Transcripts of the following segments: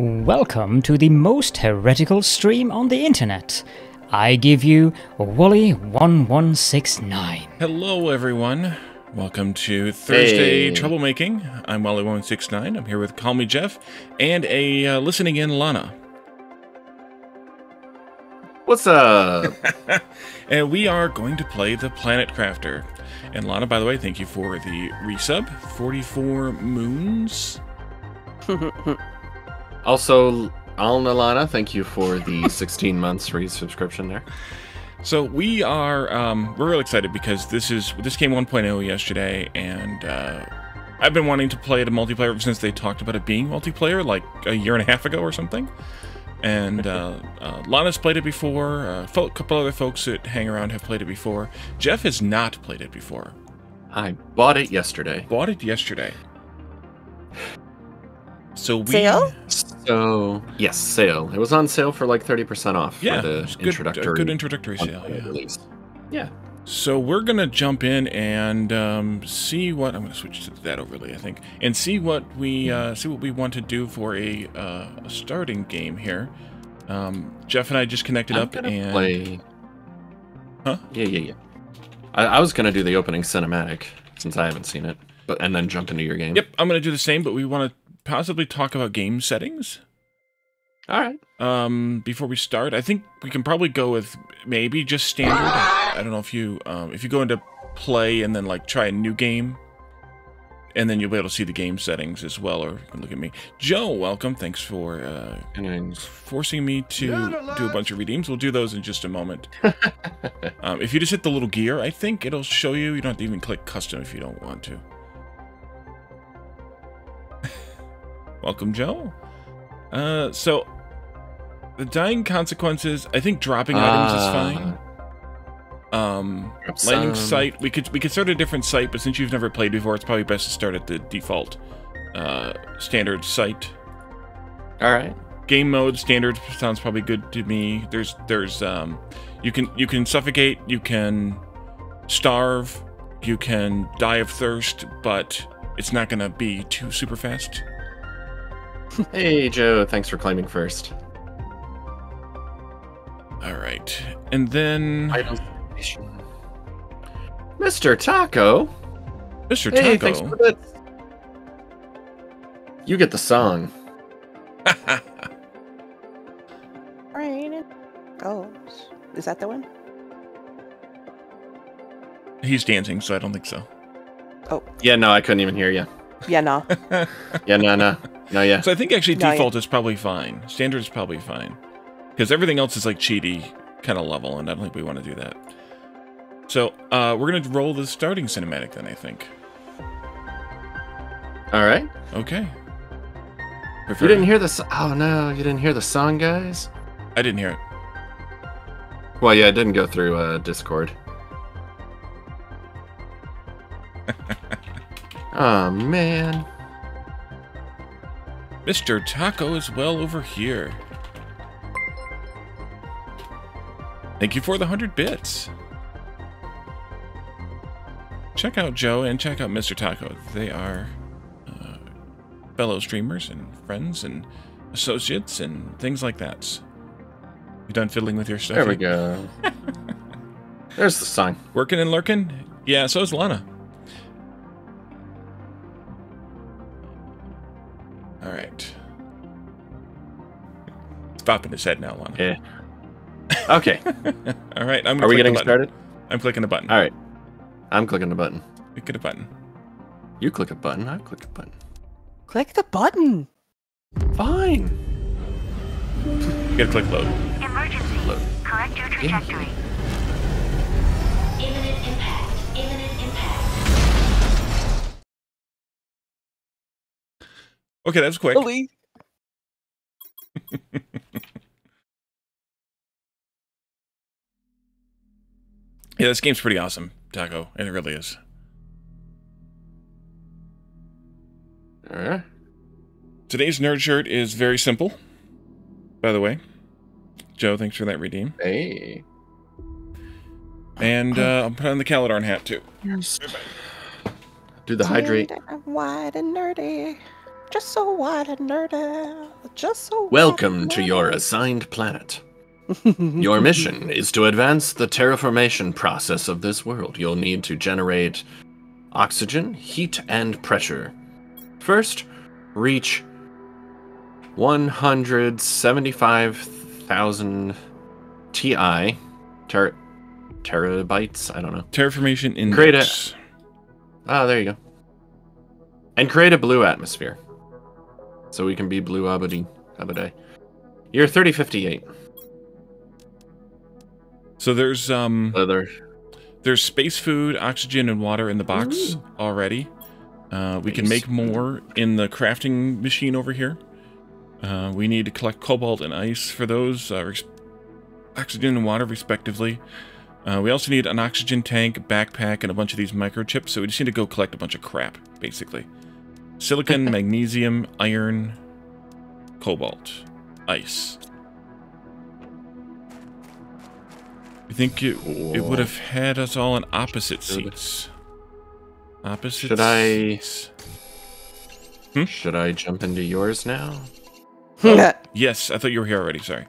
Welcome to the most heretical stream on the internet. I give you Wally1169. Hello, everyone. Welcome to Thursday Hey. Troublemaking. I'm Wally1169. I'm here with Call Me Jeff and a uh, listening in Lana. What's up? And we are going to play the Planet Crafter. And Lana, by the way, thank you for the resub. 44 moons. also, Alnilana, thank you for the 16 months free subscription there. So we are um, we're real excited because this is this came 1.0 yesterday, and uh, I've been wanting to play it a multiplayer ever since they talked about it being multiplayer, like a year and a half ago or something. And uh, uh, Lana's played it before. A fo- couple other folks that hang around have played it before. Jeff has not played it before. I bought it yesterday. Bought it yesterday. So we Sale? So, yes, sale. It was on sale for like 30% off yeah, for the it's good, a introductory, good introductory sale. one-day Yeah. release. Yeah. So we're gonna jump in and um, see what I'm gonna switch to that overlay, I think, and see what we uh, see what we want to do for a, uh, a starting game here. Um, Jeff and I just connected I'm up and play. Huh? Yeah, yeah, yeah. I, I was gonna do the opening cinematic since I haven't seen it, but and then jump into your game. yep, I'm gonna do the same. But we want to possibly talk about game settings All right. um, before we start. I think we can probably go with maybe just standard. I don't know if you um, if you go into play and then like try a new game. And then you'll be able to see the game settings as well, or you can look at me. Joe, welcome. Thanks for uh, forcing me to do a bunch of redeems. We'll do those in just a moment. um, if you just hit the little gear, I think it'll show you. You don't have to even click custom if you don't want to. Welcome, Joe. Uh, so the dying consequences. I think dropping items is Ah. fine. Um, some. site. We could we could start a different site, but since you've never played before, it's probably best to start at the default uh, standard site All right. game mode standard sounds probably good to me there's there's um you can you can suffocate you can starve you can die of thirst but it's not gonna be too super fast Hey, Joe. Thanks for claiming first. all right and then Item station. Mr. Taco. mr Hey, thanks taco for the. You get the song. Rain goes. Is that the one? he's dancing so i don't think so Oh. Yeah, no, I couldn't even hear you. Yeah, no. Yeah, no, no, no, yeah. so i think actually No, yeah. default is probably fine standard is probably fine because everything else is like cheaty kind of level and i don't think we want to do that so uh we're gonna roll the starting cinematic then i think All right. Okay. You didn't hear the. So- oh no, you didn't hear the song, guys. I didn't hear it. Well, yeah, it didn't go through uh, Discord. oh man. Mr. Taco is well over here. Thank you for the 100 bits. Check out Joe and check out Mr. Taco. They are uh, fellow streamers and friends and associates and things like that. You done fiddling with your stuff? There we yet? go. There's the sign. Working and lurking? Yeah, so is Lana. All right. It's bopping his head now, Lana. Yeah. Okay. All right, I'm gonna Are we getting started? I'm clicking the button. All right. I'm clicking the button. Click a button. You click a button. I click a button. Click the button. Fine. You gotta click load. Emergency. Load. Correct your trajectory. Imminent impact. Okay, that was quick. Really? Yeah, this game's pretty awesome, Taco. And it really is. All right. Today's nerd shirt is very simple. By the way, Joe, thanks for that redeem. Hey. And uh, I'll put on the Caladorn hat too. Do the hydrate. I'm wide and nerdy. Just so what a nerd out. Just so what a Welcome to your assigned planet. Your mission is to advance the terraformation process of this world. You'll need to generate oxygen, heat, and pressure. First, reach 175,000 TI, ter- terabytes, I don't know. Terraformation index. Create a- Ah, there you go. And create a blue atmosphere. So we can be blue abadi. Abadi. You're 3058. So there's um Other. there's space food, oxygen, and water in the box already. Uh, we can make more in the crafting machine over here. Uh, we need to collect cobalt and ice for those, uh, res- oxygen and water respectively. Uh, we also need an oxygen tank, backpack, and a bunch of these microchips. So we just need to go collect a bunch of crap, basically. Silicon, magnesium, iron, cobalt, ice. You think it, it would have had us all in opposite Should- seats. Opposite Should I- seats. Hmm? Should I jump into yours now? Oh, yes, I thought you were here already. Sorry.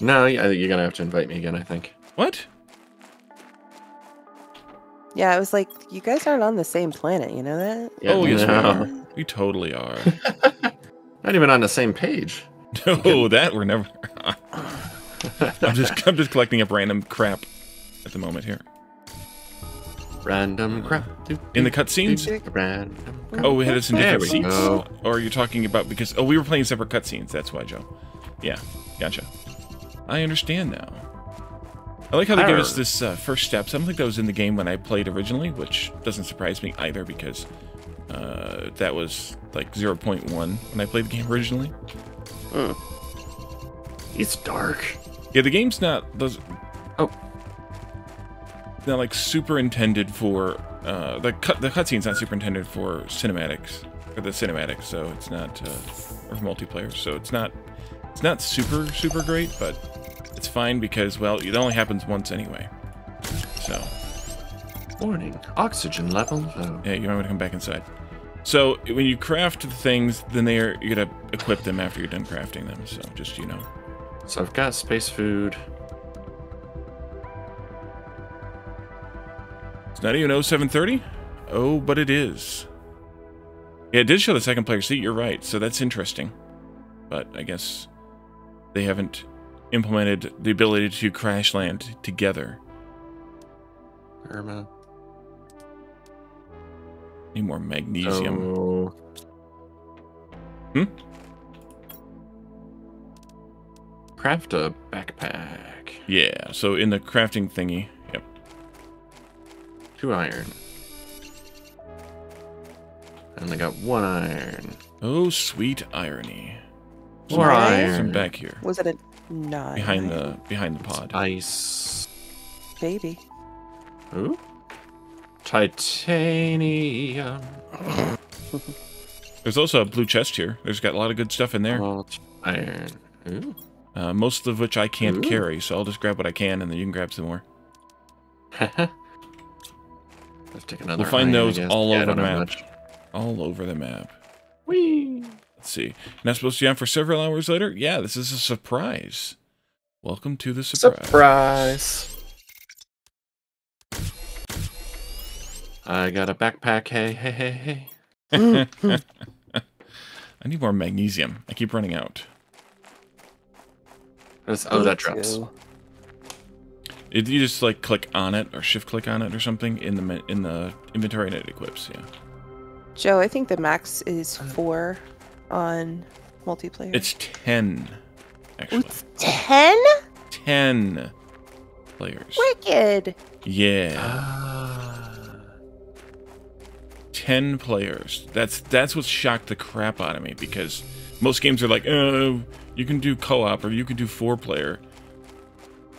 No, y- you're gonna have to invite me again. I think. What? Yeah, I was like, you guys aren't on the same planet, you know that? Yeah, oh, yes, we no. are. We totally are. Not even on the same page. no, that we're never. I'm just I'm just collecting up random crap at the moment here. Random crap. In the doo, cutscenes? doo, doo, Random crap. Oh, we had us in There different we seats. go. Or are you talking about because oh we were playing separate cutscenes? That's why, Joe. Yeah, gotcha. I understand now. I like how they gave us this uh, first steps. I don't think that was in the game when I played originally, which doesn't surprise me either because uh, that was like 0.1 when I played the game originally. It's dark. Yeah, the game's not those. Oh. Not like super intended for uh, the cut. The cutscene's not super intended for cinematics for the cinematics, so it's not uh, or for multiplayer. So it's not it's not super super great, but it's fine because well, it only happens once anyway. So Warning. Oxygen level low. yeah, you might want to come back inside. So when you craft the things, then they are you're gonna equip them after you're done crafting them. So just you know. So I've got space food. It's not even 0730? Oh, but it is. Yeah, it did show the second player seat, you're right, so that's interesting. But I guess they haven't implemented the ability to crash land together. Irma. Need more magnesium. So... Hmm? Craft a backpack. Yeah, so in the crafting thingy, yep. Two iron. And I got one iron. Oh, sweet irony. More Nine? iron. Some back here, Was it a nine? behind the behind the pod. Ice. baby? Ooh. Titanium. There's also a blue chest here. There's got a lot of good stuff in there. Malt iron. Ooh. Uh, most of which I can't Ooh. carry, so I'll just grab what I can, and then you can grab some more. Let's take another. We'll find iron, those all Yeah, over the map. much. all over the map. Whee! Let's see. Not supposed to be on for several hours later? Yeah, this is a surprise. Welcome to the surprise. Surprise! I got a backpack. Hey, hey, hey, hey. I need more magnesium. I keep running out. That's- oh, that drops. too. It, you just like click on it or shift click on it or something in the in the inventory and it equips. Yeah, Joe, I think the max is uh, four on multiplayer. it's ten. Actually, It's ten. ten players. Wicked. Yeah, Ah. ten players. That's that's what shocked the crap out of me because most games are like, oh, you can do co-op or you can do four player,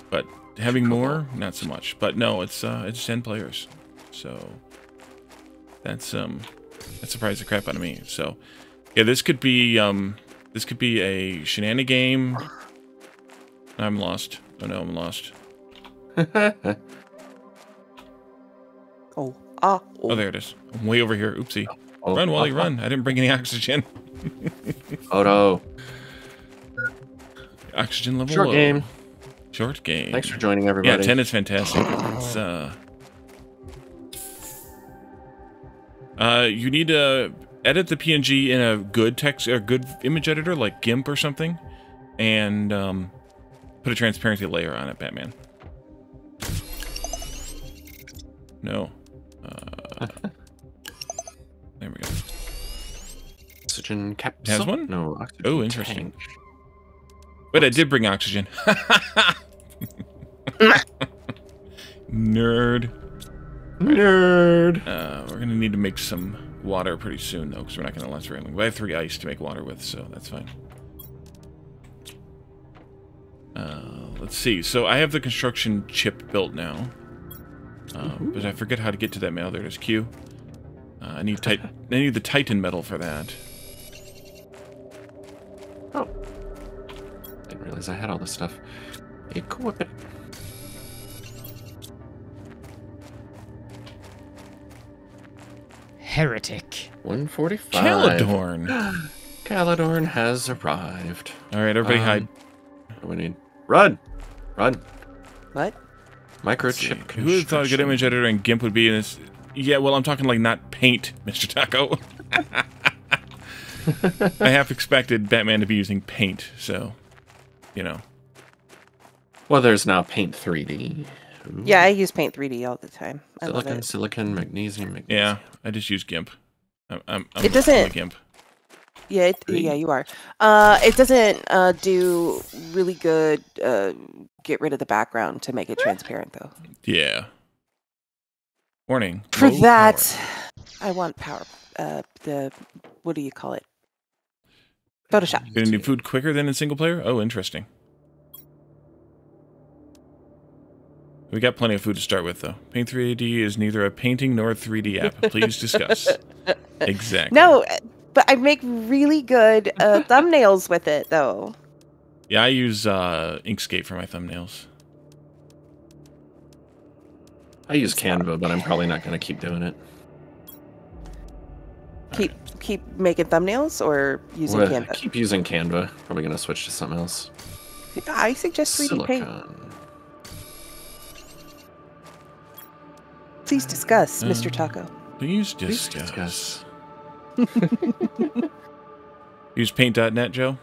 but having more, not so much. But no, it's uh, it's ten players, so that's um, that surprised the crap out of me. So yeah, this could be um, this could be a shenanigan game. I'm lost. Oh no, I'm lost. Oh. Ah. Oh, oh. there it is. I'm way over here. Oopsie. Oh, Run, Wally, oh, run. I didn't bring any oxygen. Photo. Oxygen level Short low. game. Short game. Thanks for joining, everybody. Yeah, 10 is fantastic. It's, uh, uh, you need to edit the PNG in a good text or good image editor like GIMP or something, and um, put a transparency layer on it, Batman. No. Uh, there we go. Oxygen capsule. Has one? No. Oxygen Oh, interesting. tank. Wait, I did bring oxygen. Nerd. Nerd. Uh, we're gonna need to make some water pretty soon, though, because we're not gonna last very long. But I have three ice to make water with, so that's fine. Uh, let's see. So I have the construction chip built now, uh, but I forget how to get to that metal. There it is. Q. Uh, I need tit- I need the Titan metal for that. Oh. Didn't realize I had all this stuff. Equip it. Heretic. 145. Caladorn. Caladorn has arrived. All right, everybody Um, hide. What do we need? Run! Run! What? Microchip Who would have thought a good image editor and GIMP would be in this? Yeah, well, I'm talking like not paint, Mr. Taco. I half expected Batman to be using paint, so, you know. Well, there's now Paint 3D. Ooh. Yeah, I use Paint 3D all the time. I love Silicon, it. silicon, magnesium, magnesium. Yeah, I just use GIMP. I'm, I'm, I'm It doesn't- I'm GIMP. Yeah, it, yeah, you are. Uh, it doesn't uh, do really good. Uh, get rid of the background to make it transparent, though. Yeah. Warning. For low that, power. I want power. Uh, the what do you call it? Photoshop. Gonna do food quicker than in single player? Oh, interesting. We got plenty of food to start with, though. Paint 3D is neither a painting nor a 3D app. Please discuss. Exactly. No, but I make really good uh, thumbnails with it, though. Yeah, I use uh, Inkscape for my thumbnails. I use Canva, but I'm probably not going to keep doing it. Keep keep making thumbnails or using Well, Canva. keep using Canva. Probably going to switch to something else. I suggest 3D Paint. Please discuss, Uh, Mr. Taco. Please Please discuss. discuss. Use paint.net, Joe.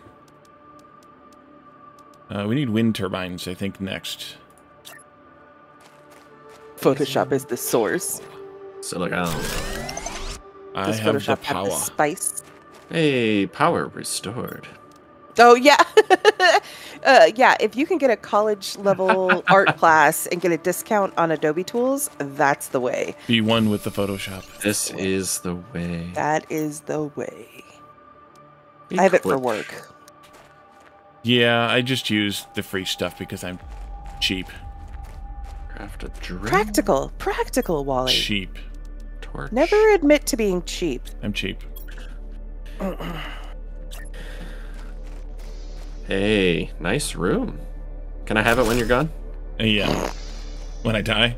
Uh, we need wind turbines, I think, next. Photoshop is the source. Silicon. I Does have the Photoshop have power. the spice? Hey, power restored. Oh yeah, uh, yeah. If you can get a college level art class and get a discount on Adobe Tools, that's the way. Be one with the Photoshop. This is the way. That is the way. I have it for work. Yeah, I just use the free stuff because I'm cheap. Craft a drill. Practical, practical, Wally. Cheap. Torch. Never admit to being cheap. I'm cheap. Hey, nice room. Can I have it when you're gone? Uh, yeah. When I die.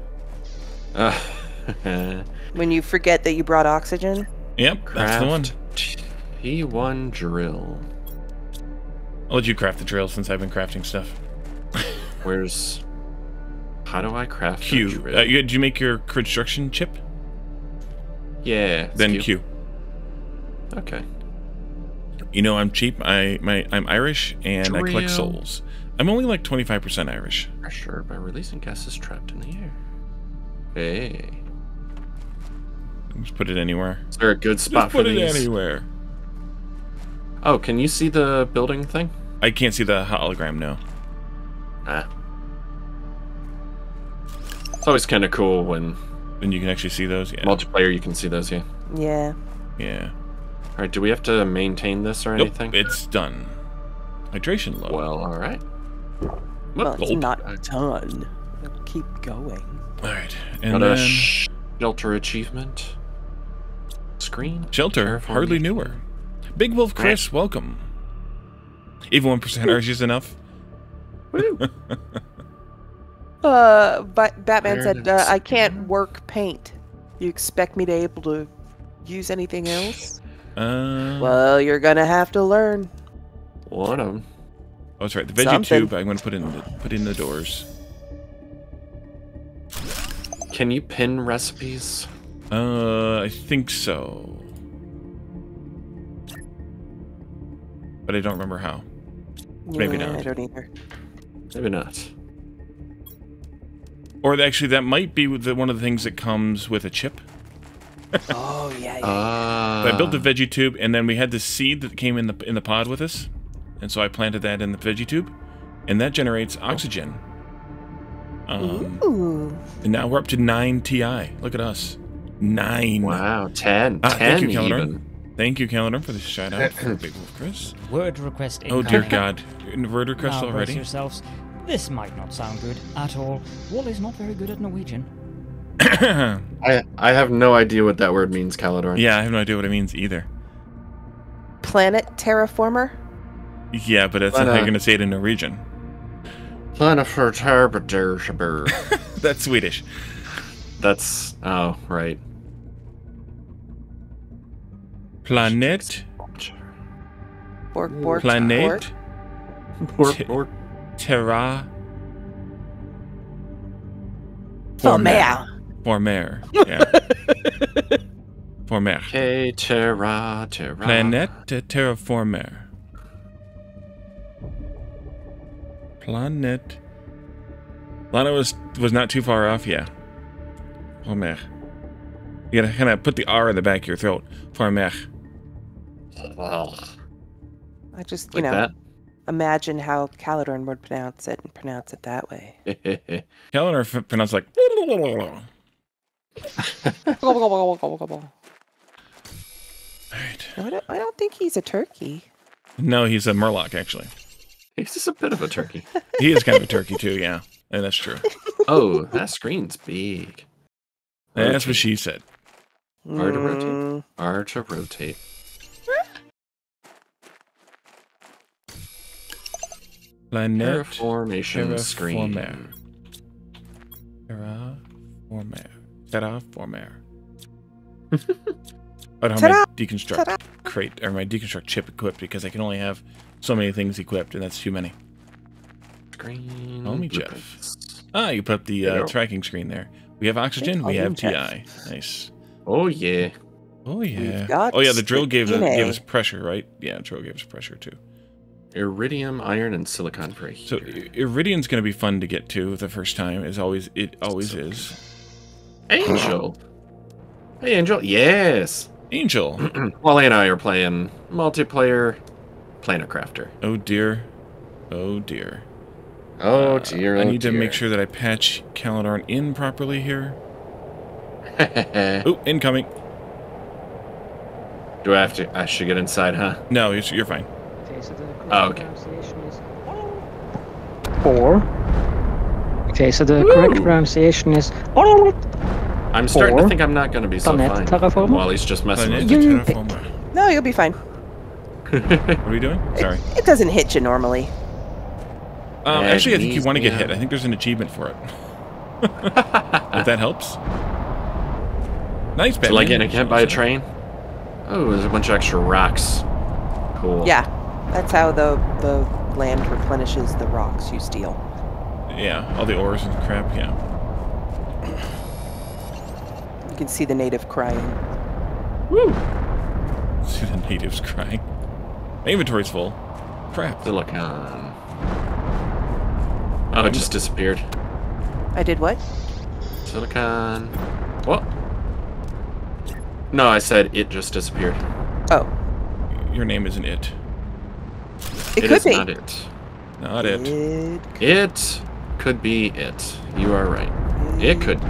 Uh, When you forget that you brought oxygen, Yep, that's the one. T1 drill. I'll let you craft the drill since I've been crafting stuff. Where's. How do I craft Q. drill? Uh, you, did you make your construction chip? yeah. it's Then Q. Okay. You know I'm cheap. I my I'm Irish and I collect souls. I'm only like 25% Irish. Pressure by releasing gases trapped in the air. Hey. Just put it anywhere. Is there a good spot Just for put it these? anywhere. Oh, can you see the building thing? I can't see the hologram no. Ah. It's always kind of cool when And you can actually see those. Yeah. multiplayer you can see those, yeah. yeah. yeah. All right, do we have to maintain this or Nope, anything? it's done. Hydration low. Well, all right. Well, it's Gulp. not done. Keep going. All right. And Got a then shelter achievement. Screen. shelter, Terraforming. hardly newer. Big Wolf Chris, welcome. Even one percenters is enough. Woo. Uh, but Batman Fair said uh. I can't work paint. You expect me to able to use anything else? Uh, Well, you're gonna have to learn. One of them. oh, that's right. The veggie something. tube. I'm going to put in the put in the doors. Can you pin recipes? Uh, I think so. But I don't remember how. Maybe Yeah, not. I don't either. Maybe not. Or actually, that might be the, one of the things that comes with a chip. Oh yeah, yeah. Uh, I built the veggie tube, and then we had this seed that came in the in the pod with us, and so I planted that in the veggie tube, and that generates oxygen. Um, Ooh. and now we're up to nine Ti. Look at us, nine. Wow, 10. Ah, 10 thank you, Caladorn. even. Thank you, Caladorn, for the shout out for Big Wolf Chris. Word request Oh dear God, word request now brace already. yourselves. This might not sound good at all. Wall is not very good at Norwegian. I, I have no idea what that word means, Caladorn. yeah, I have no idea what it means either. Planet terraformer. Yeah, but that's But, not how you're gonna say it in Norwegian. Planeter terraformer. That's Swedish. That's oh right. Planet, Borg, borg, planet, Poor, T- poor. terra, Former. Former. Yeah. former. Okay, terra, terra. Planet terraformer. Planet. Lana was was not too far off, yeah. Former. You gotta kind of put the R in the back of your throat. Former. Ugh, I just, you Like know, imagine how Caladorn would pronounce it and pronounce it that way. that. Pronounced like. Alright. No, I don't, I don't think he's a turkey. No, he's a Murloc, actually. He's just a bit of a turkey. He is kind of a turkey, too, yeah. And that's true. Oh, that screen's big. That's what she said. Hard to rotate. Mm, R to rotate. Planet. Terraformation screen. Terraformer. Terraformer. Terraformer. I don't have my deconstruct crate or my deconstruct chip equipped because I can only have so many things equipped, and that's too many. Screen. Call me Jeff. Ah, you put up the uh, tracking screen there. We have oxygen. We have you Jeff. TI. Nice. Oh yeah. Oh yeah. Oh yeah. The drill gave the, DNA. gave us pressure, right? Yeah, drill gave us pressure too. Iridium, iron, and silicon for a So iridium's going to be fun to get to the first time. Is always it always is. Angel. Hey, Angel. Yes. Angel. Wally and I are playing multiplayer Planet Crafter. Oh dear. Oh dear. Oh Uh, dear. I oh, need to make sure that I patch Caladorn in properly here. Oh, incoming. Do I have to? I should get inside, huh? No, you're, you're fine. Oh, okay. Four. Okay, so the Woo! correct pronunciation is. I'm starting to think I'm not going to be so Planet fine. Terraformer? Wally's just messing Planet with You- Terraformer. No, you'll be fine. What are we doing? Sorry. It doesn't hit you normally. Um, actually, I think you want to get hit. I think there's an achievement for it. if that helps. Nice, So Batman. like getting hit by a train? Oh, there's a bunch of extra rocks. Cool. Yeah, that's how the the land replenishes the rocks you steal. Yeah, all the ores and crap. Yeah. You can see the native crying. Woo! See the natives crying. My inventory's full. Crap. Silicon. Um, oh, it just disappeared. I did what? Silicon. What? No, I said it just disappeared. Oh, Your name isn't it. it, It could is be. not it. Not it. It It could be it. You are right. It could be.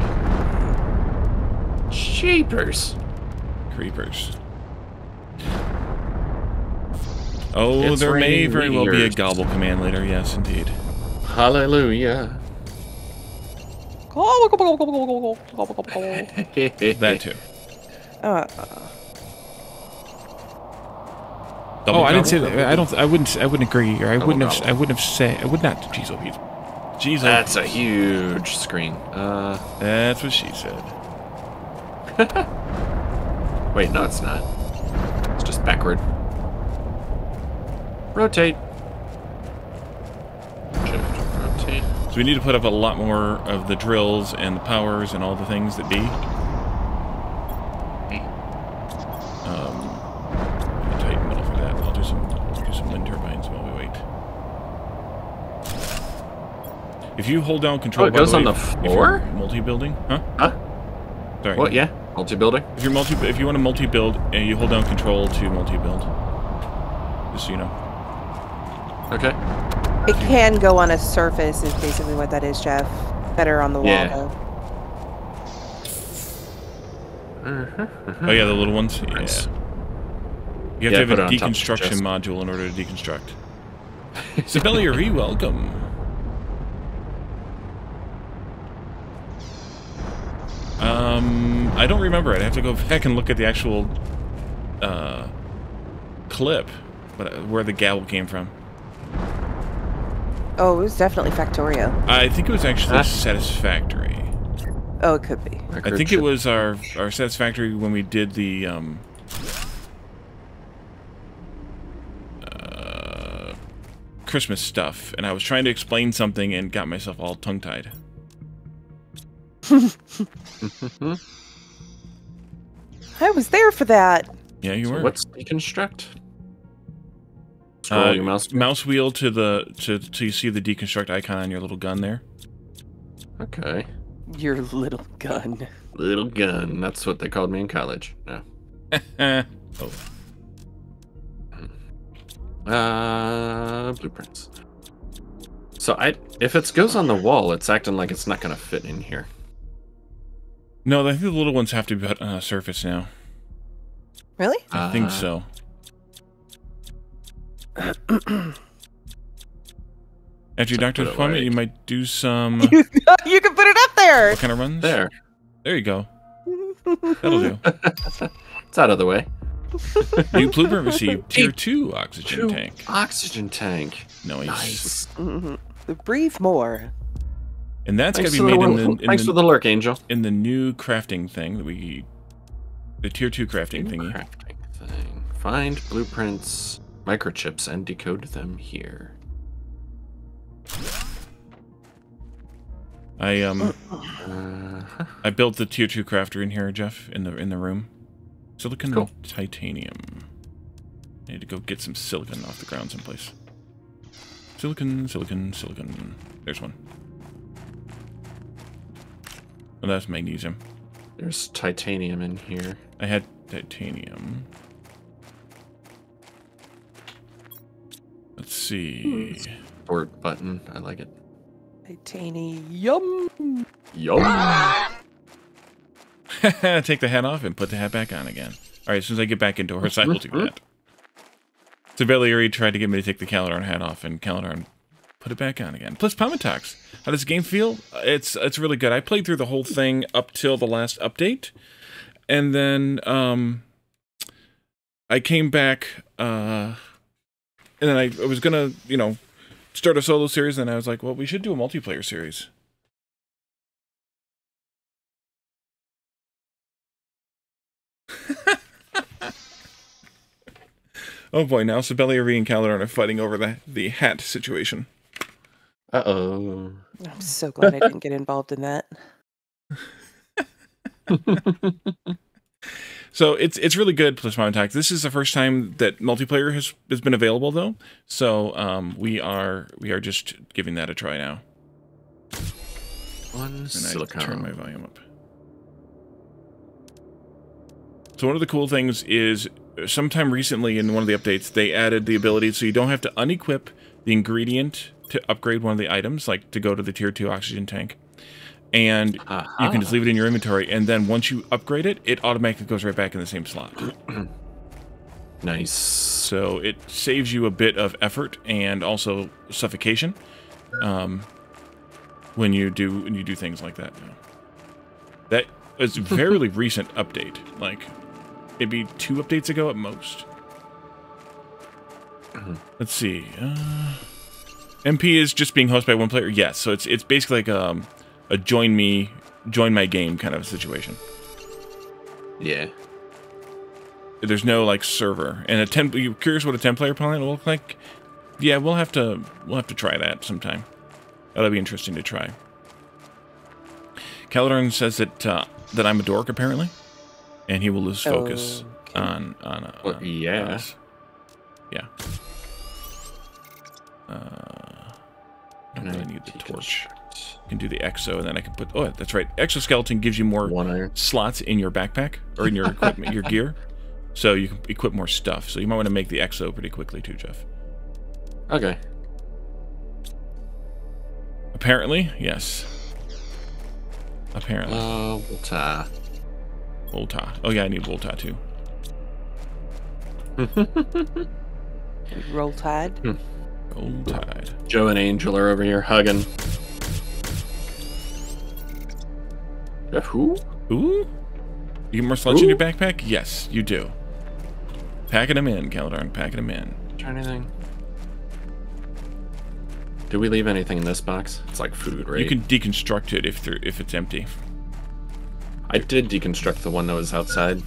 Sheepers. Creepers. Oh, It's there may very well be a gobble command later. Yes, indeed. Hallelujah. That too. Uh, Double oh, I didn't say that. I don't. I wouldn't. I wouldn't agree. Or I Double wouldn't have. gobble. I wouldn't have said. I would not. Jeez, oh, Oh, That's a huge screen. Uh, That's what she said. Wait, no, it's not. It's just backward. Rotate. Shift, rotate. So we need to put up a lot more of the drills and the powers and all the things that be. Um, I'll tighten that. I'll do some wind turbines while we wait. If you hold down control, Oh, it by goes way, on the floor? multi-building, huh? Huh? Sorry. What? Yeah. multi-building. If you're multi, if you want to multi-build, uh, you hold down control to multi-build. Just so you know. Okay. It can go on a surface, is basically what that is, Jeff. Better on the wall, Yeah. though. Oh yeah, the little ones. Yeah. You have Yeah, to have a on top of the deconstruction module in order to deconstruct. Sibeliary, welcome. Um, I don't remember. I'd have to go back and look at the actual uh, clip, but uh, where the gavel came from. Oh, it was definitely Factorio. I think it was actually Huh? satisfactory. Oh, it could be. I think it was our our satisfactory when we did the um uh, Christmas stuff, and I was trying to explain something and got myself all tongue tied. I was there for that. Yeah, you So were. what's deconstruct? Scroll uh, your mouse. mouse wheel to the to to you see the deconstruct icon on your little gun there. Okay. Your little gun. Little gun. That's what they called me in college. No. Eh. oh, Uh, blueprints. So I, if it goes on the wall, it's acting like it's not gonna fit in here. No, I think the little ones have to be on a surface now. Really? I think Uh, so. After your Let's doctor's appointment, away. you might do some. you can put it up there. what kind of runs? There. There you go. That'll do. It's out of the way. New blueprint received tier two oxygen Two tank. Oxygen tank. Nice. Nice. Mhm. Breathe more. And that's going to be made the, in the, in, thanks for the, the lurk, Angel. in the new crafting thing that we. The tier two crafting thingy. Crafting thing. Find blueprints, microchips, and decode them here. I um Uh, I built the tier two crafter in here, Jeff, in the in the room. Silicon Cool. titanium. I need to go get some silicon off the ground someplace. Silicon, silicon, silicon. There's one. Oh, that's magnesium. there's titanium in here. I had titanium. Let's see. Port button. I like it. Titanium. Yo. Take the hat off and put the hat back on again. All right, as soon as I get back indoors, I will do that. Sibeliary tried to get me to take the Caladorn hat off, and Caladorn put it back on again. Plus, Palmatax. How does the game feel? It's it's really good. I played through the whole thing up till the last update, and then um, I came back, uh, and then I, I was gonna, you know, start a solo series, and I was like, well, we should do a multiplayer series. Oh boy, now Sibeliary and Caladorn are fighting over the, the hat situation. Uh oh. I'm so glad I didn't get involved in that. So it's it's really good, Plasma Attack. This is the first time that multiplayer has, has been available though. So um, we are we are just giving that a try now. One And I turn my volume up. So one of the cool things is uh, sometime recently in one of the updates they added the ability so you don't have to unequip the ingredient to upgrade one of the items, like to go to the tier two oxygen tank. And you can just leave it in your inventory, and then once you upgrade it, it automatically goes right back in the same slot. Nice. So it saves you a bit of effort and also suffocation um, when you do when you do things like that. That is a very recent update, like maybe two updates ago at most. Let's see. Uh, MP is just being hosted by one player. Yes, so it's it's basically like um, a join me, join my game kind of a situation. Yeah. there's no like server. And a ten. You curious what a ten player planet will look like? Yeah, we'll have to we'll have to try that sometime. That'll be interesting to try. Caladorn says that uh, that I'm a dork apparently, and he will lose focus Okay. on on, uh, Well, on yeah. us. Yeah. Uh, I don't really need the torch. I can do the exo, and then I can put. Oh, that's right. Exoskeleton gives you more One iron. slots in your backpack or in your equipment, your gear, so you can equip more stuff. So you might want to make the exo pretty quickly too, Jeff. Okay. Apparently, yes. Apparently, Uh, Volta. Volta. Oh yeah, I need Volta too. Roll Tide. Roll Tide. Joe and Angel are over here hugging. Uh, who? Ooh. You get more slots in your backpack? Yes, you do. Packing them in, Caladorn. Packing them in. Try anything? Did we leave anything in this box? It's like food, right? You can deconstruct it if there, if it's empty. I did deconstruct the one that was outside.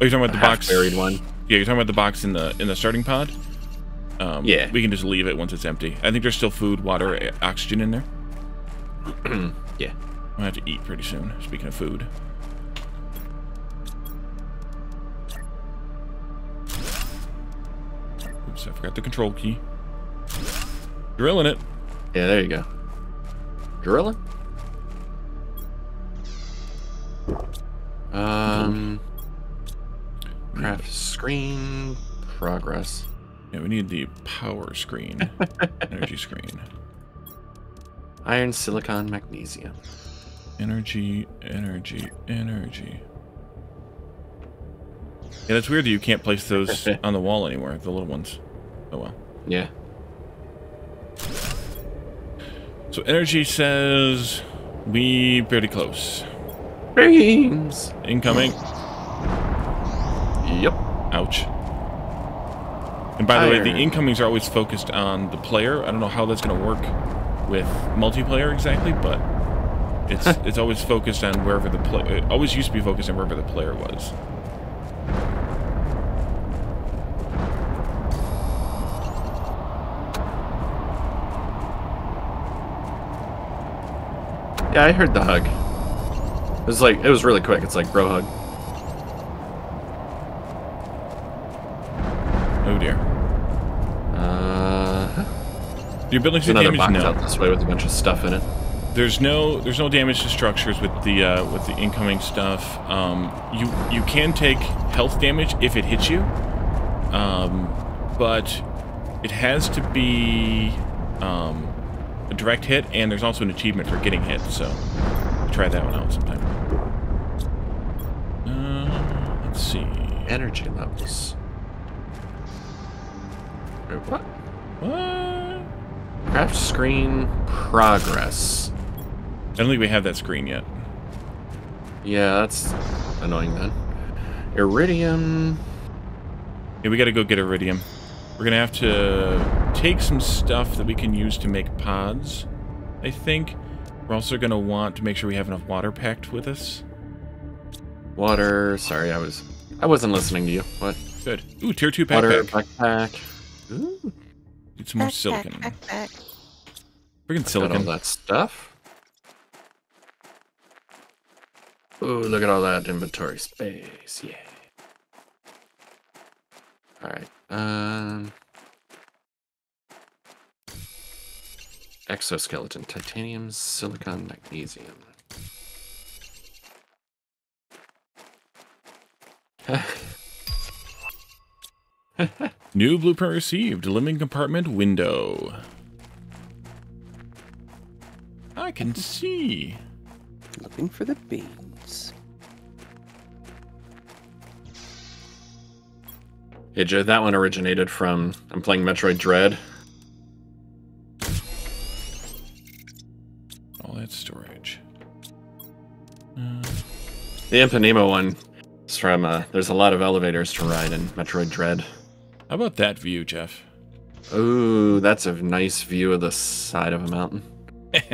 Oh, you're talking about the, half box buried one. Yeah, you're talking about the box in the in the starting pod. Um, Yeah. we can just leave it once it's empty. I think there's still food, water, eh, oxygen in there. Yeah. I'm gonna have to eat pretty soon. Speaking of food. Oops, I forgot the control key. Drilling it. Yeah, there you go. Gorilla? Um. Craft screen progress. Yeah, we need the power screen, energy screen, Iron, silicon, magnesium. energy, energy, energy. Yeah, that's weird that you can't place those on the wall anymore. The little ones. Oh well. Yeah. So energy says we pretty close. Beams. Incoming. Yep. Ouch. And by the way, the incomings are always focused on the player. I don't know how that's going to work with multiplayer exactly, but it's it's always focused on wherever the play. It always used to be focused on wherever the player was. Yeah, I heard the hug. It was like it was really quick. It's like bro hug. The ability there's to another box no. out this way with a bunch of stuff in it. There's no there's no damage to structures with the uh, with the incoming stuff. Um, you you can take health damage if it hits you, um, but it has to be um, a direct hit, and there's also an achievement for getting hit. So try that one out sometime. Uh, let's see. Energy levels. Wait, what? What? Craft screen progress. I don't think we have that screen yet. Yeah, that's annoying then. Iridium. Yeah, we gotta go get iridium. We're gonna have to take some stuff that we can use to make pods, I think. We're also gonna want to make sure we have enough water packed with us. Water. Sorry, I was I wasn't listening to you. What? Good. Ooh, tier 2 Water backpack. backpack. Ooh, Get some more Backpack, silicon. backpack. Friggin' got all silicon. that stuff. Ooh, look at all that inventory space. Yeah. All right. Um. Exoskeleton, titanium, silicon, magnesium. New blueprint received. Living compartment window. I can see. Looking for the beans. Yeah, Joe, that one originated from. I'm playing Metroid Dread. All that storage. Uh, The Ipanema one is from. Uh, there's a lot of elevators to ride in Metroid Dread. How about that view, Jeff? Ooh, that's a nice view of the side of a mountain.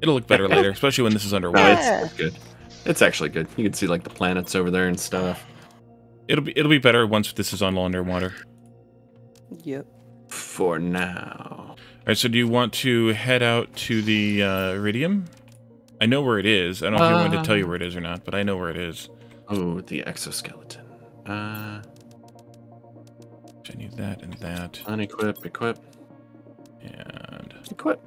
It'll look better later, especially when this is No, underway. it's, it's good. It's actually good. You can see like the planets over there and stuff. It'll be it'll be better once this is on underwater. Yep. For now. All right. So do you want to head out to the uh, Iridium? I know where it is. I don't know if you're going to tell you where it is or not, but I know where it is. Oh, the exoskeleton. Uh, I need that and that unequip, equip, and equip.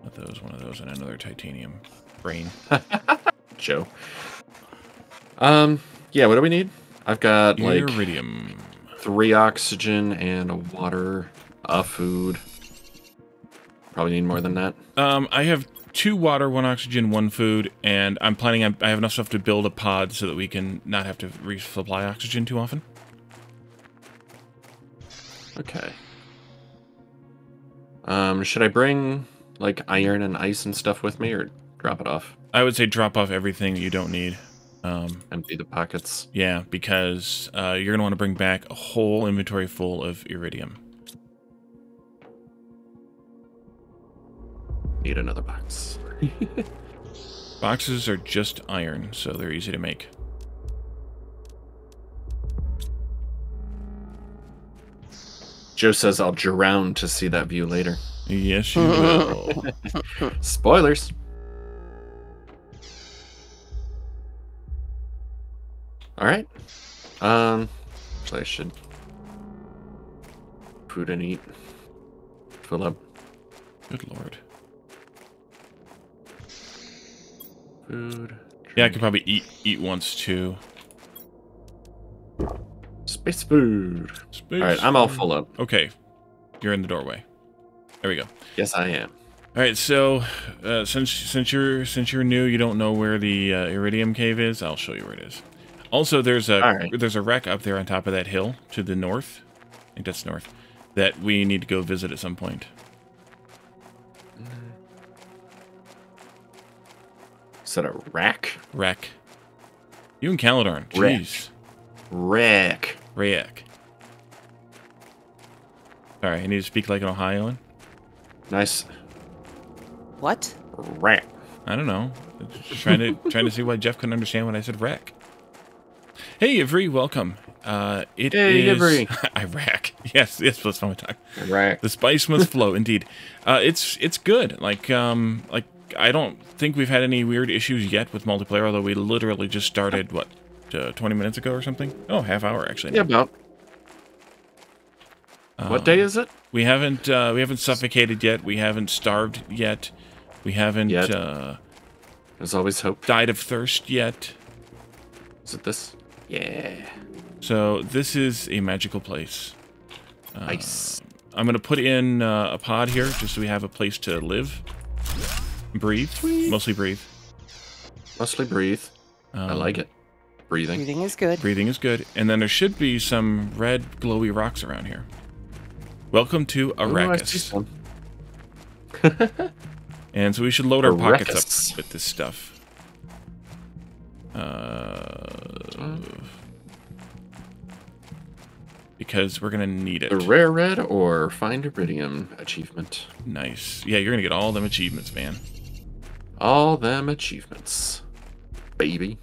one of those, one of those, and another titanium brain. Joe. Um, yeah. What do we need? I've got like Iridium. three oxygen and a water, a food. Probably need more than that. Um, I have two water, one oxygen, one food, and I'm planning on. I have enough stuff to build a pod so that we can not have to resupply oxygen too often. Okay. Um, should I bring like iron and ice and stuff with me, or drop it off? I would say drop off everything you don't need. Um, Empty the pockets. yeah, because uh, you're gonna want to bring back a whole inventory full of iridium. Need another box. Boxes are just iron, so they're easy to make. Joe says I'll drown to see that view later. Yes, you will. Spoilers. All right. Um, actually, I should food and eat. Fill up Good lord. food. Yeah, I could probably eat eat once too. Space food. Space All right, I'm all full up. Okay, you're in the doorway. There we go. Yes, I am. All right, so uh, since since you're since you're new, you don't know where the uh, iridium cave is. I'll show you where it is. Also, there's a right. there's a wreck up there on top of that hill to the north. I think that's north. That we need to go visit at some point. Is that a rack? Wreck. You and Caladorn. Wreck. Jeez. Rack. Wreck. Sorry, I need to speak like an Ohioan. Nice What? rack. I don't know. Just trying to trying to see why Jeff couldn't understand when I said wreck. Hey, Ivry, welcome. Uh, it Hey, is- Ivry. Iraq. Yes, yes, that's my time. Rack. The spice must flow, indeed. Uh, it's it's good. Like um like I don't think we've had any weird issues yet with multiplayer. Although we literally just started what uh, 20 minutes ago or something. Oh, half hour actually. Yeah, about. what day is it? We haven't uh, we haven't suffocated yet. We haven't starved yet. We haven't Yet. uh, There's always hope. died of thirst yet. Is it this? Yeah. So this is a magical place. Nice. I'm gonna put in uh, a pod here just so we have a place to live, breathe, mostly breathe. Mostly breathe. Um, I like it. Breathing. Breathing is good. Breathing is good, and then there should be some red glowy rocks around here. Welcome to Ooh, Arrakis. And so we should load our pockets up with this stuff. Uh, because we're gonna need it. The rare red or find iridium achievement. Nice. Yeah, you're gonna get all them achievements, man. All them achievements. Baby.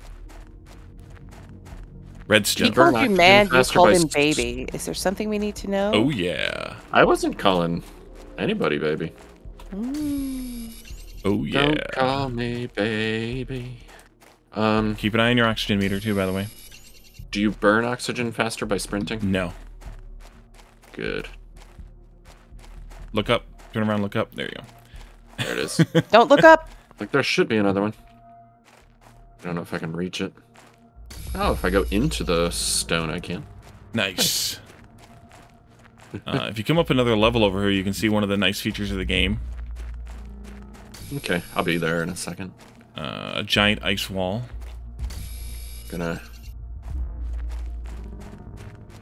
Redstone. He called you man, you called him baby. Is there something we need to know? Oh yeah. I wasn't calling anybody baby. Mm. Oh yeah. Don't call me baby. Um, Keep an eye on your oxygen meter too, by the way. do you burn oxygen faster by sprinting? No. Good. Look up. Turn around. Look up. There you go. There it is. Don't look up. like there should be another one. I don't know if I can reach it. Oh, if I go into the stone, I can. Nice. Uh, if you come up another level over here, you can see one of the nice features of the game: Okay, I'll be there in a second. uh, a giant ice wall. Gonna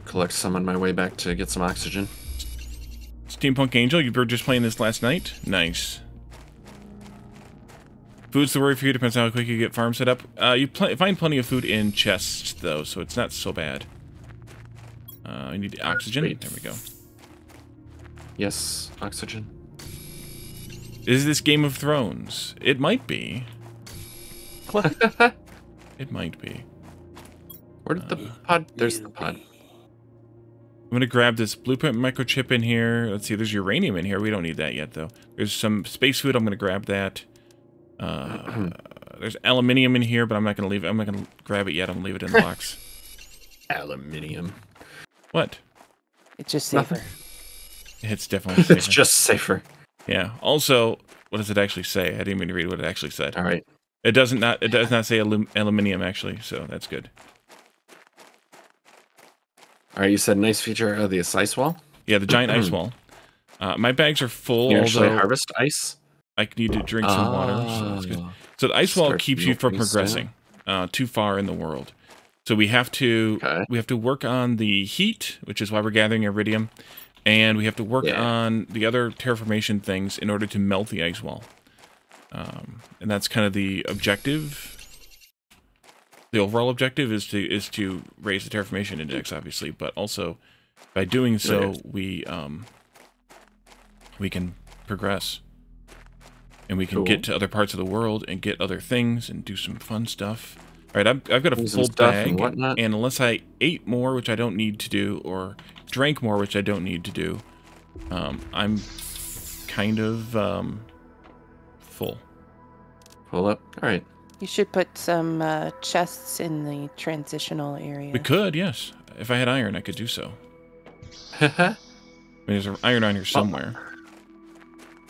collect some on my way back to get some oxygen. Steampunk Angel, you were just playing this last night. Nice. Food's the worry for you. Depends on how quick you get farm set up. Uh, you pl- find plenty of food in chests, though, so it's not so bad. Uh, I need oxygen. There we go. Yes, oxygen. Is this Game of Thrones? It might be. It might be. Where did the pod? There's the pod. I'm gonna grab this blueprint microchip in here. Let's see, there's uranium in here. We don't need that yet, though. There's some space food. I'm gonna grab that. Uh, there's aluminium in here, but I'm not gonna leave. it. I'm not gonna grab it yet. I'm gonna leave it in the box. Aluminium. What? It's just Nothing. safer. It's definitely safer. It's just safer. yeah. Also, what does it actually say? I didn't even read what it actually said. All right. It doesn't not. It does not say alum- aluminium actually, so that's good. All right. You said nice feature of the ice wall. Yeah, the giant ice wall. Uh, my bags are full, You actually although harvest ice. I need to drink some water. So. Ah. So the ice wall keeps you from progressing uh, too far in the world. So we have to Okay. we have to work on the heat, which is why we're gathering iridium, and we have to work Yeah. on the other terraformation things in order to melt the ice wall. Um, and that's kind of the objective. The overall objective is to is to raise the terraformation index, obviously, but also by doing so, we um, we can progress and we can Cool. get to other parts of the world and get other things and do some fun stuff. All right, I've, I've got a Things full stuff bag, and and unless I ate more, which I don't need to do, or drank more, which I don't need to do, um, I'm kind of um, full. Pull up. All right. You should put some uh, chests in the transitional area. We could, yes. If I had iron, I could do so. I mean, there's an iron on here somewhere.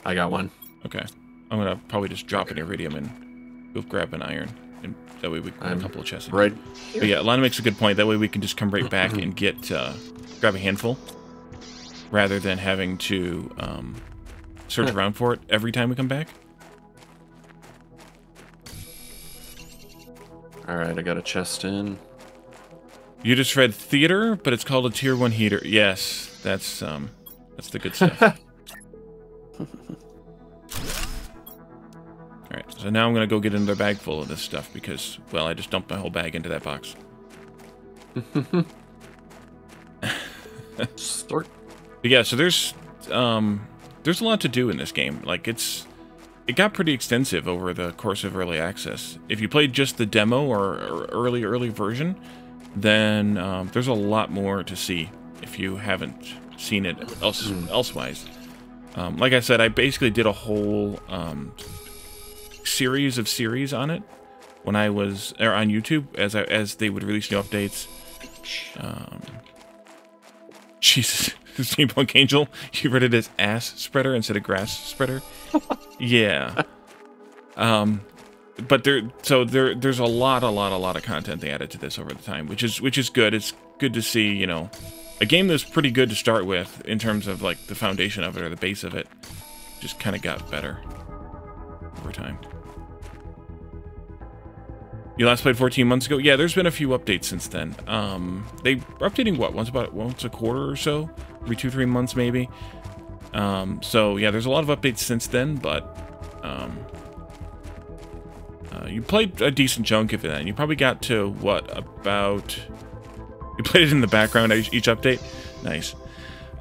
I got one. Okay, I'm gonna probably just drop an iridium and go grab an iron, and that way we can a couple of chests. Right. But yeah, Lana makes a good point. That way we can just come right back and get uh, grab a handful, rather than having to um, search Huh. around for it every time we come back. All right. I got a chest in. You just read theater, but it's called a tier one heater. Yes, that's um, that's the good stuff. All right, so now I'm gonna go get another bag full of this stuff because, well, I just dumped my whole bag into that box. Start. But yeah, so there's um there's a lot to do in this game. Like it's it got pretty extensive over the course of early access. If you played just the demo or, or early early version, then um, there's a lot more to see if you haven't seen it else elsewise. Um, like I said, I basically did a whole um, series of series on it when I was or on YouTube as I, as they would release new updates. Um, Jesus, Steampunk Angel, you read it as ass spreader instead of grass spreader. yeah. Um, but there, so there, there's a lot, a lot, a lot of content they added to this over the time, which is which is good. It's good to see, you know, a game that's pretty good to start with in terms of like the foundation of it or the base of it, just kind of got better over time. You last played 14 months ago? Yeah, there's been a few updates since then. Um, they are updating what once about once a quarter or so, every two three months maybe. Um, so yeah, there's a lot of updates since then, but um, uh, you played a decent chunk of it. Then you probably got to what about? You played it in the background each, each update. Nice.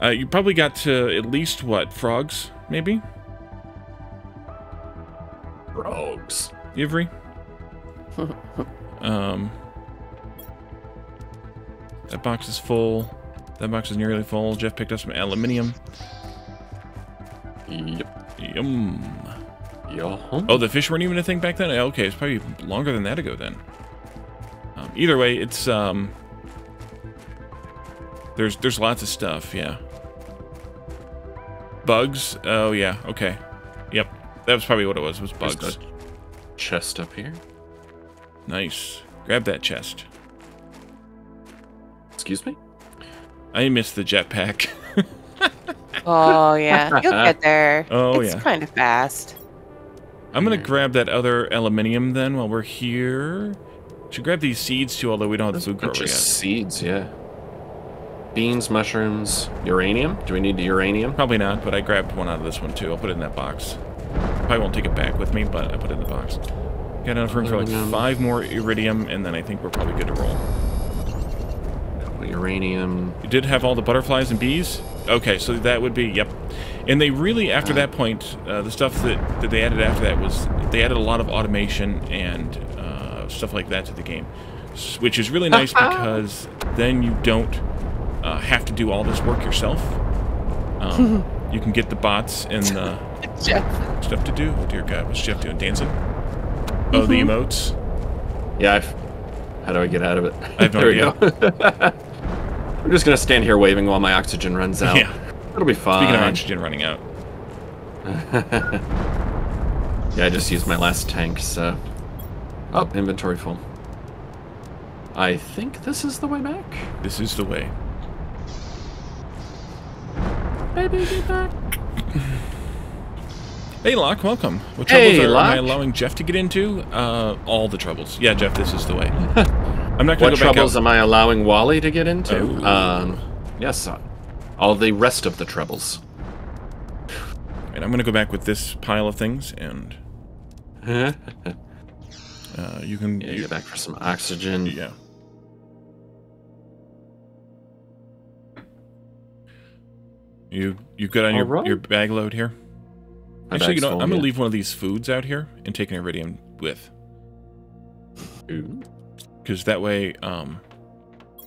Uh, you probably got to at least what frogs maybe, Frogs. Ivry. Um, that box is full. That box is nearly full. Jeff picked up some aluminium. Yep. Yum. Yo. Oh, the fish weren't even a thing back then. Okay, it's probably longer than that ago then. Um, either way, it's um. There's there's lots of stuff. Yeah. Bugs. Oh yeah. Okay. Yep. That was probably what it was. Was bugs. chest up here. Nice. Grab that chest. Excuse me. I missed the jetpack. Oh yeah, you'll get there. Oh, it's yeah. kind of fast. I'm gonna grab that other aluminium then while we're here. Should grab these seeds too, although we don't have the There's a food grower yet. seeds. Yeah. Beans, mushrooms, uranium. Do we need the uranium? Probably not, but I grabbed one out of this one too. I'll put it in that box. Probably won't take it back with me, but I put it in the box. Got enough room for like five more iridium, and then I think we're probably good to roll. Couple uranium. You did have all the butterflies and bees? Okay, so that would be, yep. And they really, after that point, uh, the stuff that, that they added after that was, they added a lot of automation and uh, stuff like that to the game, which is really nice because then you don't uh, have to do all this work yourself. Um, you can get the bots and the stuff to do. Oh dear God, what's Jeff doing? Dancing? Oh, the mm-hmm. emotes. Yeah, I've, how do I get out of it? I have no there we go. I'm just gonna stand here waving while my oxygen runs out. Yeah. It'll be fine. Speaking of oxygen running out, Yeah, I just used my last tank, so. Oh, inventory full. I think this is the way back. this is the way. Baby, get back. Hey, Locke, welcome. What troubles Hey, are, am I allowing Jeff to get into? Uh, all the troubles. Yeah, Jeff, this is the way. I'm not going What to go back troubles am I allowing Wally to get into? Oh. Um, yes, uh, all the rest of the troubles. And I'm going to go back with this pile of things, and uh, you can. you- get back for some oxygen. yeah. You you good on your Alright. your bag load here? Actually, you know, I'm gonna yeah. leave one of these foods out here and take an iridium with, because that way, um,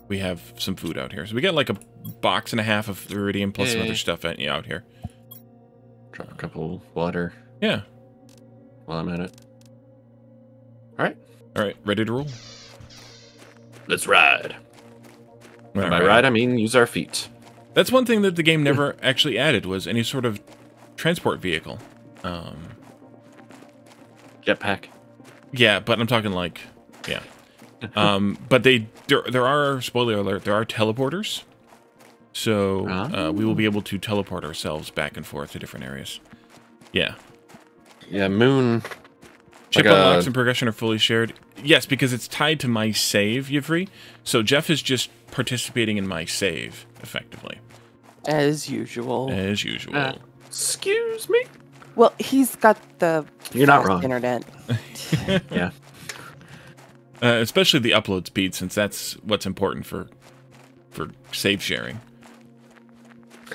we have some food out here. So we got like a box and a half of iridium plus some Yeah, other yeah. stuff out, out here. Drop a couple water Yeah. while I'm at it. All right, All right, ready to roll. let's ride. All By right. ride, I mean use our feet. That's one thing that the game never actually added was any sort of transport vehicle. Um, Jetpack. yeah, but I'm talking like, yeah. Um, but they there, there are spoiler alert there are teleporters, so uh, we will be able to teleport ourselves back and forth to different areas. Yeah, Yeah, Moon. chip Like a- unlocks and progression are fully shared. Yes, because it's tied to my save, Yivri. So Jeff is just participating in my save effectively, As usual. as usual. Uh, excuse me. Well, he's got the You're not wrong. internet. Yeah. Uh, especially the upload speed, since that's what's important for for save sharing.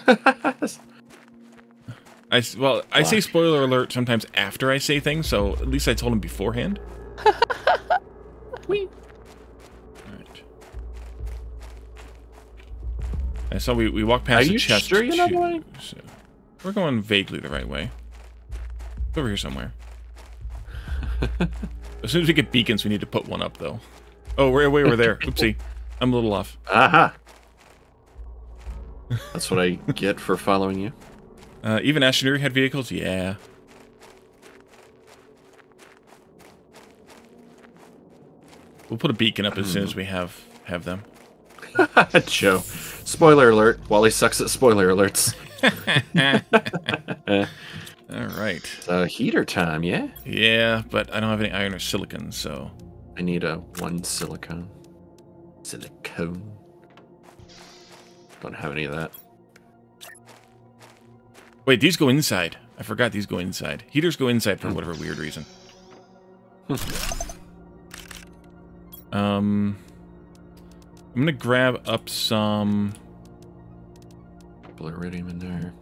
I s- well, I say spoiler alert sometimes after I say things, so at least I told him beforehand. Whee. Alright. I saw we we walked past Are a you chest. sure you're not going? so we're going vaguely the right way. It's over here somewhere. as soon as we get beacons, we need to put one up, though. Oh, we're way over there. Oopsie, I'm a little off. Aha. That's what I get for following you. Uh, even Astroneer had vehicles? Yeah. We'll put a beacon up as soon as we have have them. Joe. Spoiler alert. Wally sucks at spoiler alerts. All right. It's uh, heater time, yeah? Yeah, but I don't have any iron or silicon, so I need a one silicone. Silicone. Don't have any of that. wait. These go inside. I forgot these go inside. Heaters go inside for whatever weird reason. um, I'm gonna grab up some Couple iridium in there.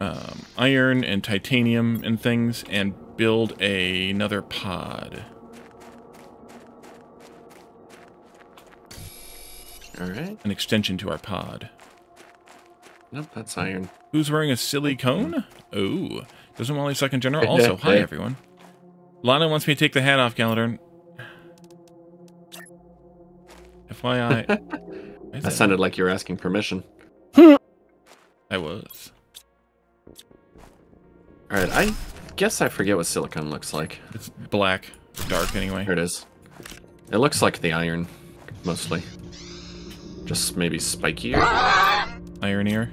Um, iron and titanium and things and build a, another pod. All right. An extension to our pod. Nope, that's iron. Who's wearing a silly cone? Oh, doesn't Wally suck in general? Also, hi everyone. Lana wants me to take the hat off, Caladorn. FYI. Why is That sounded like you were asking permission. I was. All right, I guess I forget what silicone looks like. It's black, dark anyway. Here it is. It looks like the iron, mostly. Just maybe spikier. Ironier.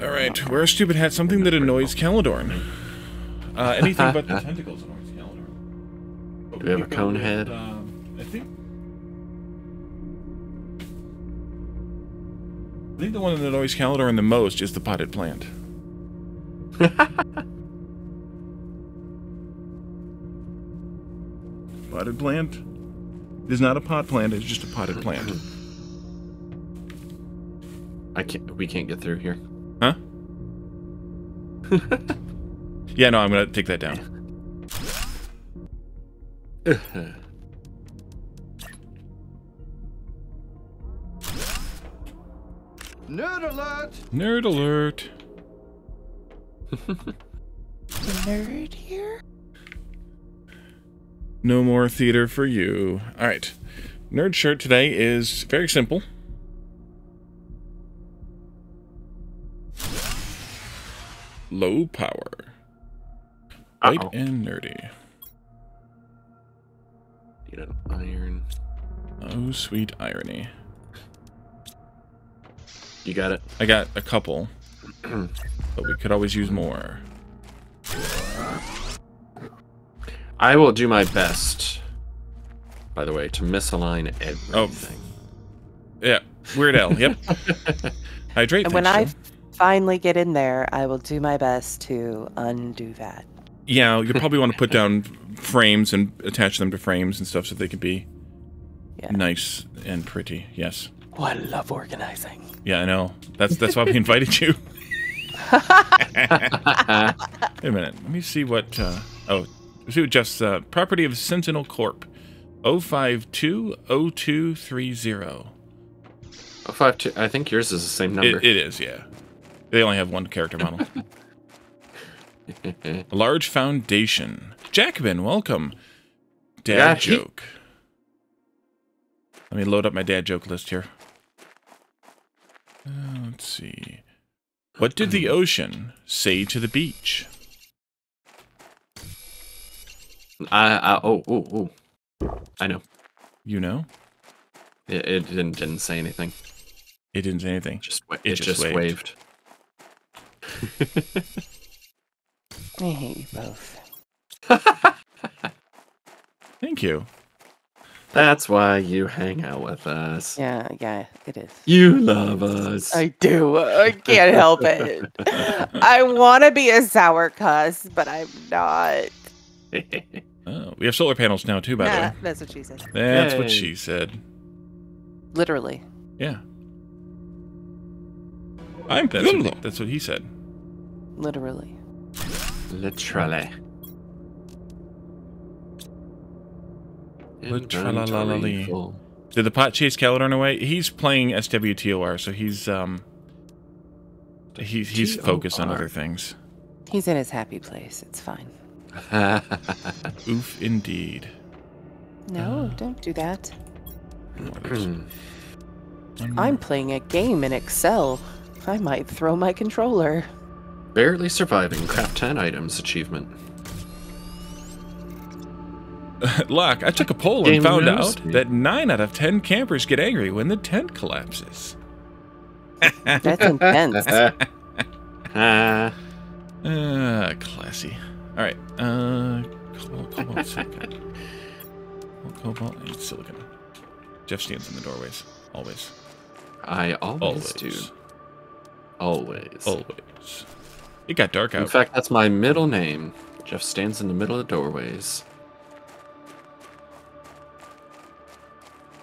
Alright, wear a stupid hat, something that annoys Caladorn. Uh, anything but the tentacles annoys Caladorn. Do we have a cone head? Um, I think. I think the one that annoys Caladorn the most is the potted plant. potted plant? It is not a pot plant, it's just a potted plant. I can't. We can't get through here. Huh? yeah, no, I'm gonna take that down. Nerd alert! Nerd alert. Nerd here? No more theater for you. All right. Nerd shirt today is very simple. Low power. Light Uh-oh. and nerdy. Need an iron. Oh, sweet irony. You got it. I got a couple, but we could always use more. I will do my best. By the way, to misalign oh. everything. Yeah, Weird Al. Yep. Hydrate. And when thanks, I Joe. finally get in there, I will do my best to undo that. yeah, you'll probably want to put down frames and attach them to frames and stuff so they can be Yeah. nice and pretty. Yes. Oh, I love organizing. Yeah, I know. That's that's why we invited you. Wait a minute. Let me see what. Uh, oh, see what Jeff's uh, property of Sentinel Corp. 0520230. Oh, five two. I think yours is the same number. It, it is, yeah. They only have one character model. Large foundation. Jacobin, welcome. Dad Yeah, he- joke. Let me load up my dad joke list here. Uh, let's see. What did the ocean say to the beach? I, I, oh, oh, oh. I know. You know? It, it didn't didn't say anything. It didn't say anything. Just It it, just just, waved. waved. I hate you both. Thank you. That's why you hang out with us. Yeah, yeah, it is. You love us. I do. I can't help it. I want to be a sour cuss, but I'm not. Oh, we have solar panels now too, by the way. that's what she said. That's what she said. Literally. Yeah. I'm that's what, that's what he said. Literally. Literally. Literally. Inventory full. Did the pot chase Caladorn away? He's playing SWTOR, so he's um he's he's focused on other things. He's in his happy place. It's fine. Oof indeed. No, Uh. don't do that. One more, there's one I'm playing a game in Excel. I might throw my controller. Barely surviving craft 10 items achievement. Look, I took a poll and Game found news. out that nine out of ten campers get angry when the tent collapses. That's intense. Uh, classy. All right. Uh, cobalt, cobalt, silicon. Cobalt, cobalt, and silicon. Jeff stands in the doorways. Always. I always, Always. do. Always. Always. It got dark out. In fact, that's my middle name. Jeff stands in the middle of doorways.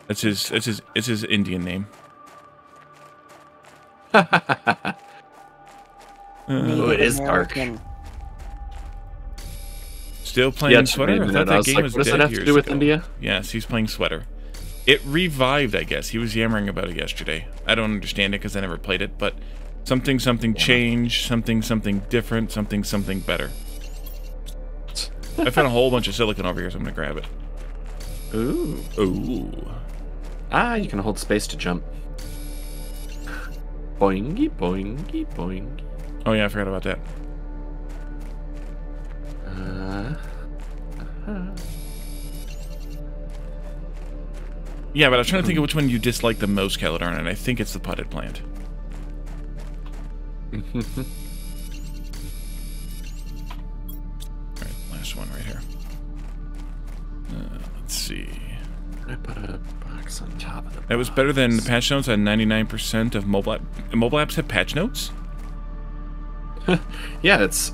That's his. That's his. It's his Indian name. Uh, Oh, it is dark. Still playing it's SWTOR. I amazing. thought I that was game like, was what does dead that have to do with ago. India? Yes, he's playing SWTOR. It revived, I guess. He was yammering about it yesterday. I don't understand it because I never played it, but something, something changed, something, something different, something, something better. I found a whole bunch of silicon over here, so I'm gonna grab it. Ooh. Ooh. Ah, you can hold space to jump. Boingy, boingy, boingy. Oh yeah, I forgot about that. Uh, Yeah, but I was trying to think of which one you dislike the most, Caladorn, and I think it's the potted plant. Alright, last one right here. Uh, let's see. I put a box on top of the. That was better than the patch notes on 99% of mobile app. Mobile apps have patch notes? Yeah, it's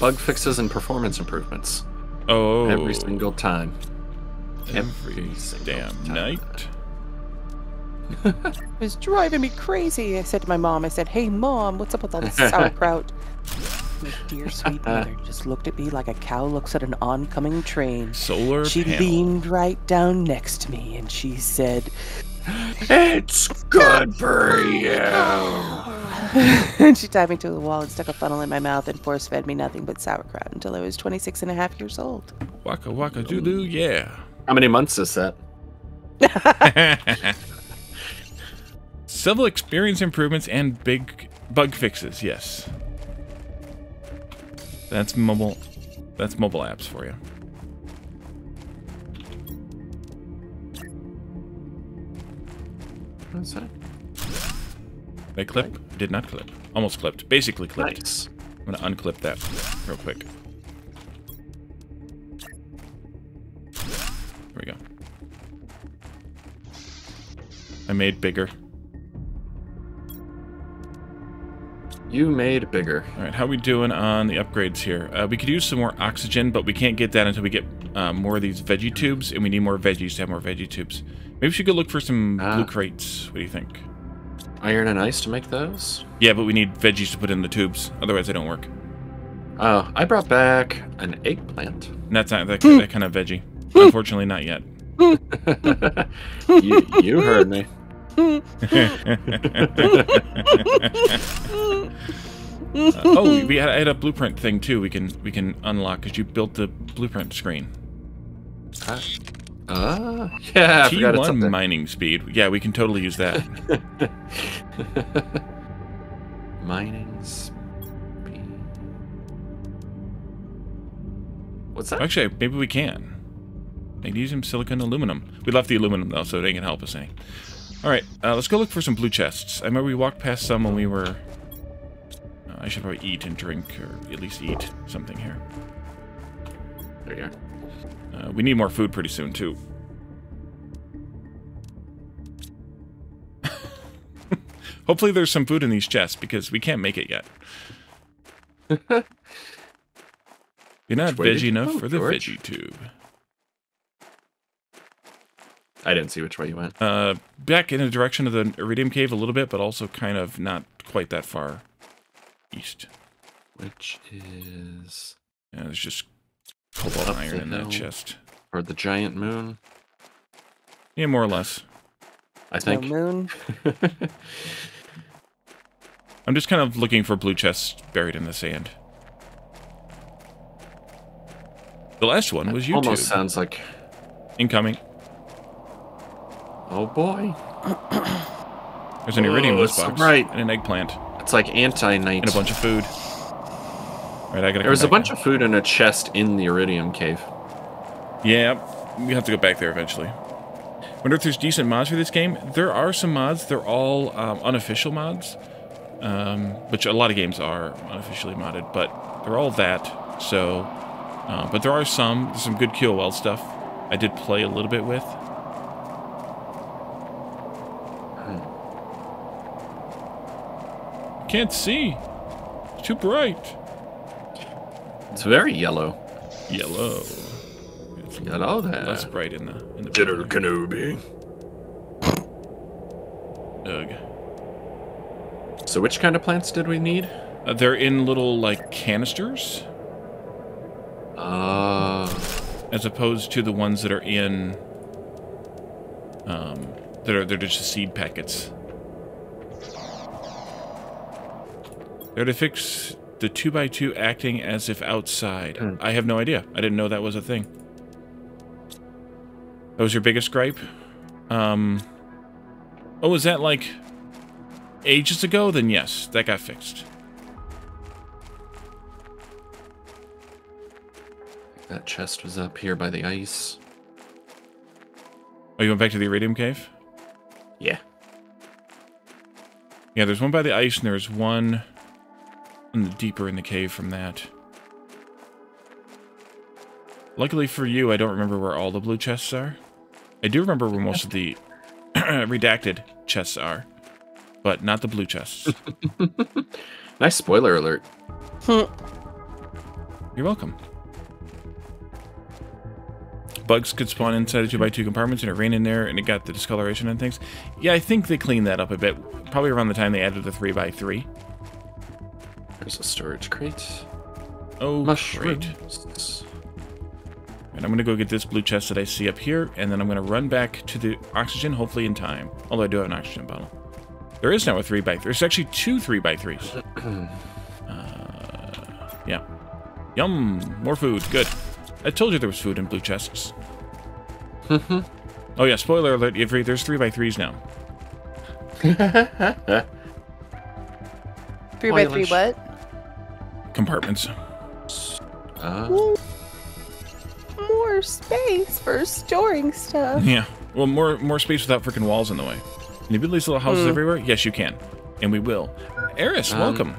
bug fixes and performance improvements Oh. every single time. Every single damn time. night. It was driving me crazy. I said to my mom, I said, Hey, mom, what's up with all this sauerkraut? My dear sweet mother just looked at me like a cow looks at an oncoming train. Solar She panel. leaned right down next to me and she said, It's good for you. and she tied me to the wall and stuck a funnel in my mouth and force fed me nothing but sauerkraut until I was 26 and a half years old. Waka waka doodoo, yeah. How many months is that? Several experience improvements and big bug fixes, yes. That's mobile that's mobile apps for you. What's that? They clip? Did not clip. Almost clipped. Basically clipped. Nice. I'm gonna unclip that real quick. There we go. I made bigger. You made bigger. All right, how we doing on the upgrades here? Uh, we could use some more oxygen, but we can't get that until we get uh, more of these veggie tubes, and we need more veggies to have more veggie tubes. Maybe we should go look for some Ah. blue crates. What do you think? Iron and ice to make those? Yeah, but we need veggies to put in the tubes. Otherwise, they don't work. Oh, I brought back an eggplant. And that's not that, that kind of veggie. Unfortunately, not yet. you, you heard me. Uh, oh, we had, I had a blueprint thing too. We can we can unlock because you built the blueprint screen. Ah, uh, yeah, I forgot it's up T1 mining speed. Yeah, we can totally use that. Mining speed. What's that? Actually, maybe we can. Magnesium, silicon, aluminum. We left the aluminum though, so it ain't gonna help us any. All right, uh, let's go look for some blue chests. I remember we walked past some when we were. Uh, I should probably eat and drink, or at least eat something here. There you are. Uh, we need more food pretty soon too. Hopefully, there's some food in these chests because we can't make it yet. You're not Which way did veggie enough go, for the George? veggie tube. I didn't see which way you went. Uh, back in the direction of the Iridium Cave a little bit, but also kind of not quite that far east. Which is Yeah, there's just cobalt Up iron the in that chest. or the giant moon. Yeah, more or less. I No think. moon. I'm just kind of looking for blue chests buried in the sand. The last one was YouTube. Almost sounds like. Incoming. Oh boy, There's an iridium Oh, box right. and an eggplant it's like anti-night. and a bunch of food. Right, I gotta. There was a bunch of food in a chest in the iridium cave. Yeah, we have to go back there eventually. Wonder if there's decent mods for this game. There are some mods. They're all um, unofficial mods, um, which a lot of games are unofficially modded, but they're all that. So, uh, but there are some. There's some good QOL stuff. I did play a little bit with. Can't see. It's too bright. It's very yellow. Yellow. It's Yellow there. less bright in the in the General background. Kenobi. Ugh. So which kind of plants did we need? Uh, they're in little like canisters, Uh, as opposed to the ones that are in. Um, that are they're just seed packets. They're to fix the two x two acting as if outside. Hmm. I have no idea. I didn't know that was a thing. That was your biggest gripe. Um. Oh, was that like ages ago? Then yes, that got fixed. that chest was up here by the ice. Oh, you went back to the Iridium Cave? Yeah. Yeah, there's one by the ice, and there's one in the deeper in the cave from that. Luckily for you, I don't remember where all the blue chests are. I do remember where most of the redacted chests are, but not the blue chests. Nice spoiler alert. Hmm. You're welcome. Bugs could spawn inside the 2x2 compartments and it rained in there and it got the discoloration and things. Yeah, I think they cleaned that up a bit. Probably around the time they added the 3x3. There's a storage crate. Oh, great. Mushrooms. And I'm gonna go get this blue chest that I see up here, and then I'm gonna run back to the oxygen, hopefully in time. Although I do have an oxygen bottle. There is now a 3x3. There's actually two 3x3s. uh, yeah. Yum! More food. Good. I told you there was food in blue chests. oh yeah, spoiler alert, Ivry, there's 3x3s now. Three by three. Spoilage. What? Compartments. Uh, More space for storing stuff. Yeah. Well, more more space without freaking walls in the way. Can you build these little houses Hmm. everywhere? Yes, you can. And we will. Eris, Um, welcome.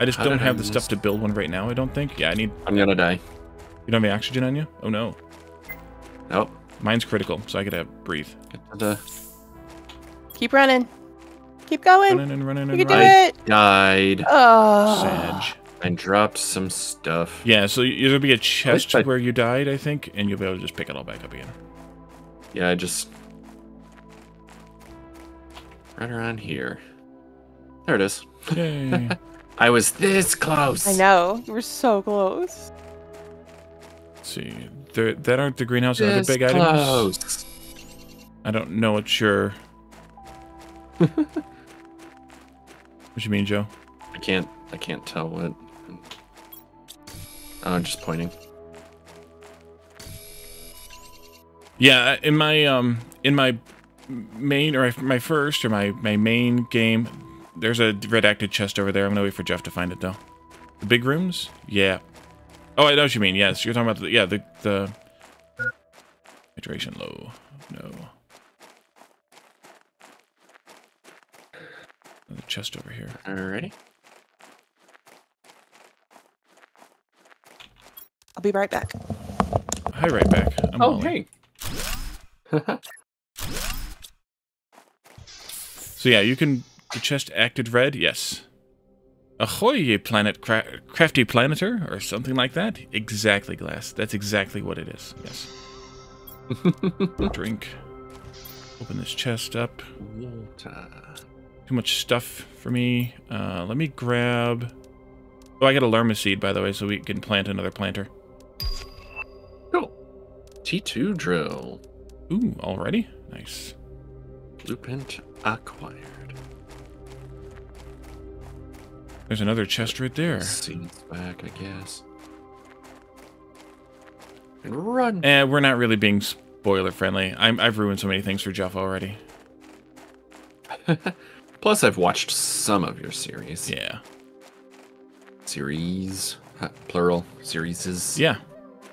I just don't did I have the miss- stuff to build one right now, I don't think. Yeah, I need... I'm gonna die. You don't have any oxygen on you? Oh, no. Nope. Mine's critical, so I gotta breathe. Get to the Keep running. Keep going. Running and running and You and can do running. it. died Oh. Sag. And dropped some stuff. Yeah, so y- there'll be a chest I- where you died, I think, and you'll be able to just pick it all back up again. Yeah, I just right around here. There it is. Yay. I was this close. I know. You were so close. Let's see. There, that aren't the greenhouse and other This big items? close. I don't know what you're... what you mean, Joe? I can't. I can't tell what. Oh, I'm just pointing. Yeah, in my um in my main or my first or my my main game, there's a redacted chest over there. I'm gonna wait for Jeff to find it though. The big rooms? Yeah. Oh, I know what you mean. Yes, you're talking about the yeah the the hydration low. No. Another chest over here. Alrighty. I'll be right back. Hi, right back. I'm Oh, Wally. hey. So yeah, you can. The chest acted red. Yes. Ahoy, ye planet cra- crafty planeter, or something like that. Exactly, glass. That's exactly what it is. Yes. Drink. Open this chest up. Water. Too much stuff for me. Uh, let me grab. Oh, I got a llama seed, by the way, so we can plant another planter. Cool. T2 drill. Ooh, already? Nice. Blueprint acquired. There's another chest right there. Seeds back, I guess. And run. Eh, we're not really being spoiler friendly. I'm, I've ruined so many things for Jeff already. Plus, I've watched some of your series. Yeah. Series. Plural. Series. Yeah,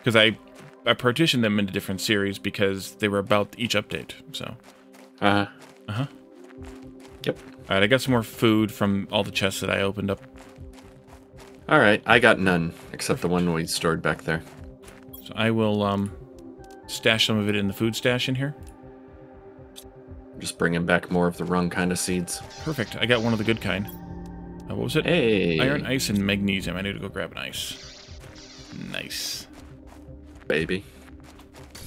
because I I partitioned them into different series because they were about each update. So, Uh, huh. uh huh. Yep. All right, I got some more food from all the chests that I opened up. all right. I got none except the one we stored back there. So I will um stash some of it in the food stash in here. Just bringing back more of the wrong kind of seeds. Perfect. I got one of the good kind. Uh, what was it? Hey. Iron, ice, and magnesium. I need to go grab an ice. Nice. Baby.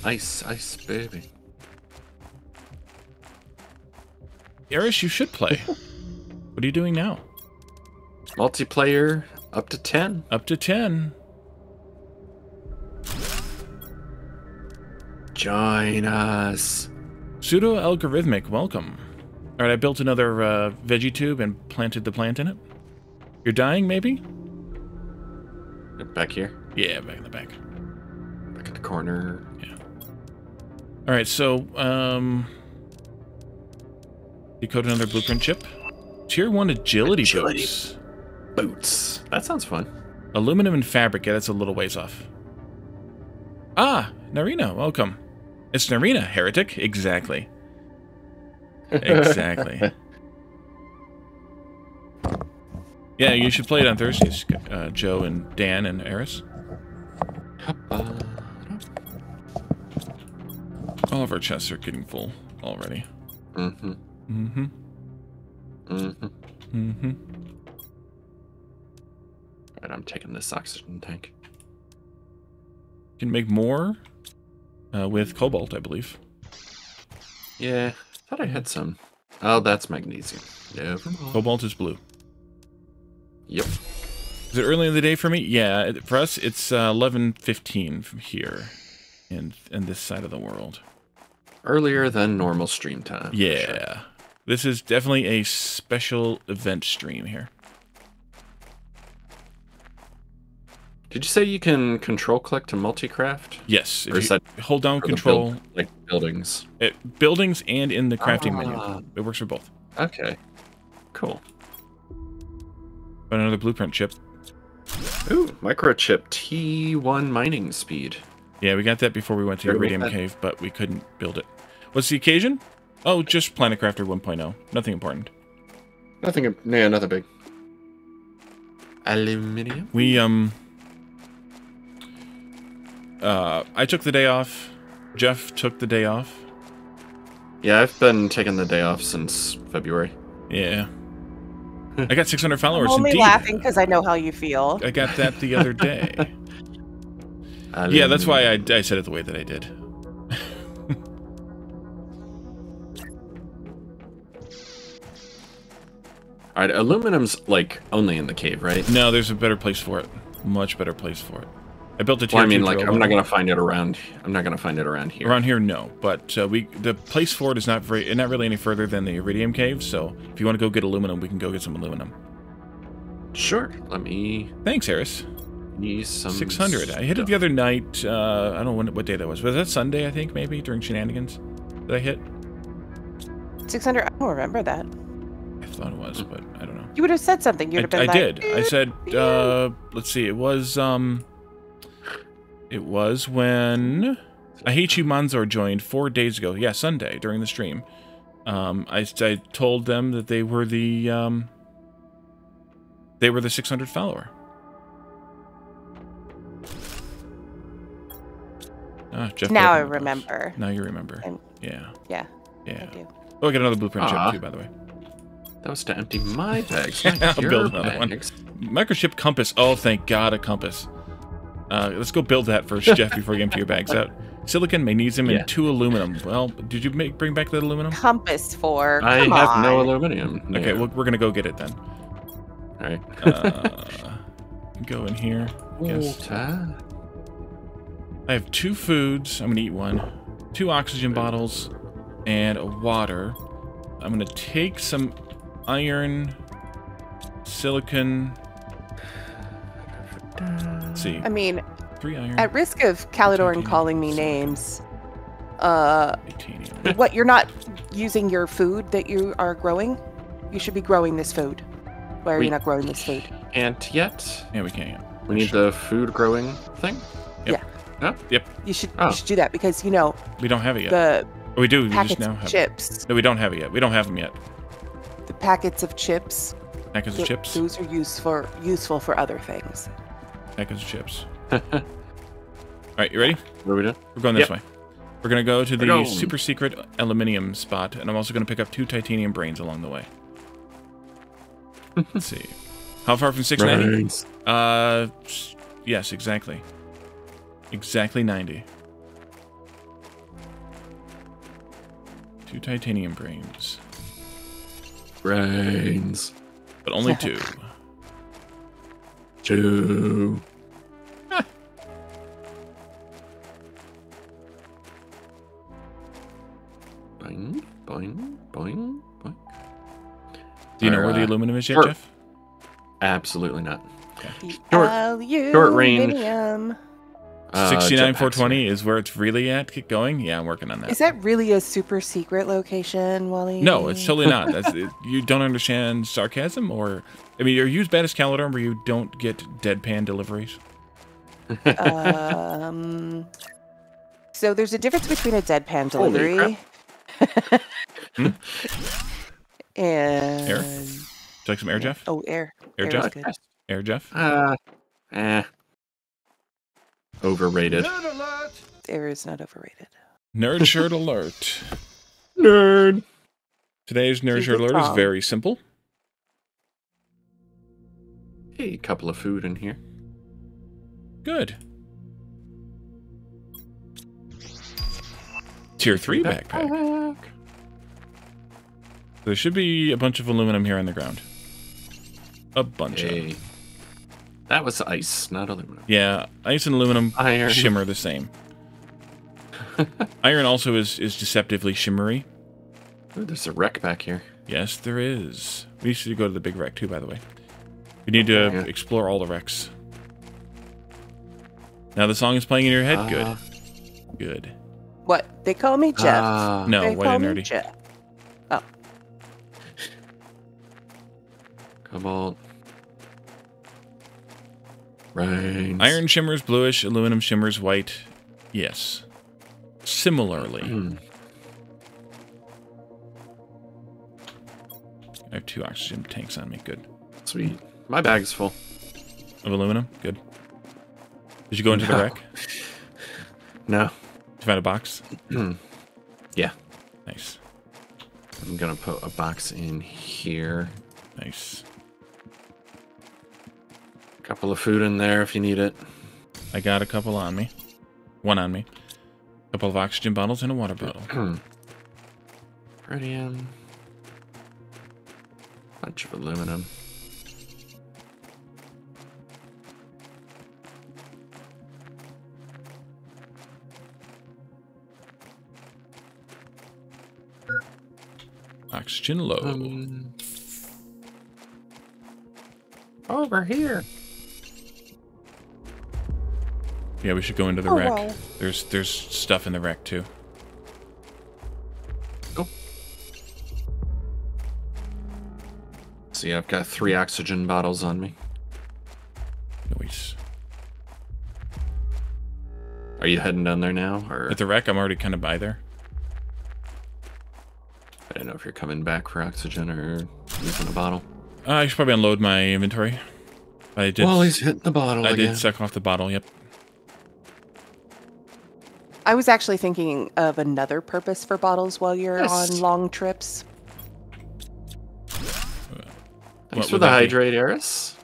Ice, ice, baby. Eris, you should play. what are you doing now? Multiplayer up to 10. Up to ten. Join us. Pseudo algorithmic, welcome. All right, I built another uh, veggie tube and planted the plant in it. You're dying, maybe? Back here. Yeah, back in the back. Back in the corner. All right, so um, decode another blueprint chip. Tier one agility, Agility. boots. Boots. That sounds fun. Aluminum and fabric. Yeah, that's a little ways off. Ah, Narina, welcome. It's Narina, heretic. Exactly. Exactly. yeah, you should play it on Thursdays, uh, Joe and Dan and Eris. Uh, All of our chests are getting full already. mm-hmm. Mm-hmm. Mm-hmm. Mm-hmm. Alright, I'm taking this oxygen tank. You can make more uh, with cobalt, I believe. Yeah, thought I had some. Oh, that's magnesium. Never mind. Cobalt is blue. Yep. Is it early in the day for me? Yeah, for us it's uh, 11:15 from here, in in this side of the world. Earlier than normal stream time. Yeah, this is definitely a special event stream here. Did you say you can control click to multi-craft? Yes, Or is you that hold down control build- like buildings. at buildings and in the crafting Ah. menu. It works for both. Okay. Cool. But another blueprint chip. Ooh, microchip T1 mining speed. Yeah, we got that before we went to Sure, we Iridium Cave, but we couldn't build it. What's the occasion? Oh, just Planet Crafter 1.0. Nothing important. Nothing. Yeah, nothing big. Aluminium. We um uh I took the day off. Jeff took the day off. Yeah, I've been taking the day off since February. Yeah. I got 600 followers I'm only indeed. laughing because I know how you feel. I got that the other day. yeah, that's why I, I said it the way that I did. All right, aluminum's like only in the cave, right? No, there's a better place for it. Much better place for it. I built a Well, I mean, like, I'm not gonna find it around. I'm not gonna find it around here. Around here, no. But uh, we the place for it is not very not really any further than the Iridium Cave. So if you want to go get aluminum, we can go get some aluminum. Sure. Let me Thanks, Harris. Use some. 600. I hit it the other night. Uh, I don't know what day that was. Was that Sunday? I think maybe during shenanigans. Did I hit? 600. I don't remember that. I thought it was, but I don't know. You would have said something. You I, would have been I like, did. I said. Uh, let's see. It was. Um. It was when I hate you, Manzor joined four days ago. Yeah, Sunday during the stream. Um, I, I told them that they were the um. They were the 600 follower. Ah, Jeff. Now I Bowden. remember. Now you remember. I'm- Yeah. Yeah, Yeah. I do. Oh, I got another blueprint Ah. chip too, by the way. That was to empty my bags. I'll build another one. Microchip compass. Oh, thank God, a compass. Uh, let's go build that first, Jeff, before you empty your bags out. Silicon, magnesium, Yeah. and two aluminum. Well, did you make, bring back that aluminum? Compass for. I have on. no aluminum. Okay, Yeah. well, we're gonna go get it then. All right. Uh, go in here. Yes. Water. I have two foods. I'm gonna eat one. Two oxygen bottles, and a water. I'm gonna take some iron, silicon. Let's see, I mean, three iron. at risk of Caladorn calling me names, uh, what you're not using your food that you are growing. You should be growing this food. Why are We- you not growing this food? Can't yet. Yeah, we can't. We need the food growing thing. You should Oh. you should do that because you know We don't have it yet. the Oh, we do. We just now of have it. chips, No, we don't have it yet. We don't have them yet. the packets of chips. Packets of chips. Those are used for useful for other things. Packets of chips. All right, you ready? What are we doing? We're going this Yep. way. We're gonna go to the We're super secret aluminium spot, and I'm also gonna pick up two titanium brains along the way. Let's see. How far from 690? Brains. Uh, s- yes, exactly. Exactly 90. Two titanium brains, Brains. but only two. Two. boing, boing, boing, boing. Do you know Or, where the uh, aluminum is yet, sure. Jeff? Absolutely not. The Short- short range. Aluminium. Uh, 69 jetpacks. 420 is where it's really at. Keep going. Yeah, I'm working on that. Is that really a super secret location, Wally? No, it's totally not. That's, it, you don't understand sarcasm, or I mean, you're you as bad as Caladorn where you don't get deadpan deliveries? um. So there's a difference between a deadpan delivery Hmm? and Air? Would you like some air, Jeff? Oh, air. Air, air Jeff? is good. Air, Jeff? Uh, eh. Overrated. Nerd alert! Air is not overrated. Nerd shirt alert. Nerd. Today's nerd shirt alert is very simple. Hey, couple of food in here. Good. Tier three backpack. There should be a bunch of aluminum here on the ground. A bunch of. Hey. That was ice, not aluminum. Yeah, ice and aluminum Iron. shimmer the same. Iron also is, is deceptively shimmery. Ooh, there's a wreck back here. Yes, there is. We should go to the big wreck too, by the way. We need to Yeah. explore all the wrecks. Now the song is playing in your head. Uh, Good. Good. What? They call me Jeff. ah, No, they white call and me nerdy. Jeff. Cobalt. Rains. Iron shimmers bluish, aluminum shimmers white. Yes. Similarly, Hmm. I have two oxygen tanks on me. Good. Sweet. My bag's full. Of aluminum. Good. Did you go into the No. wreck No. to find a box? Yeah. Nice. I'm gonna put a box in here. Nice. Couple of food in there if you need it. I got a couple on me. One on me. A couple of oxygen bottles and a water bottle. Radium. Bunch of aluminum. Oxygen low. Um, over here. Yeah, we should go into the Oh, wreck. wow. There's there's stuff in the wreck too. Go. See, I've got three oxygen bottles on me. Nice. Are you heading down there now, or At the wreck, I'm already kind of by there. I don't know if you're coming back for oxygen or using a bottle. Uh, I should probably unload my inventory. I did. well, he's hitting the bottle I again. did suck off the bottle. Yep. I was actually thinking of another purpose for bottles while you're Yes. on long trips. What Thanks for the that be? hydrate, Eris.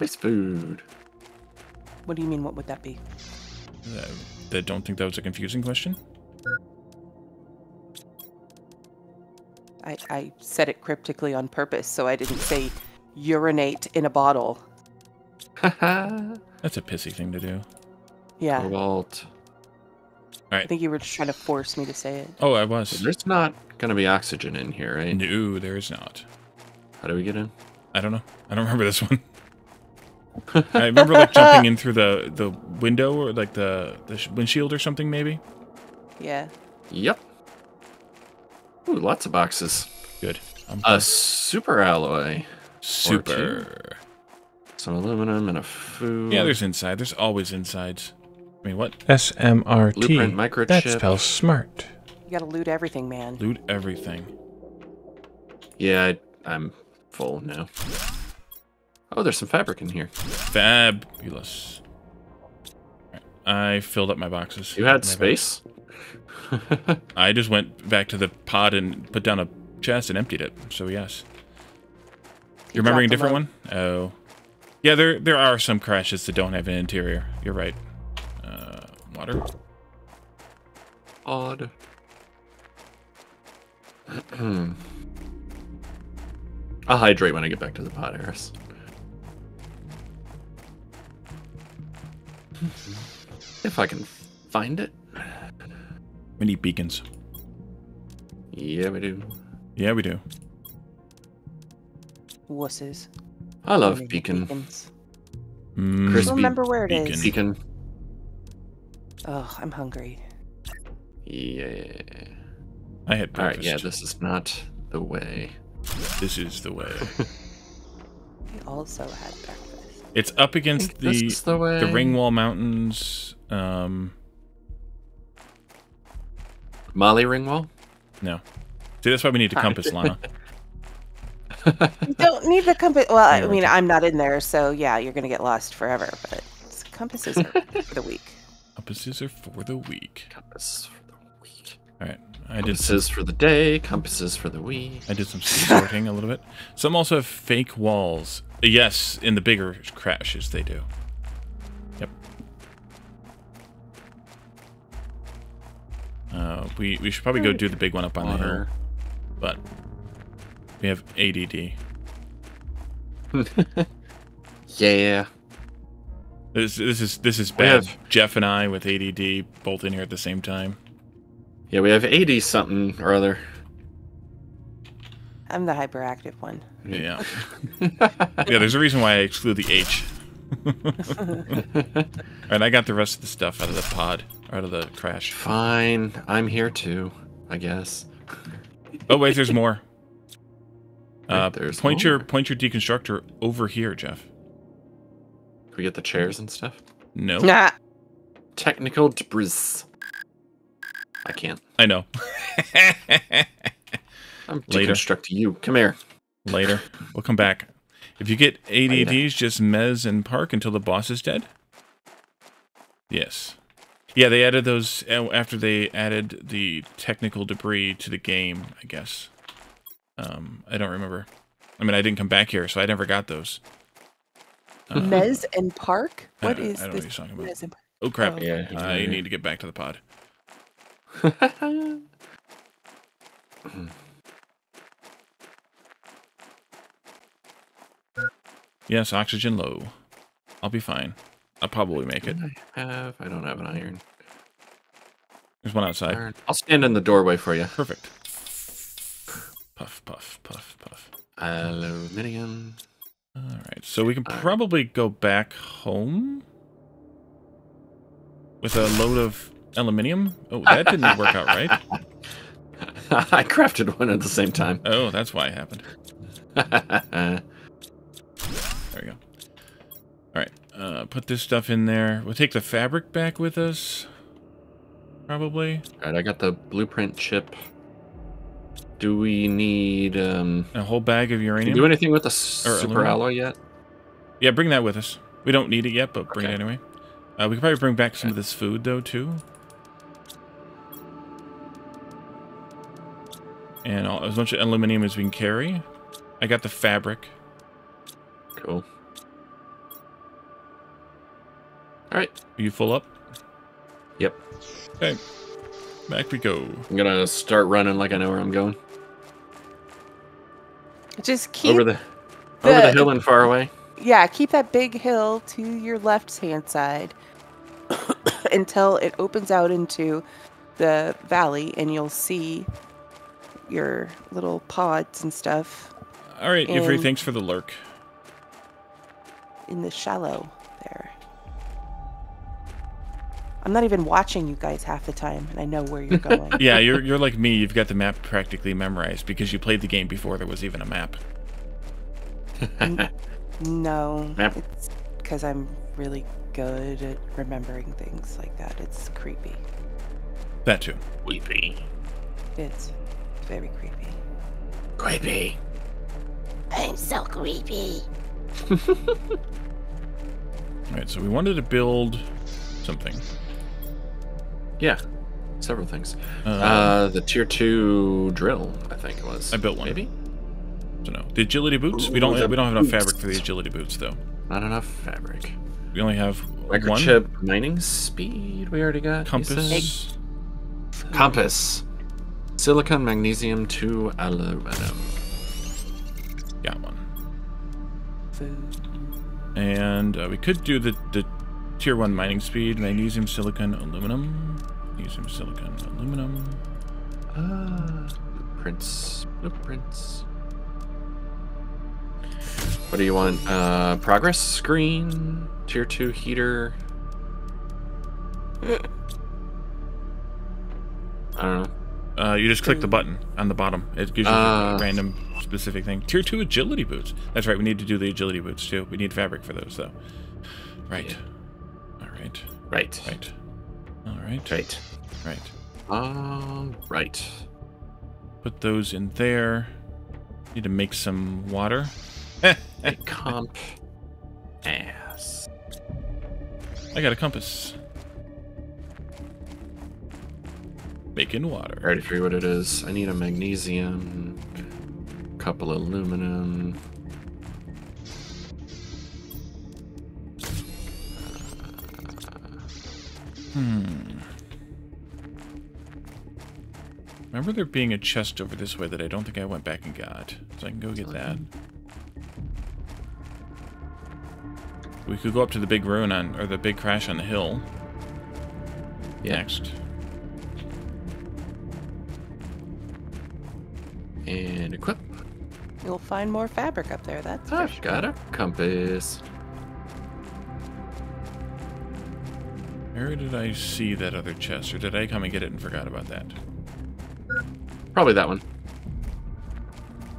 Nice food. What do you mean? What would that be? Uh, I don't think that was a confusing question. I, I said it cryptically on purpose, so I didn't say urinate in a bottle. That's a pissy thing to do. Yeah, Cobalt. I think you were just trying to force me to say it. Oh, I was. There's not gonna be oxygen in here, right? No, there is not. How do we get in? I don't know. I don't remember this one. I remember like jumping in through the the window or like the the windshield or something maybe. Yeah. Yep. Ooh, lots of boxes. Good. Um, A super alloy. super. Some aluminum and a food. Yeah, there's inside. There's always insides. I mean, what? SMRT. Blueprint microchip. That spells smart. You gotta loot everything, man. Loot everything. Yeah, I, I'm full now. Oh, there's some fabric in here. Fabulous. Alright, I filled up my boxes. You had space? I just went back to the pod and put down a chest and emptied it. So yes. You You're remembering a dropped different one? Oh. Yeah, there there are some crashes that don't have an interior. You're right. Water. Odd. I'll hydrate when I get back to the pod, Eris. If I can find it. We need beacons. Yeah, we do. Yeah, we do. Wusses. I love Only beacon. beacons. Mm, Crispy Don't remember where it is. beacon. Beacon. Oh, I'm hungry. Yeah. I had breakfast. All right. breakfast. Yeah, this is not the way. This is the way. I also had breakfast. It's up against the the way. the Ringwall Mountains. Um, Molly Ringwald. no. See, that's why we need a compass, Lana. You don't need the compass. Well, I mean. I'm not in there, so yeah, you're gonna get lost forever. But compasses are for the week. Compasses are for the week. Compass for the week. All right, I did some, for the day. Compasses for the week. I did some sorting a little bit. Some also have fake walls. Yes, in the bigger crashes they do. Yep. Uh, we we should probably go do the big one up on the hill, but we have ADD. Yeah. This this is this is We bad. have- Jeff and I with ADD both in here at the same time. Yeah, we have 80 something or other. I'm the hyperactive one. Yeah. yeah, there's a reason why I exclude the H. Alright, I got the rest of the stuff out of the pod, out of the crash. Fine. I'm here too, I guess. Oh wait, there's more. Uh, Wait, there's point your point your deconstructor over here, Jeff. Can we get the chairs and stuff? No, Nah. Technical debris. I can't. I know. I'm Later. deconstructing you. Come here. Later, we'll come back. If you get ADDs, just Mez and Park until the boss is dead. Yes. Yeah, they added those uh, after they added the technical debris to the game. I guess. Um, I don't remember. I mean, I didn't come back here, so I never got those. Uh, Mez and Park? I What don't- is I this? what about. Mez and Park? Oh crap! Oh. Yeah. I need to get back to the pod. Yes, oxygen low. I'll be fine. I'll probably make it. I have. I don't have an iron. There's one outside. Iron. I'll stand in the doorway for you. Perfect. Puff, puff, puff, puff. Aluminium. All right, so we can probably go back home with a load of aluminium. Oh, that didn't work out right. I crafted one at the same time. Oh, that's why it happened. There we go. All right, uh, put this stuff in there. We'll take the fabric back with us, probably. Alright, I got the blueprint chip. Do we need um A whole bag of uranium. do anything with the super aluminum? alloy yet? Yeah, bring that with us. We don't need it yet, but bring it anyway. Uh, we could probably bring back some of this food though too. And all, as much aluminium as we can carry. I got the fabric. Cool. Alright. Are you full up? Yep. Okay. Back we go. I'm gonna start running like I know where I'm going. Just keep over the over the the- hill and far away. yeah, keep that big hill to your left hand side until it opens out into the valley and you'll see your little pods and stuff All right, Ivry, And- thanks for the lurk. in the shallow I'm not even watching you guys half the time and I know where you're going. Yeah, you're you're like me. You've got the map practically memorized because you played the game before there was even a map. no, Yep. it's because I'm really good at remembering things like that. It's creepy. That too. Weepy. It's very creepy. Creepy. I'm so creepy. All right, so we wanted to build something. Yeah. Several things. Uh, Uh the tier two drill, I think it was. I built one. Maybe? so no, the agility boots. we don't we don't have enough boots. fabric for the agility boots though. Not enough fabric. We only have one Microchip mining speed we already got. compass. Compass. Silicon, magnesium, two aluminum. Got one. And uh, we could do the, the tier 1 mining speed, magnesium, silicon, aluminum. Magnesium, silicon, aluminum. Ah, blueprints. Blueprints. What do you want? Uh, progress screen, tier two heater. I don't know. Uh, you just click the button on the bottom. It gives you Uh. a random specific thing. Tier 2 agility boots. That's right, we need to do the agility boots too. We need fabric for those though. Right. Alright. Right. Right. Alright. Right. Right. Um. Right. Put those in there. Need to make some water. A comp. Ass. I got a compass. Making water. I already figured what it is. I need a magnesium, couple of aluminum. Hmm. Remember there being a chest over this way that I don't think I went back and got. So I can go get that. We could go up to the big ruin on, or the big crash on the hill. Yeah. Next. And equip. You'll find more fabric up there. That's for I've sure. got a compass. Where did I see that other chest, or did I come and get it and forgot about that? Probably that one.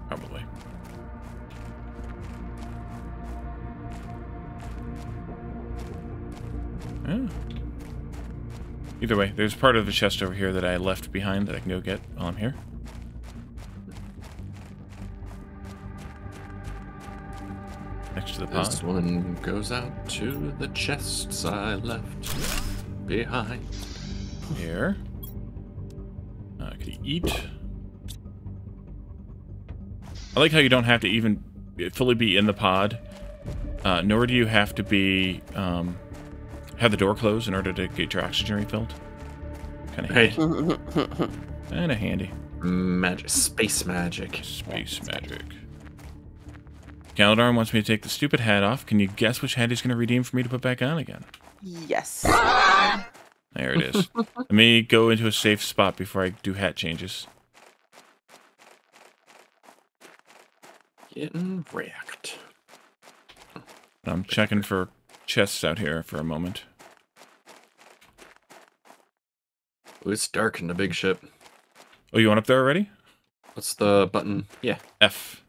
Probably. Oh. Either way, there's part of the chest over here that I left behind that I can go get while I'm here. Next to the This one goes out to the chests I left behind. Here. Uh, can you eat? I like how you don't have to even fully be in the pod, uh, nor do you have to be um, have the door closed in order to get your oxygen refilled. Kind of handy. Kind of handy. magic, space magic. Space magic. Caladorn wants me to take the stupid hat off. Can you guess which hat he's going to redeem for me to put back on again? Yes. There it is. Let me go into a safe spot before I do hat changes. Getting wrecked. I'm checking for chests out here for a moment. Ooh, it's dark in the big ship. Oh, you went up there already? What's the button? Yeah. F.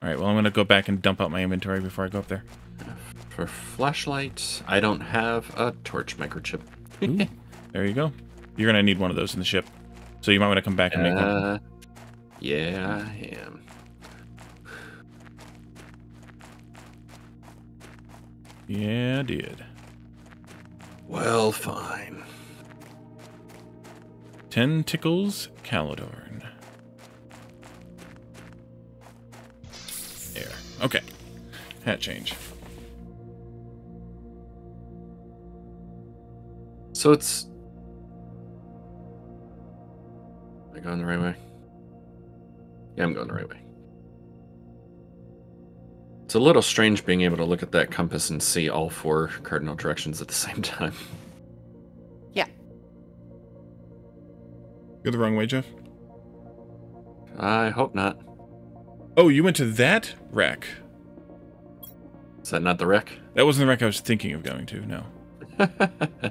Alright, well, I'm going to go back and dump out my inventory before I go up there. For flashlight, I don't have a torch microchip. Ooh, there you go. You're going to need one of those in the ship. So you might want to come back and make one. Uh, Yeah, I am. Yeah, I did. Well, fine. Ten tickles, Caladorn. There. Okay. Hat change. So it's. Am I going the right way? Yeah, I'm going the right way. It's a little strange being able to look at that compass and see all four cardinal directions at the same time. Yeah. You're the wrong way, Jeff? I hope not. Oh, you went to that wreck. Is that not the wreck? That wasn't the wreck I was thinking of going to, no.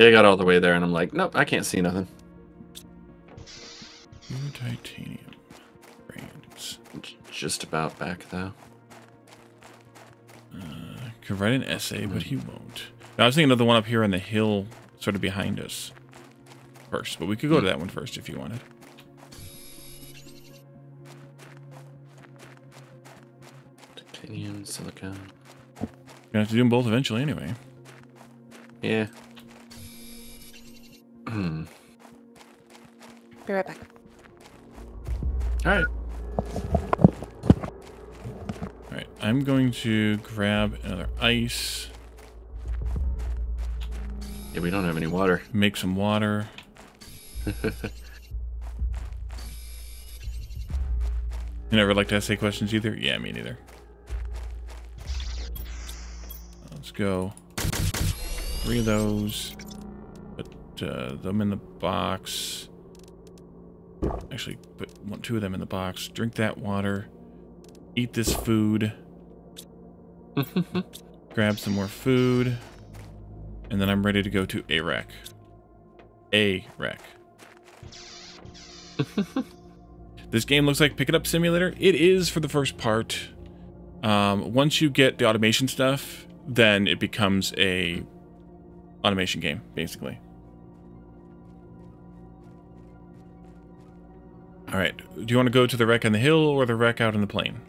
yeah, I got all the way there and I'm like, nope, I can't see nothing. pure titanium. Just about back though. Uh, could write an essay, but he won't. Now, I was thinking of the one up here on the hill, sort of behind us. First, but we could go to that one first if you wanted. Titanium, silicon. Gonna have to do them both eventually, anyway. Yeah. Hmm. Be right back. All right. All right, I'm going to grab another ice, Yeah, we don't have any water. make some water. You never like to essay questions either? Yeah, me neither. Let's go. Three of those. Put uh, them in the box. Actually, put one, two of them in the box. Drink that water. Eat this food. Grab some more food. And then I'm ready to go to a wreck. A wreck. This game looks like Pick It Up Simulator. It is for the first part. Um, once you get the automation stuff, then it becomes a automation game, basically. All right. Do you want to go to the wreck on the hill or the wreck out in the plain?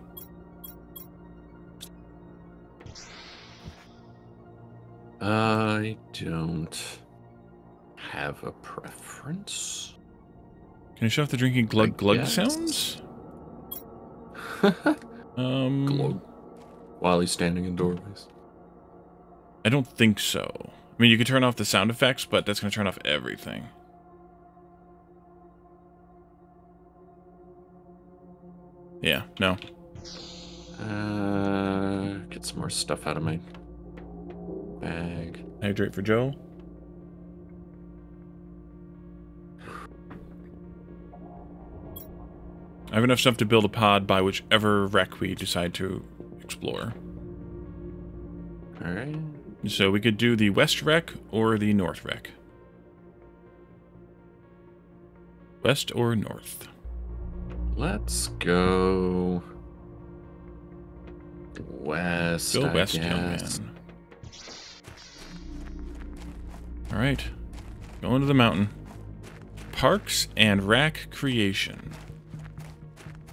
I don't have a preference. Can you shut off the drinking glug glug sounds? Um, Glug. While he's standing in doorways. I don't think so. I mean, you can turn off the sound effects, but that's going to turn off everything. Yeah, no. Uh, get some more stuff out of my bag. Hydrate for Joe. I have enough stuff to build a pod by whichever wreck we decide to explore. All right. So we could do the west wreck or the north wreck. West or north? Let's go west. Go I west, young man. All right, going to the mountain. Parks and Rack Creation.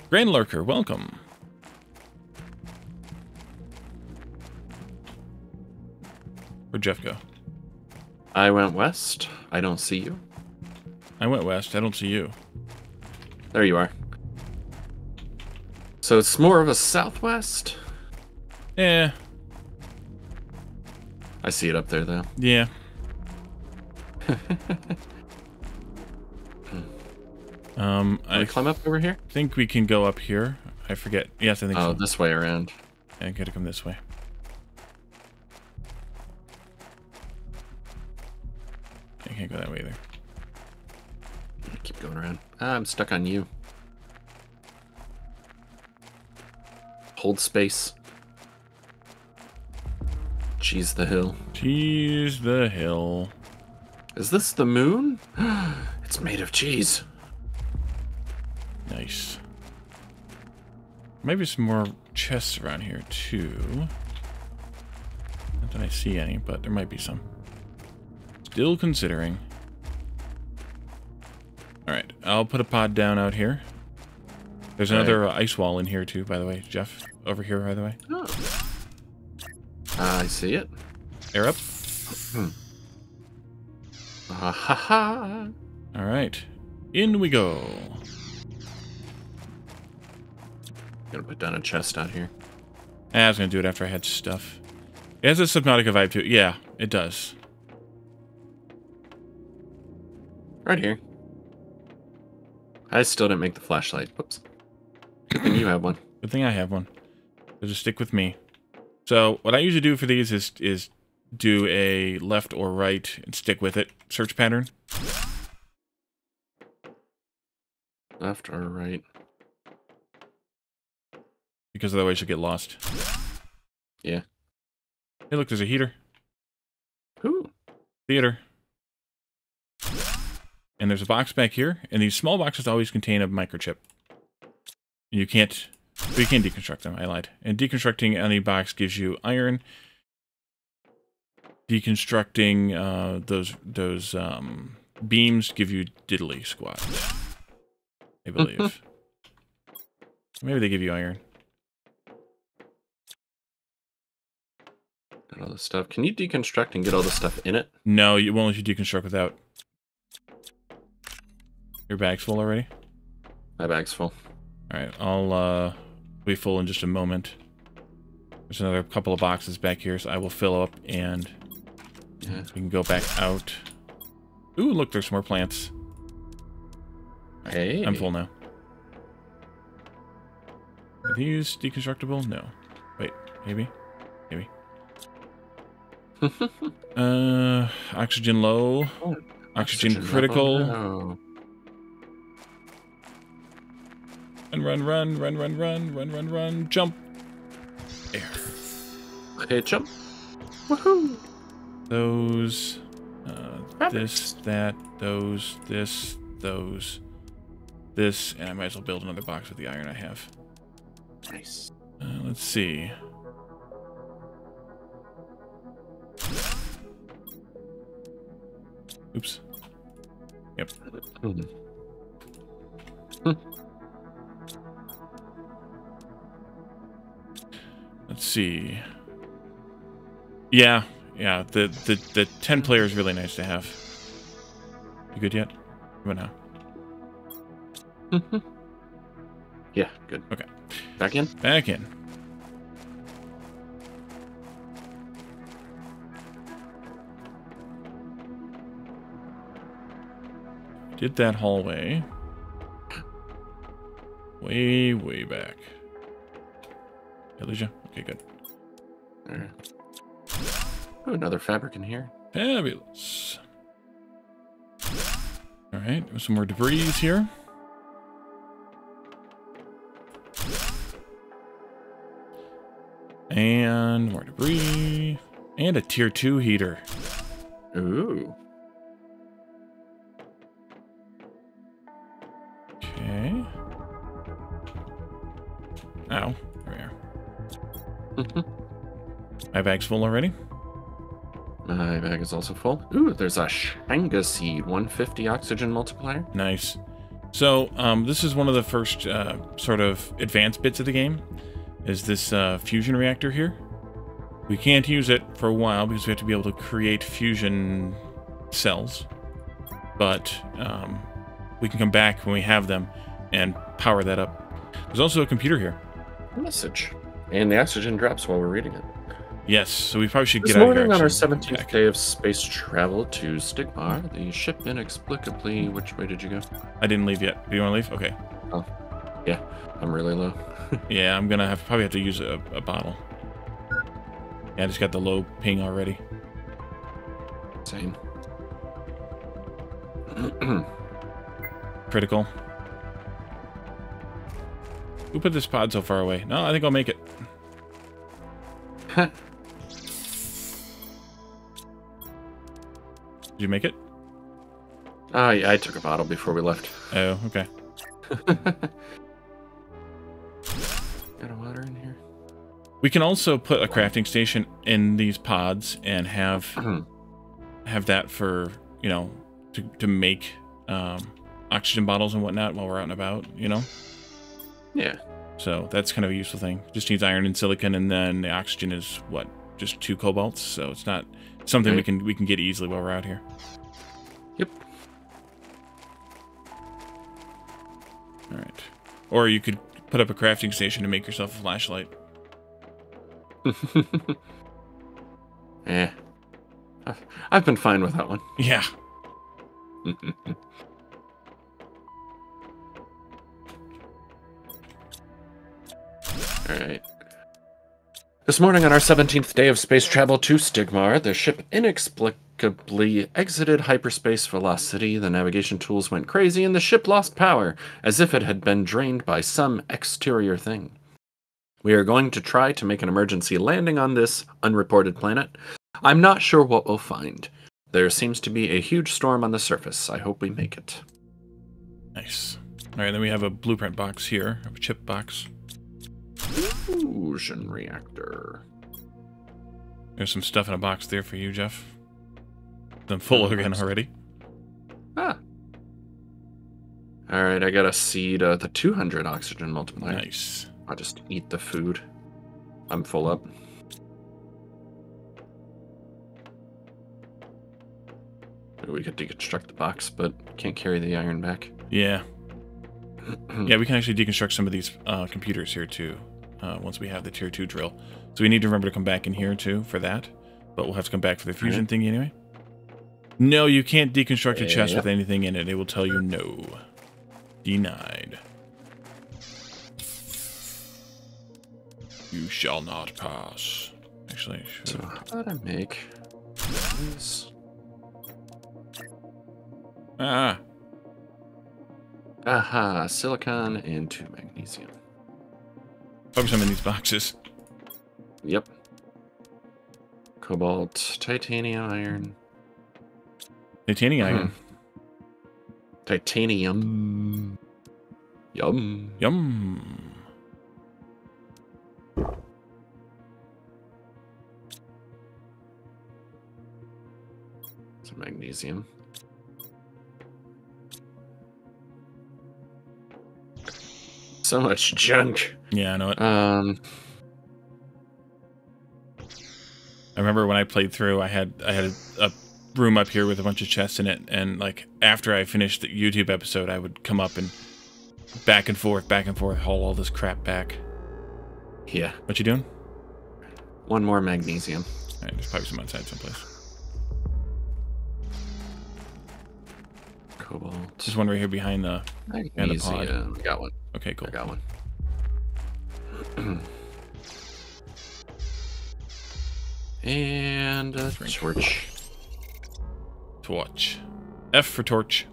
Grand Lurker, welcome. Where'd Jeff go? I went west. I don't see you. I went west. I don't see you. There you are. So it's more of a southwest. Yeah, I see it up there though. yeah. um, I climb up over here? I think we can go up here. I forget. Yes, I think Oh, so. this way around. I gotta come this way. I can't go that way either. Keep going around. Ah, I'm stuck on you. Hold space. Cheese the hill. Cheese the hill. Is this the moon? it's made of cheese. Nice. Maybe some more chests around here too. Not that I see any, but there might be some. Still considering. Alright, I'll put a pod down out here. There's Right. another uh, ice wall in here too, by the way. Jeff, over here, by the way. Oh. I see it. Air up. Ah, ha, ha. Alright. In we go. Gonna put down a chest out here. Ah, I was gonna do it after I had stuff. It has a Subnautica vibe too. Yeah, it does. Right here. I still didn't make the flashlight. Whoops. Good thing you have one. Good thing I have one. So just stick with me. So what I usually do for these is is do a left or right and stick with it search pattern. Left or right? Because otherwise you'll get lost. Yeah. Hey look, there's a heater. Ooh. Theater. And there's a box back here, and these small boxes always contain a microchip. You can't we can deconstruct them, I lied. And deconstructing any box gives you iron. Deconstructing uh, those those um, beams give you diddly squat. I believe. Maybe they give you iron. Got all this stuff. Can you deconstruct and get all the stuff in it? No, you won't let you deconstruct without. Your bag's full already? My bag's full. Alright, I'll uh, be full in just a moment. There's another couple of boxes back here, so I will fill up and Yeah. we can go back out. Ooh, look, there's more plants. Hey. I'm full now. Are these deconstructible? No. Wait, maybe? Maybe. uh, oxygen low. Oxygen, critical. Level. Run, run, run, run, run, run, run, run, run, jump. Air. Okay, jump. Woohoo! Those, uh, this, that, those, this, those, this, and I might as well build another box with the iron I have. Nice. Uh, let's see. Oops. Yep. Let's see. Yeah, yeah. The the the ten player is really nice to have. You good yet? What now? Mm-hmm. Yeah, good. Okay. Back in? Back in. Did that hallway. Way, way back. Elysia? Okay, good. Oh, another fabric in here. Fabulous. All right, some more debris here. And more debris. And a tier 2 heater. Ooh. Okay. Ow. There we are. My bag's full already. My bag is also full. Ooh, there's a Shanga seed, 150 oxygen multiplier. Nice. So, um, this is one of the first uh, sort of advanced bits of the game. Is this uh, fusion reactor here? We can't use it for a while because we have to be able to create fusion cells. But um, we can come back when we have them and power that up. There's also a computer here. Message. And the oxygen drops while we're reading it. Yes, so we probably should This get out of here. morning on our 17th day of space travel to Stigmar, the ship inexplicably. Which way did you go? I didn't leave yet. Do you want to leave? Okay. Oh, Yeah, I'm really low. Yeah, I'm gonna have probably have to use a, a bottle. Yeah, I just got the low ping already. Same. Critical. Who put this pod so far away? No, I think I'll make it. Did you make it? Ah, yeah, I took a bottle before we left. Oh, okay. Got a water in here? We can also put a crafting station in these pods and have have that for you know to to make um, oxygen bottles and whatnot while we're out and about. You know, yeah. So that's kind of a useful thing. Just needs iron and silicon, and then the oxygen is what just two cobalts. So it's not something we can we can get easily while we're out here. Yep. All right. Or you could put up a crafting station to make yourself a flashlight. Eh. I've- I've been fine with that one. Yeah. Alright. This morning on our 17th day of space travel to Stigmar, the ship inexplicably exited hyperspace velocity, the navigation tools went crazy, and the ship lost power, as if it had been drained by some exterior thing. We are going to try to make an emergency landing on this unreported planet. I'm not sure what we'll find. There seems to be a huge storm on the surface. I hope we make it. Nice. All right, then we have a blueprint box here, a chip box. Fusion reactor. There's some stuff in a box there for you, Jeff. I'm full again already. Ah. All right, I got a seed. Uh, the 200 oxygen multiplier. Nice. I'll just eat the food. I'm full up. We could deconstruct the box, but can't carry the iron back. Yeah. Yeah, we can actually deconstruct some of these uh, computers here too. Uh, once we have the tier two drill, so we need to remember to come back in here too for that. But we'll have to come back for the fusion thing anyway. No, you can't deconstruct a chest Yep. with anything in it. It will tell you no. Denied. You shall not pass. Actually, So how did I make these? ah, Aha, silicon and two magnesium. Probably some in these boxes. Yep. Cobalt, titanium, iron, Titanium Hmm. iron. titanium. Yum. Yum. Some magnesium. So much junk. Yeah, I know it. Um, I remember when I played through, I had I had a, a room up here with a bunch of chests in it, and like after I finished the YouTube episode, I would come up and back and forth, back and forth, haul all this crap back. yeah. What you doing? One more magnesium. All right, there's probably some outside someplace. cobalt. There's one right here behind the. and the pod. I got one. Okay, cool. I got one. and uh, a Drink. torch. Torch. F for torch.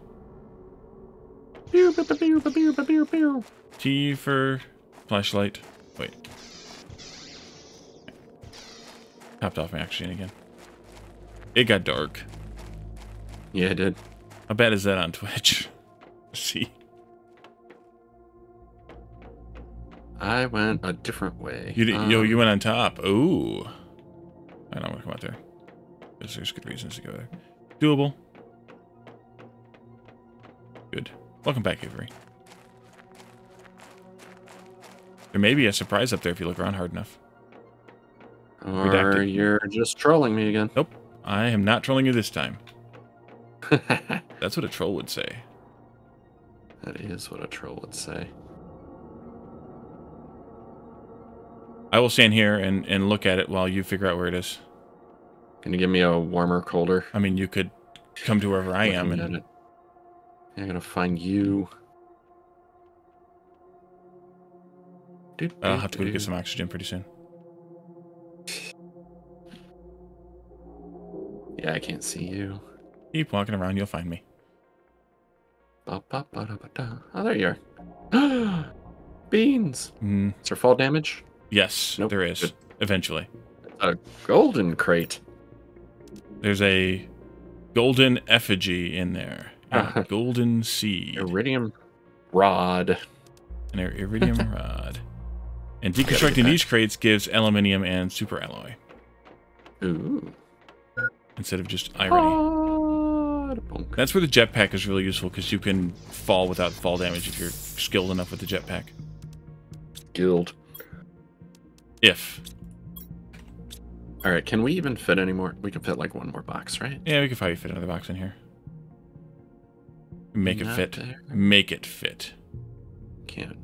T for flashlight. Wait. Popped off my oxygen again. It got dark. Yeah, it did. How bad is that on Twitch? See. I went a different way. You did, yo, Um, you went on top. Ooh. I don't want to come out there. There's good reasons to go there. Doable. Good. Welcome back, Avery. There may be a surprise up there if you look around hard enough. Or redacted. you're just trolling me again. Nope. I am not trolling you this time. That's what a troll would say. That is what a troll would say. I will stand here and, and look at it while you figure out where it is. Can you give me a warmer, colder? I mean, you could come to wherever I am and at it. Yeah, I gotta find you. I'll have to go get some oxygen pretty soon. Yeah, I can't see you. Keep walking around, you'll find me. Ba, ba, ba, da. Oh, there you are. Beans. Mm, Is there fall damage? Yes, Nope. there is. Good. Eventually. A golden crate. There's a golden effigy in there. a uh-huh. golden seed. Iridium rod. An iridium rod. And deconstructing these crates gives aluminium and super alloy Ooh. instead of just irony. That's where the jetpack is really useful because you can fall without fall damage if you're skilled enough with the jetpack. Guild. If. All right, can we even fit any more? We can fit like one more box, right? Yeah, we could probably fit another box in here. Make it fit. there. Make it fit. Can't.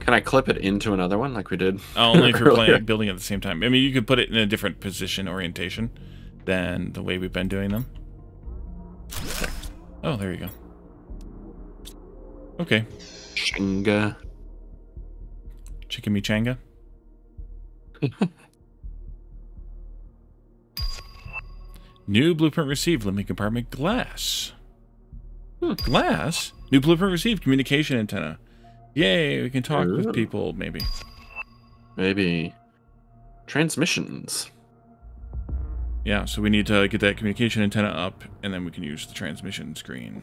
Can I clip it into another one like we did? Only if you're playing building at the same time. I mean, you could put it in a different position orientation than the way we've been doing them. Oh, there you go. Okay, Shinga. Chickamechanga. New blueprint received. Living compartment glass. Hmm. Glass. New blueprint received. Communication antenna. Yay! We can talk Ooh. with people. Maybe. Maybe transmissions. Yeah. So we need to get that communication antenna up, and then we can use the transmission screen.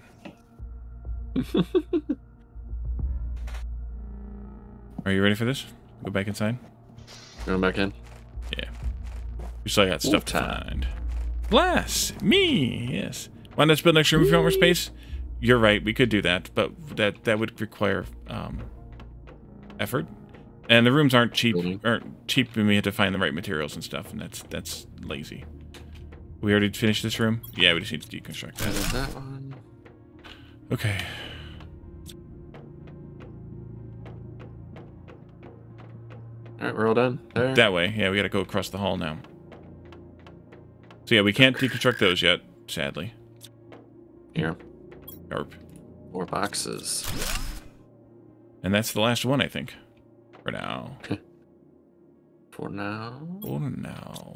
Are you ready for this? Go back inside. Going back in. Yeah. We still got stuff to find. Glass, me, yes. Why not build an extra room if you want more space? You're right. We could do that, but that that would require um, effort. And the rooms aren't cheap. Building. Aren't cheap, and we had to find the right materials and stuff, and that's that's lazy. We already finished this room. Yeah, we just need to deconstruct That that one. Okay. All right, we're all done. There. That way. Yeah, we got to go across the hall now. So yeah, we can't deconstruct those yet, sadly. Here. Yarp. More boxes. And that's the last one, I think. For now. For now. Oh no.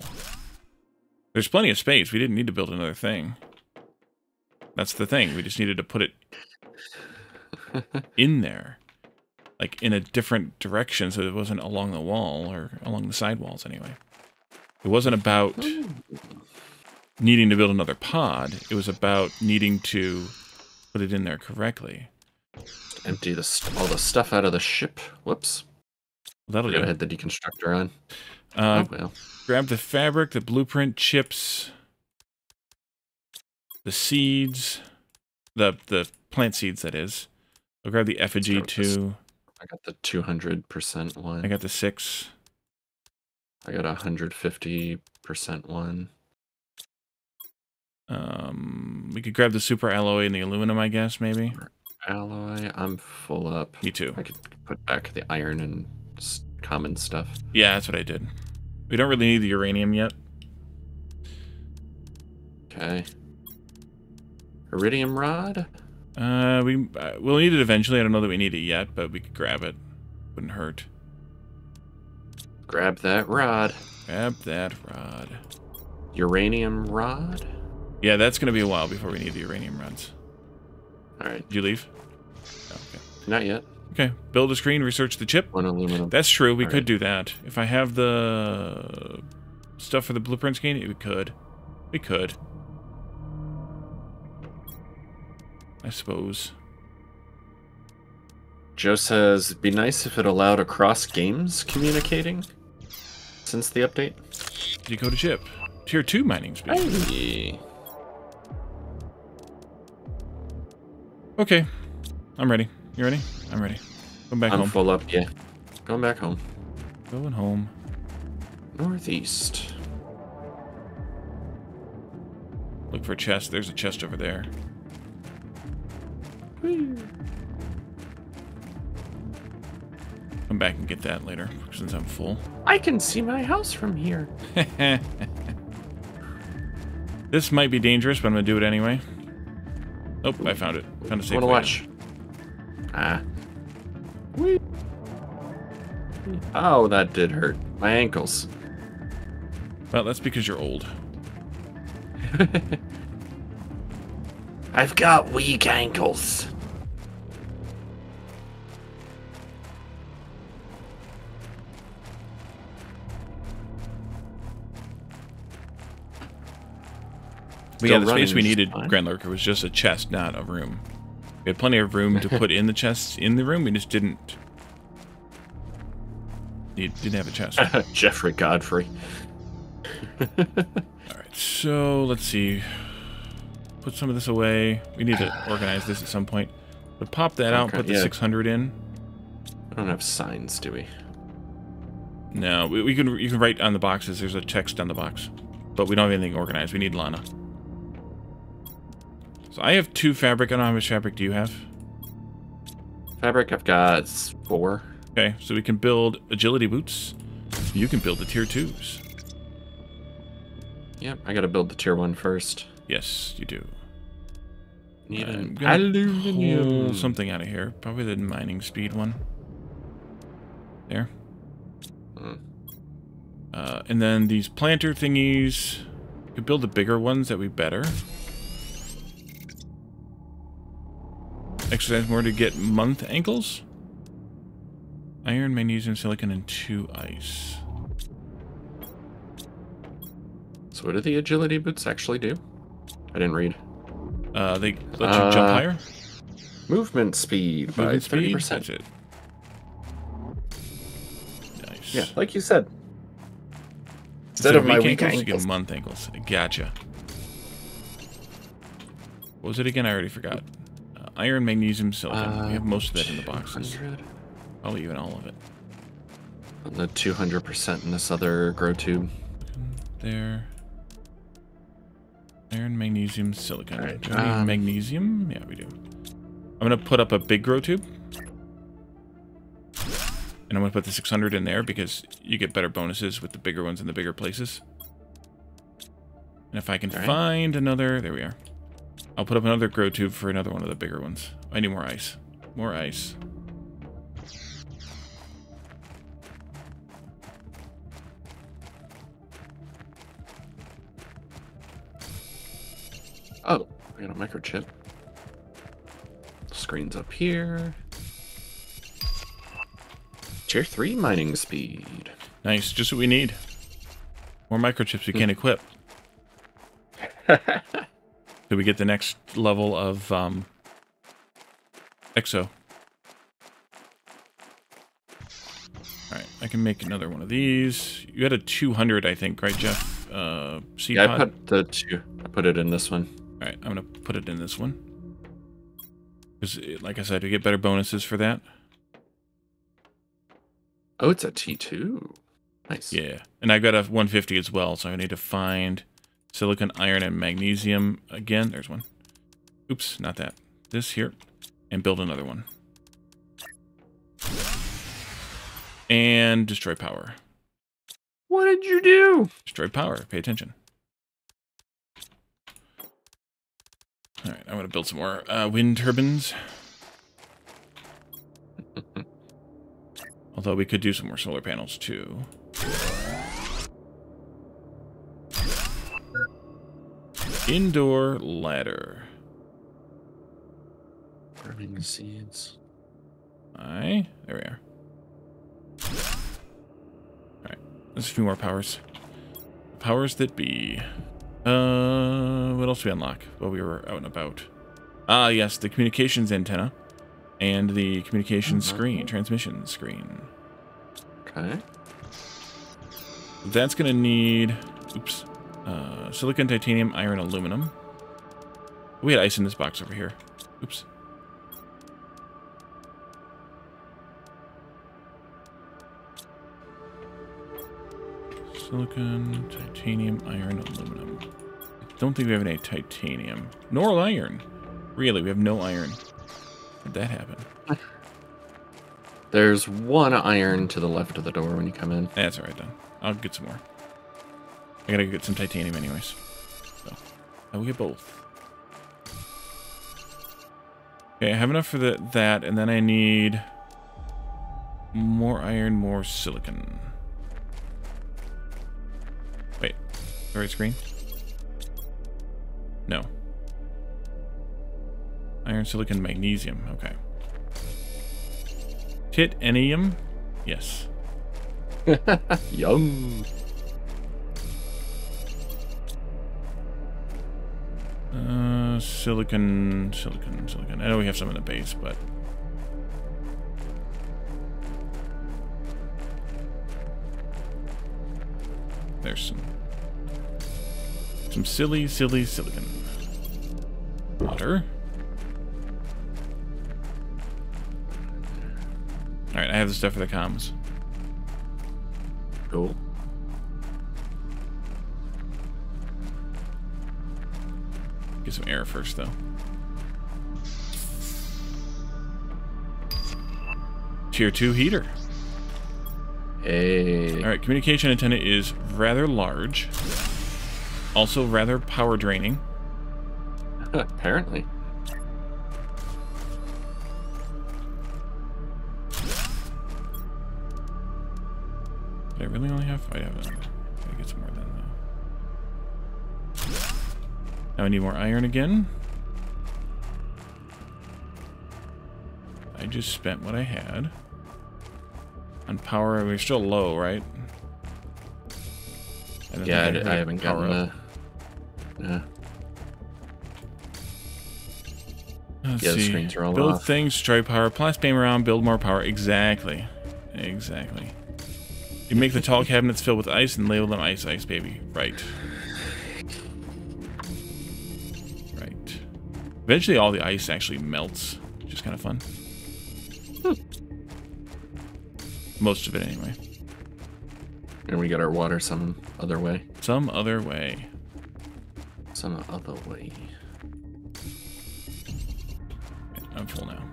There's plenty of space. We didn't need to build another thing. That's the thing. We just needed to put it in there. Like in a different direction so it wasn't along the wall or along the side walls anyway. It wasn't about needing to build another pod. It was about needing to put it in there correctly. Empty the st- all the stuff out of the ship. Whoops. That'll gotta hit the deconstructor on. Uh, oh well. grab the fabric, the blueprint chips, the seeds, the the plant seeds that is. I'll grab the effigy too. I got the 200% one. I got the six. I got a 150% one. Um, we could grab the super alloy and the aluminum, I guess maybe. Alloy. I'm full up. Me too. I could put back the iron and common stuff. Yeah, that's what I did. We don't really need the uranium yet. Okay. Iridium rod. Uh, we uh, we'll need it eventually. I don't know that we need it yet, but we could grab it. Wouldn't hurt. Grab that rod. Grab that rod. Uranium rod? Yeah, that's gonna be a while before we need the uranium rods. Alright, Did you leave? Oh, okay. not yet. Okay. Build a screen. Research the chip. One aluminum. That's true. We All could right. do that. If I have the stuff for the blueprint screen, we could. We could. I suppose. Joe says, be nice if it allowed across games communicating since the update. Decode chip. Tier 2 mining speed. Hey. Okay. I'm ready. You ready? I'm ready. Going back I'm home. full up, yeah. Going back home. Going home. Northeast. Look for a chest. There's a chest over there. Come back and get that later, since I'm full. I can see my house from here. this might be dangerous, but I'm gonna do it anyway. Oh, I found it. Found a safe Wanna watch? Ah. Whee. Oh, that did hurt. My ankles. Well, that's because you're old. I've got weak ankles. But yeah, the space we needed. Grand Lurker, was just a chest, not a room. We had plenty of room to put in the chests in the room. We just didn't. You didn't have a chest. Jeffrey Godfrey. All right, so let's see. Put some of this away. We need to organize this at some point. But pop that out. Put the yeah. 600 in. I don't have signs, do we? No, we, we can. You can write on the boxes. There's a text on the box, but we don't have anything organized. We need Lana. So I have two fabric. I don't know how much fabric do you have. Fabric, I've got four. Okay, so we can build agility boots. You can build the tier twos. Yep, I gotta build the tier one first. Yes, you do. Need I'm an aluminum. something out of here. Probably the mining speed one. There. Hmm. Uh, and then these planter thingies. We could build the bigger ones that we better. Exercise more to get month ankles. Iron, magnesium, silicon, and two ice. So what do the agility boots actually do? I didn't read. Uh, they let you jump Uh, higher. Movement speed by Movement speed. percent. That's it. Nice. Yeah, like you said. Instead Instead of my weak ankles, you get ankles. month ankles. Gotcha. What was it again? I already forgot. Uh, iron, magnesium, silicon. we have most of that in the boxes. 200. Probably even all of it. And the two hundred percent in this other grow tube. There. Iron, magnesium, silicon. Alright, Do we need um, magnesium? Yeah, we do. I'm gonna put up a big grow tube. And I'm gonna put the 600 in there because you get better bonuses with the bigger ones in the bigger places. And if I can Alright. find another, there we are. I'll put up another grow tube for another one of the bigger ones. I need more ice. More ice. Oh, I got a microchip. Screen's up here. Tier three mining speed. Nice, just what we need. More microchips we can't hmm. equip. We get the next level of um, EXO? Alright, I can make another one of these. You had a 200, I think, right, Jeff? Uh, seed Yeah, I put the two. I put it in this one. Alright, I'm gonna put it in this one. Because, like I said, we get better bonuses for that. Oh, it's a T two. Nice. Yeah, and I got a 150 as well, so I need to find silicon, iron, and magnesium again. There's one. Oops, not that. This here, and build another one. And destroy power. What did you do? Destroy power. Pay attention. All right, I'm gonna build some more uh, wind turbines. Although we could do some more solar panels too. Indoor ladder. Growing seeds. Aye, there we are. Alright, there's a few more powers. Powers that be. Uh, what else do we unlock while we were out and about? Ah, yes, the communications antenna and the communication screen, transmission screen. Okay. That's gonna need, oops, uh, silicon, titanium, iron, aluminum. We had ice in this box over here. Oops. Silicon, titanium, iron, aluminum. Don't think we have any titanium. Nor iron. Really, we have no iron. How'd that happen? There's one iron to the left of the door when you come in. That's alright then. I'll get some more. I gotta get some titanium anyways. So, I will get both. Okay, I have enough for the, that, and then I need more iron, more silicon. Wait, the right screen? No. Iron, silicon, magnesium. Okay. Titanium? Yes. Yum. Uh, silicon, silicon, silicon. I know we have some in the base, but... There's some... Some silly, silly silicon. Water. Alright, I have the stuff for the comms. Cool. Get some air first, though. Tier 2 heater. Hey. Alright, communication antenna is rather large. Also rather power draining. Apparently. Did I really only have... I have... Gotta Now I need more iron again. I just spent what I had. On power, we're still low, right? I Yeah, I, think I haven't power gotten up. the. Yeah. Let's Yeah, the see. screens are all build off. things, try power, plus beam around, build more power. Exactly. Exactly. You make the tall cabinets filled with ice and label them ice ice, baby. Right. Eventually all the ice actually melts, which is kind of fun. Hmm. Most of it anyway. And we got our water some other way. Some other way. Some other way. I'm full now.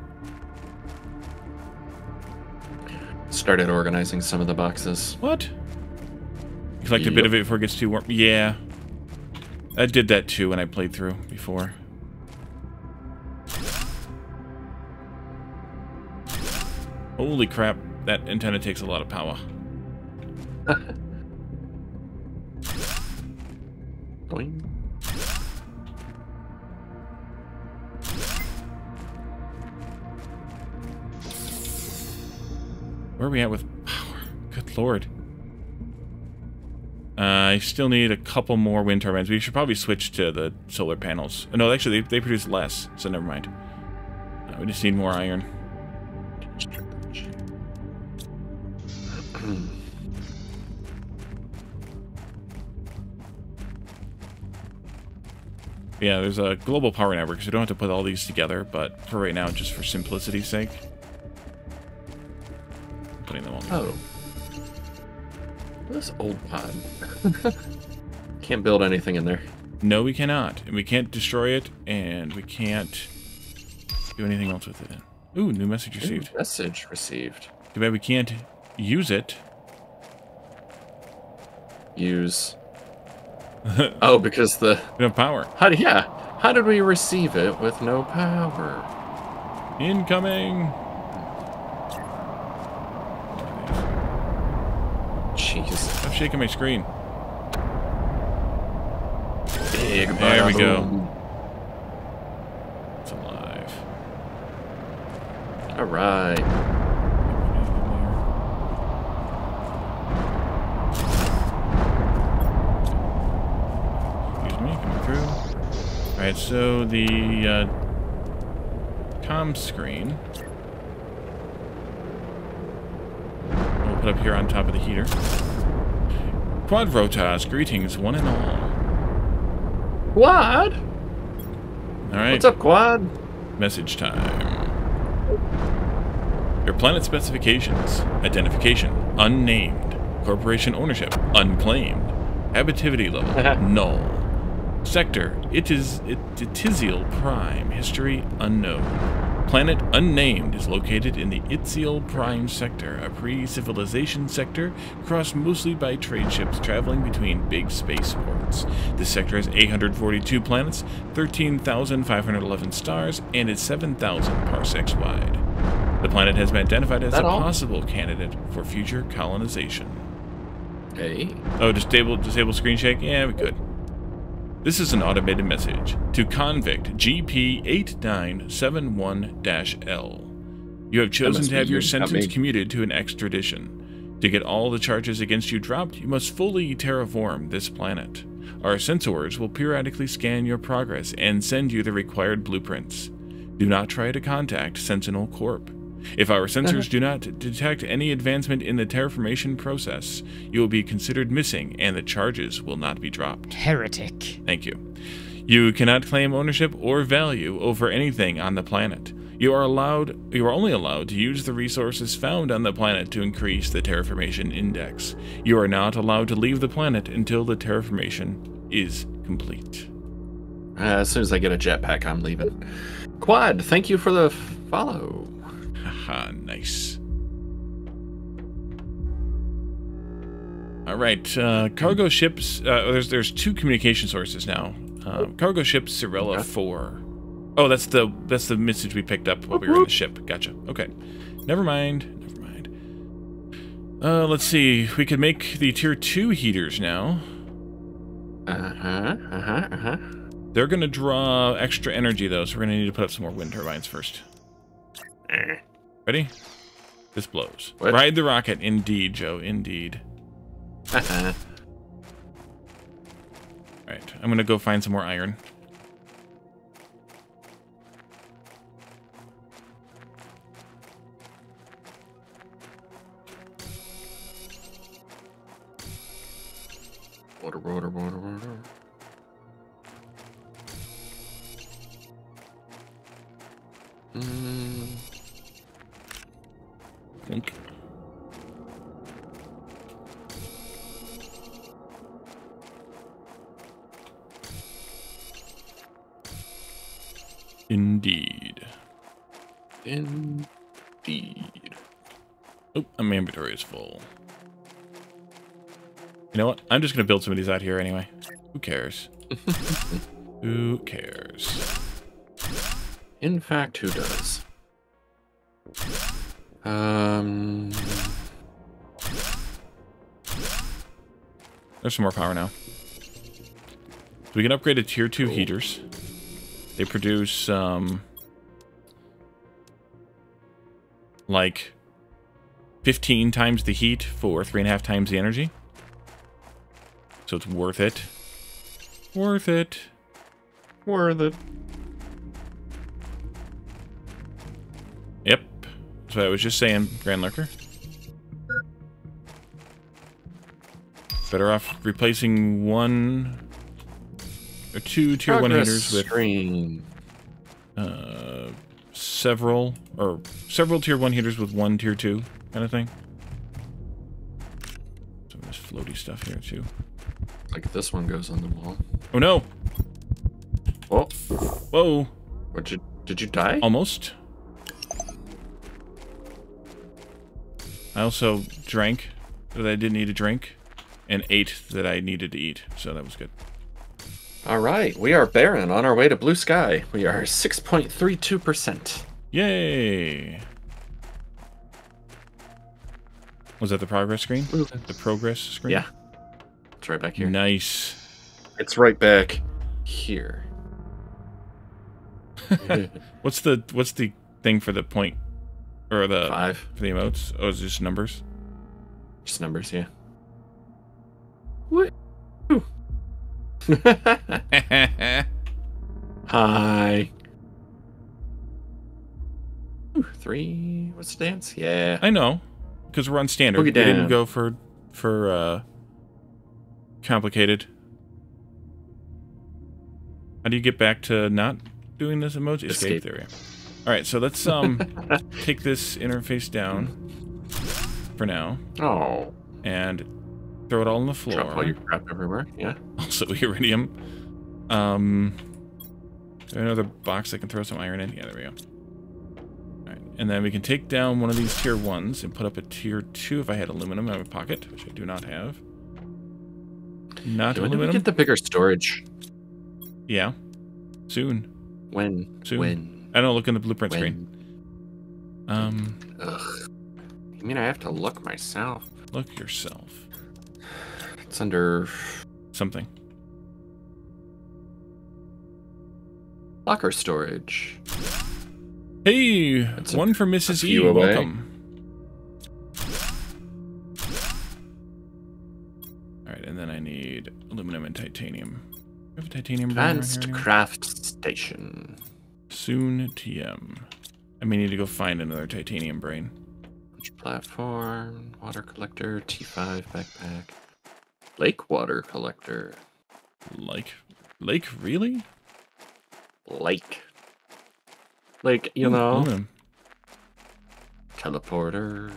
Started organizing some of the boxes. What? You collect a bit of it before it gets too warm. Yeah. I did that too when I played through before. Holy crap, that antenna takes a lot of power. Boing. Where are we at with power? Good lord. Uh, I still need a couple more wind turbines. We should probably switch to the solar panels. Uh, No, actually, they, they produce less, so never mind. Uh, we just need more iron. Yeah, there's a global power network, so you don't have to put all these together, but for right now, just for simplicity's sake, I'm putting them all together. Oh. This old pod. Can't build anything in there. No, we cannot. And we can't destroy it, and we can't do anything else with it. Ooh, new message received. New Message received. Too bad we can't use it. Use. oh, because the We power. how do yeah? How did we receive it with no power? Incoming. Jeez. Stop shaking my screen. Big There we go. It's alive. All right. Excuse me, coming through. Alright, so the uh, comm screen. We'll put up here on top of the heater. Quad Rotas, greetings, one and all. Quad? Alright, What's up, Quad? message time. Your planet specifications. Identification. Unnamed. Corporation ownership. Unclaimed. Habitability level. null. Sector. It is it, Itiziel Prime. History unknown. Planet unnamed is located in the Itziel Prime sector, a pre-civilization sector crossed mostly by trade ships traveling between big spaceports. This sector has 842 planets, 13,511 stars, and is 7,000 parsecs wide. The planet has been identified as That a all? possible candidate for future colonization. Hey. Oh, disable disable screen shake? Yeah, we could. This is an automated message to convict GP8971-L. You have chosen to have your sentence commuted to an extradition. To get all the charges against you dropped, you must fully terraform this planet. Our sensors will periodically scan your progress and send you the required blueprints. Do not try to contact Sentinel Corp. If our sensors do not detect any advancement in the terraformation process, you will be considered missing and the charges will not be dropped. Heretic. Thank you. You cannot claim ownership or value over anything on the planet. You are allowed you are only allowed to use the resources found on the planet to increase the terraformation index. You are not allowed to leave the planet until the terraformation is complete. Uh, as soon as I get a jetpack, I'm leaving. Quad, thank you for the follow. Haha, nice. All right, uh, cargo ships. Uh, there's there's two communication sources now. Uh, cargo ship Cirella Four. Oh, that's the that's the message we picked up while we were in the ship. Gotcha. Okay, never mind. Never mind. Uh, let's see. We could make the tier two heaters now. Uh huh. Uh huh. Uh huh. They're gonna draw extra energy though, so we're gonna need to put up some more wind turbines first. Ready? This blows. What? Ride the rocket, indeed, Joe. Indeed. Uh-huh. I'm gonna go find some more iron. Water, water, water, water. Full. You know what? I'm just gonna build some of these out here anyway. Who cares? Who cares? In fact, who does? Um. There's some more power now. So we can upgrade to tier 2 heaters. They produce, um... Like... 15 times the heat for 3.5 times the energy. So it's worth it. Worth it. Worth it. Yep. That's what I was just saying, Grand Lurker. Better off replacing one or two tier one heaters with screen. uh, several or several tier one heaters with one tier two kind of thing. Some of this floaty stuff here too. Like this one goes on the wall. Oh no! Oh, Whoa! what you did you die? Almost. I also drank that I didn't need to drink, and ate that I needed to eat, so that was good. All right, we are barren on our way to blue sky. We are 6.32%. Yay! Was that the progress screen? Ooh. The progress screen? Yeah. It's right back here. Nice. It's right back here. What's the what's the thing for the point or the Five. for the emotes? Oh, it's just numbers. Just numbers, yeah. What? Hi. Ooh, Three. What's the dance? Yeah. I know, because we're on standard. Boogie We didn't go for for uh complicated. How do you get back to not doing this emoji? Escape. Escape. Go. All right, so let's um take this interface down for now Oh. and throw it all on the floor. Drop all your crap everywhere. Yeah. Also iridium. Um, is there another box I can throw some iron in? Yeah, there we go. And then we can take down one of these tier 1s and put up a tier 2 if I had aluminum in my pocket, which I do not have. Not When do we aluminum? get the bigger storage? Yeah. Soon. When? Soon. When? I don't look in the blueprint When? screen. Um, Ugh. You mean I have to look myself? look yourself. It's under Something. locker storage. Hey, That's a- one for Mrs. E. few away. Welcome. All right, and then I need aluminum and titanium. Do I have a titanium Advanced here anywhere? craft station. Soon TM. I may need to go find another titanium brain. Platform, water collector, T5 backpack, lake water collector, Like, Lake, really? lake. Like, you Ooh, know, aluminum. teleporter.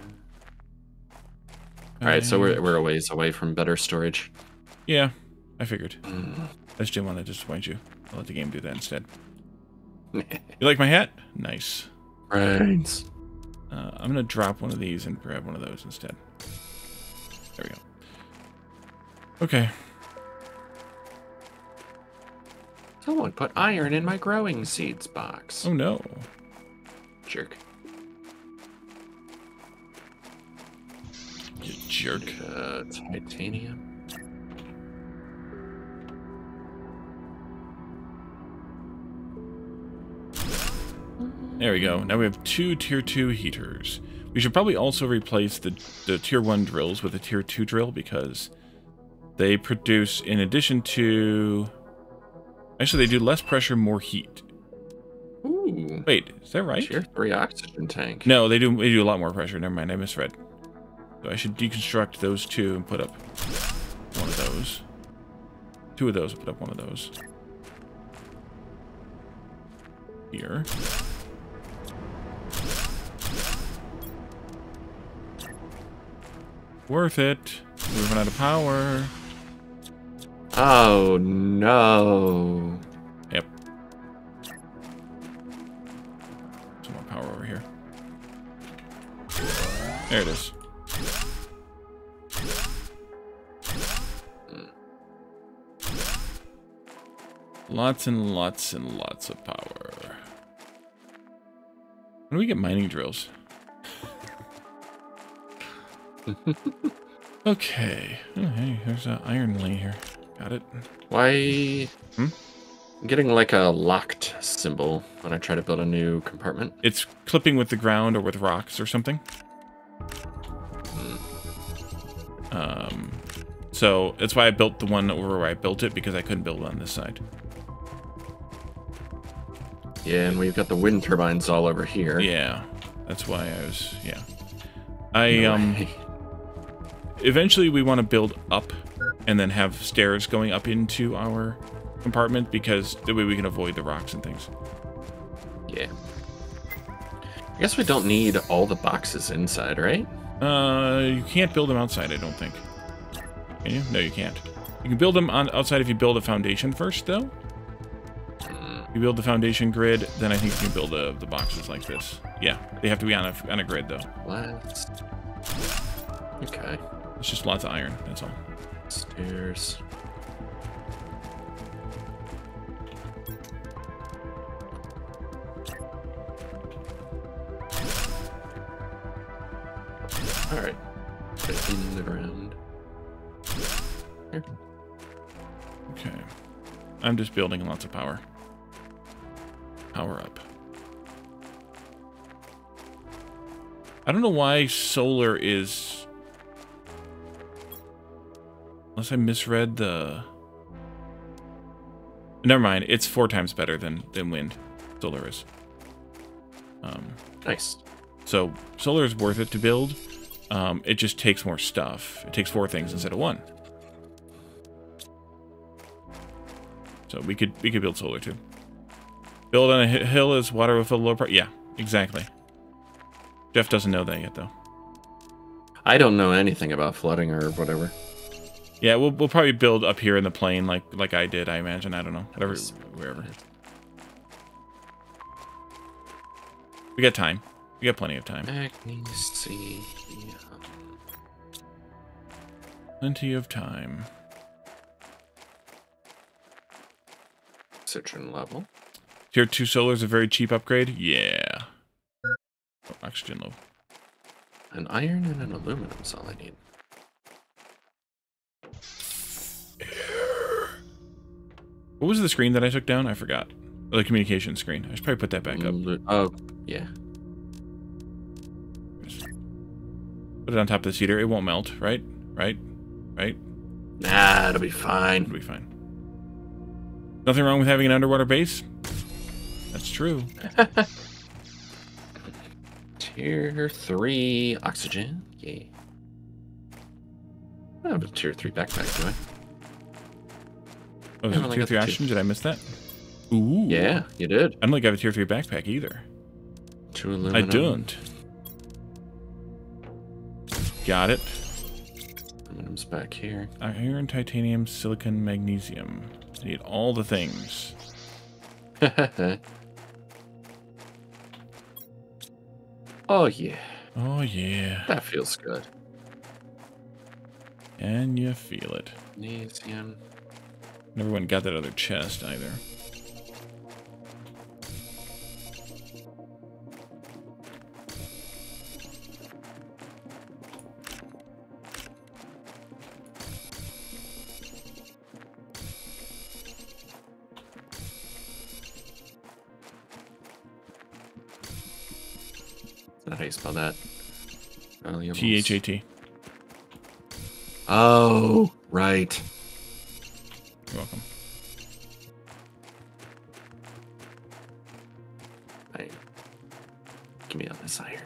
All right, so we're, we're a ways away from better storage. Yeah, I figured. Mm. I just didn't want to disappoint you. I'll let the game do that instead. You like my hat? Nice. Brains. Uh, I'm gonna drop one of these and grab one of those instead. There we go. Okay. Someone put iron in my growing seeds box. Oh no. Jerk. You jerk. Uh, titanium. There we go. Now we have two tier 2 heaters. We should probably also replace the, the tier 1 drills with a tier 2 drill because they produce, in addition to... Actually, they do less pressure, more heat. Ooh. Wait, is that right? Tier 3 oxygen tank. No, they do they do a lot more pressure. Never mind, I misread. So I should deconstruct those two and put up one of those. Two of those, put up one of those. Here. Worth it. Moving out of power. Oh no. Yep. Some more power over here. There it is. Lots and lots and lots of power. When do we get mining drills? okay. Oh, hey, there's an iron lane here. Got it. Why? Hmm? I'm getting like a locked symbol when I try to build a new compartment. It's clipping with the ground or with rocks or something. Um, so that's why I built the one over where I built it because I couldn't build on this side. Yeah, and we've got the wind turbines all over here. Yeah, that's why I was. Yeah, I No um. Eventually, we want to build up and then have stairs going up into our compartment because that way we can avoid the rocks and things. Yeah. I guess we don't need all the boxes inside, right? Uh, you can't build them outside, I don't think. Can you? No, you can't. You can build them on outside if you build a foundation first, though. You build the foundation grid, then I think you can build uh, the boxes like this. Yeah, they have to be on a on a grid though. Okay. It's just lots of iron. That's all. Stairs. Alright. Okay. I'm just building lots of power. Power up. I don't know why solar is Unless I misread the... Never mind. It's four times better than, than wind. Solar is. Um, Nice. so solar is worth it to build. Um, it just takes more stuff. It takes four things instead of one. So we could we could build solar too. Build on a hill is water with a low price. Yeah, exactly. Jeff doesn't know that yet though. I don't know anything about flooding or whatever. Yeah, we'll we'll probably build up here in the plane like like I did. I imagine. I don't know. Whatever, wherever. We got time. We got plenty of time. Plenty of time. Citron level. Tier two solar is a very cheap upgrade. Yeah. Oh, oxygen low. An iron and an aluminum is all I need. What was the screen that I took down? I forgot. Oh, the communication screen. I should probably put that back up. Oh, yeah. Put it on top of this heater. It won't melt, right? Right? Right? Nah, it'll be fine. It'll be fine. Nothing wrong with having an underwater base? That's true. Tier 3 oxygen. Yay. I have a tier 3 backpack, do I? Oh, is it tier 3 the oxygen? Did I miss that? Ooh. Yeah, you did. I don't think I have a tier 3 backpack either. Two aluminum. I don't. Got it. Aluminum's back here. Iron, titanium, silicon, magnesium. I need all the things. oh, yeah. Oh, yeah. That feels good. And you feel it. Magnesium. Never went and got that other chest either. How you spell that? T H A T. Oh, right. You're welcome. Right. Give me all this iron.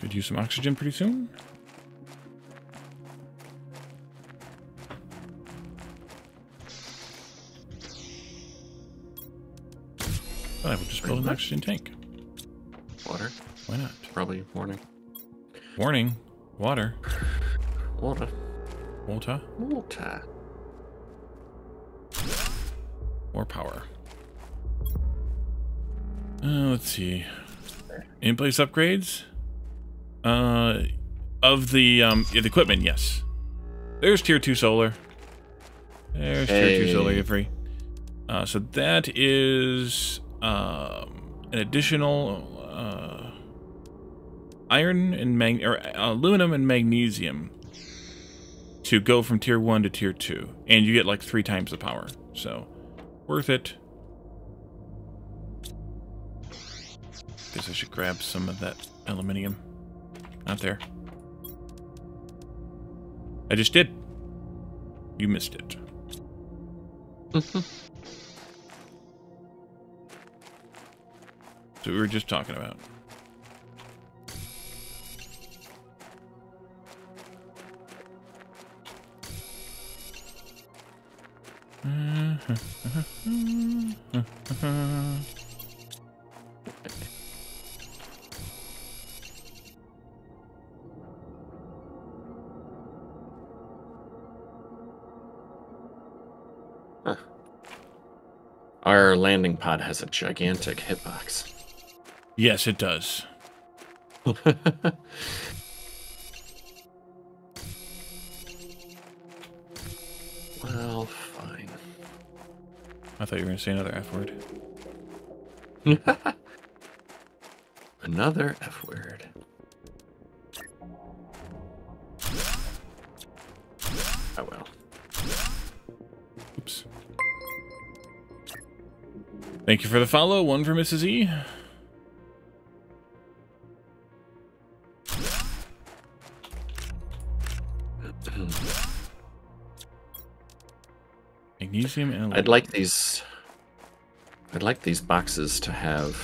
Could use some oxygen pretty soon. I will just build an oxygen tank. Water. Why not? Probably warning. Warning. Water. Water. Water. Water. More power. Uh, let's see. In-place upgrades? Uh, of the, um, the equipment, yes. There's tier 2 solar. There's tier 2 solar, Hey. you're free. Uh, so that is, um, an additional, uh, iron and mag- or uh, aluminum and magnesium to go from tier 1 to tier 2. And you get like three times the power. So, worth it. Guess I should grab some of that aluminium. Not there. I just did. You missed it. So we were just talking about. Our landing pod has a gigantic hitbox. Yes, it does. well. I thought you were going to say another F word. another F word. Oh well. Oops. Thank you for the follow. One for Mrs. E. And I'd like these. I'd like these boxes to have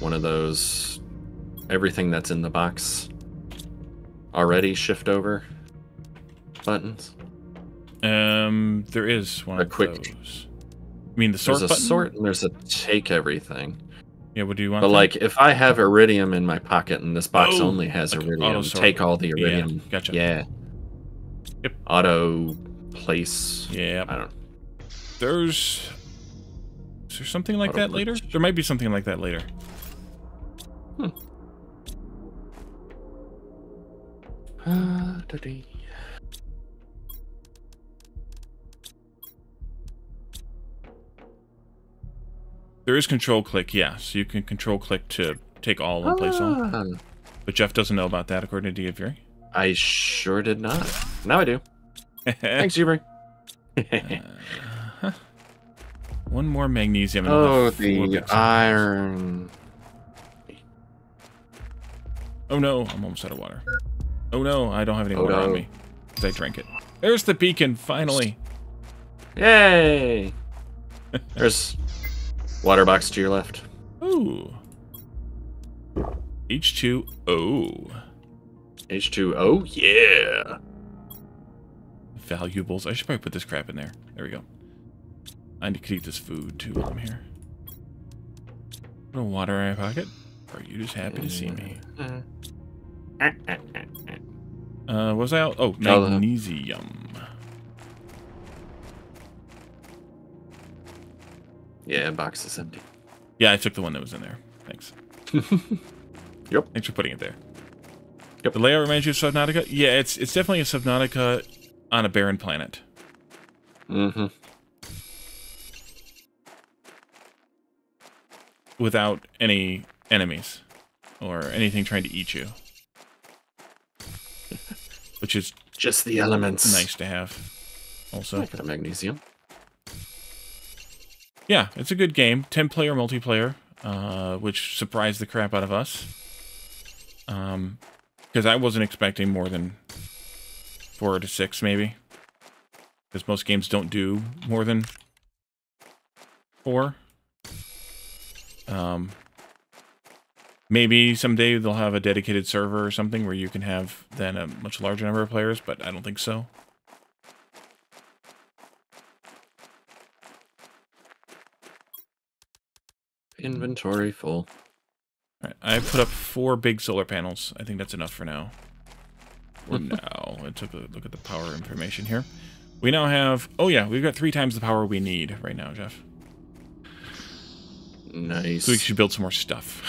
one of those. Everything that's in the box already shift over buttons. Um, there is one A of quick- those. You mean the sort There's a button? sort and there's a take everything. Yeah, what do you want? But like, if I have iridium in my pocket and this box Oh, only has like iridium, take all the Yeah, iridium. gotcha. Yeah. Yep. Auto place. yeah, I don't. There's. Is there something like that later? There might be something like that later. Ah, da-dee. There is control click, yeah. So you can control click to take all and place all. Ah, But Jeff doesn't know about that, according to DeVry. I sure did not. Now I do. Thanks, Hubert. One more magnesium. and oh, the iron. Oh no, I'm almost out of water. Oh no, I don't have any Oh, water on me. Because I drank it. There's the beacon, finally. Yay! There's water box to your left. Ooh. H2O. H2O, yeah. Valuables. I should probably put this crap in there. There we go. I need to eat this food too while I'm here. No water in my pocket. Are you just happy to see me? Uh, what was I out? Oh, Oh, magnesium. Yeah, box is empty. Yeah, I took the one that was in there. Thanks. Yep. Thanks for putting it there. Yep. The layout reminds you of Subnautica? Yeah, it's it's definitely a Subnautica on a barren planet. Mm-hmm. Without any enemies or anything trying to eat you. Which is Just the elements. nice to have. Also, I got magnesium. yeah, it's a good game. 10 player multiplayer, uh, which surprised the crap out of us. Um, because I wasn't expecting more than four to six, maybe. Because most games don't do more than four. Um, maybe someday they'll have a dedicated server or something where you can have then a much larger number of players, but I don't think so. Inventory full. Alright, I put up four big solar panels. I think that's enough for now. For now. I took a look at the power information here. We now have... Oh yeah, we've got three times the power we need right now, Jeff. Nice. So we should build some more stuff.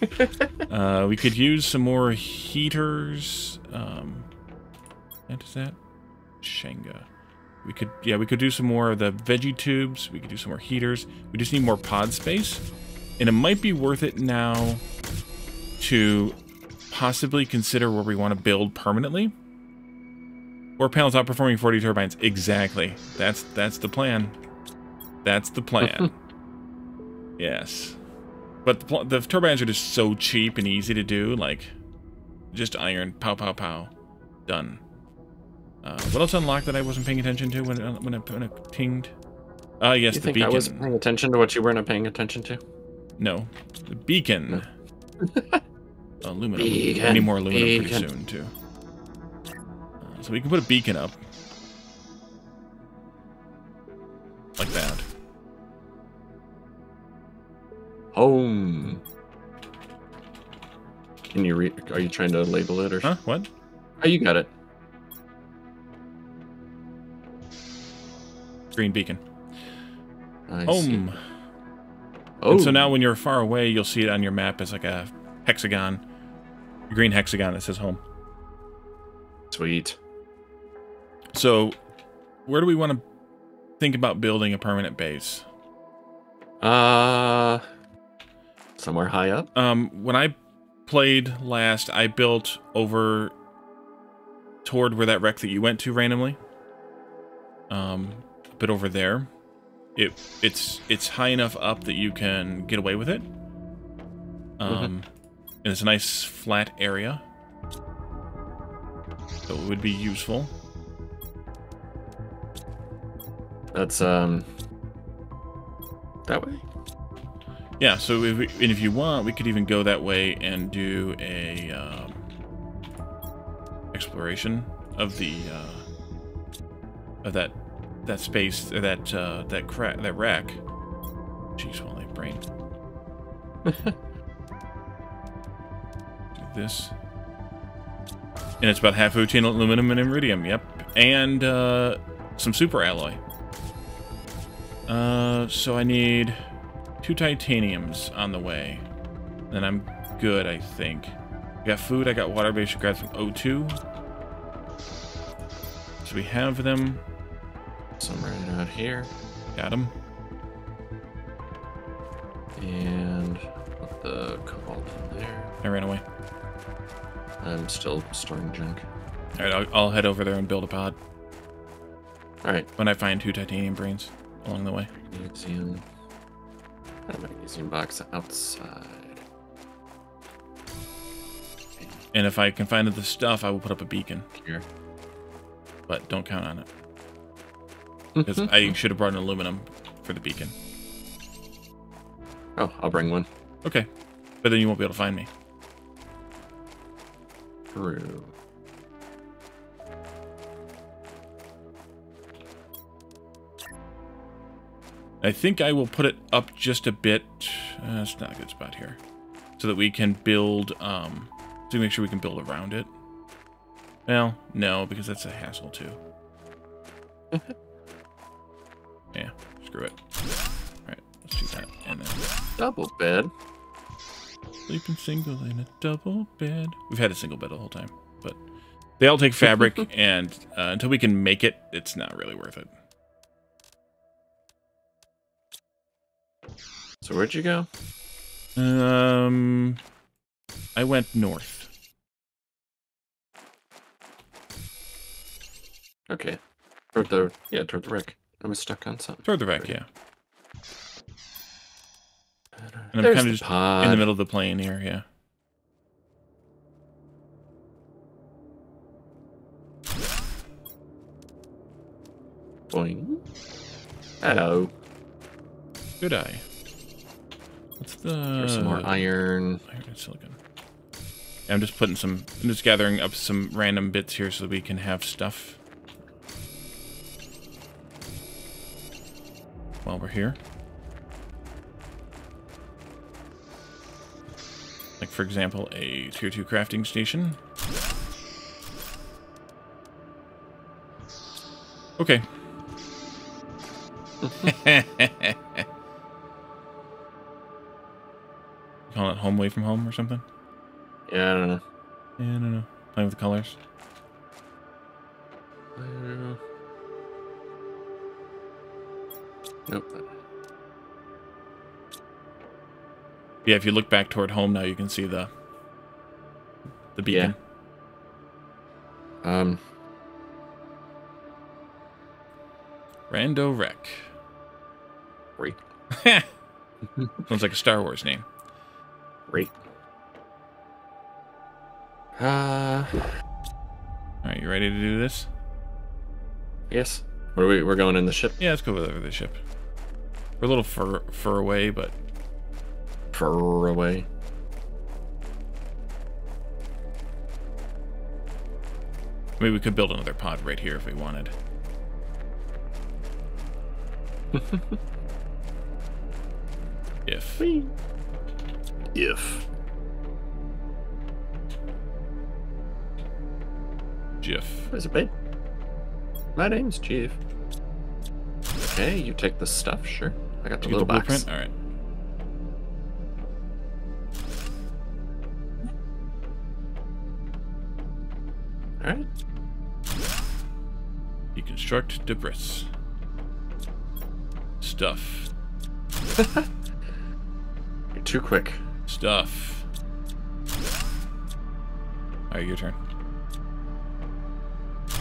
uh, we could use some more heaters. Um, what is that? Shenga. We could, yeah, we could do some more of the veggie tubes. We could do some more heaters. We just need more pod space. And it might be worth it now to possibly consider where we want to build permanently. Four panels outperforming 40 turbines. Exactly. That's that's the plan. That's the plan. yes. But the, the turbines are just so cheap and easy to do. Like, just iron. Pow, pow, pow. Done. Uh, what else unlocked that I wasn't paying attention to when, when, it, when it pinged? Uh, yes, you the think beacon. I wasn't paying attention to what you weren't paying attention to? No, the beacon. aluminum. We Beacon, need more aluminum pretty soon too. Uh, so we can put a beacon up, like that. Home. Can you read? Are you trying to label it or? Huh? What? Oh, you got it. Green beacon. I see. Home. Oh, And so now when you're far away, you'll see it on your map as like a hexagon, a green hexagon that says home. sweet. So, where do we want to think about building a permanent base? Uh, somewhere high up. Um, when I played last, I built over toward where that wreck that you went to randomly. Um, a bit over there. it it's it's high enough up that you can get away with it. Um, and it's a nice flat area, so it would be useful. That's um that way. Yeah. So if we, and if you want, we could even go that way and do a um, exploration of the uh, of that that space that uh, that crack that rack. Jeez, well, my brain. this, and it's about half routine aluminum and iridium. Yep, and uh, some super alloy. Uh, so I need two titaniums on the way. Then I'm good, I think. I got food, I got water, but I should grab some O2. So we have them. Some right out here. Got them. And put the cobalt in there. I ran away. I'm still storing junk. Alright, I'll, I'll head over there and build a pod Alright, when I find two titanium brains along the way. magnesium. Magnesium box outside. And if I can find the stuff, I will put up a beacon. Here. But don't count on it. Because I should have brought an aluminum for the beacon. Oh, I'll bring one. Okay. But then you won't be able to find me. True. I think I will put it up just a bit. Uh, it's not a good spot here. So that we can build, um, to make sure we can build around it. Well, no, because that's a hassle too. yeah, screw it. Alright, let's do that. And then Double bed. sleeping single in a double bed. We've had a single bed the whole time, but they all take fabric, and uh, until we can make it, it's not really worth it. So where'd you go? Um, I went north. Okay. Toward the yeah, toward the wreck. I was stuck on something. Toward the back, yeah. And I'm There's kind of just pod. in the middle of the plane here, yeah. Boing. Hello. Good eye. There's some more iron. iron and silicon? I'm just putting some. I'm just gathering up some random bits here so we can have stuff while we're here. Like for example, a tier two crafting station. Okay. Call it home away from home or something? Yeah, I don't know. Yeah, I don't know. Playing with the colors. I don't know. Nope. Yeah, if you look back toward home now, you can see the the beacon. Um. Rando Wreck. Great. Sounds like a Star Wars name. Great. Uh. All right, you ready to do this? Yes. Where are we? We're going in the ship. Yeah, let's go over the ship. We're a little fur fur away, but fur away. maybe we could build another pod right here if we wanted. if If. Jiff. Is it, babe? My name's Chief. Okay, you take the stuff, sure. I got the You little the box. blueprint? All right. All right. Deconstruct debris. Stuff. You're too quick. Stuff. All right, your turn.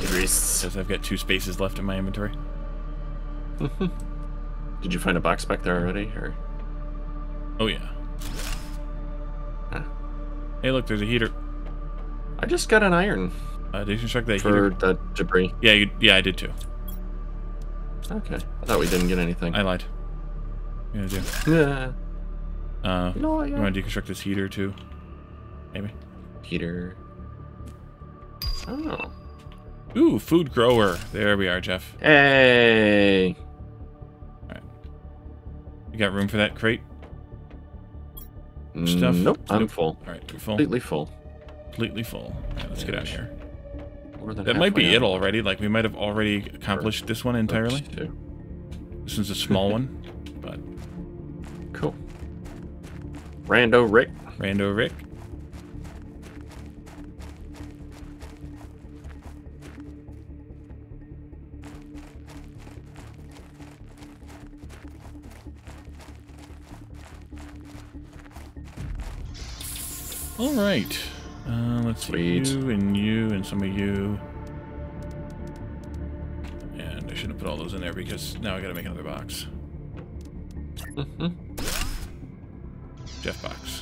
Debris. Because I've got two spaces left in my inventory. Did you find a box back there already? Or Oh yeah. Huh. Hey, look, there's a heater. I just got an iron Uh, did you construct that for heater? the debris. Yeah, you, yeah, I did too. Okay. I thought we didn't get anything. I lied. Yeah, I do. Yeah. Uh, No, I you got want to deconstruct this heater too? Maybe. Heater. Oh. Ooh, food grower. There we are, Jeff. Hey. You got room for that crate? Stuff? Nope. I'm Nope. full. All right, you're full. Completely full. Completely full. All right, let's get out of here. More than That might be halfway it already. Like we might have already accomplished this one entirely. This one's a small one, but Cool. Rando Rick. Rando Rick. All right. Uh, let's Sweet. see you and you and some of you. And I shouldn't have put all those in there because now I got to make another box. Mhm. Jeff box.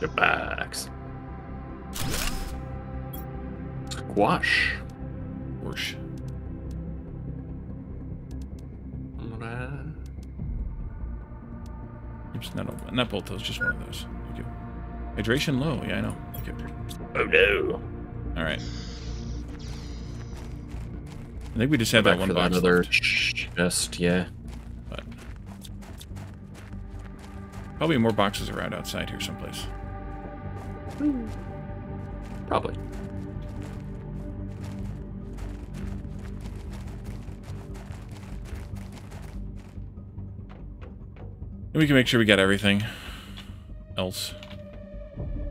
Your Box. Squash. Whoosh. Oops, not, not both those, just one of those. Thank you. Hydration low, yeah, I know. Thank you. Oh no. Alright. I think we just had that one box that other left, chest, yeah. Probably more boxes around outside here someplace. Probably. And we can make sure we got everything else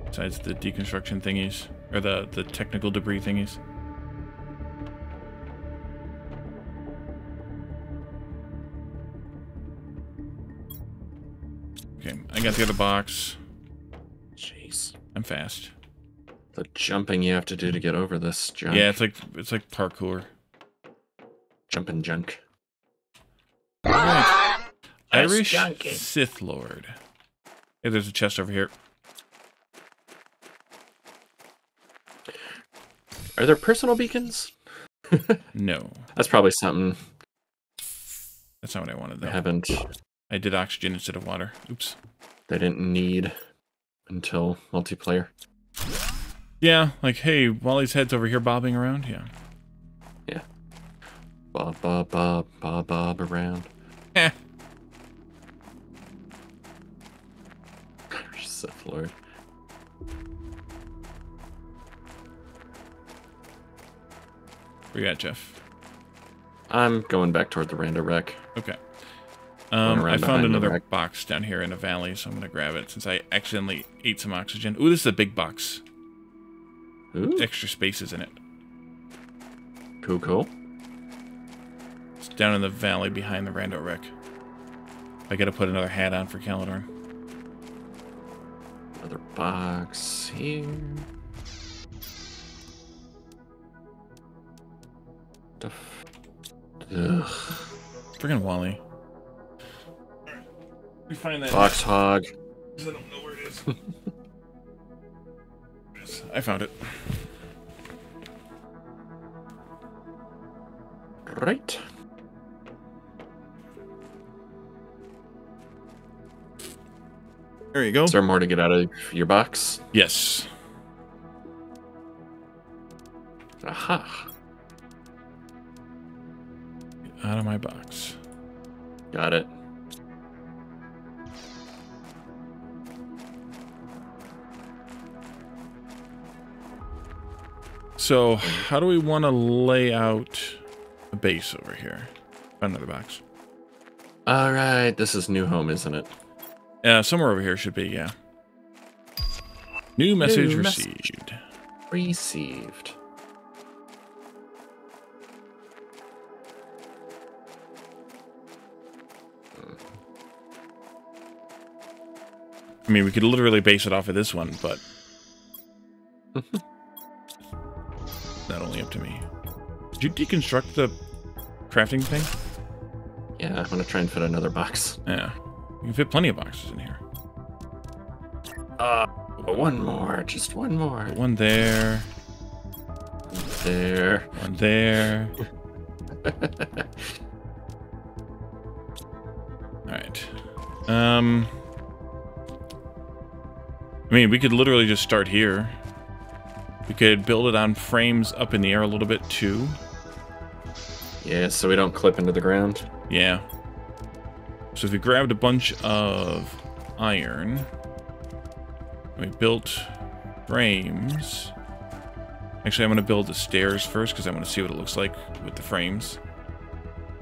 besides the deconstruction thingies or the the technical debris thingies. I got the other box. Jeez. I'm fast. The jumping you have to do to get over this junk. Yeah, it's like it's like parkour. Jumping junk. That's Irish. Sith Lord. Hey, there's a chest over here. Are there personal beacons? No, That's probably something that's not what I wanted though. haven't I did oxygen instead of water. Oops. they didn't need until multiplayer. Yeah, like hey, Wally's head's over here bobbing around. Yeah. Yeah. Bob bob bob bob bob around. Eh. Sith Lord. Where you at, Jeff? I'm going back toward the Randa wreck. Okay. Um, I found another box down here in a valley, so I'm gonna grab it since I accidentally ate some oxygen. Ooh, this is a big box. Ooh, Extra spaces in it. cool, cool. It's down in the valley behind the Rando wreck. I gotta put another hat on for Caladorn. Another box here. The Ugh. Friggin' Wally. We find that. Box hog. I don't know where it is. I found it. Right. There you go. Is there more to get out of your box? Yes. Aha. Get Out of my box. Got it. So, how do we want to lay out a base over here? Another box. All right. This is new home, isn't it? Yeah, somewhere over here should be, yeah. New message New message. received. Received. I mean, we could literally base it off of this one, but not only up to me. Did you deconstruct the crafting thing? Yeah, I'm gonna try and fit another box. Yeah. You can fit plenty of boxes in here. Uh, one more, just one more. One there, There. one there. Alright. Um I mean, we could literally just start here. We could build it on frames up in the air a little bit too. yeah, so we don't clip into the ground. Yeah. So if we grabbed a bunch of iron, we built frames. Actually, I'm going to build the stairs first because I want to see what it looks like with the frames.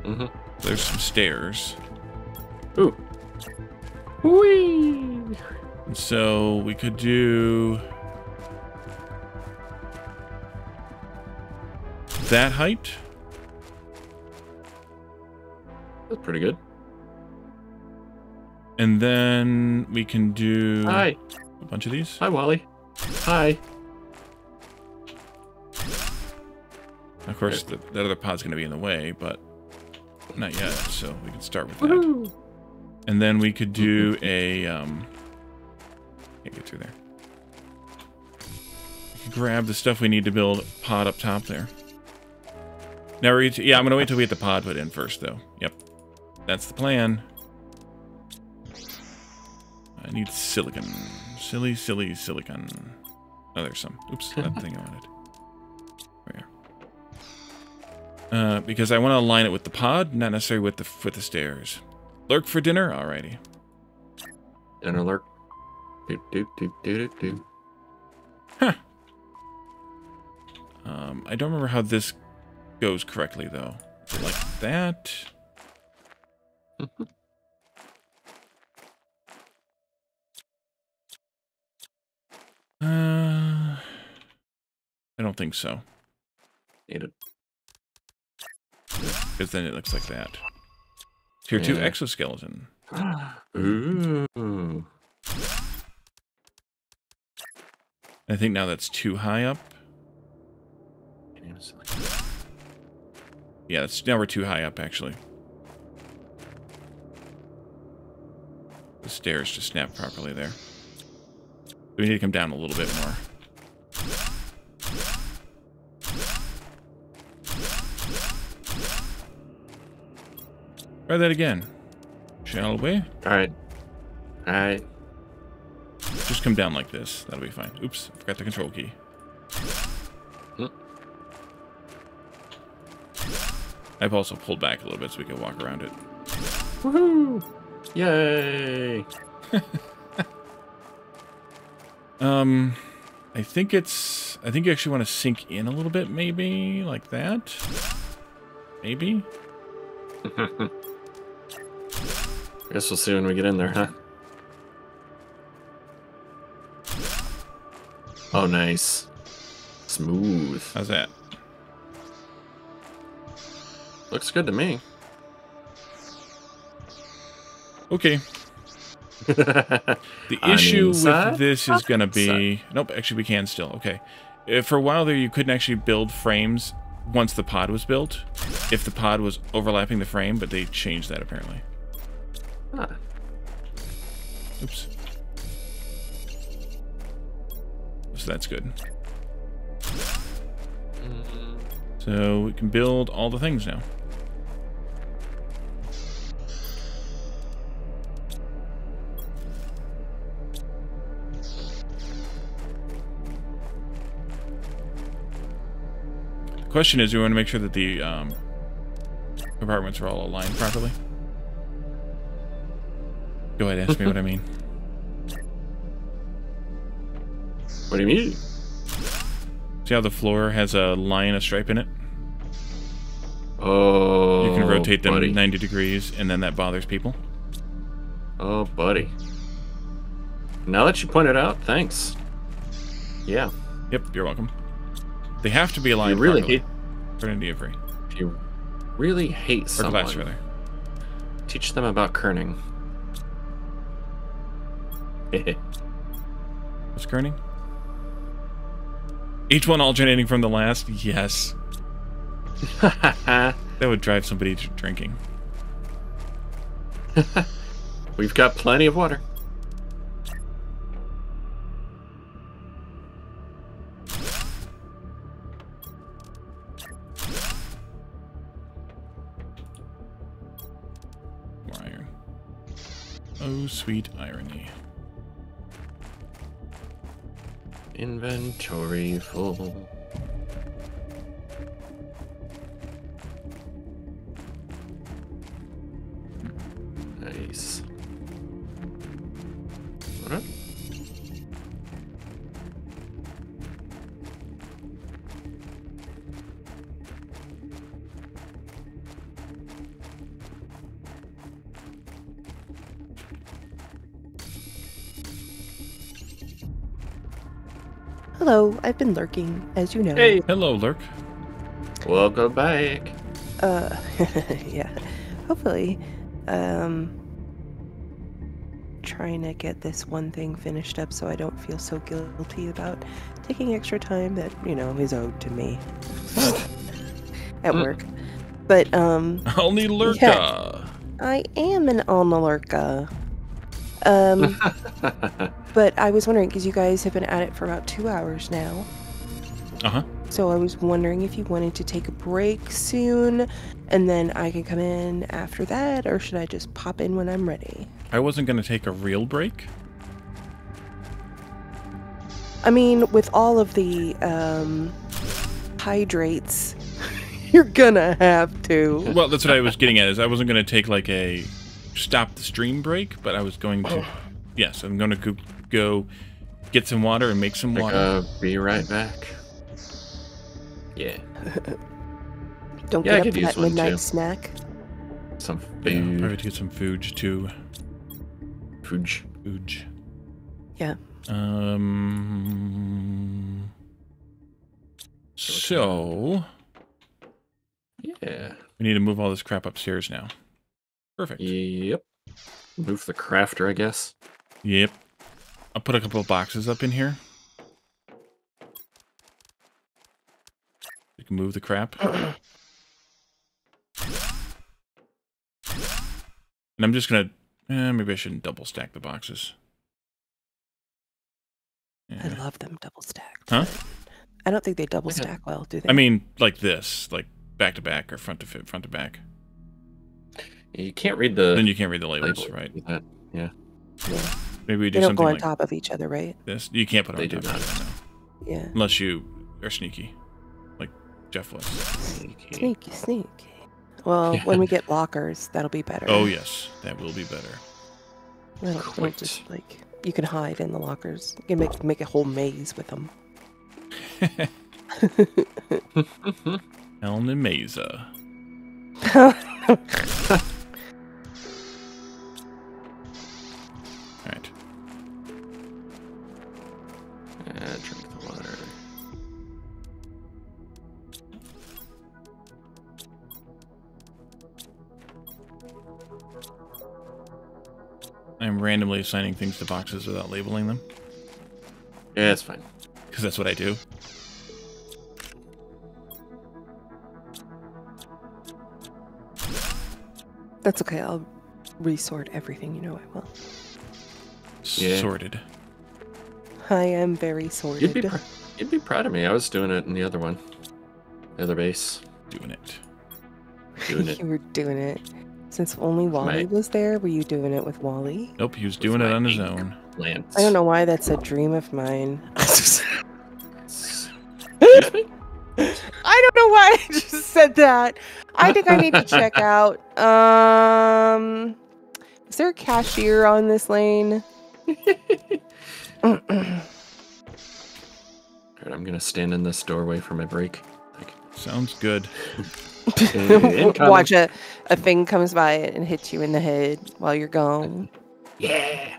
Mm-hmm. There's some stairs. Ooh. Whee! So we could do that height. That's pretty good. And then we can do Hi. a bunch of these. Hi, Wally. Hi. Of course, the, that other pod's going to be in the way, but not yet. So we can start with that. And then we could do a um. Can't get through there. Grab the stuff we need to build a pod up top there. Now we're yeah. I'm gonna wait till we get the pod put in first, though. Yep, that's the plan. I need silicon. Silly, silly silicon. Oh, there's some. Oops, that thing I wanted. Where? Uh, because I want to align it with the pod, not necessarily with the with the stairs. Lurk for dinner? Alrighty. Dinner alert. Do, do, do, do, do, do. Um, I don't remember how this goes correctly, though. Like that? uh, I don't think so. Need it. Because then it looks like that. Tier 2 exoskeleton. Ooh. I think now that's too high up. Yeah, that's now we're too high up, actually. The stairs just snap properly there. We need to come down a little bit more. Try that again. Shall we? Alright. Alright. Just come down like this. That'll be fine. Oops, forgot the control key. I've also pulled back a little bit so we can walk around it. Woohoo! Yay! Um, I think it's. I think you actually want to sink in a little bit, maybe like that. Maybe. I guess we'll see when we get in there, huh? Oh, nice. Smooth. How's that? Looks good to me. Okay. the issue with this is going to be. Nope, actually, we can still. Okay. Uh, For a while there, you couldn't actually build frames once the pod was built, if the pod was overlapping the frame, but they changed that apparently. Huh. Oops. So that's good. So we can build all the things now. Question is, we want to make sure that the um, compartments are all aligned properly. Go ahead, ask me what I mean. What do you mean? See how the floor has a line, a stripe in it? Oh, You can rotate them buddy. 90 degrees, and then that bothers people. Oh, buddy. Now that you point it out, thanks. Yeah, Yep, you're welcome. They have to be aligned you really properly. hate According to Avery. if you really hate Or someone. Glass, rather. Teach them about kerning. What's kerning? Each one alternating from the last? Yes. That would drive somebody to drinking. We've got plenty of water. Sweet irony. Inventory full. Hello, I've been lurking, as you know. Hey. Hello, Lurk. Welcome back. Uh, yeah. Hopefully, um, trying to get this one thing finished up so I don't feel so guilty about taking extra time that you know is owed to me at Mm. work. But um, Only Lurka. I am an Almalurka. Um, but I was wondering because you guys have been at it for about two hours now. Uh huh. So I was wondering if you wanted to take a break soon, and then I can come in after that, or should I just pop in when I'm ready? I wasn't going to take a real break. I mean, with all of the um, hydrates, you're gonna have to. Well, that's what I was getting at. Is I wasn't going to take like a stop the stream break, but I was going to. Yes, I'm going to go, go get some water and make some Like, water. uh, be right back. Yeah, Don't Yeah, I get up could for that one, midnight too. snack. some yeah, food. probably to get some food too. food. Food. Yeah. Um. So Yeah. we need to move all this crap upstairs now. Perfect. Yep. Move the crafter, I guess. Yep. I'll put a couple of boxes up in here. You can move the crap. And I'm just gonna. Eh, maybe I shouldn't double stack the boxes. I love them double stacked. Huh? I don't think they double Okay. stack well, do they? I mean, like this, like back to back or front to fit, front to back. You can't read the Then you can't read the labels, label right? Yeah. yeah. Maybe we do they don't something go on like top of each other, right? this. You can't put it They on do top of not. it, no. Yeah. unless you are sneaky, like Jeff was. Sneaky. Sneaky, sneaky. Well, Yeah. when we get lockers, that'll be better. Oh yes, that will be better. That'll, it'll just like you can hide in the lockers. You can make make a whole maze with them. Helen and Mesa. Yeah, drink the water. I'm randomly assigning things to boxes without labeling them Yeah, that's fine. because that's what I do. That's okay. I'll resort everything. You know I will. Yeah. Sorted. I am very You'd be pr- you'd be proud of me. I was doing it in the other one, the other base. Doing it. Doing it. you were doing it. Since only Wally My- was there, were you doing it with Wally? Nope, he was doing it on his own. Lance. I don't know why that's a dream of mine. I don't know why I just said that. I think I need to check out. Um, is there a cashier on this lane? Alright, I'm gonna stand in this doorway for my break. Like, Sounds good. incoming. Watch a, a thing comes by and hits you in the head while you're gone. yeah.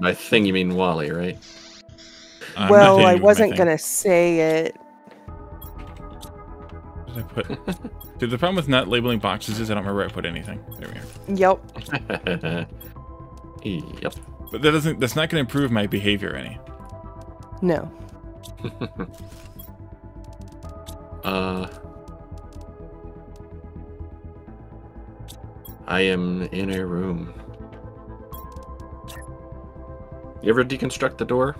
By thing you mean Wally, right? Uh, I'm well, I you with my wasn't gonna say it. Did I put? Dude, the problem with not labeling boxes is I don't remember where I put anything. There we are. Yep. yep. But that doesn't. That's not going to improve my behavior any. No. Uh. I am in a room. You ever deconstruct the door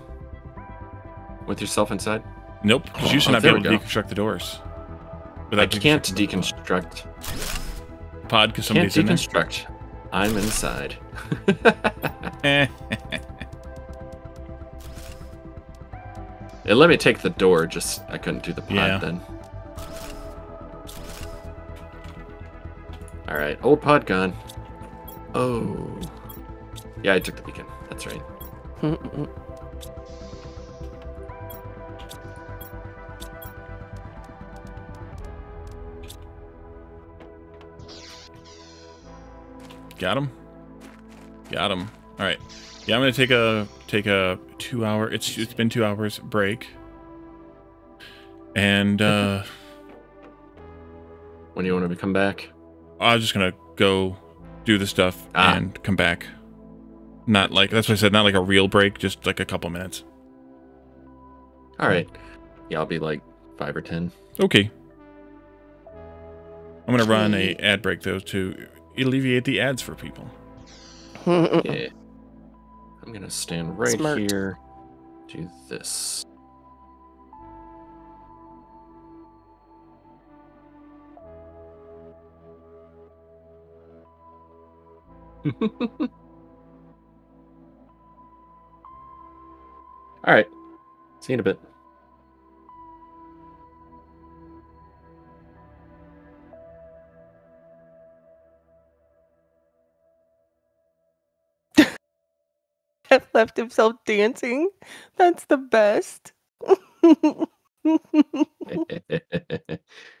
with yourself inside? Nope, because you should Oh, not be able to we deconstruct the doors. I can't deconstruct. pod because Can't somebody's in there. I'm inside. It let me take the door, just I couldn't do the pod Yeah. then. Alright, old pod gone. Oh. Yeah, I took the beacon. That's right. Got him. Got him. All right. Yeah, I'm gonna take a take a two hour. It's it's been two hours break. And uh When do you want to come back? I was just gonna go do the stuff Ah. and come back. Not like that's what I said. Not like a real break. Just like a couple minutes. Alright. Yeah, I'll be like five or ten. Okay. I'm gonna run a ad break though to alleviate the ads for people. Yeah. I'm gonna stand right Smart. here. Do this. All right. See you in a bit. Have left himself dancing. That's the best.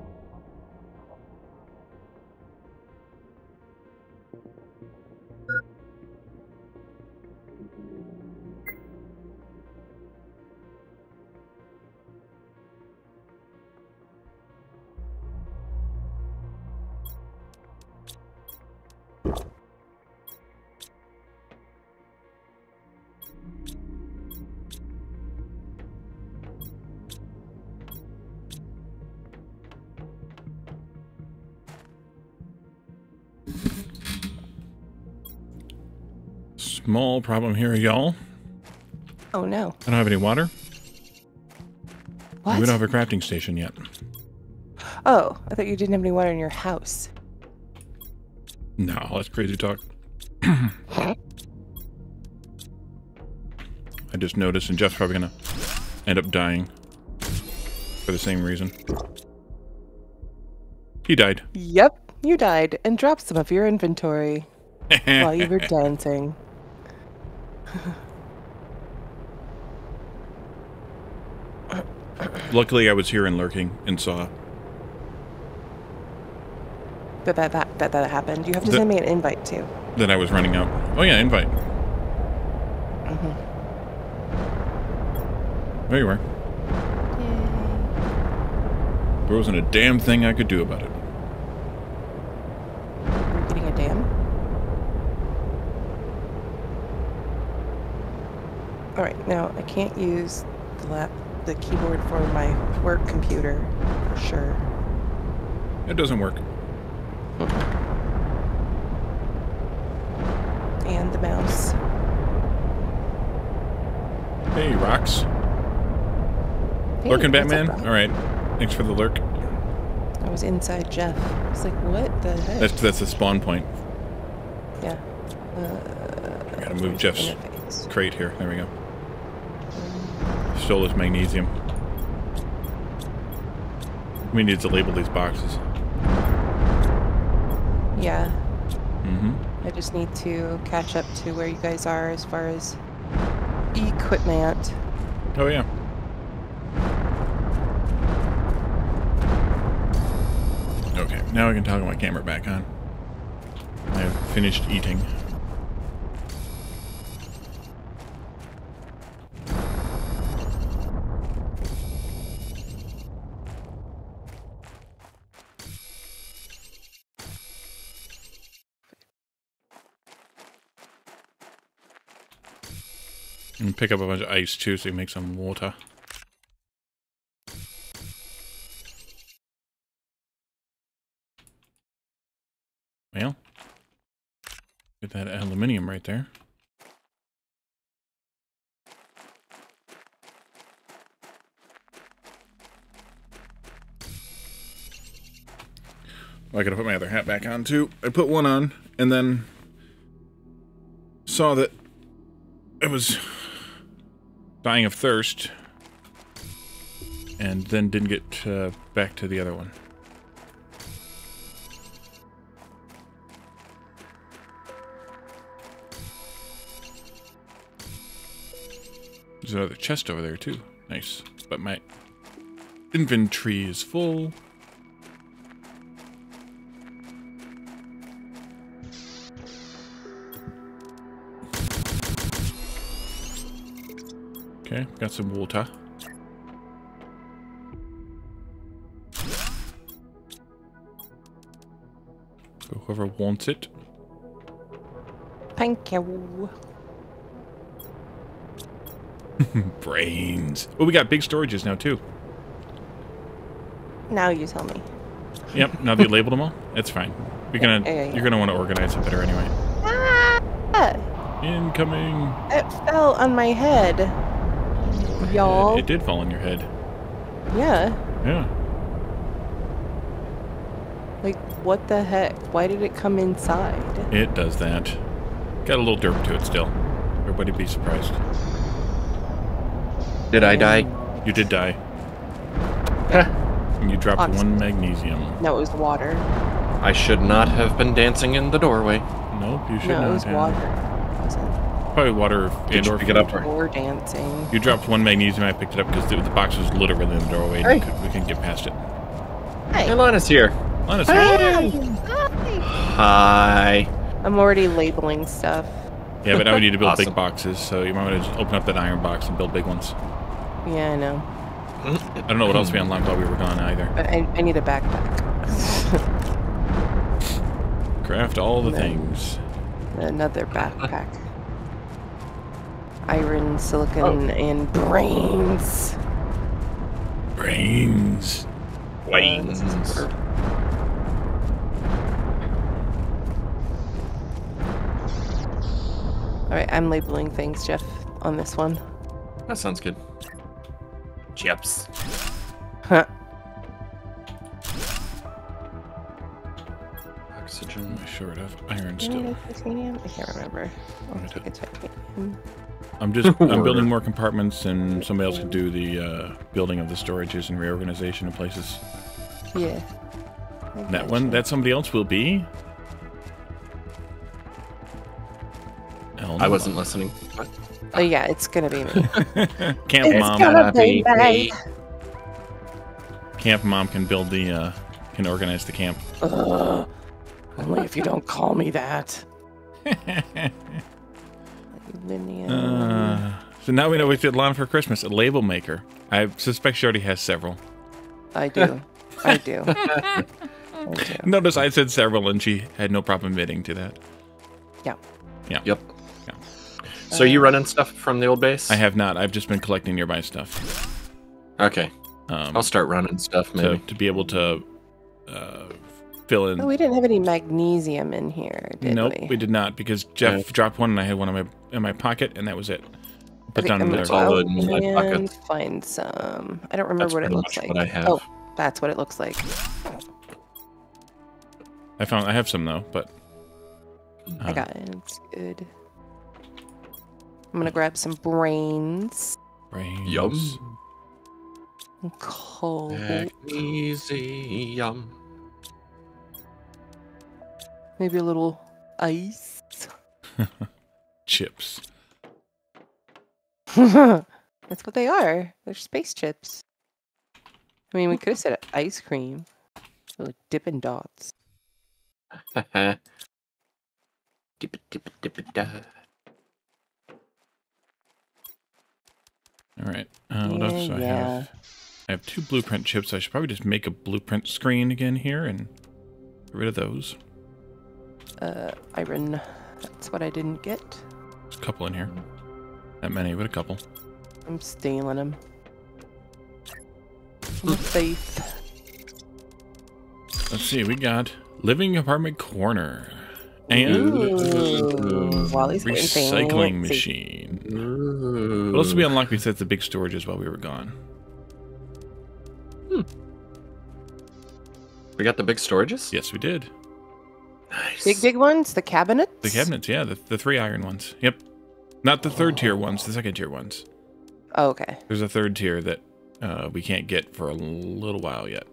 Small problem here, y'all. Oh no. I don't have any water. What? We don't have a crafting station yet. Oh, I thought you didn't have any water in your house. No, that's crazy talk. I just noticed, and Jeff's probably gonna end up dying for the same reason. He died. Yep, you died and dropped some of your inventory while you were dancing. Luckily, I was here and lurking and saw. That that that that, that happened. You have to The- send me an invite too. that I was running out. Oh yeah, invite. Mhm. There you are. There wasn't a damn thing I could do about it. You're getting a dam. All right, now I can't use the lap, the keyboard for my work computer for sure. It doesn't work. And the mouse. Hey, rocks. Hey, Lurking up, Batman? Alright. Thanks for the lurk. I was inside Jeff. I was like, what the heck? That's that's the spawn point. yeah. Uh, I gotta move Jeff's crate here. There we go. Stole this magnesium. We need to label these boxes. Yeah. Mm-hmm. I just need to catch up to where you guys are as far as equipment. Oh yeah. Okay, now I can toggle my camera back on. I have finished eating. And pick up a bunch of ice too, so you make some water. Well, get that aluminium right there. Oh, I gotta put my other hat back on too. I put one on and then saw that it was dying of thirst and then didn't get uh, back to the other one. There's another chest over there too. Nice. But my inventory is full. Okay, got some water. So whoever wants it. Thank you. Brains. Oh, we got big storages now too. Now you tell me. Yep, now that you labeled them all, it's fine. You're gonna Yeah, yeah, yeah. you're gonna want to organize it better anyway. Ah! Incoming. It fell on my head. Y'all. It did fall on your head. Yeah. Yeah. Like, what the heck? Why did it come inside? It does that. Got a little derp to it still. Everybody be surprised. Did I die? You did die. and you dropped Oxygen. one magnesium. No, it was water. I should not have been dancing in the doorway. Nope, you should no, not it was have. water. It wasn't. Probably water Did and you or pick it up? food. Or dancing. You dropped one magnesium. I picked it up because the, the box was literally in the doorway. Hey. we, could, we couldn't get past it. Hey, Lana's here. Honestly, Hi. I'm already labeling stuff. yeah, but now we need to build Awesome. big boxes. So you might want to just open up that iron box and build big ones. Yeah, I know. Mm-hmm. I don't know what else we unlocked while we were gone either. But I, I need a backpack. Craft all the No. things. Another backpack. Iron, silicon, Oh. and brains. Brains. Uh, this is for- Alright, I'm labeling things, Jeff, on this one. That sounds good. Chips. Huh. Oxygen. Am I short of iron Did I still? get titanium? I can't remember. I'll take a titanium. I'm just I'm building more compartments, and somebody else can do the uh, building of the storages and reorganization of places. Yeah. I That one, gotcha. that somebody else will be. Elma. I wasn't listening. What? Oh yeah, it's gonna be me. Camp It's mom. gonna be be me. Camp mom can build the uh, can organize the camp. Ugh. Only if you don't call me that. Linnea. Uh, so now we know we did Lon for Christmas. A label maker. I suspect she already has several. I do. I do. I do. Notice I said several, and she had no problem admitting to that. Yep. Yeah. Yep. Yeah. So you running stuff from the old base? I have not. I've just been collecting nearby stuff. Okay. Um, I'll start running stuff so maybe. to be able to uh, fill in. Oh, we didn't have any magnesium in here, did nope, we? we did not because Jeff Yeah. dropped one, and I had one in my in my pocket, and that was it. Put Okay, down I'm in gonna there. all go the inside and find some. I don't remember That's what it looks much like. what I have. Oh, that's what it looks like. I found I have some though, but I um, got it. It's good. I'm gonna grab some brains. brains. Yum. Cold. Magnesium. Maybe a little ice. chips. That's what they are. They're space chips. I mean, we could have said ice cream. Little Dippin' Dots. dip it, dip it, dip it, da. All right. Uh, what else do I Yeah, have? I have two blueprint chips. I should probably just make a blueprint screen again here and get rid of those. Uh, iron. That's what I didn't get. There's a couple in here. Not many, but a couple. I'm stealing them. I'm. Let's see. We got living apartment corner and Ooh, recycling fancy. machine. Ooh. What else did we unlock besides the big storages while we were gone? Hmm. We got the big storages? Yes, we did. Nice. Big, big ones? The cabinets? The cabinets, yeah, the, the three iron ones. Yep. Not the third tier ones, the second tier ones. Oh, okay. There's a third tier that uh, we can't get for a little while yet.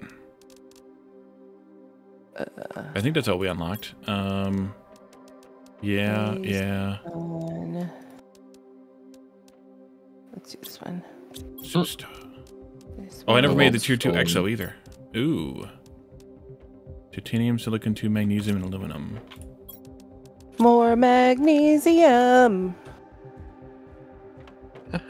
Uh, I think that's all we unlocked. Um, yeah, yeah. one. Let's do this one. Just- This oh, I never made the tier 2 Old school. EXO either. Ooh. Titanium, silicon 2, magnesium, and aluminum. More magnesium.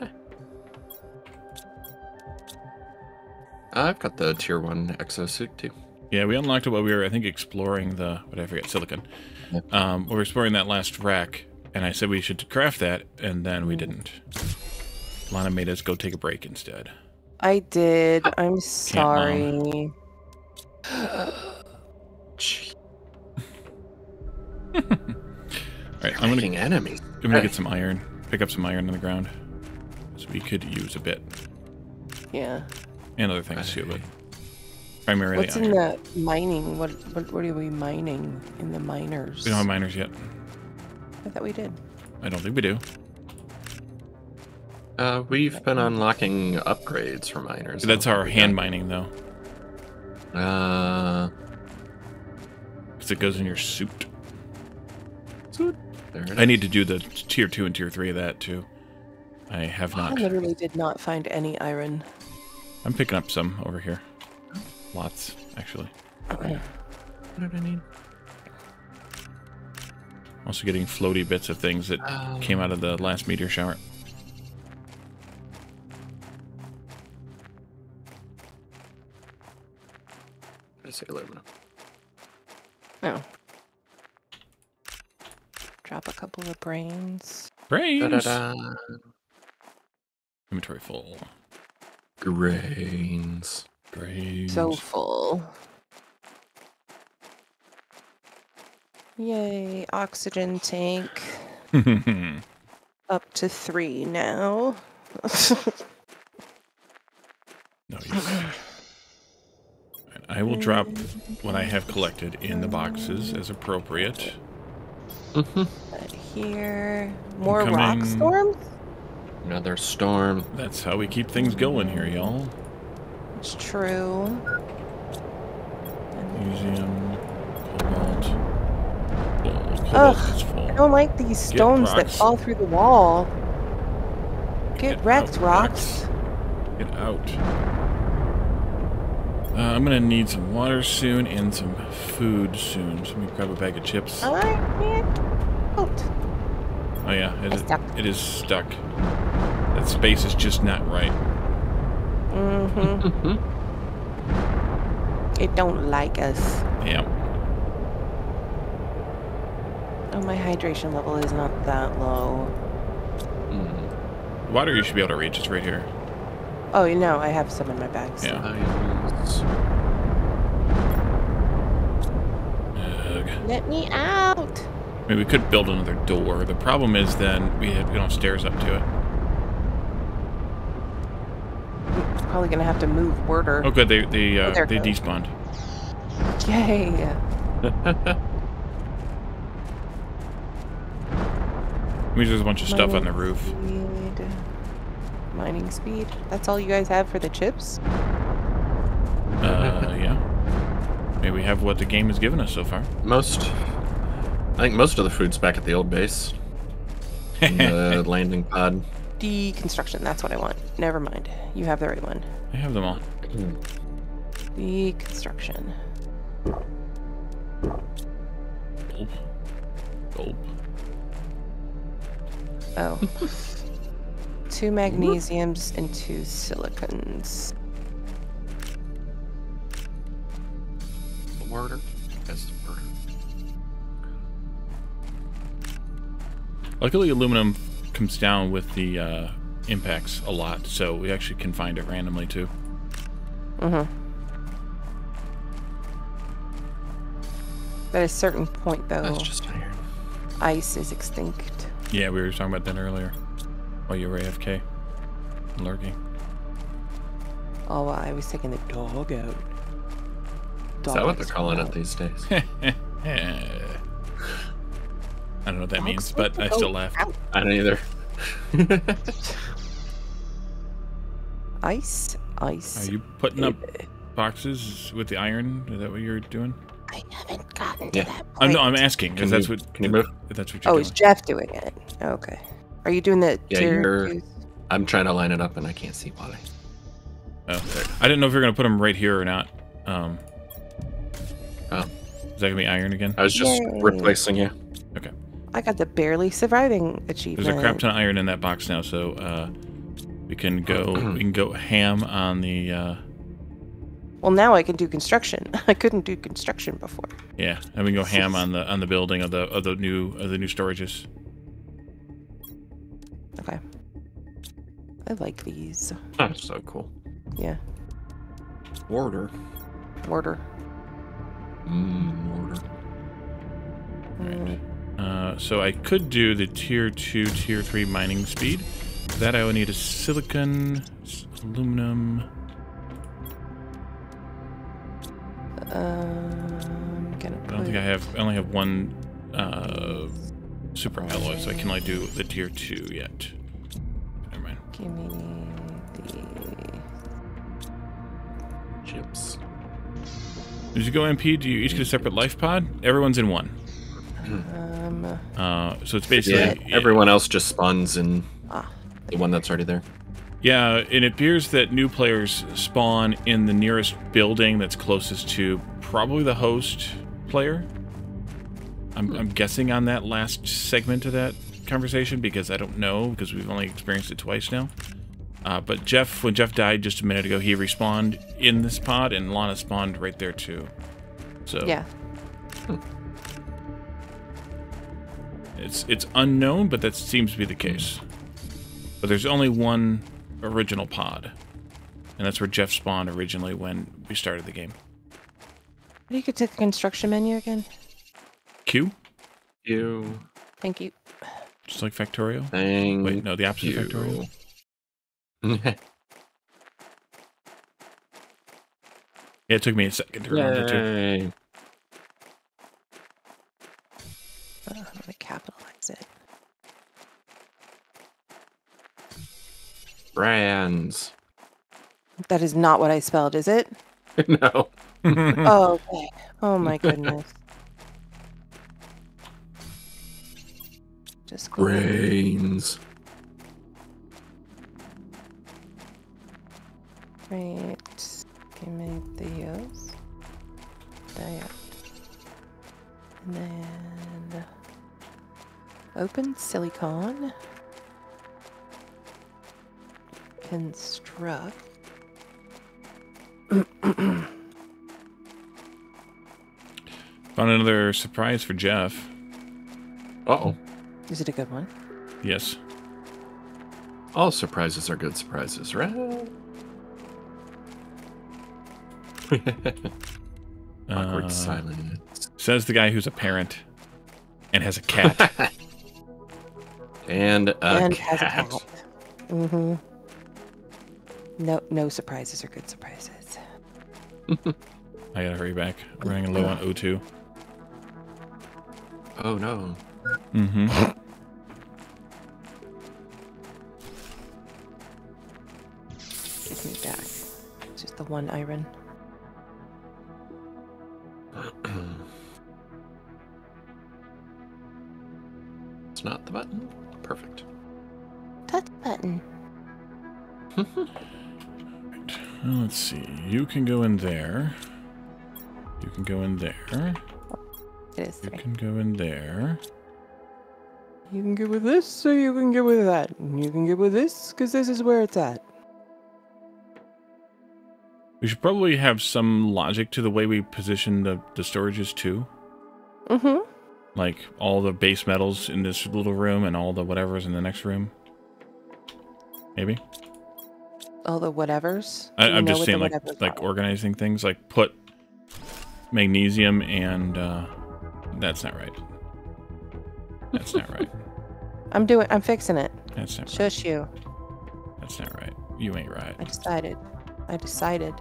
I've got the tier one exosuit too. Yeah, we unlocked it while we were, I think, exploring the what I forget, silicon. Yep. Um, we were exploring that last rack, and I said we should craft that, and then we didn't. Lana made us go take a break instead. I did. I'm sorry. Gee, All right, I'm gonna enemies. I'm gonna get some iron, pick up some iron on the ground, so we could use a bit, Yeah. and other things too, but primarily What's iron. in the mining? What, what what are we mining in the miners? We don't have miners yet. I thought we did. I don't think we do. Uh, we've been unlocking upgrades for miners. That's though. our hand mining though, Uh, because it goes in your suit. there it I need to do the tier two and tier three of that too. I have not. I literally did not find any iron. I'm picking up some over here. Lots, actually. Okay. What did I need? Also getting floaty bits of things that Um, came out of the last meteor shower. I say aluminum. Oh. Drop a couple of brains. Brains! Da-da-da. Inventory full. Grains. Brains. So full. Yay, oxygen tank. Up to three now. no use. I will drop what I have collected in the boxes as appropriate. Mm-hmm. Right here. More rock storms? Another storm. That's how we keep things going here, y'all. It's true. Museum, cobalt. Full. Cobalt Ugh. I don't like these stones that fall through the wall. Get, Get wrecked, out, rocks. Get out. Uh, I'm gonna need some water soon and some food soon. So let me grab a bag of chips. Oh yeah, it is, stuck. it is stuck. That space is just not right. Mm-hmm. it don't like us. Yeah. Oh, my hydration level is not that low. Mm. Water you should be able to reach. It's right here. Oh, you know, I have some in my bags. Yeah. Ugh. Let me out. I mean, we could build another door. The problem is then we, have, we don't stairs up to it. We're Probably gonna have to move Worder. Oh, good. They they uh, Oh, there it they goes. despawned. Yay. means there's a bunch of stuff on the roof. Speed. Mining speed. That's all you guys have for the chips? Uh, yeah. Maybe we have what the game has given us so far. Most, I think most of the food's back at the old base. in the landing pod. Deconstruction. That's what I want. Never mind. You have the right one. I have them all. Deconstruction. Gulp. Gulp. Oh. two magnesiums and two silicons. The murder. Yes, murder. Luckily, aluminum comes down with the uh, impacts a lot, so we actually can find it randomly too. Mm-hmm. At a certain point, though, That's just iron. ice is extinct. Yeah, we were talking about that earlier. Oh, While you were AFK. Lurking. Oh, well, I was taking the dog out. Is that what they're calling out. it these days? I don't know what that Dogs means, but I still laughed. out. I don't either. Ice, ice. Are you putting up uh, boxes with the iron? Is that what you're doing? I haven't gotten Yeah. to that point. I'm, no, I'm asking because that's what. can you move? That's what you're Oh, doing. is Jeff doing it? Okay. Are you doing the Yeah, tier you're- twos? I'm trying to line it up and I can't see why. Oh, I didn't know if you were gonna put them right here or not. Um, Oh. is that gonna be iron again? I was just Yay. replacing you. Okay. I got the barely surviving achievement. There's a crap ton of iron in that box now, so uh, we can go. we can go ham on the. Uh, Well, now I can do construction. I couldn't do construction before. yeah, and we can go ham on the on the building of the of the new of the new storages. Okay. I like these. That's so cool. Yeah. Order. Order. Mm, order. Mm, Uh, so I could do the tier two, tier three mining speed. For that I would need a silicon, aluminum. Um, I don't think I have. I only have one uh, super alloy, so I can only do the tier two yet. Never mind. Give me the. Chips. As you go MP, do you each get a separate life pod? Everyone's in one. Um. Uh, so it's basically Yeah, everyone else just spawns in Ah. the one that's already there. Yeah, and it appears that new players spawn in the nearest building that's closest to probably the host player. I'm, I'm guessing on that last segment of that conversation because I don't know because we've only experienced it twice now. Uh, but Jeff, when Jeff died just a minute ago, he respawned in this pod, and Lana spawned right there too. So Yeah. It's it's unknown, but that seems to be the case. But there's only one original pod, and that's where Jeff spawned originally when we started the game. You could take the construction menu again? Q, You. Thank you. just like Factorio. Thank Wait, no, the opposite of Factorio. Yeah, it took me a second to remember too. Yay. Uh, I'm gonna capitalize it. Brands. That is not what I spelled, is it? no. oh, okay. Oh my goodness. Just go ahead. Brains. Right. Give me those. That. And then open silicon. Construct. Found another surprise for Jeff. Uh oh. Is it a good one? Yes. All surprises are good surprises, right? Awkward Uh, silence. Says the guy who's a parent and has a cat. and a and cat. has a cat. Mm-hmm. No, no surprises are good surprises. I gotta hurry back. I'm running low on O2. Oh no. Mm-hmm. Give me back. Just the one iron. it's not the button. Perfect. Touch button. Let's see. You can go in there. You can go in there. It is You can go in there. You can get with this, or you can get with that. And You can get with this, because this is where it's at. We should probably have some logic to the way we position the, the storages too. Mm-hmm. Like all the base metals in this little room and all the whatever's in the next room. Maybe. All the whatevers. I, I'm just saying like like are? organizing things. Like put magnesium and uh, that's not right. That's not right. I'm doing. I'm fixing it. That's not right. Shush you. That's not right. You ain't right. I decided. I decided.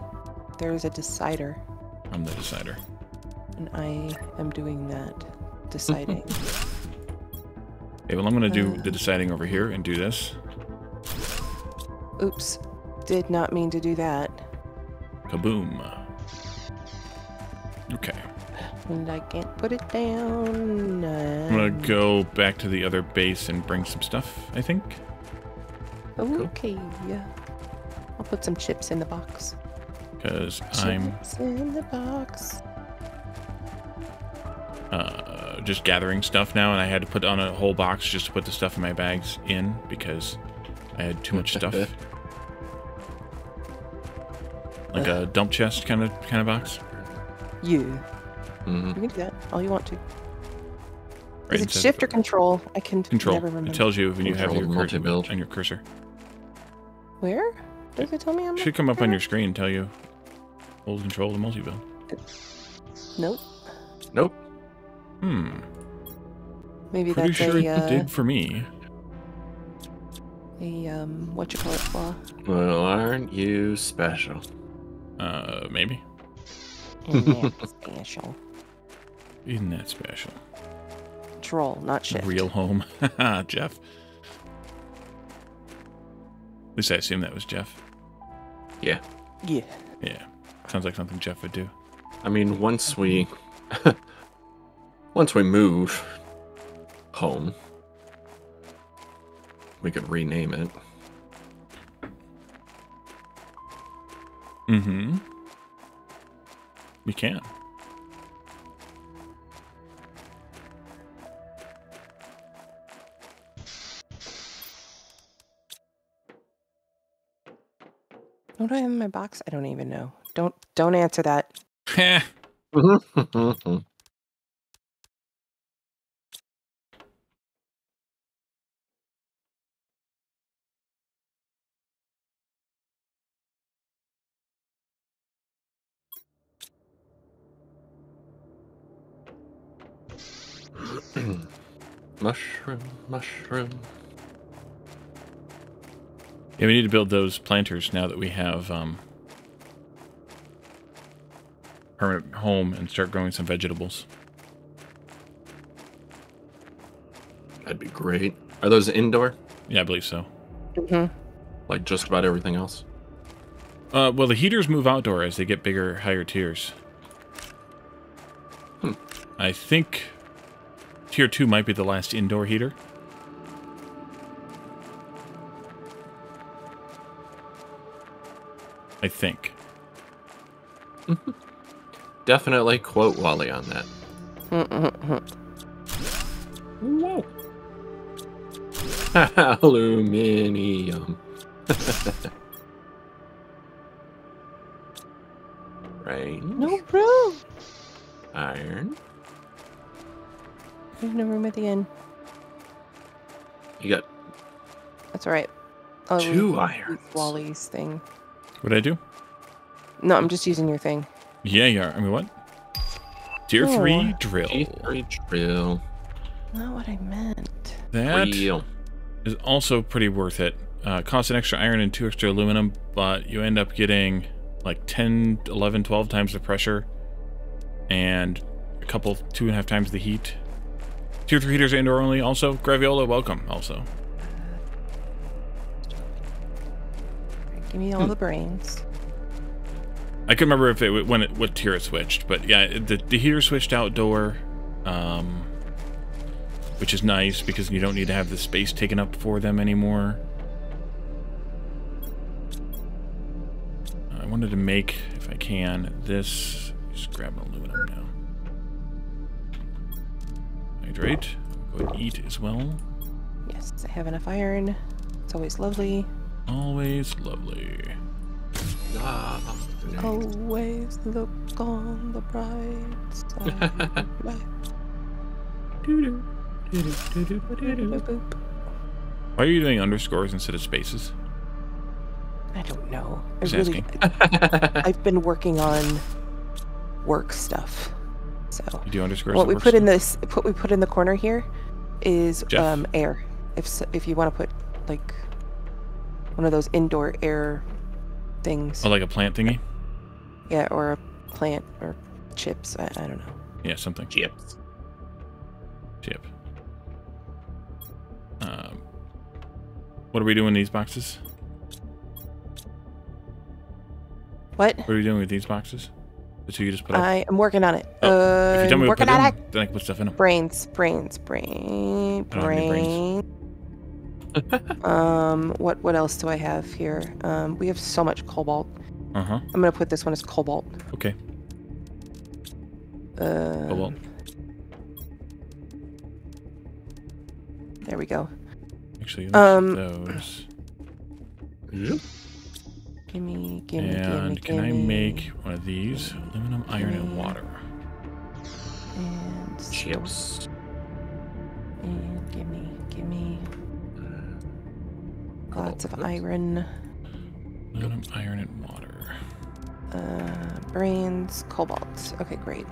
There is a decider, I'm the decider. and I am doing that. Deciding. Okay, well I'm gonna do Uh. the deciding over here and do this. Oops. Did not mean to do that. Kaboom. Okay. And I can't put it down. I'm gonna go back to the other base and bring some stuff, I think. Okay. Yeah. I'll put some chips in the box. Because I'm Chips in the box. uh, just gathering stuff now, and I had to put on a whole box just to put the stuff in my bags in because I had too much stuff. like a dump chest kind of kind of box. Yeah. Hmm You can do that all you want to. Right Is it shift or control? I can Control. never remember. It tells you when you have your cur- multi-build. on your cursor. Where? Does it tell me I'm It should come up on your screen and tell you hold control to multi build. Nope. Nope. Hmm. Maybe Pretty that's sure a it uh, did for me. a um what you call it flaw. Well, aren't you special? Uh, maybe. And special. Isn't that special? Troll, not shift. Real home. Haha, Jeff. At least I assume that was Jeff. Yeah. Yeah. Yeah. Sounds like something Jeff would do. I mean, once we once we move home, we could rename it. Mm-hmm. We can. What do I have in my box? I don't even know. Don't don't answer that. Mushroom, mushroom. Yeah, we need to build those planters now that we have um, permanent home and start growing some vegetables. That'd be great. Are those indoor? Yeah, I believe so. Mm-hmm. Like just about everything else? Uh, well, the heaters move outdoor as they get bigger, higher tiers. Hmm. I think tier two might be the last indoor heater. I think. Definitely quote Wally on that. Mm-hmm. Aluminium. Rain. No room. Iron. There's no room at the end. You got That's all right. I'll Two use irons. Wally's thing. What did I do? No, I'm just using your thing. Yeah, yeah. I mean, what? Tier Oh. three drill. G3 drill. Not what I meant. That Real. is also pretty worth it. Uh, costs an extra iron and two extra aluminum, but you end up getting like 10, 11, 12 times the pressure and a couple, two and a half times the heat. Tier 3 heaters indoor only. Also, Graviola, welcome. Also. Give me all the brains. I can remember if it when it what tier it switched, but yeah, the, the heater switched outdoor, um, which is nice because you don't need to have the space taken up for them anymore. I wanted to make, if I can, this. Just grab an aluminum now. Hydrate. Go and eat as well. Yes, I have enough iron. It's always lovely. Always lovely. Always look on the bright side. of life. Boop, boop. Why are you doing underscores instead of spaces? I don't know. I Just really, asking. I've been working on work stuff. So You do underscores. what we work put in this, what we put in the corner here, is um, air. If if you want to put like one of those indoor air things, Oh, like a plant thingy? yeah, or a plant or chips. I, I don't know. Yeah, something. chips. Chip. Um, what are we doing in these boxes? What? What are we doing with these boxes? The two you just put up? I am working on it. Oh, uh, if you tell me what to working put in on them, it. then I can put stuff in them. Brains, brains, brain, I don't have any brain. Um, what what else do I have here? Um, we have so much cobalt. Uh huh. I'm gonna put this one as cobalt. Okay. Uh, Cobalt. There we go. Actually, let's Um, those. Gimme, gimme, gimme, And can I gimme. make one of these? Aluminum, iron, and water. and Chips. And gimme, gimme. Lots of iron. Aluminum, iron, and water. Uh, brains, cobalt. Okay, great.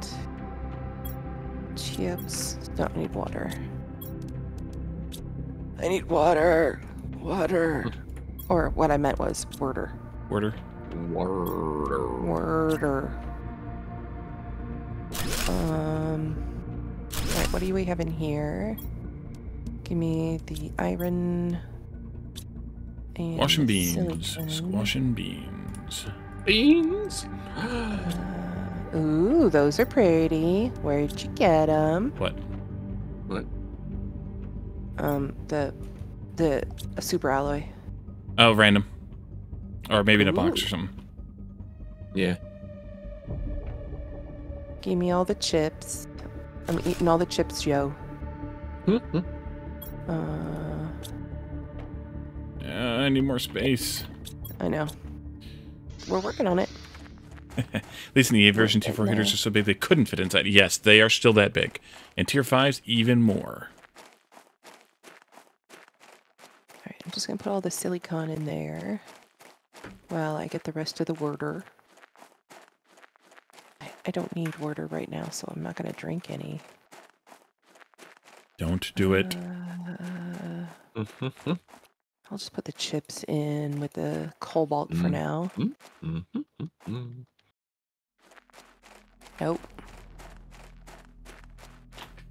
Chips. Don't need water. I need water. Water. or what I meant was worder. Order. Water. Worder. Um. Alright, what do we have in here? Give me the iron. And Wash and beans. silicon. Squash and beans. Beans. Uh, ooh, those are pretty. Where'd you get them? What? What? Um, the the a super alloy. Oh, random. Or maybe in a box or something. Yeah. Give me all the chips. I'm eating all the chips, Joe. Mhm. Uh, Uh, I need more space. I know. We're working on it. At least in the A version, tier 4 getting heaters are so big they couldn't fit inside. Yes, they are still that big. And tier 5s, even more. All right, I'm just gonna put all the silicon in there. While I get the rest of the worder. I, I don't need worder right now, so I'm not gonna drink any. Don't do it. Uh. I'll just put the chips in with the cobalt for Mm. now. Mhm. Nope.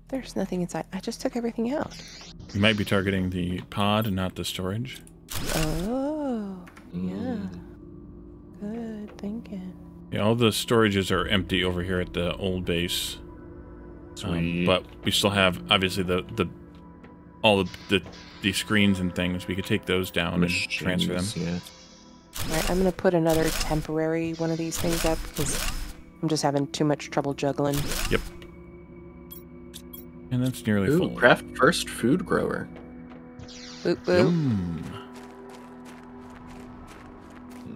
There's nothing inside. I just took everything out. You might be targeting the pod not the storage. Oh, yeah. Mm. Good thinking. Yeah, all the storages are empty over here at the old base. Um, Sweet. but we still have obviously the the all the, the the screens and things. We could take those down and transfer them. Yeah. All right, I'm gonna put another temporary one of these things up because I'm just having too much trouble juggling. Yep. And that's nearly Ooh, full. craft first food grower. Boop boop. Yum.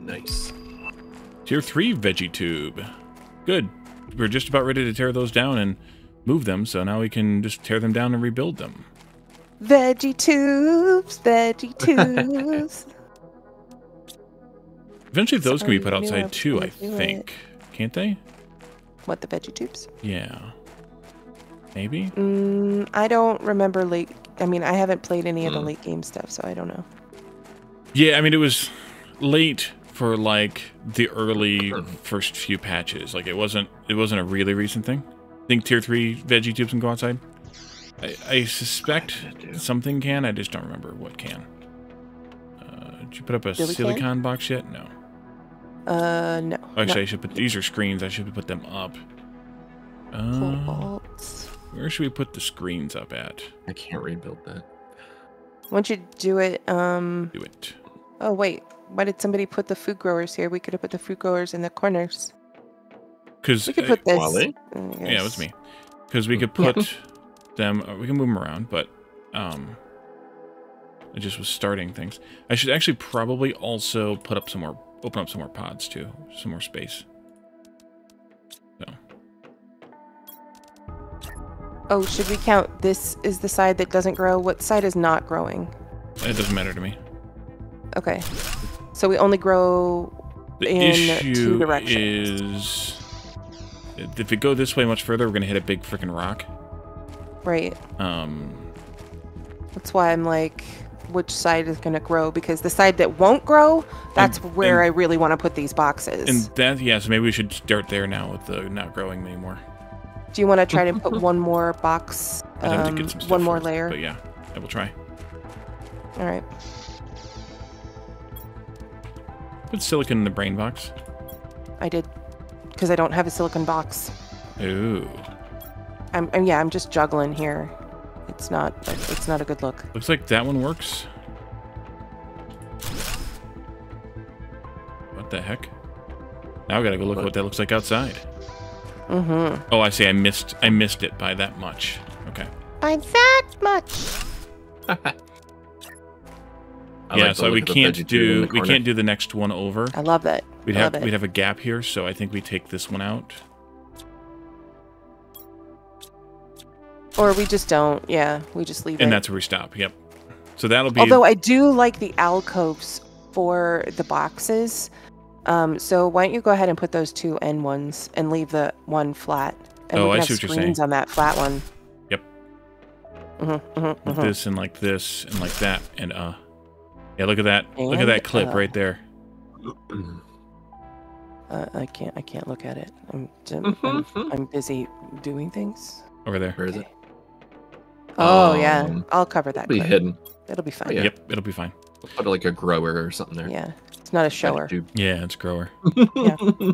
Nice. Tier 3 veggie tube. Good. We're just about ready to tear those down and move them, so now we can just tear them down and rebuild them. Veggie tubes, veggie tubes. Eventually those can be put I knew I outside too, I do think. Can't they? what the veggie tubes? Yeah. Maybe? Mm, I don't remember late. I mean, I haven't played any of the Hmm. late game stuff, so I don't know. Yeah, I mean it was late for like the early first few patches. Like it wasn't it wasn't a really recent thing. Think tier 3 veggie tubes can go outside? I, I suspect something can. I just don't remember what can. Uh, did you put up a Billy can? silicon box yet? No. Uh, no. Oh, actually, I should put these are screens. I should put them up. no. Uh, where should we put the screens up at? I can't rebuild that. Once you do it, um. Do it. Oh wait, why did somebody put the food growers here? We could have put the food growers in the corners. Because We could put this. Wally? mm, yeah, it was me. Because we could Yeah. put them. uh, We can move them around, but um, I just was starting things. I should actually probably also put up some more, open up some more pods too, some more space. So Oh, should we count this is the side that doesn't grow? What side is not growing? it doesn't matter to me. Okay. So we only grow The in issue two directions. is if we go this way much further, we're gonna hit a big freaking rock. Right. Um, That's why I'm like, which side is gonna grow? Because the side that won't grow, that's And- where and- I really want to put these boxes. and that yeah, so maybe we should start there now with the not growing anymore. Do you want to try to put one more box? To um, get some stuff one more first, layer. but yeah, I will try. All right. Put silicon in the brain box. I did, because I don't have a silicon box. Ooh. I'm, I'm yeah, I'm just juggling here. It's not it's not a good look. Looks like that one works. What the heck? Now I gotta go look at what that looks like outside. Mm-hmm. Oh, I see. I missed. I missed it by that much. Okay. By that much. I yeah. like so we can't veggie tube in do. We can't do the next one over. I love it. We'd love have. it. We'd have a gap here. So I think we take this one out. Or we just don't. Yeah, we just leave it. And it. that's where we stop. Yep. So that'll be. Although I do like the alcoves for the boxes. Um, so why don't you go ahead and put those two end ones and leave the one flat. And Oh, we can I have see what you're screens saying. on that flat one. Yep. Mm-hmm, mm-hmm, like this and like this and like that and uh. Yeah. Look at that. look at that clip uh, right there. Uh, I can't. I can't look at it. I'm. I'm, I'm, I'm busy doing things. Over there. Where is it? Oh yeah, Um, I'll cover that. Be clip. hidden. It'll be fine. yeah. Yep. It'll be fine. We'll put like a grower or something there. Yeah, it's not a shower. Yeah. It's grower. Yeah.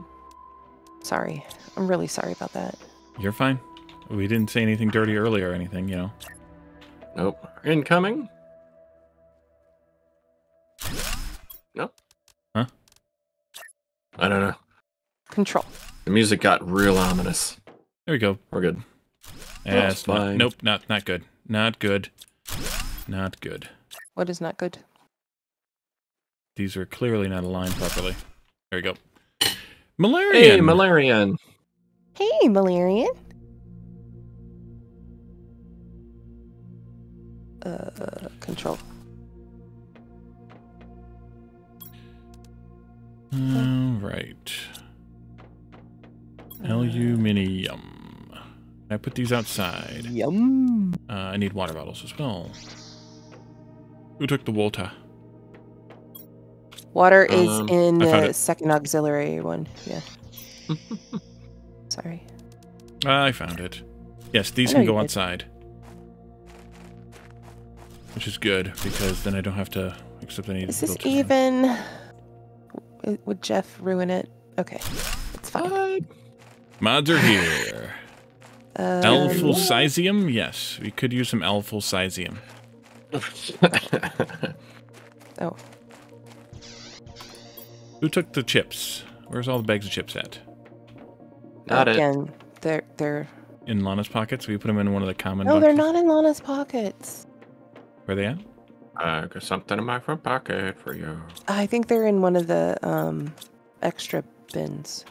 Sorry, I'm really sorry about that. You're fine. We didn't say anything dirty earlier or anything, you know. Nope. Incoming. Nope. Huh? I don't know. Control. The music got real ominous. There we go. We're good. Yeah, it's it's not, nope, not not good. Not good. Not good. What is not good? These are clearly not aligned properly. There we go. Malarian. Hey, Malarian. Hey, Malarian. Uh, control. All right. Aluminium. Can I put these outside? Yum. Uh, I need water bottles as well. Who took the water? Water is Um, in the second auxiliary one. Yeah. Sorry. I found it. Yes, these can go did. outside. Which is good, because then I don't have to accept any Is this filters. even? Would Jeff ruin it? Okay, it's fine. What? Mods are here. Uh, Alphulsizium? Yes, we could use some Alphulsizium. oh, Who took the chips? Where's all the bags of chips at? Not it. they're they're. In Lana's pockets? We put them in one of the common No, they're not in Lana's pockets. Where are they at? I got something in my front pocket for you. I think they're in one of the um extra bins.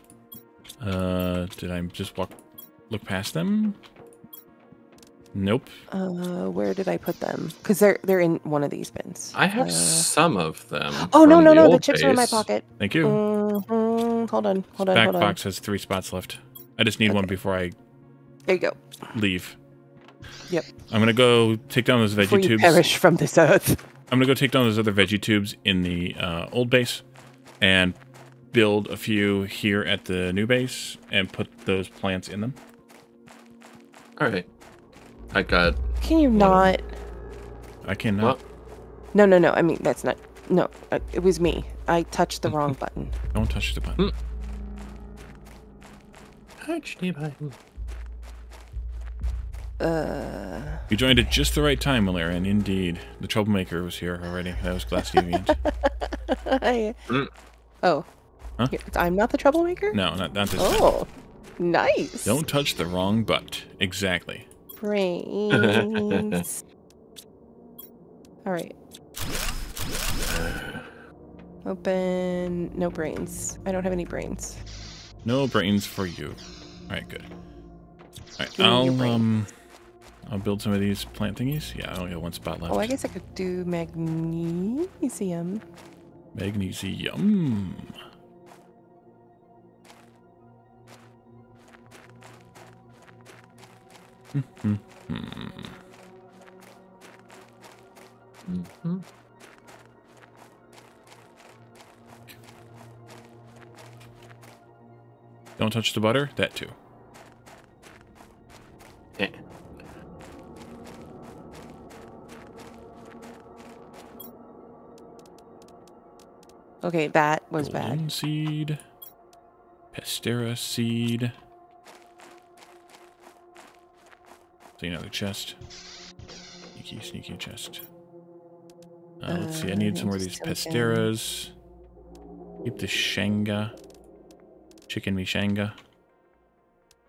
Uh, did I just walk, look past them? Nope. Uh, where did I put them? Because they're they're in one of these bins. I have Uh, some of them. oh no from no no! The old chips are in my pocket. Thank you. hmm Hold on hold on Back hold on. box has three spots left. I just need one before I There you go. leave. Yep. I'm gonna go take down those Before veggie you tubes. perish from this earth. I'm gonna go take down those other veggie tubes in the uh, old base, and build a few here at the new base, and put those plants in them. All right. I got Can you not? I cannot. Well, No, no, no. I mean, that's not. No, uh, it was me. I touched the wrong button. Don't touch the button. actually, button. Uh, You joined at just the right time, Malarian. Indeed. The troublemaker was here already. That was Glass Deviant. I, Mm. oh, Huh? I'm not the troublemaker. no, not, not this time. Nice. Don't touch the wrong butt. Exactly. brains. All right. Open. No brains. I don't have any brains. No brains for you. Alright, good. Alright, Give me your I'll um I'll build some of these plant thingies. Yeah, I only got one spot left. Oh, I guess I could do magnesium. Magnesium. Hmm. Mhm. Don't touch the butter. That too. Eh. Okay, that was Golden bad. seed. Pestera seed. See another chest. Sneaky, sneaky chest. Uh, let's see. I Uh, need some more of these silicon. pesteras. Keep the shanga. Chicken me shanga.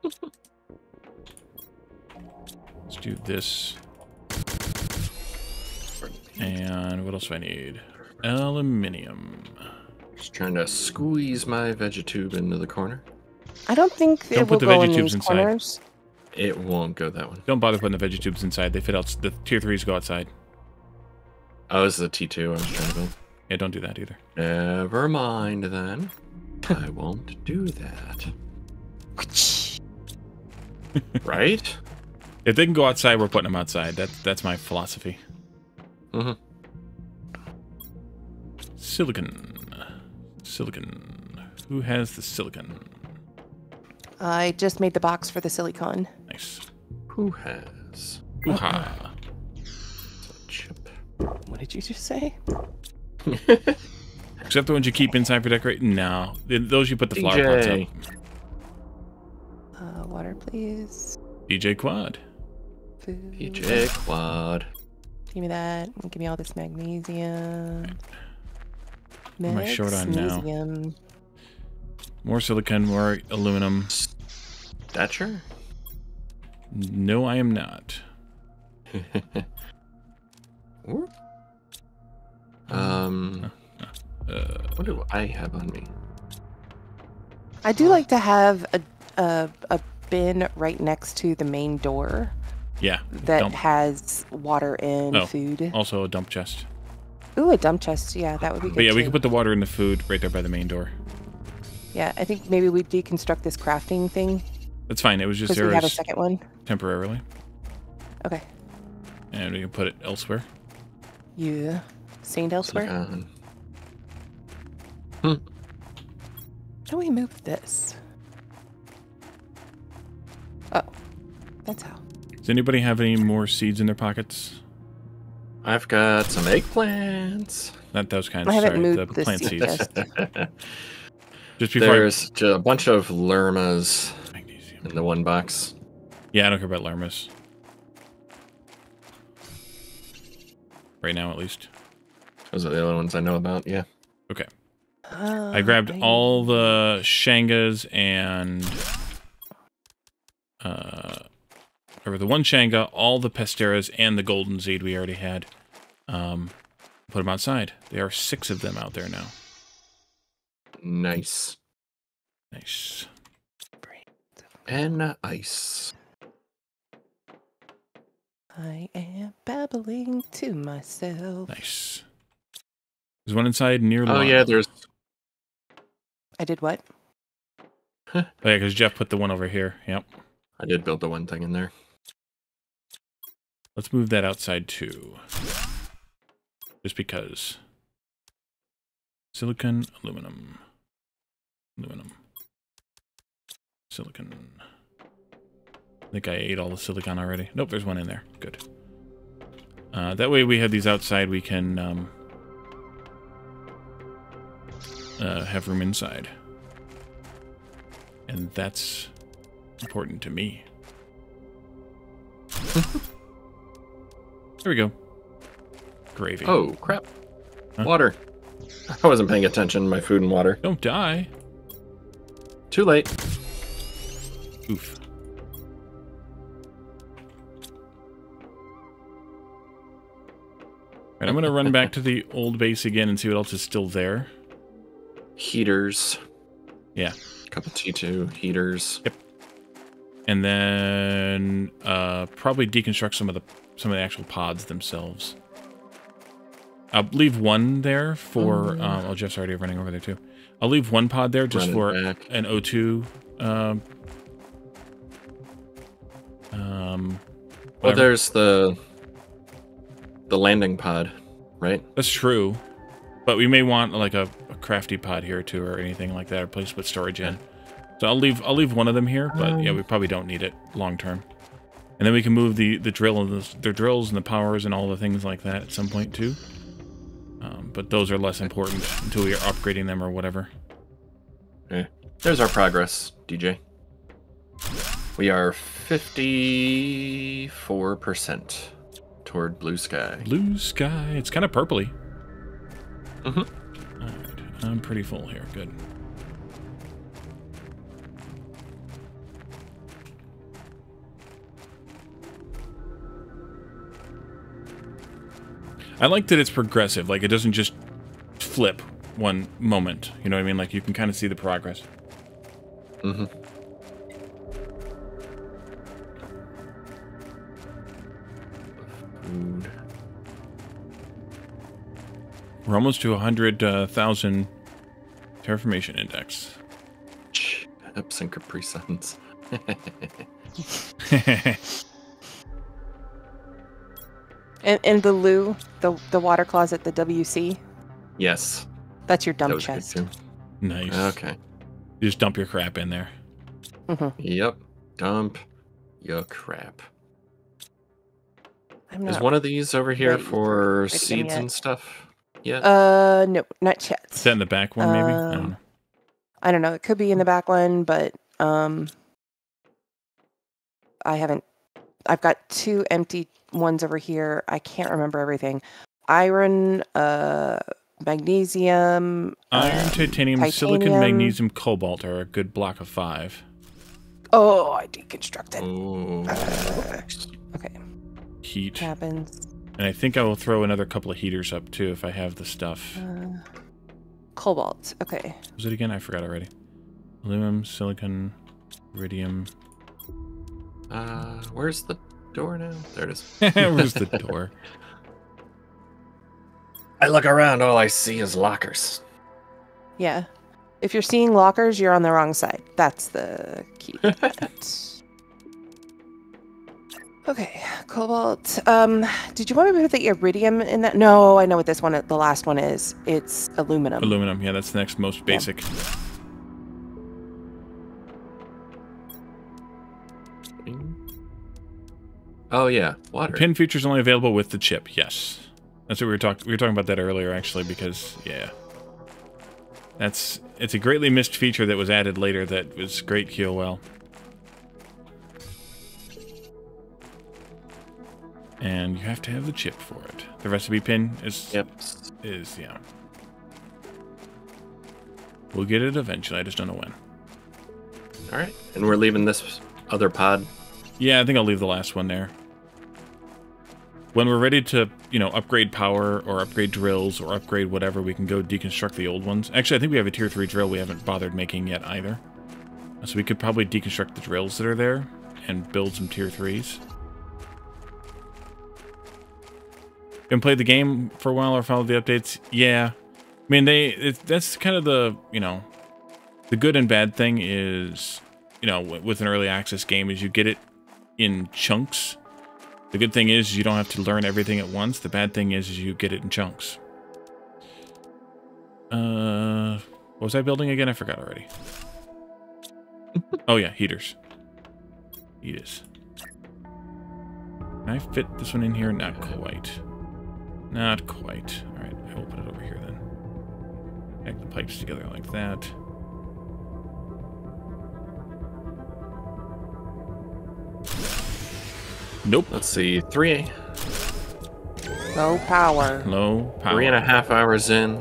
Let's do this. And what else do I need? Aluminium. Just trying to squeeze my vegetube into the corner. I don't think Don't it will put the go in veggie these inside. corners. It won't go that one. Don't bother putting the veggie tubes inside. They fit out. The tier threes go outside. Oh, this is a T2 I was trying to build. Yeah, don't do that either. Never mind then. I won't do that. right? If they can go outside, we're putting them outside. That's that's my philosophy. Mhm. Silicon. Silicon. Who has the silicon? I just made the box for the silicon. Nice. Who has Ooh-ha. chip? What did you just say? Except the ones you keep inside for decorating? No. Those you put the flower pots DJ. up. Uh, water, please. DJ Quad. Food. PJ Quad. Give me that. Give me all this magnesium. What am I short on now? More silicon, more aluminum. Stature? No, I am not. Or- um, Uh, what do I have on me? I do like to have a, a a bin right next to the main door yeah. that dump. has water and Oh. food. Also a dump chest. Ooh, a dump chest. Yeah, that would be good. But yeah, we could put the water and the food right there by the main door. Yeah, I think maybe we deconstruct this crafting thing That's fine. It was just because there we have a second one. temporarily. Okay. And we can put it elsewhere. Yeah. Saint elsewhere. Silicon. Um, hmm. How do we move this? Oh, that's how. Does anybody have any more seeds in their pockets? I've got some eggplants. Not those kinds. I haven't sorry, moved the the plant seed seeds. Just before There's ju- a bunch of lirmas I... magnesium. In the one box. Yeah, I don't care about lirmas. Right now, at least. Those are the only ones I know about. Yeah. Okay. Uh, I grabbed I- all the shangas and uh or the one shanga, all the pesteras, and the golden seed we already had. Um put them outside. There are six of them out there now. Nice. Nice. And ice. I am babbling to myself. Nice. There's one inside near Oh Lana. yeah, there's I did what? Oh, yeah, because Jeff put the one over here. Yep. I did build the one thing in there. Let's move that outside too. Just because. Silicon, aluminum. Aluminum. Silicon. I think I ate all the silicon already. Nope, there's one in there. Good. Uh, that way we have these outside, we can um, uh, have room inside. And that's important to me. there we go. Gravy. Oh, crap. Huh? Water. I wasn't paying attention to my food and water. Don't die. Too late. Oof. Right, I'm going to run back to the old base again and see what else is still there. Heaters. Yeah. Couple T2 heaters. Yep. And then uh, probably deconstruct some of the some of the actual pods themselves. I'll leave one there for. Um, oh, Jeff's already running over there too. I'll leave one pod there just Run for an O2. Um, um, Well, there's the the landing pod, right? That's true, but we may want like a, a crafty pod here too, or anything like that, or place to put storage in. So I'll leave I'll leave one of them here, but yeah, we probably don't need it long term. And then we can move the the drill and the, the drills and the powers and all the things like that at some point too. Um, but those are less important until we are upgrading them or whatever. Yeah. There's our progress, DJ. We are 54% toward blue sky. Blue sky. It's kind of purpley. Mhm. All right, I'm pretty full here. Good. I like that it's progressive. Like it doesn't just flip one moment. You know what I mean? Like you can kind of see the progress. Mm-hmm. Food. We're almost to a hundred uh, terraformation index. Chips and Capri Suns. And, and the loo, the the water closet, the WC, yes. that's your dump was good chest. nice. Okay. You just dump your crap in there. Yep. Dump your crap. I'm Is not. one of these over here ready for ready seeds yet. and stuff? Yeah. Uh, no, not yet. Is that in the back one, maybe? I don't Um, know. I don't know. It could be in the back one, but um, I haven't. I've got two empty ones over here. I can't remember everything. Iron, uh, magnesium. Iron, um, titanium, silicon, magnesium, cobalt are a good block of five. Oh, I deconstructed. Oh. Okay, Heat. cabins. And I think I will throw another couple of heaters up too if I have the stuff. Uh, cobalt. Okay. Was it again? I forgot already. Aluminum, silicon, iridium. Uh, where's the door now? There it is. Where's the door? I look around, all I see is lockers. Yeah. If you're seeing lockers, you're on the wrong side. That's the key. to that. okay, cobalt. Um, did you want me to put the iridium in that? No, I know what this one. The last one is. It's aluminum. Aluminum. Yeah, that's the next most basic. Oh yeah, water. Pin features only available with the chip. Yes, that's what we were talking. We were talking about that earlier, actually, because yeah, that's it's a greatly missed feature that was added later. That was great QOL. And you have to have the chip for it. The recipe pin is Yep. is yeah. We'll get it eventually. I just don't know when. All right, and we're leaving this other pod. Yeah, I think I'll leave the last one there. When we're ready to, you know, upgrade power or upgrade drills or upgrade whatever, we can go deconstruct the old ones. Actually, I think we have a tier 3 drill we haven't bothered making yet either. So we could probably deconstruct the drills that are there and build some tier 3s. Been played the game for a while or followed the updates? Yeah. I mean, they it, that's kind of the, you know, the good and bad thing is, you know, with an early access game is you get it in chunks. The good thing is you don't have to learn everything at once. The bad thing is, is you get it in chunks. Uh, what was I building again? I forgot already. oh yeah, heaters. Heaters. Can I fit this one in here? Not quite. Not quite. Alright, I will put it over here then. Connect the pipes together like that. Nope. Let's see. Three, No power. Low power. three and a half hours in.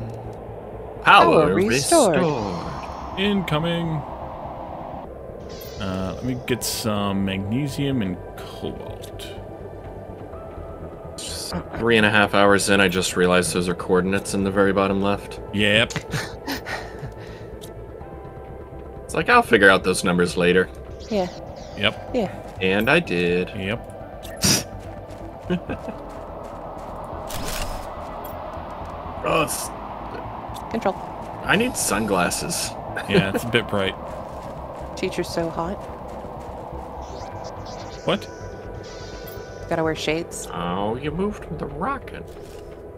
Power, Power restored. restored. Incoming. Uh, let me get some magnesium and cobalt. Three and a half hours in, I just realized those are coordinates in the very bottom left. Yep. It's like, I'll figure out those numbers later. Yeah. Yep. Yeah. And I did. Yep. Oh, it's- Control. I need sunglasses. Yeah, it's a bit bright. Teacher's so hot. What? Gotta wear shades. Oh, you moved with the rocket.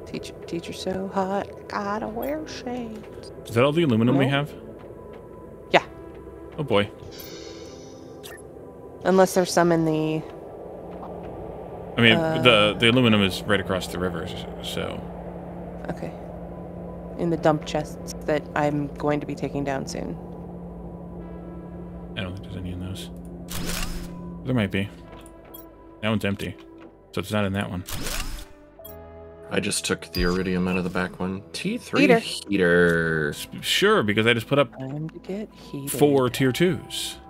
Teacher, teacher's so hot. Gotta wear shades. Is that all the aluminum we have? Yeah. Oh boy. Unless there's some in the. I mean, Uh, the the aluminum is right across the river, so Okay. In the dump chests that I'm going to be taking down soon. I don't think there's any in those. There might be. That one's empty, so it's not in that one. I just took the iridium out of the back one. T3 Heater. heater. Sure, because I just put up get four tier twos.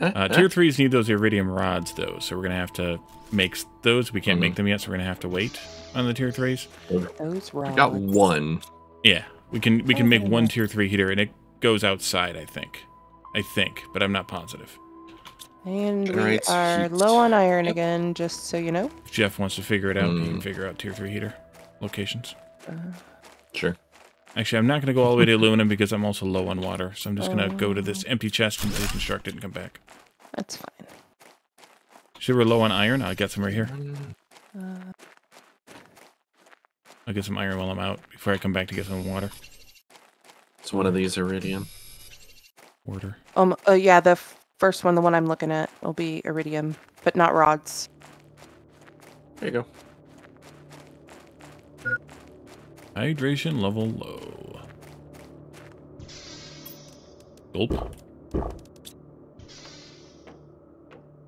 Uh, tier threes need those iridium rods though, so we're gonna have to make those. We can't make them yet, so we're gonna have to wait on the tier threes. Those rods. I got one. Yeah, we can we can make one tier three heater, and it goes outside. I think, I think, but I'm not positive. And we Generates are heat. low on iron again, just so you know. If Jeff wants to figure it out, he can Hmm. figure out tier three heater locations. Sure. Actually, I'm not gonna go all the way to aluminum because I'm also low on water, so I'm just gonna go to Oh. this empty chest and deconstruct it and come back. That's fine. So we're low on iron. I'll get some right here. Uh, I'll get some iron while I'm out before I come back to get some water. It's one of these iridium. Water. um. Uh, yeah, the f- first one, the one I'm looking at, will be iridium, but not rods. There you go. Hydration level low. Gulp.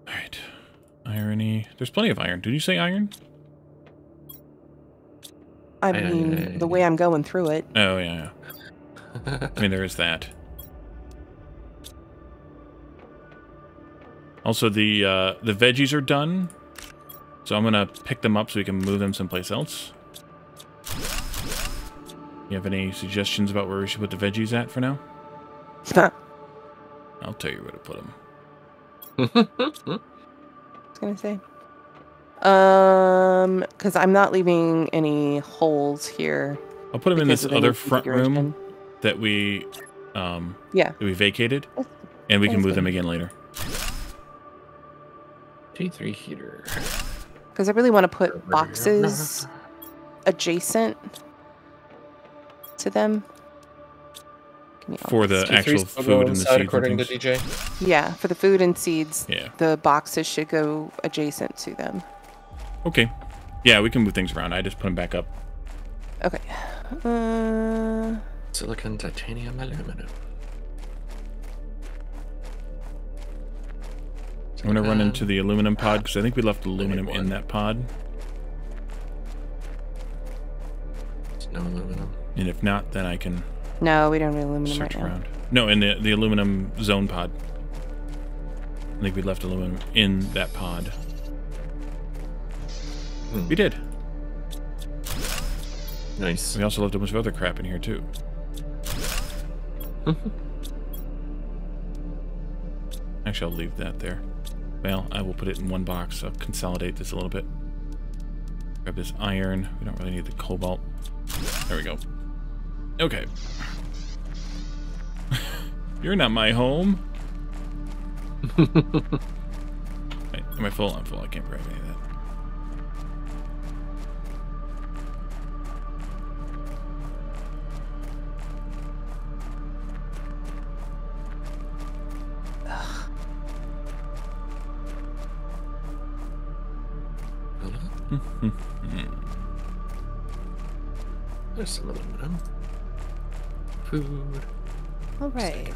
Alright. Irony. There's plenty of iron. Did you say iron? I Aye, aye, mean, aye, the way I'm going through it. Oh, yeah, yeah. I mean, there is that. Also, the uh, the veggies are done, so I'm gonna pick them up so we can move them someplace else. You have any suggestions about where we should put the veggies at for now? I'll tell you where to put them. I was gonna say. Um, because I'm not leaving any holes here. I'll put them in this other front room that we um Yeah. that we vacated, and we can Sounds move them again later. T3 heater. Because I really want to put boxes adjacent to them. Give me all For the actual food and the seeds and according to. DJ. Yeah, for the food and seeds, Yeah. the boxes should go adjacent to them. Okay. Yeah, we can move things around. I just put them back up. Okay. Uh, Silicon, titanium, aluminum. I'm gonna run into the aluminum pod because I think we left aluminum in that pod, There's no aluminum. and if not, then I can no, we don't have aluminum search right now. around. No, in the the aluminum zone pod. I think we left aluminum in that pod. Hmm. We did. Nice. We also left a bunch of other crap in here too. Actually, I'll leave that there. Well, I will put it in one box. I'll consolidate this a little bit. Grab this iron. We don't really need the cobalt. There we go. Okay. You're not my home. Wait, am I full? I'm full. I can't grab any There's some aluminum. Food. All right.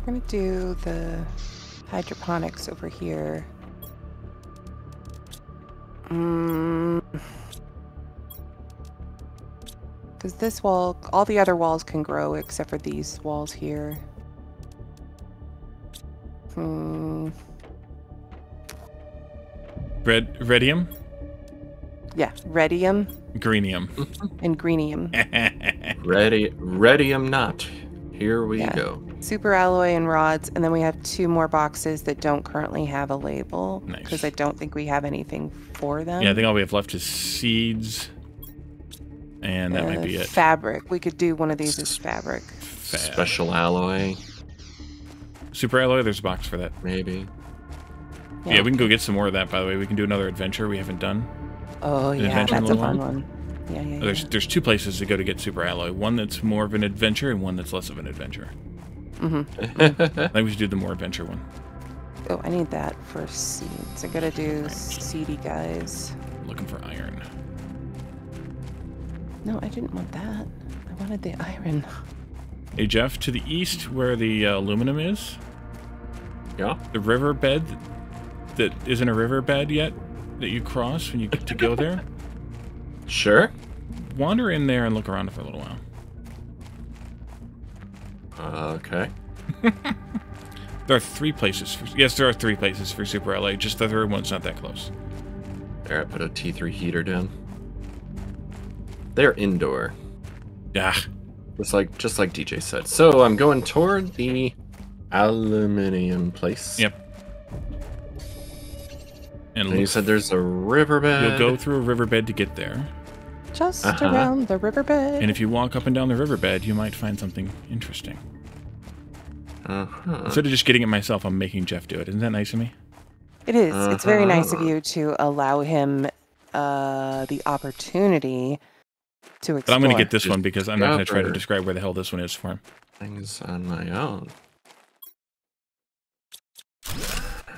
We're gonna do the hydroponics over here. Mm. Because this wall, all the other walls can grow except for these walls here. Hmm. Red redium, Yeah, redium greenium. and greenium. Ready, readium not. Here we Yeah. go. Super alloy and rods, and then we have two more boxes that don't currently have a label Nice. because I don't think we have anything for them. yeah, I think all we have left is seeds, and that might Uh, be it. Fabric. We could do one of these as fabric. Fab. Special alloy, Super alloy. There's a box for that. maybe. Yeah. we can go get some more of that. By the way, we can do another adventure we haven't done. Oh yeah, that's a little fun one? one. Yeah, yeah, Oh, There's yeah. there's two places to go to get super alloy. One that's more of an adventure, and one that's less of an adventure. hmm I think we should do the more adventure one. Oh, I need that for seeds. I gotta do seedy guys. looking for iron. No, I didn't want that. I wanted the iron. Hey Jeff, to the east where the uh, aluminum is, yeah. the riverbed that isn't a riverbed yet that you cross when you get to go there. Sure. Wander in there and look around for a little while. Uh, okay. There are three places. For, yes, there are three places for Super alloy. Just the third one's not that close. There, I put a T3 heater down. They're indoor, Yeah. just like just like DJ said. So I'm going toward the aluminium place. Yep. And And you said there's a riverbed. you'll go through a riverbed to get there. Just Uh-huh. around the riverbed. And if you walk up and down the riverbed, you might find something interesting. Uh-huh. Instead of just getting it myself, I'm making Jeff do it. Isn't that nice of me? It is. It's very nice of Uh-huh. you to allow him uh, the opportunity to explore. But I'm going to get this Just one because I'm not going to try to describe where the hell this one is for him. Things on my own.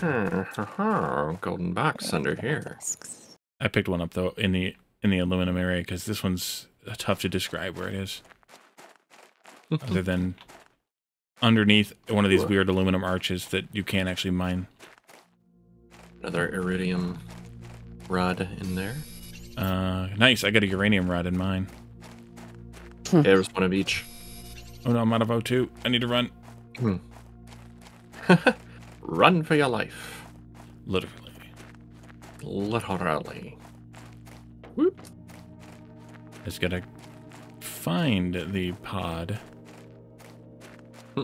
Hmm, Golden box under here. Tasks. I picked one up though in the in the aluminum area because this one's uh, tough to describe where it is, other than underneath one of these weird aluminum arches that you can't actually mine. Another iridium rod in there. Uh, nice. I got a uranium rod in mine. There's one of each. Oh no, I'm out of O2. I need to run. Run for your life. Literally. Literally. Whoop. Just gotta find the pod. Hmm.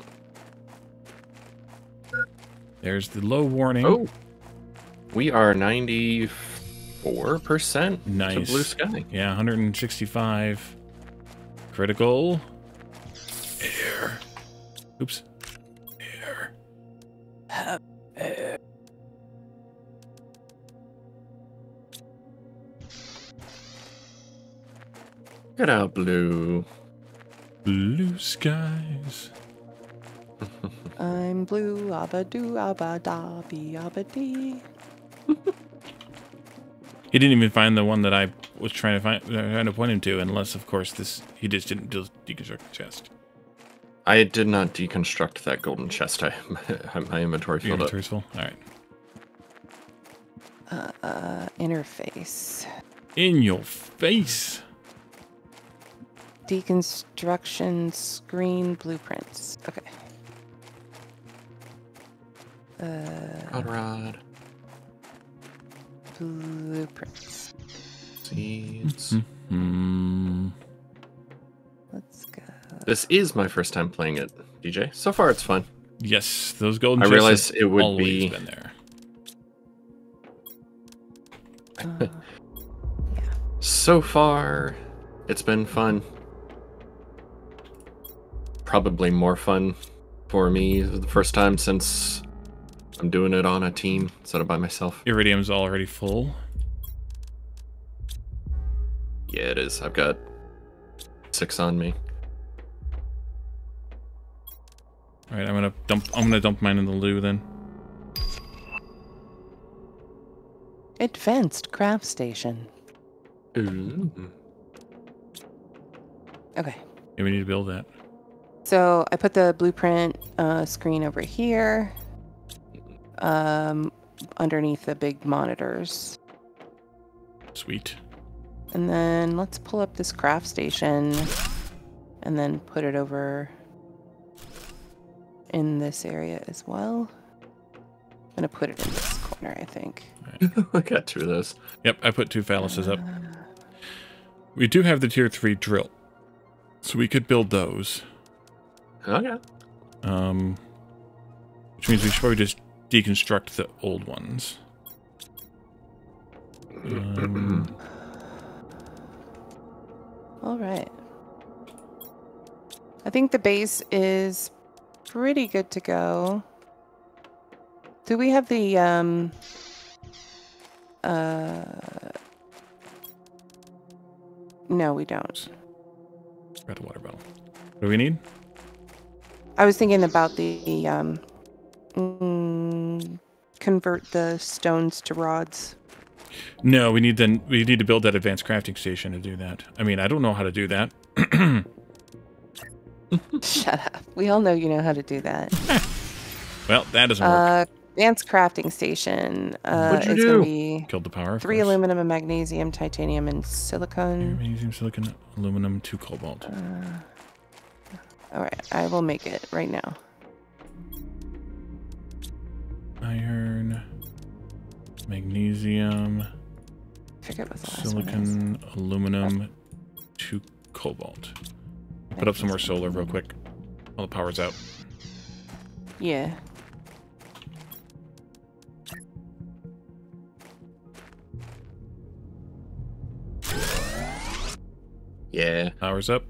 There's the low warning. Oh. We are 94% to Nice. blue sky. Yeah, 165. Critical. Air. Oops. Air. Get out, blue. Blue skies. I'm blue, abba do, abba da, be, abba dee. He didn't even find the one that I was trying to find, trying to point him to, unless, of course, this he just didn't deconstruct the chest. I did not deconstruct that golden chest. I my inventory Your filled up. inventory's full. All right. Uh, uh, interface. In your face. Deconstruction screen blueprints. Okay. Uh, Rod, rod, blueprints. seeds. Hmm. This is my first time playing it, DJ. So far, it's fun. Yes, those golden I chests realized it would be- been there. Uh, So far, it's been fun. Probably more fun for me the first time since I'm doing it on a team instead of by myself. Iridium's already full. Yeah, it is. I've got six on me. All right, I'm gonna dump. I'm gonna dump mine in the loo then. Advanced craft station. Ooh. Okay. Yeah, we need to build that. So I put the blueprint uh, screen over here, um, underneath the big monitors. Sweet. And then let's pull up this craft station and then put it over in this area as well. I'm gonna put it in this corner, I think. I got two of those. Yep, I put two phalluses up. We do have the tier three drill, so we could build those. Okay. Um, which means we should probably just deconstruct the old ones. Um, All right. I think the base is pretty good to go. Do we have the um uh No, we don't. got the water bottle. What do we need? I was thinking about the um mm, convert the stones to rods. No, we need then we need to build that advanced crafting station to do that. I mean, I don't know how to do that. Shut up. We all know you know how to do that. well, that doesn't work. Uh advanced crafting station. Uh What'd you it's gonna do? be Killed the power. three course. aluminum and magnesium, titanium and silicon. Magnesium, silicon, aluminum, two cobalt. All right, I will make it right now. Iron, magnesium, I forget what the last one is. silicon, aluminum, two cobalt. Put up some more solar real quick while the power's out. Yeah. Yeah. Power's up.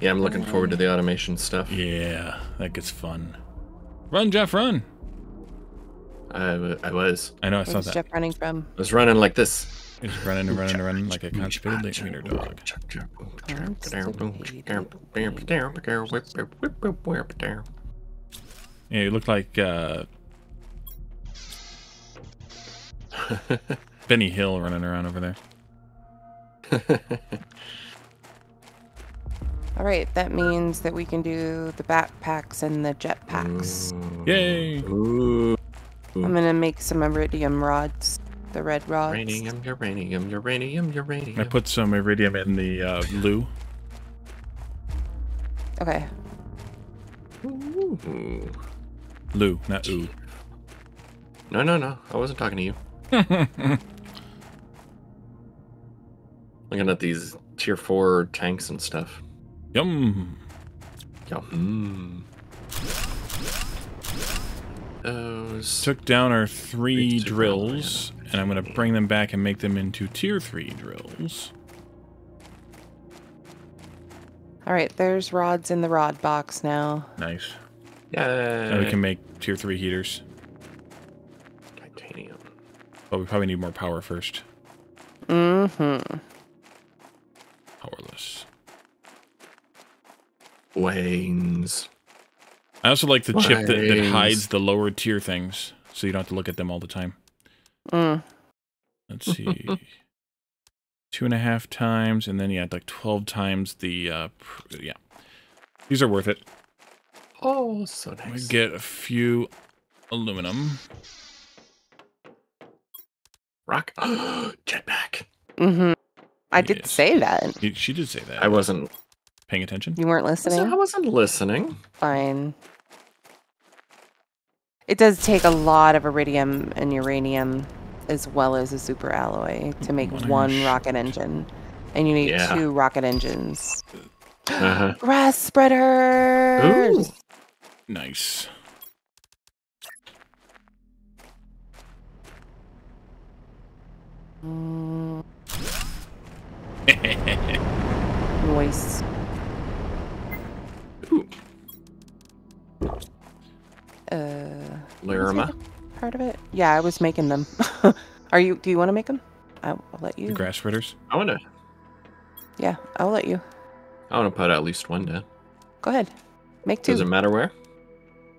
Yeah, I'm looking forward to the automation stuff. Yeah, that gets fun. Run, Jeff, run! I, I was. I know, I saw Where's that. Jeff running from? I was running like this. He's running and running and running like a constipated late wiener dog. Yeah, you look like uh, Benny Hill running around over there. All right, that means that we can do the backpacks and the jetpacks. Yay! Ooh. I'm gonna make some iridium rods, the red rods. Uranium, uranium, uranium, uranium. I put some iridium in the uh, loo. Okay. Ooh. Loo, not ooh. No, no, no. I wasn't talking to you. Looking at these tier four tanks and stuff. Yum! Yum. Those. Took down our three Super drills, and I'm going to bring them back and make them into tier three drills. All right, there's rods in the rod box now. Nice. Yeah. Now we can make tier three heaters, Titanium. but we probably need more power first. Mm-hmm. Powerless. Wains. I also like the chip that, that hides the lower tier things, so you don't have to look at them all the time. Mm. Let's see. Two and a half times, and then yeah, like twelve times the uh, pr- yeah. These are worth it. Oh, so nice. We nice. get a few aluminum. Rock. Jetpack. Mm-hmm. I did Yes. say that. Y- She did say that. I wasn't. paying attention. You weren't listening? I wasn't listening. Fine. It does take a lot of iridium and uranium as well as a super alloy to make One rocket engine. And you need Yeah. two rocket engines. Uh-huh. Grass spreaders! Ooh. Nice. Mm. Noise. Ooh. Uh, Lirima. part of it? Yeah, I was making them. Are you? Do you want to make them? I'll, I'll let The you. grass spreaders. I wanna. Yeah, I'll let you. I wanna put at least one down. Go ahead. Make two. Does it matter where?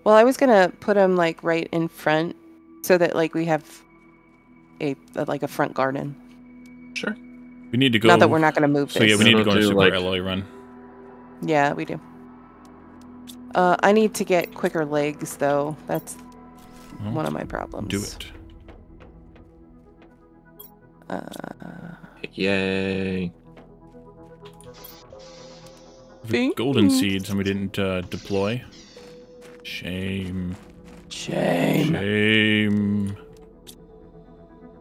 Well, I was gonna put them like right in front so that like we have a, a like a front garden. Sure. We need to go. Not that we're not going to move So this. yeah, we need to go on a do, super like- alloy run. Yeah, we do. Uh, I need to get quicker legs though. That's Well, one of my problems. Do it. Uh, Yay. Thank Golden seeds, and we didn't uh, deploy. Shame. shame. Shame.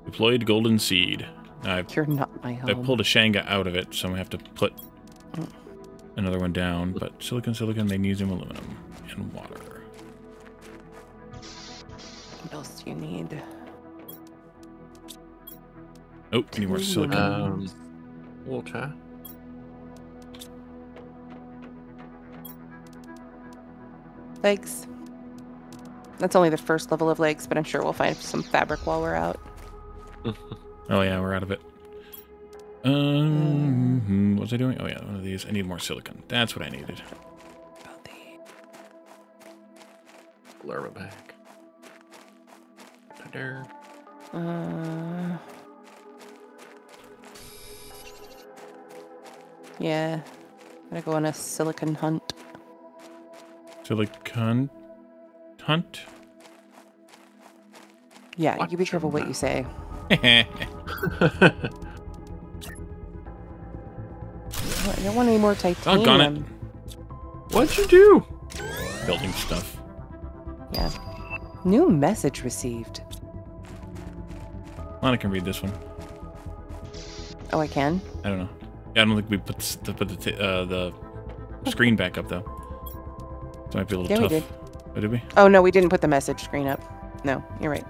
Deployed golden seed. Now I, You're not my home. I pulled a Shanga out of it, so I have to put Mm. Another one down. But silicon, silicon, magnesium, aluminum, and water. What else do you need? Oh, any more silicon. Um, we'll. Legs. That's only the first level of legs, but I'm sure we'll find some fabric while we're out. Oh yeah, we're out of it. Um, what was I doing? Oh yeah, one of these. I need more silicon. That's what I needed. Blur it back. Ta-da. Uh, yeah. I'm gonna go on a silicon hunt. Silicon hunt. Yeah, Watch you be careful what you mouth. say. I don't want any more titanium. Doggone it. What'd you do? Building stuff. Yeah. New message received. Lana can read this one. Oh, I can? I don't know. Yeah, I don't think we put the, put the, t- uh, the screen back up though. So it might be a little Yeah, we tough. did. Oh, did we? Oh, no, we didn't put the message screen up. No, you're right.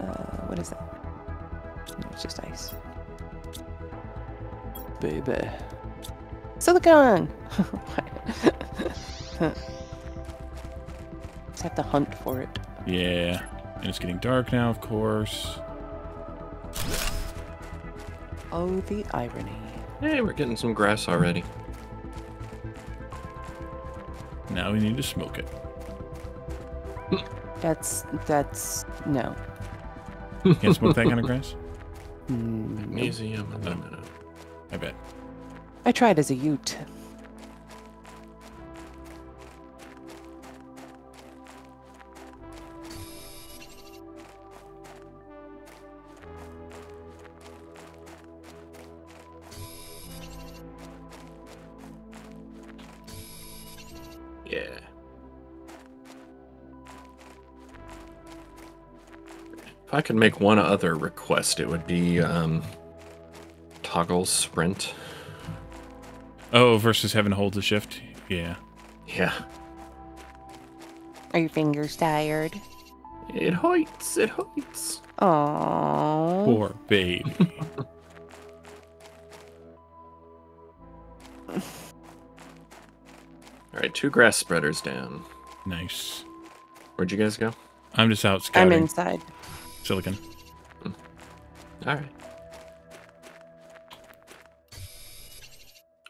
Uh, what is that? It's just ice. Baby. Silicon! Just have to hunt for it. Yeah. And it's getting dark now, of course. Oh, the irony. Hey, we're getting some grass already. Now we need to smoke it. That's, that's, no. You Can't smoke that kind of grass? Magnesium. aluminum. I bet. I tried as a Ute. Yeah. If I could make one other request, it would be um, toggle sprint. Oh, versus having to hold the shift? Yeah. Yeah. Are your fingers tired? It hurts. It hurts. Oh. Poor baby. All right, two grass spreaders down. nice. Where'd you guys go? I'm just out scouting. I'm inside. silicon. Hmm. All right.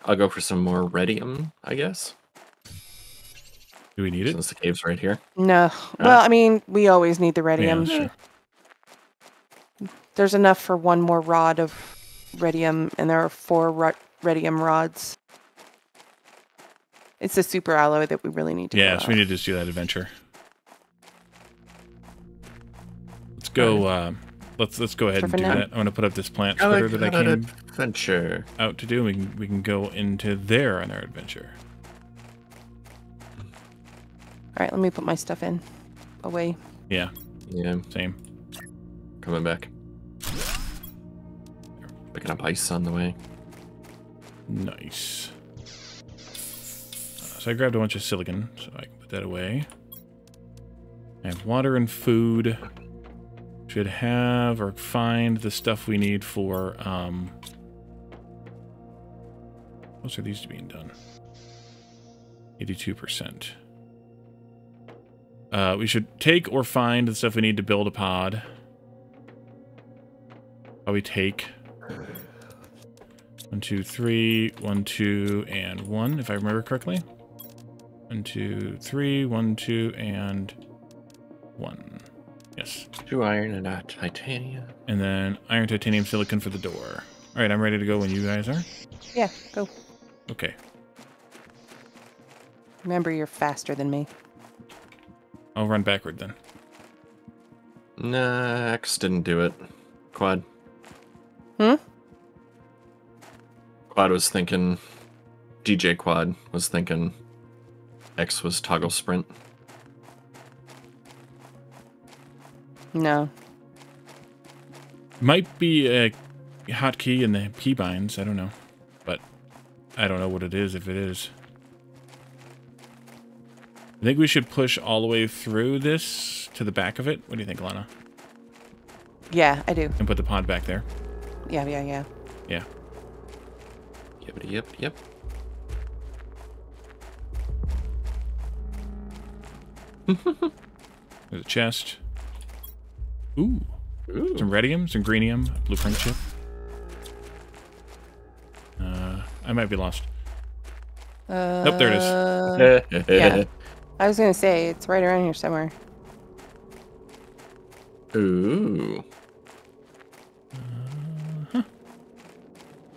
I'll go for some more radium, I guess, Do we need it? since the cave's right here. No. Well, I mean, we always need the Yeah, radium. sure. There's enough for one more rod of radium, and there are four ro- radium rods. It's a super alloy that we really need to. Yeah, so we need to just do that adventure. Let's go. Uh, let's let's go ahead So and for do now- that. I'm gonna put up this plant I splitter like that I that came adventure. out to do. We can we can go into there on our adventure. All right, let me put my stuff in. Away. Yeah, Yeah, same. coming back. Picking up ice on the way. Nice. Uh, so I grabbed a bunch of silicon, so I can put that away. I have water and food. Should have or find the stuff we need for um Close are these to being done? 82%. Uh, we should take or find the stuff we need to build a pod. Probably take one, two, three, one, two, and one, if I remember correctly. One, two, three, one, two, and One. Yes. Two iron and a titanium. And then iron, titanium, silicon for the door. All right, I'm ready to go when you guys are. Yeah, go. Okay. Remember, you're faster than me. I'll run backward then. Nah, X didn't do it. Quad. Hmm? Quad was thinking. DJ Quad was thinking. X was toggle sprint. No. Might be a hotkey in the keybinds. I don't know. But I don't know what it is if it is. I think we should push all the way through this to the back of it. What do you think, Lana? Yeah, I do. And put the pod back there. Yeah, yeah, yeah. Yeah. Yep, yep, yep. There's a chest. Ooh. Ooh. Some radium, some greenium, blueprint chip. Uh, I might be lost. Uh, Nope, there it is. yeah. I was gonna say it's right around here somewhere. Ooh.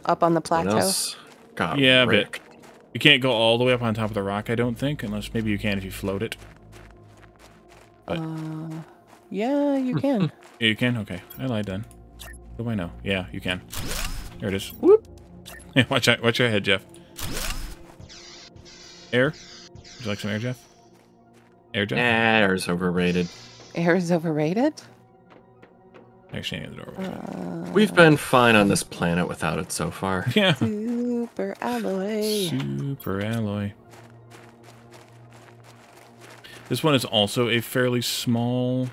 Up on the plateau. else? Got Yeah, but- You can't go all the way up on top of the rock, I don't think, unless maybe you can if you float it. But- Uh, yeah, you can. Yeah, you can? Okay. I lied then. What do I know? Yeah, you can. There it is. Whoop. Hey, watch out, watch your head, Jeff. Air? Would you like some air, Jeff? Air, Jeff? Nah, air's overrated. Air is overrated. Actually, in the doorway. Uh, We've been fine on this planet without it so far. yeah. super alloy. Super alloy. This one is also a fairly small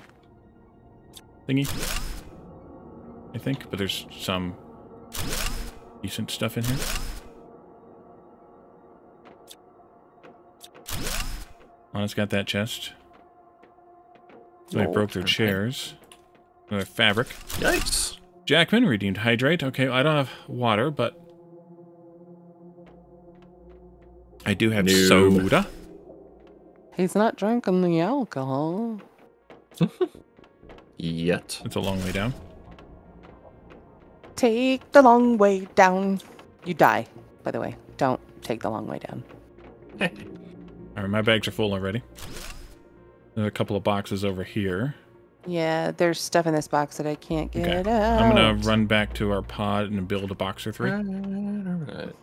thingy. I think, but there's some decent stuff in here. Oh, Lana's got that chest. So I oh, broke their Okay. chairs. Another fabric. Yikes. Jackman redeemed hydrate. Okay, I don't have water, but I do have Noob. soda. He's not drinking the alcohol. Yet. It's a long way down. Take the long way down. You die, by the way. Don't take the long way down. All right, my bags are full already. There's a couple of boxes over here. Yeah, there's stuff in this box that I can't get Okay. get out. I'm gonna run back to our pod and build a box or three. Alright.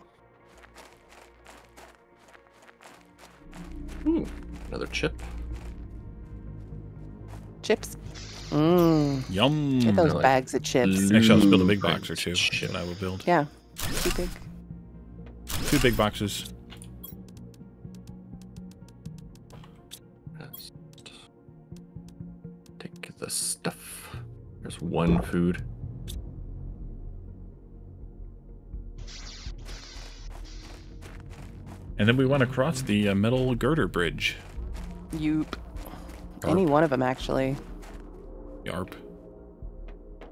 Ooh, another chip. Chips. Mmm. Yum. Get those bags of chips. blue- Actually, I'll just build a big box or two. That's I will build. Yeah. Too big. Two big boxes. Take the stuff. There's one food. And then we went across the uh, metal girder bridge. Yoop. Any one of them, actually. Yarp.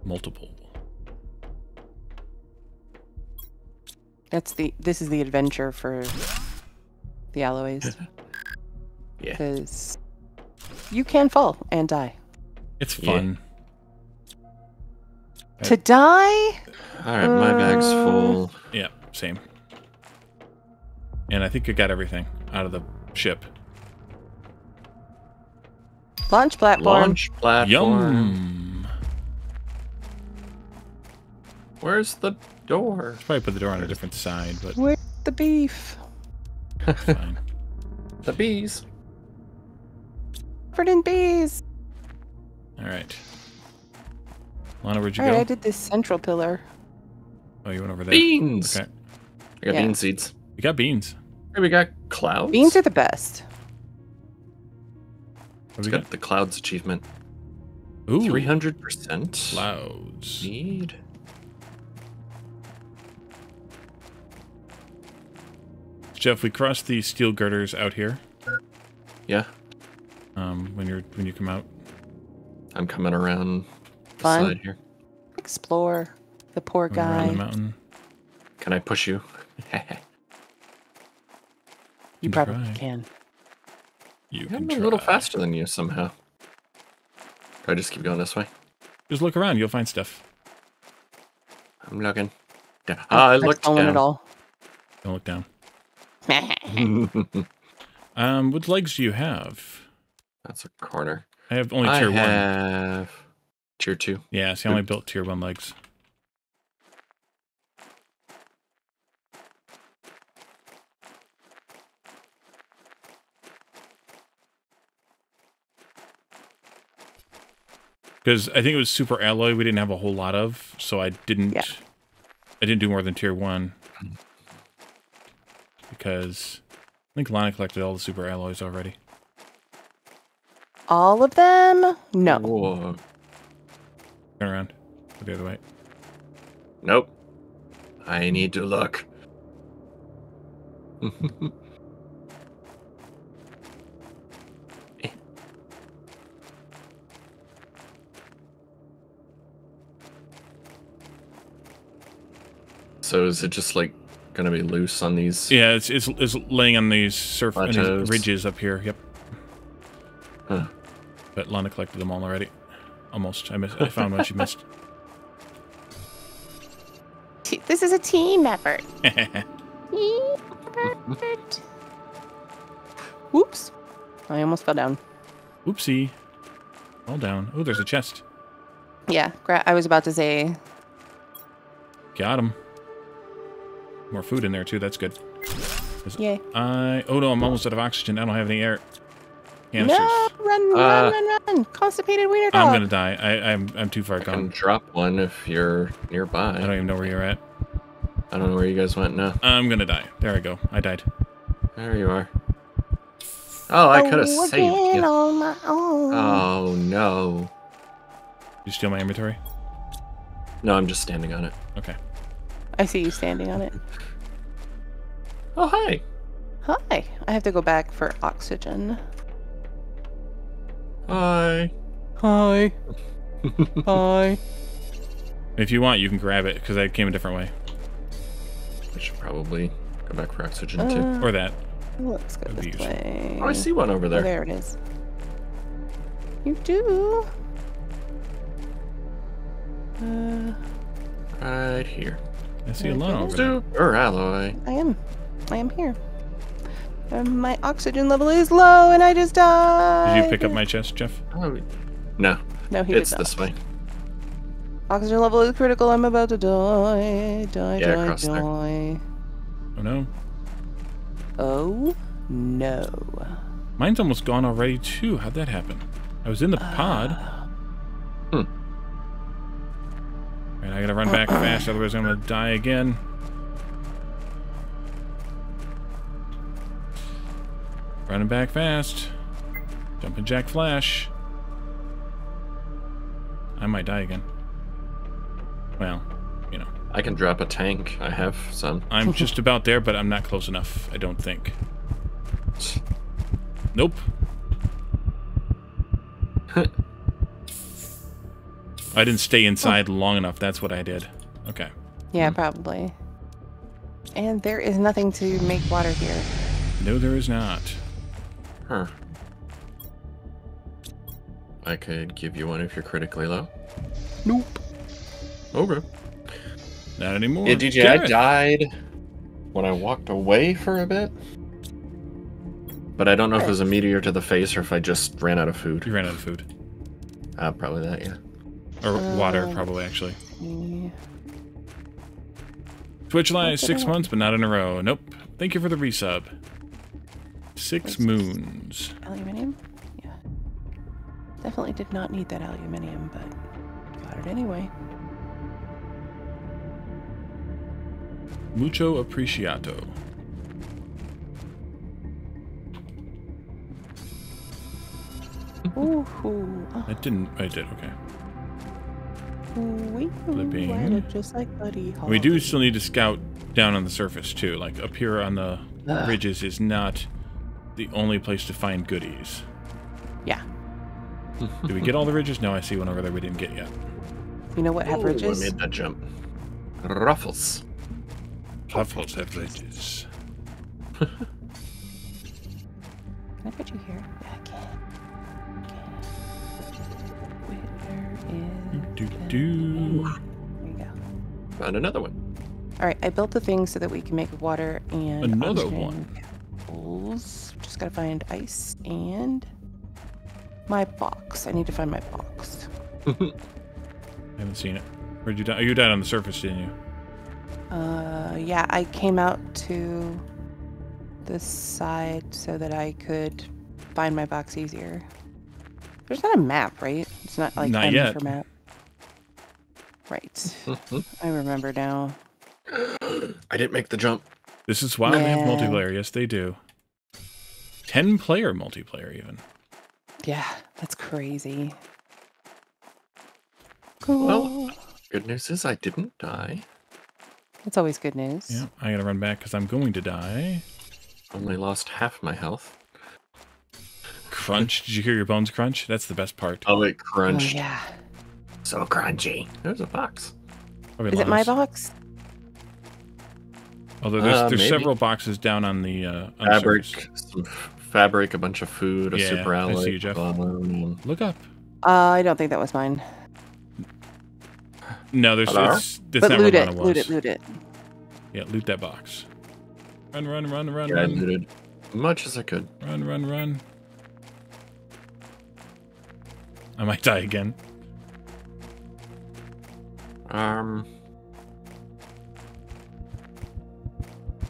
Multiple. That's the. This is the adventure for the alloys. Yeah. Because you can fall and die. It's fun. Uh, To die? Alright, my bag's Uh, full. Yeah, same. And I think I got everything out of the ship. Launch platform. Launch platform. Yum. Where's the door? Probably put the door on a different side, but Where's the beef? fine. The bees. Covered in bees. All right. Lana, where'd you All right, go? I did this central pillar. Oh, you went over there. Beans. Okay. I got Yeah. bean seeds. You got beans. Hey, we got clouds. Beans are the best. What It's we got the clouds achievement. Ooh. Three hundred percent. clouds. Need. Jeff, we crossed the steel girders out here. Yeah, Um, when you're when you come out. I'm coming around the Fun. side here. Explore. The poor going Around the guy. mountain. Can I push you? You can probably try. can. You I'm can a little faster than you somehow. Do I just keep going this way? Just look around. You'll find stuff. I'm looking. Yeah. Ah, I Not looked down. at all. Don't look down. Um, what legs do you have? That's a corner. I have only I tier one. have tier two. Yeah, see, I only built tier one legs. Because I think it was super alloy we didn't have a whole lot of, so I didn't. Yeah. I didn't do more than tier one. Because I think Lana collected all the super alloys already. All of them? No. Whoa. Turn around. Go the other way. Nope. I need to look. so is it just like gonna be loose on these? Yeah, it's it's, it's laying on these surf on these ridges up here. Yep. Huh. But Lana collected them all already. Almost. I missed. I found one she missed. This is a team effort. Team effort. Whoops. I almost fell down. Oopsie. All down. Oh, there's a chest. Yeah, gra- I was about to say, Got him. More food in there too. That's good. Is- yay. I. Oh no, I'm almost out of oxygen. I don't have any air. Hamsters. No, run, Uh, run, run, run. Constipated wiener dog. I'm gonna die. I, I'm I'm too far I can gone. drop one if you're nearby. I don't even know where you're at. I don't know where you guys went now. I'm gonna die. There I go. I died. There you are. Oh, I could have Oh, saved you. on my own. Oh no. You steal my inventory? No, I'm just standing on it. Okay. I see you standing on it. Oh hi. Hi. I have to go back for oxygen. Hi. Hi. Hi. If you want, you can grab it because I came a different way. I should probably go back for oxygen too. Uh, Or that. let's go That'd this useful. way. Oh, I see one over Oh, there. there it is. You do. Uh, Right here. I see a Okay. Lana over there. Super alloy. I am. I am here. Um, my oxygen level is low, and I just died. Did you pick up my chest, Jeff? Oh. No, No, he it's did not. this way. Oxygen level is critical. I'm about to die. Die, Yeah, die, across there. die. Oh no. Oh no. Mine's almost gone already too. How'd that happen? I was in the pod. Hmm. Alright, I gotta run back fast, otherwise I'm gonna die again. Running back fast. Jumping Jack Flash. I might die again. Well, you know. I can drop a tank. I have some. I'm just about there, but I'm not close enough, I don't think. Nope. I didn't stay inside long enough. That's what I did. Okay. Yeah, Hmm. probably. And there is nothing to make water here. No, there is not. Huh. I could give you one if you're critically low. Nope. Okay. Not anymore. Yeah, DJ, I died when I walked away for a bit. But I don't know if it was a meteor to the face or if I just ran out of food. You ran out of food. Uh, probably that, yeah. Or water, Uh, probably, actually. Yeah. Twitch Live, six months, but not in a row. Nope. Thank you for the resub. Six Six. moons. Aluminium? Yeah. Definitely did not need that aluminium, but got it anyway. Mucho appreciato. Ooh, oh, I didn't. I did. Okay. Ooh, wee, ooh, Flipping. Just like Buddy We do still need to scout down on the surface too. Like up here on the Ugh. ridges is not the only place to find goodies. Yeah. Did we get all the ridges? No, I see one over there we didn't get yet. You know what have Ooh, ridges? I made that jump. Ruffles. Ruffles have ridges. Can I put you here? Do, do. There you go. Found another one. All right, I built the thing so that we can make water and Another one. capsules. Just gotta find ice and my box. I need to find my box. I haven't seen it. Where'd you die? Oh, you died on the surface, didn't you? Uh, yeah, I came out to the side so that I could find my box easier. There's not a map, right? It's not like Not M yet. for map. Right. Mm-hmm. I remember now. I didn't make the jump. This is why they have Yeah. multiplayer. Yes, they do. 10 player multiplayer, even. Yeah, that's crazy. Cool. Well- Good news is I didn't die. That's always good news. Yeah, I gotta run back because I'm going to die. Only lost half my health. Crunch. Did you hear your bones crunch? That's the best part. Oh, it Oh, crunched. yeah. So crunchy. There's a box. Probably Is it my Lana's. box? Although there's, Uh, there's maybe. several boxes down on the, uh, on the Fabric, surface. some f- fabric, a bunch of food, a Yeah, super I ally. see you, Jeff. balloon. Look up. Uh, I don't think that was mine. No, there's Hello? it's, it's but not loot where it, Lana was. loot it, loot it. Yeah, loot that box. Run, run, run, run, Yeah, I run, looted as much as I could. run, run, run. I might die again. Um,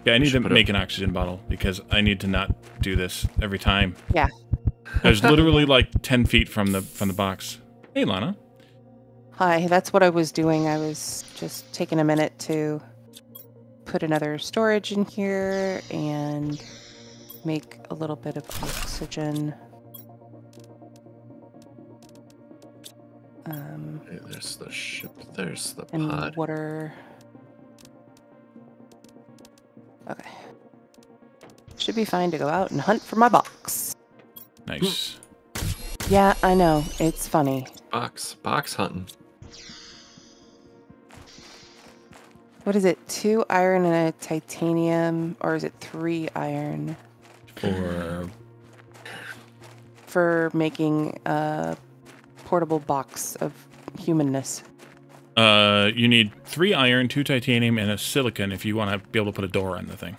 Yeah, I need to Should put make an oxygen bottle because I need to not do this every time. Yeah. I was literally like ten feet from the from the box. Hey, Lana. Hi, that's what I was doing. I was just taking a minute to put another storage in here and make a little bit of oxygen. Um, okay, there's the ship. There's the and pod. water. Okay. Should be fine to go out and hunt for my box. Nice. Yeah, I know. It's funny. Box, box hunting. What is it? Two iron and a titanium, or is it three iron For for making a portable box of humanness? uh, you need three iron, two titanium, and a silicon if you want to be able to put a door on the thing.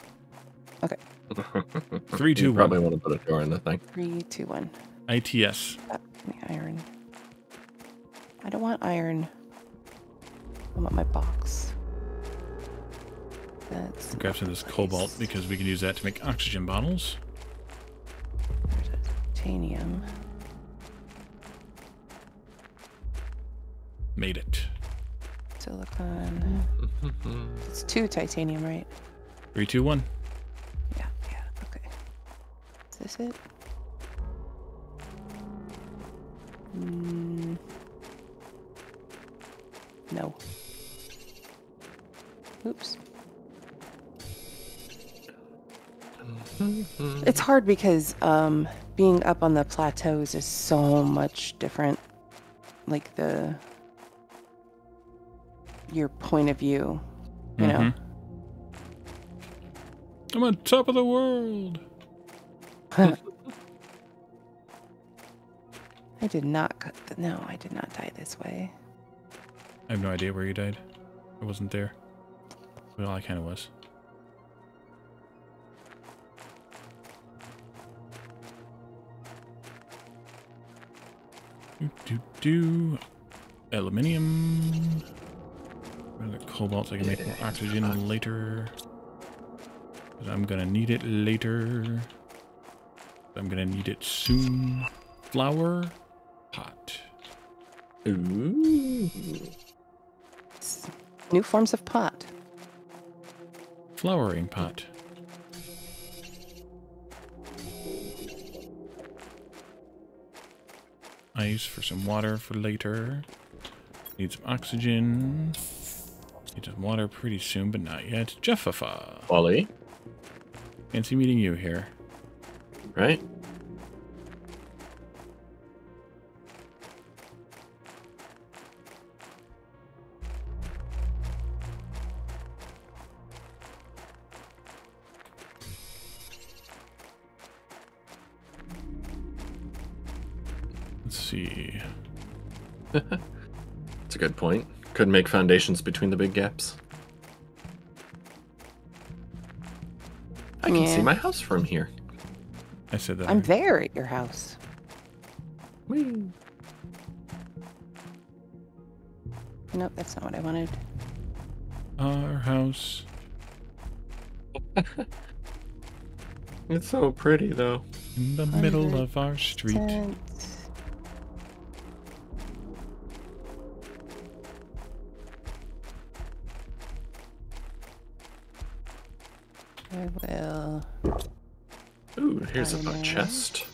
Okay. Three, two, you one. probably want to put a door in the thing. Three, two, one. ITS. Uh, the iron. I don't want iron. I want my box. That's Grab some of this cobalt because we can use that to make oxygen bottles. there's a titanium. Made it. Silicon. It's two titanium, right? Three, two, one. Yeah, yeah, okay. Is this it? Mm. No. Oops. It's hard because um, being up on the plateaus is so much different. Like the your point of view, you know. Mhm. I'm on top of the world. I did not. cut the- No, I did not die this way. I have no idea where you died. I wasn't there. Well, I kind of was. Do do do. Aluminium. The cobalt so I can make more oxygen later. 'Cause I'm gonna need it later. I'm gonna need it soon. Flower Pot. Ooh. New forms of pot. Flowering pot. Ice for some water for later. Need some oxygen. Need some water pretty soon, but not yet. Jeffafa. Wally, Fancy meeting you here. right? Let's see. It's That's a good point. Could make foundations between the big gaps. I can see my house from here. I said that. I'm right. there at your house. Whee. Nope, that's not what I wanted. Our house. It's so pretty though. In the middle of our street. Here's a chest.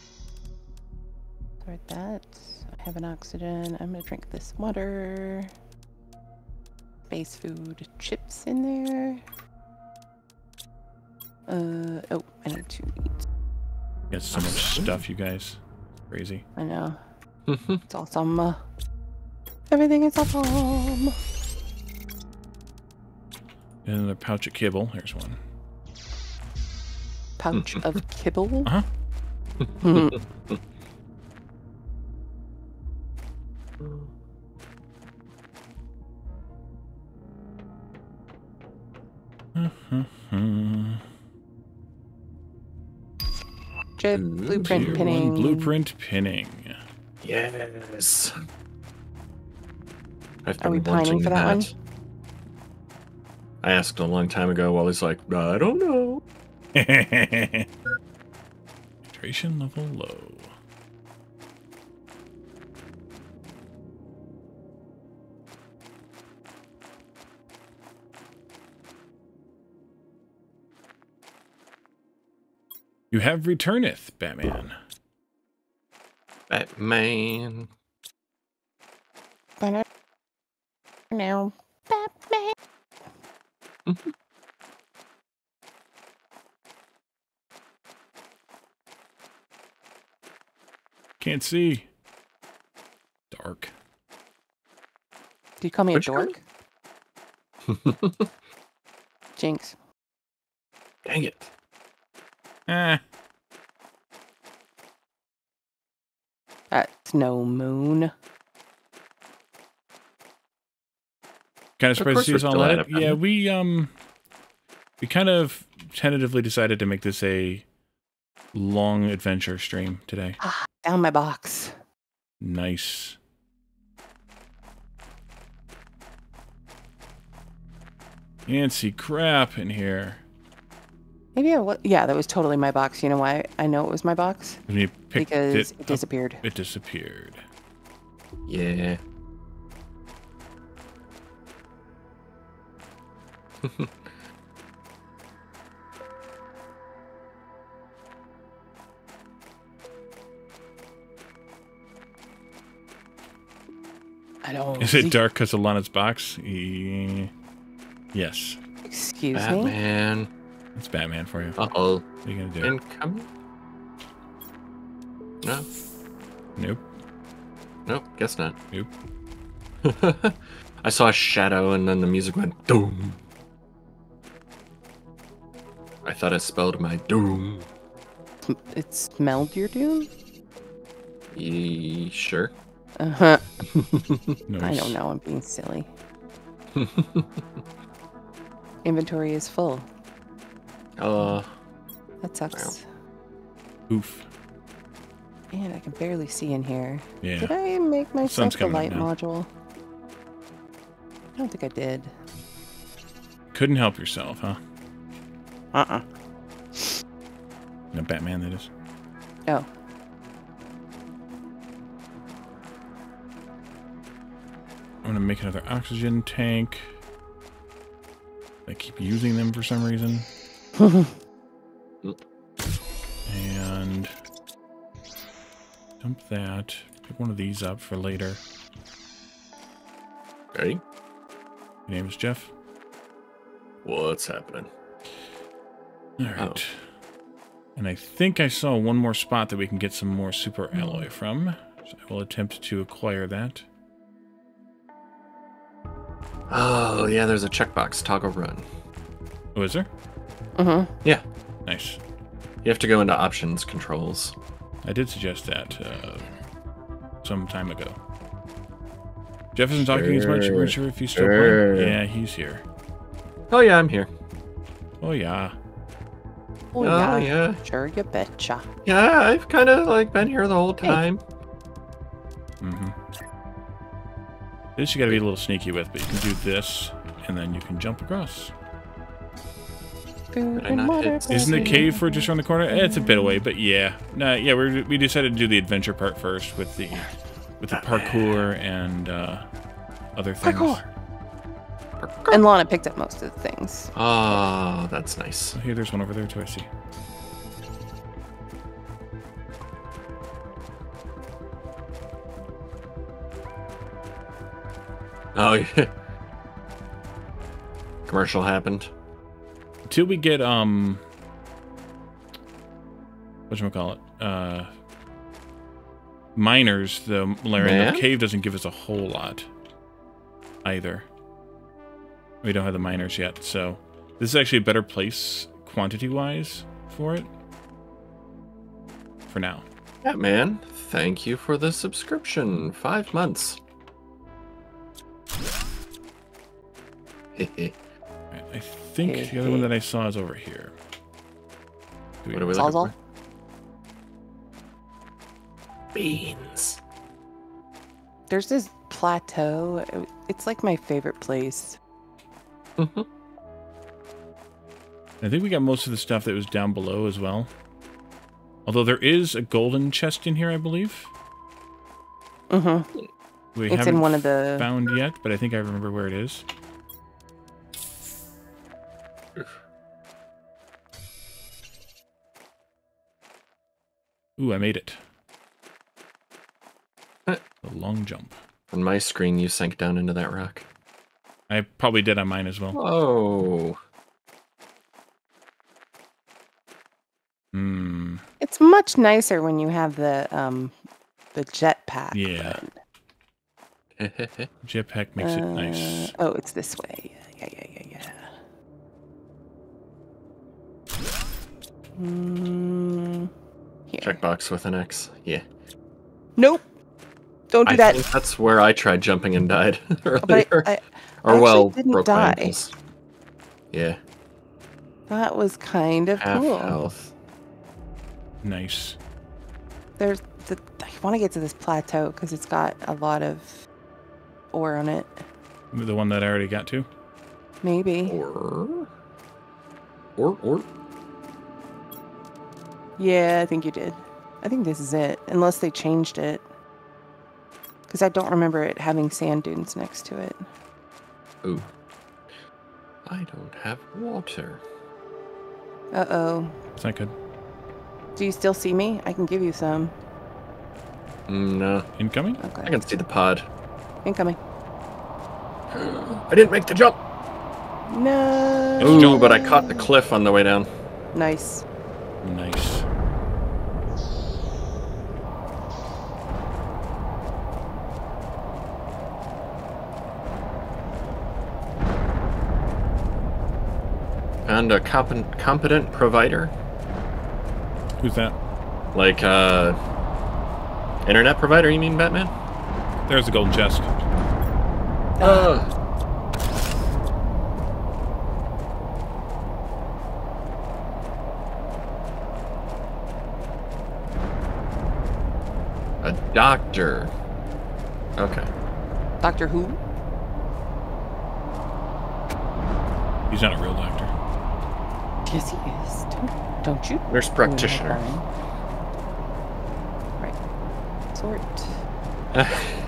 sort that. I have an oxygen. I'm gonna drink this water. Base food, chips in there. Uh oh, I need to eat. Got so much stuff, you guys. Crazy. I know. It's awesome. Uh, Everything is awesome. And another pouch of kibble. Here's one. Pouch mm. of kibble. Uh-huh. Chip, Ooh, blueprint Tier one pinning. blueprint pinning. yes. I've Are we been pining wanting for that one? I asked a long time ago while he's like, uh, I don't know. Hydration level low. You have returneth, Batman. Batman. But now, Batman. Can't see. Dark. Do you call me Which a dork? Jinx. Dang it. Ah, That's no moon. kind of Of surprised to see us all still at at it. it, Yeah, we um, we kind of tentatively decided to make this a long adventure stream today. Down my box. Nice. Can't crap in here. Maybe I was. Yeah, that was totally my box. You know why I know it was my box? You Because it, it up, disappeared. it disappeared. Yeah. I don't. Is it dark because of Lana's box? Ye- Yes, Excuse me. Batman. it's Batman for you. Uh oh. What are you gonna do? Incoming? No. Nope. Nope. Guess not. Nope. I saw a shadow and then the music went doom. I thought it spelled my doom. It smelled your doom. Ye sure. Uh huh. Nice. I don't know. I'm being silly. Inventory is full. Uh, That sucks. Oof. Man, I can barely see in here. Yeah. Did I make myself a light module? I don't think I did. Couldn't help yourself, huh? Uh-uh. No, Batman, that is. Oh. I'm gonna make another oxygen tank. I keep using them for some reason. And dump that. Pick one of these up for later. ready? Your name is Jeff. What's happening? All right. Oh. And I think I saw one more spot that we can get some more super alloy from. So I will attempt to acquire that. Oh, yeah, there's a checkbox. Toggle run. Oh, is there? Mm-hmm. Yeah. Nice. You have to go into options controls. I did suggest that uh, some time ago. Jeff isn't talking as much. We're sure if he's still Sure. playing. Yeah, he's here. Oh yeah, I'm here. Oh yeah. Oh, Oh yeah. yeah. Sure, you betcha. Yeah, I've kind of like been here the whole time. Mm-hmm. This you gotta be a little sneaky with, but you can do this, and then you can jump across. Food Did I and not water. hit for Isn't the cave for just around the corner? Eh, It's a bit away, but yeah. Nah, yeah, we we decided to do the adventure part first with the with the parkour and uh, other things. Parkour. And Lana picked up most of the things. Oh, that's nice. Oh, here, there's one over there too. I see. Oh yeah. Commercial happened. Till we get um, what call it? Uh, miners. The Malarian the cave doesn't give us a whole lot either. We don't have the miners yet, so this is actually a better place quantity-wise for it. For now. Yeah, man. Thank you for the subscription. Five months. Hehe. Right, I think the other one that I saw is over here. Do we- what are we looking for? Beans. There's this plateau. It's like my favorite place. Mhm. I think we got most of the stuff that was down below as well. Although there is a golden chest in here, I believe. Mm-hmm. We It's haven't in one of the. found yet, but I think I remember where it is. Ooh, I made it. Huh. A long jump. On my screen, you sank down into that rock. I probably did on mine as well. Oh. Hmm. It's much nicer when you have the um the jetpack. Yeah. but, Jetpack makes it nice. uh, Oh, it's this way. Yeah, yeah, yeah, yeah. Mm, here. Checkbox with an X. Yeah. Nope. Don't do I that. think that's where I tried jumping and died But earlier. I, I, or actually well, didn't broke die. ankles. Yeah. that was kind of Half cool. health. Nice. There's the. I want to get to this plateau because it's got a lot of ore on it. The one that I already got to. Maybe. Or. Or, or. Yeah, I think you did. I think this is it, unless they changed it. Because I don't remember it having sand dunes next to it. Ooh. I don't have water. Uh oh. It's not good. Do you still see me? I can give you some. No. Incoming? Okay. I can see the pod. Incoming. I didn't make the jump. No. Ooh, but I caught the cliff on the way down. Nice. Nice. Found a competent, competent provider, Who's that? like uh, internet provider. You mean Batman? There's the golden chest. Uh. A doctor. Okay. Doctor Who? He's not a real doctor. Yes, he is. Don't, don't you? Nurse practitioner. Right. Sort.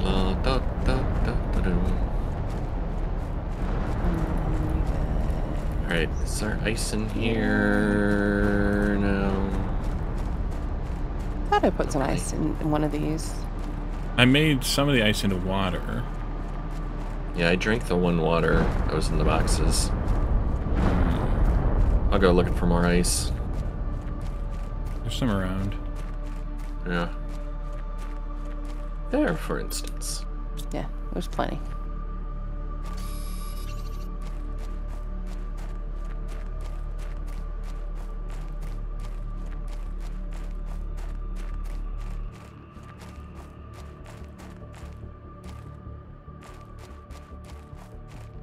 La, da, da, da, da, do. Alright, is there ice in here? No. I thought I put some ice in, in one of these. I made some of the ice into water. Yeah, I drank the one water that was in the boxes. I'll go looking for more ice. There's some around. Yeah there, for instance. Yeah, there's plenty.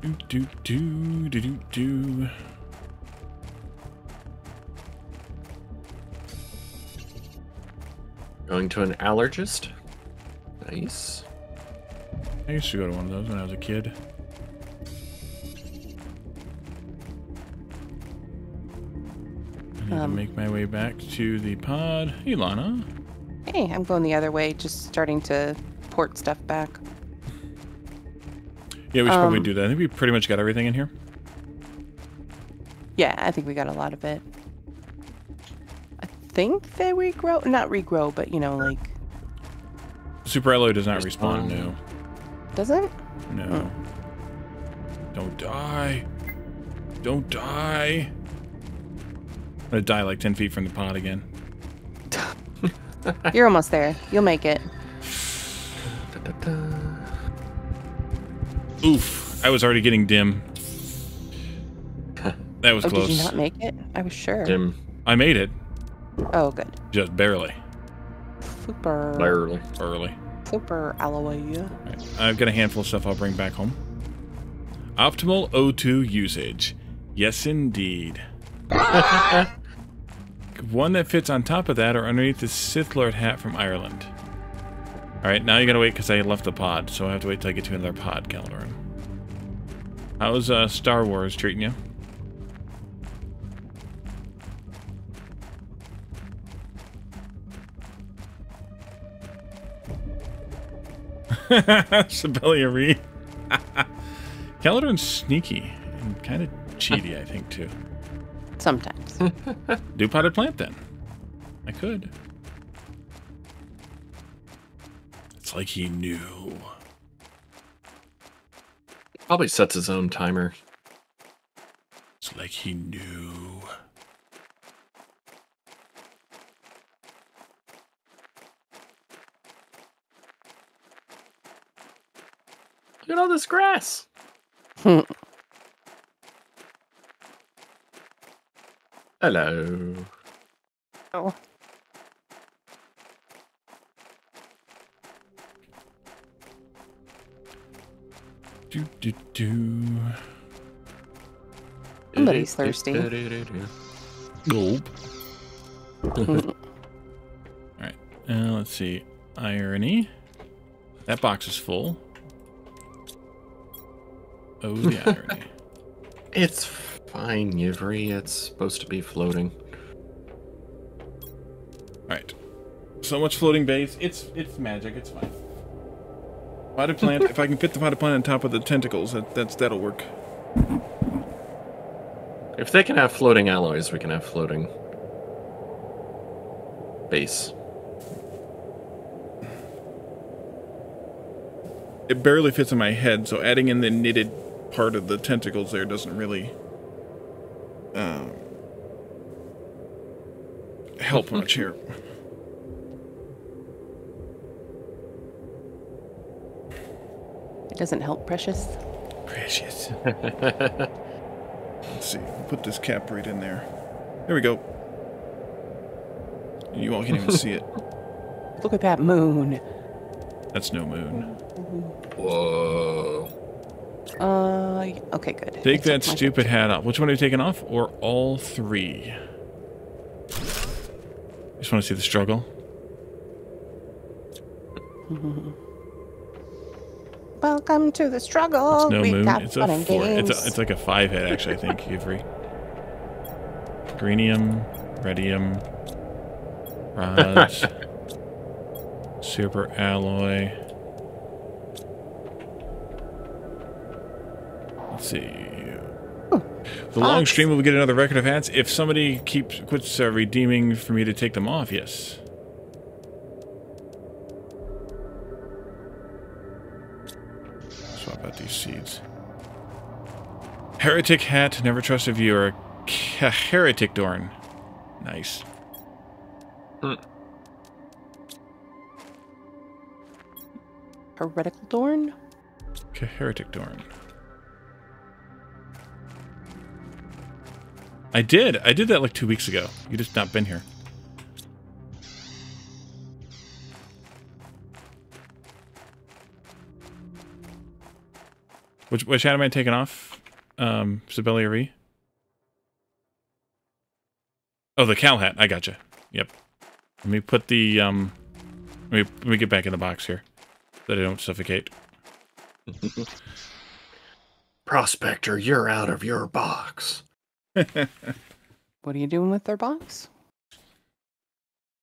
Do do do do do do. Going to an allergist? Nice. I used to go to one of those when I was a kid. I need to Um, make my way back to the pod. Ilana. Hey, I'm going the other way, just starting to port stuff back. Yeah, we should probably Um, do that. I think we pretty much got everything in here. Yeah, I think we got a lot of it. I think they regrow, not regrow, but you know, like, Super Alloy does not Respawn. respawn. No. doesn't? No. Oh. Don't die. Don't die. I'm gonna die like 10 feet from the pod again. You're almost there. You'll make it. Oof. I was already getting dim. That was Oh, close. did you not make it? I was sure. Dim. I made it. Oh, good. Just barely. Super. Barely. Early. Super alloy. I've got a handful of stuff I'll bring back home. Optimal O2 usage. Yes, indeed. One that fits on top of that or underneath the Sith Lord hat from Ireland. Alright, now you gotta wait because I left the pod, so I have to wait till I get to another pod, Caladorn. How's uh, Star Wars treating you? Sibeliary. Caladorn's sneaky and kind of cheaty, I think, too. Sometimes. Do potted plant then. I could. It's like he knew. Probably sets his own timer. It's like he knew. Look at all this grass. Hello. oh. Do do do. Somebody's thirsty. Gulp. Alright, uh, let's see. Irony. That box is full. Oh, the irony. It's fine, Yivri. It's supposed to be floating. Alright. So much floating base. It's it's magic, it's fine. Potted plant, if I can fit the potted plant on top of the tentacles, that that's that'll work. If they can have floating alloys, we can have floating base. It barely fits in my head, so adding in the knitted part of the tentacles there doesn't really um, help much here. It doesn't help, Precious. Precious. Let's see. Put this cap right in there. There we go. You all can't even see it. Look at that moon. That's no moon. Whoa. Uh, okay, good. Take took that stupid hat off. Which one are you taking off? Or all three? Just want to see the struggle. Welcome to the struggle. It's no we moon. got It's a four. games. It's, a, it's like a five head, actually, I think, Avery. Greenium, Redium, Rods, Super Alloy. Let's see. The long stream will get another record of hats if somebody keeps quits uh, redeeming for me to take them off. Yes. Swap out these seeds. Heretic hat, never trust a viewer. K- heretic Dorn. Nice. Heretical Dorn? K- Heretic Dorn. I did. I did that like two weeks ago. You just not been here. Which which hat am I taking off? Um, Sibeliary? Oh, the cow hat. I gotcha. Yep. Let me put the um. Let me let me get back in the box here, so that I don't suffocate. Prospector, you're out of your box. What are you doing with their box?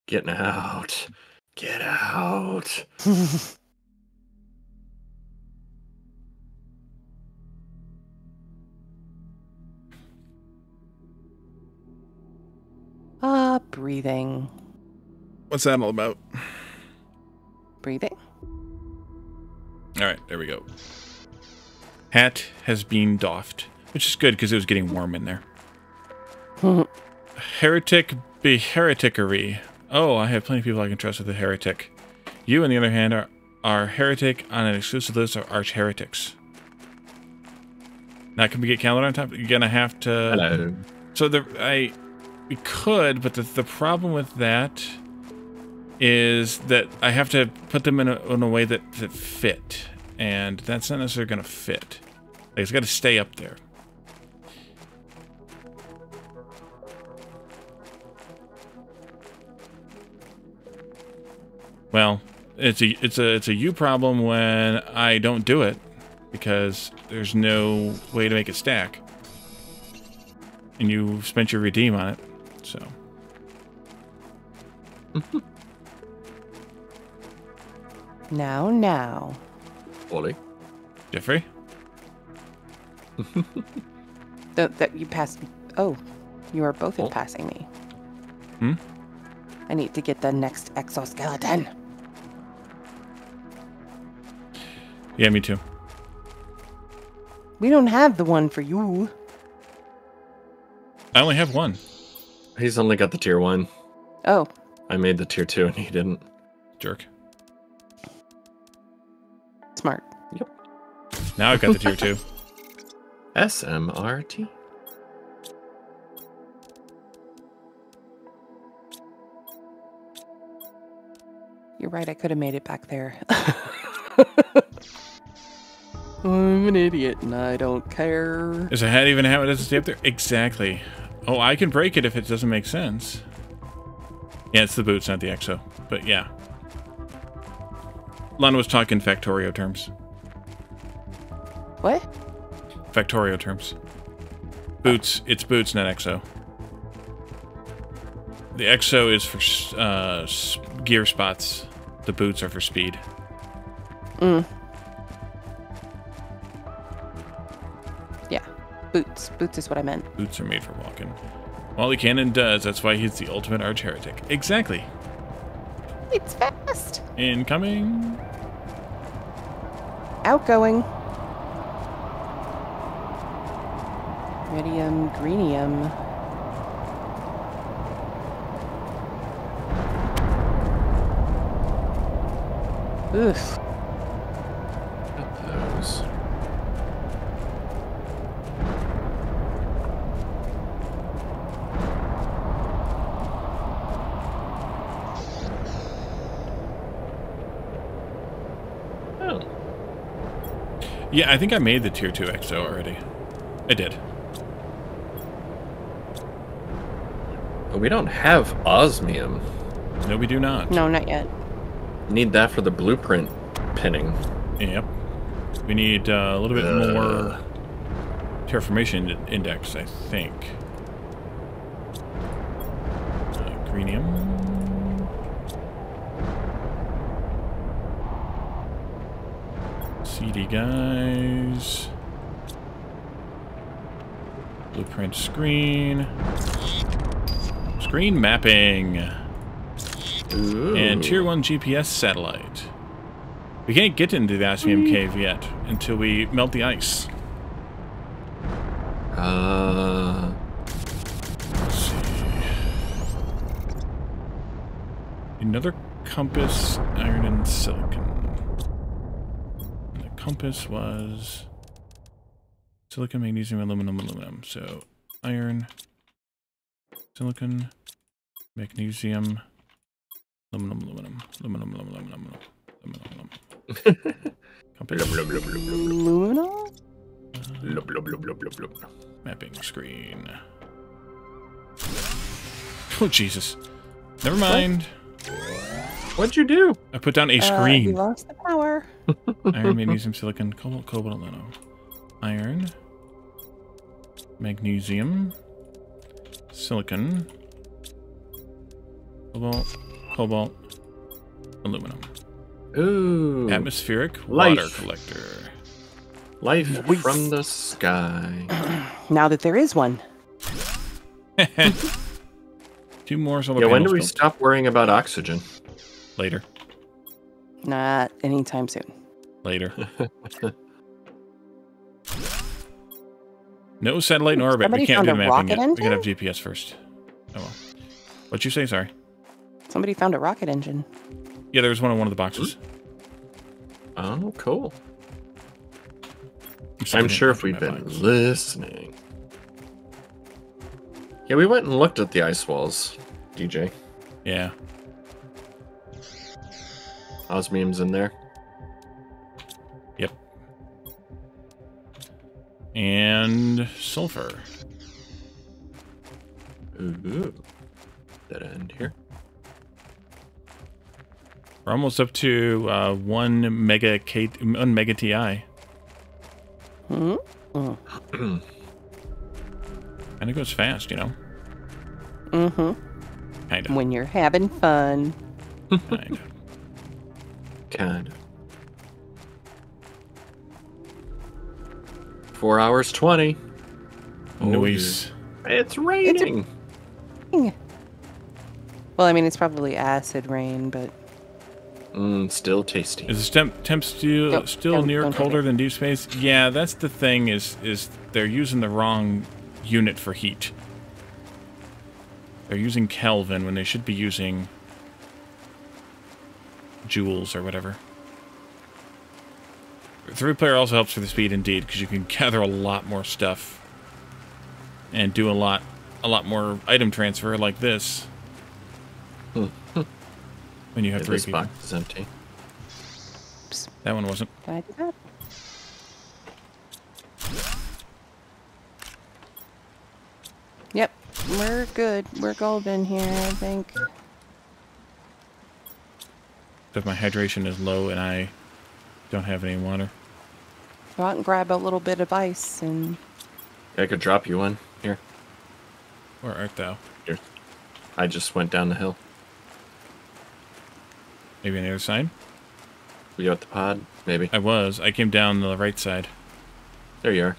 Getting out. Get out. Ah, breathing. What's that all about? Breathing? All right, there we go. Hat has been doffed, which is good because it was getting warm in there. Heretic be hereticery. Oh, I have plenty of people I can trust with the heretic. You, on the other hand, are, are heretic on an exclusive list of arch heretics. Now, can we get Caladorn on top? You're gonna have to. Hello. So the I we could, but the the problem with that is that I have to put them in a, in a way that, that fit, and that's not necessarily going to fit. Like it's got to stay up there. Well, it's a it's a it's a you problem when I don't do it because there's no way to make it stack and you spent your redeem on it. So Now, now. Ollie. Jeffrey, Th- that you passed. Oh, you are both Oh. passing me. Hmm? I need to get the next exoskeleton. Yeah, me too. We don't have the one for you. I only have one. He's only got the tier one. Oh, I made the tier two and he didn't. Jerk. smart. Yep. Now I've got the tier two. SMRT. You're right. I could have made it back there. I'm an idiot and I don't care. Does a hat even have it doesn't stay up there? Exactly. Oh, I can break it if it doesn't make sense. Yeah, it's the boots, not the exo. But yeah. Lana was talking Factorio terms. What? Factorio terms. Boots, it's boots, not exo. The exo is for uh, gear spots. The boots are for speed. Mm. Boots. Boots is what I meant. Boots are made for walking. Wally Cannon does. That's why he's the ultimate arch heretic. Exactly. It's fast. Incoming. Outgoing. Radium, greenium. Oof. Those. Oh. Yeah, I think I made the tier 2 exo already. I did. But we don't have osmium. No, we do not. No, not yet. Need that for the blueprint pinning. Yep. We need uh, a little bit Uh. more terraformation index, I think. Uh, greenium. CD guys. Blueprint screen. Screen mapping. And tier 1 GPS satellite. We can't get into the Osmium cave yet until we melt the ice. Uh. Another compass, iron and silicon. And the compass was silicon, magnesium, aluminum, aluminum. So iron, silicon, magnesium, aluminum, aluminum, aluminum, aluminum, aluminum, aluminum, aluminum. Compass. blub, blub, blub, blub, blub. Blub, uh, blub, blub, blub, blub, blub. Mapping screen. Oh, Jesus. Never mind. What'd you do? I put down a Uh, you screen. lost the power. Iron, magnesium, silicon, cobalt, cobalt, aluminum. Iron. Magnesium. Silicon. Cobalt, cobalt, aluminum. Ooh. Atmospheric Life. water collector. Life Waste. from the sky. Now that there is one. Two more solar Yeah, when do we built. stop worrying about oxygen? Later. Not anytime soon. Later. no satellite in orbit. Somebody we can't do found the a mapping yet. rocket We gotta have GPS first. Oh well. What'd you say? Sorry. Somebody found a rocket engine. Yeah, there was one in one of the boxes. Oh, cool. I'm sure if we'd that been box. listening. Yeah, we went and looked at the ice walls, DJ. Yeah. Osmium's in there. Yep. And sulfur. Ooh. That end here. We're almost up to uh, one mega K, one mega TI. Hmm? And it goes fast, you know. Mm-hmm. Kind of. When you're having fun. Kind of. Kind of. Four hours twenty. Oh, Noise. It's raining. Well, I mean, it's probably acid rain, but Mm, still tasty. Is the temp, temp still Nope, still don't- near don't colder than deep space? Yeah, that's the thing. Is is they're using the wrong unit for heat. They're using Kelvin when they should be using joules or whatever. Three player also helps for the speed indeed because you can gather a lot more stuff and do a lot a lot more item transfer like this. when you have Yeah, three this people. box is empty. Oops. That one wasn't. can I do that? Yep, we're good. We're golden here, I think. If my hydration is low and I don't have any water. Go out and grab a little bit of ice and I could drop you one. Here. Where art thou? Here. I just went down the hill. Maybe on the other side? Were you at the pod, maybe. I was. I came down the right side. There you are.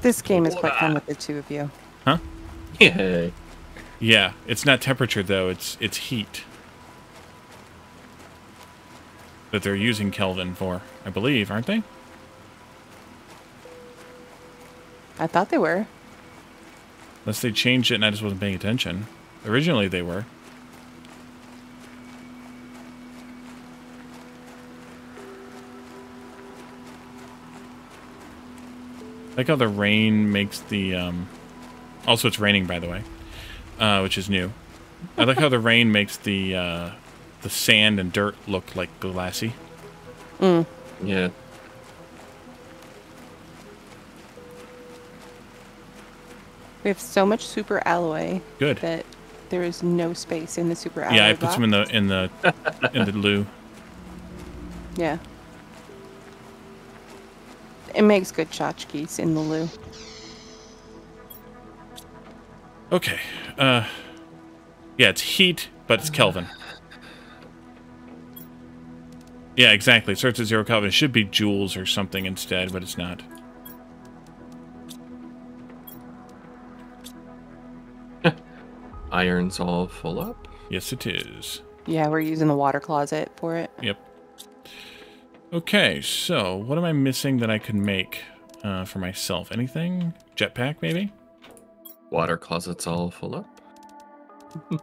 This game is quite fun with the two of you. Huh? Yay. Yeah, it's not temperature though, it's it's heat. That they're using Kelvin for, I believe, aren't they? I thought they were. Unless they changed it and I just wasn't paying attention. Originally they were. Like how the rain makes the um also it's raining by the way. Uh, which is new. I like how the rain makes the uh the sand and dirt look like glassy. Mm. Yeah. We have so much super alloy Good. that there is no space in the super alloy. Yeah, I put box. some in the in the in the loo. Yeah. It makes good tchotchkes in the loo. Okay. Uh Yeah, it's heat, but it's Kelvin. Yeah, exactly. It starts at zero Kelvin. It should be joules or something instead, but it's not. Iron's all full up. Yes, it is. Yeah, we're using the water closet for it. Yep. Okay, so what am I missing that I could make uh, for myself? Anything? Jetpack, maybe? Water closet's all full up.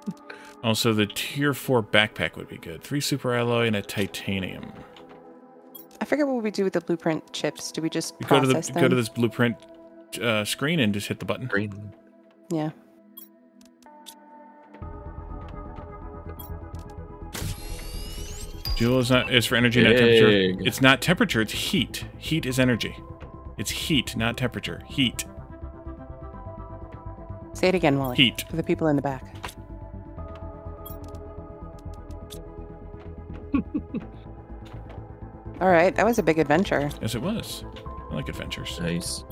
Also, the tier 4 backpack would be good. Three super alloy and a titanium. I forget what we do with the blueprint chips. Do we just You go to the them? go to this blueprint uh, screen and just hit the button. Green. Yeah. Joule is not is for energy, not temperature. It's not temperature. It's heat. Heat is energy. It's heat, not temperature. Heat. Say it again, Wally. Heat. For the people in the back. All right, that was a big adventure. Yes, it was. I like adventures. Nice.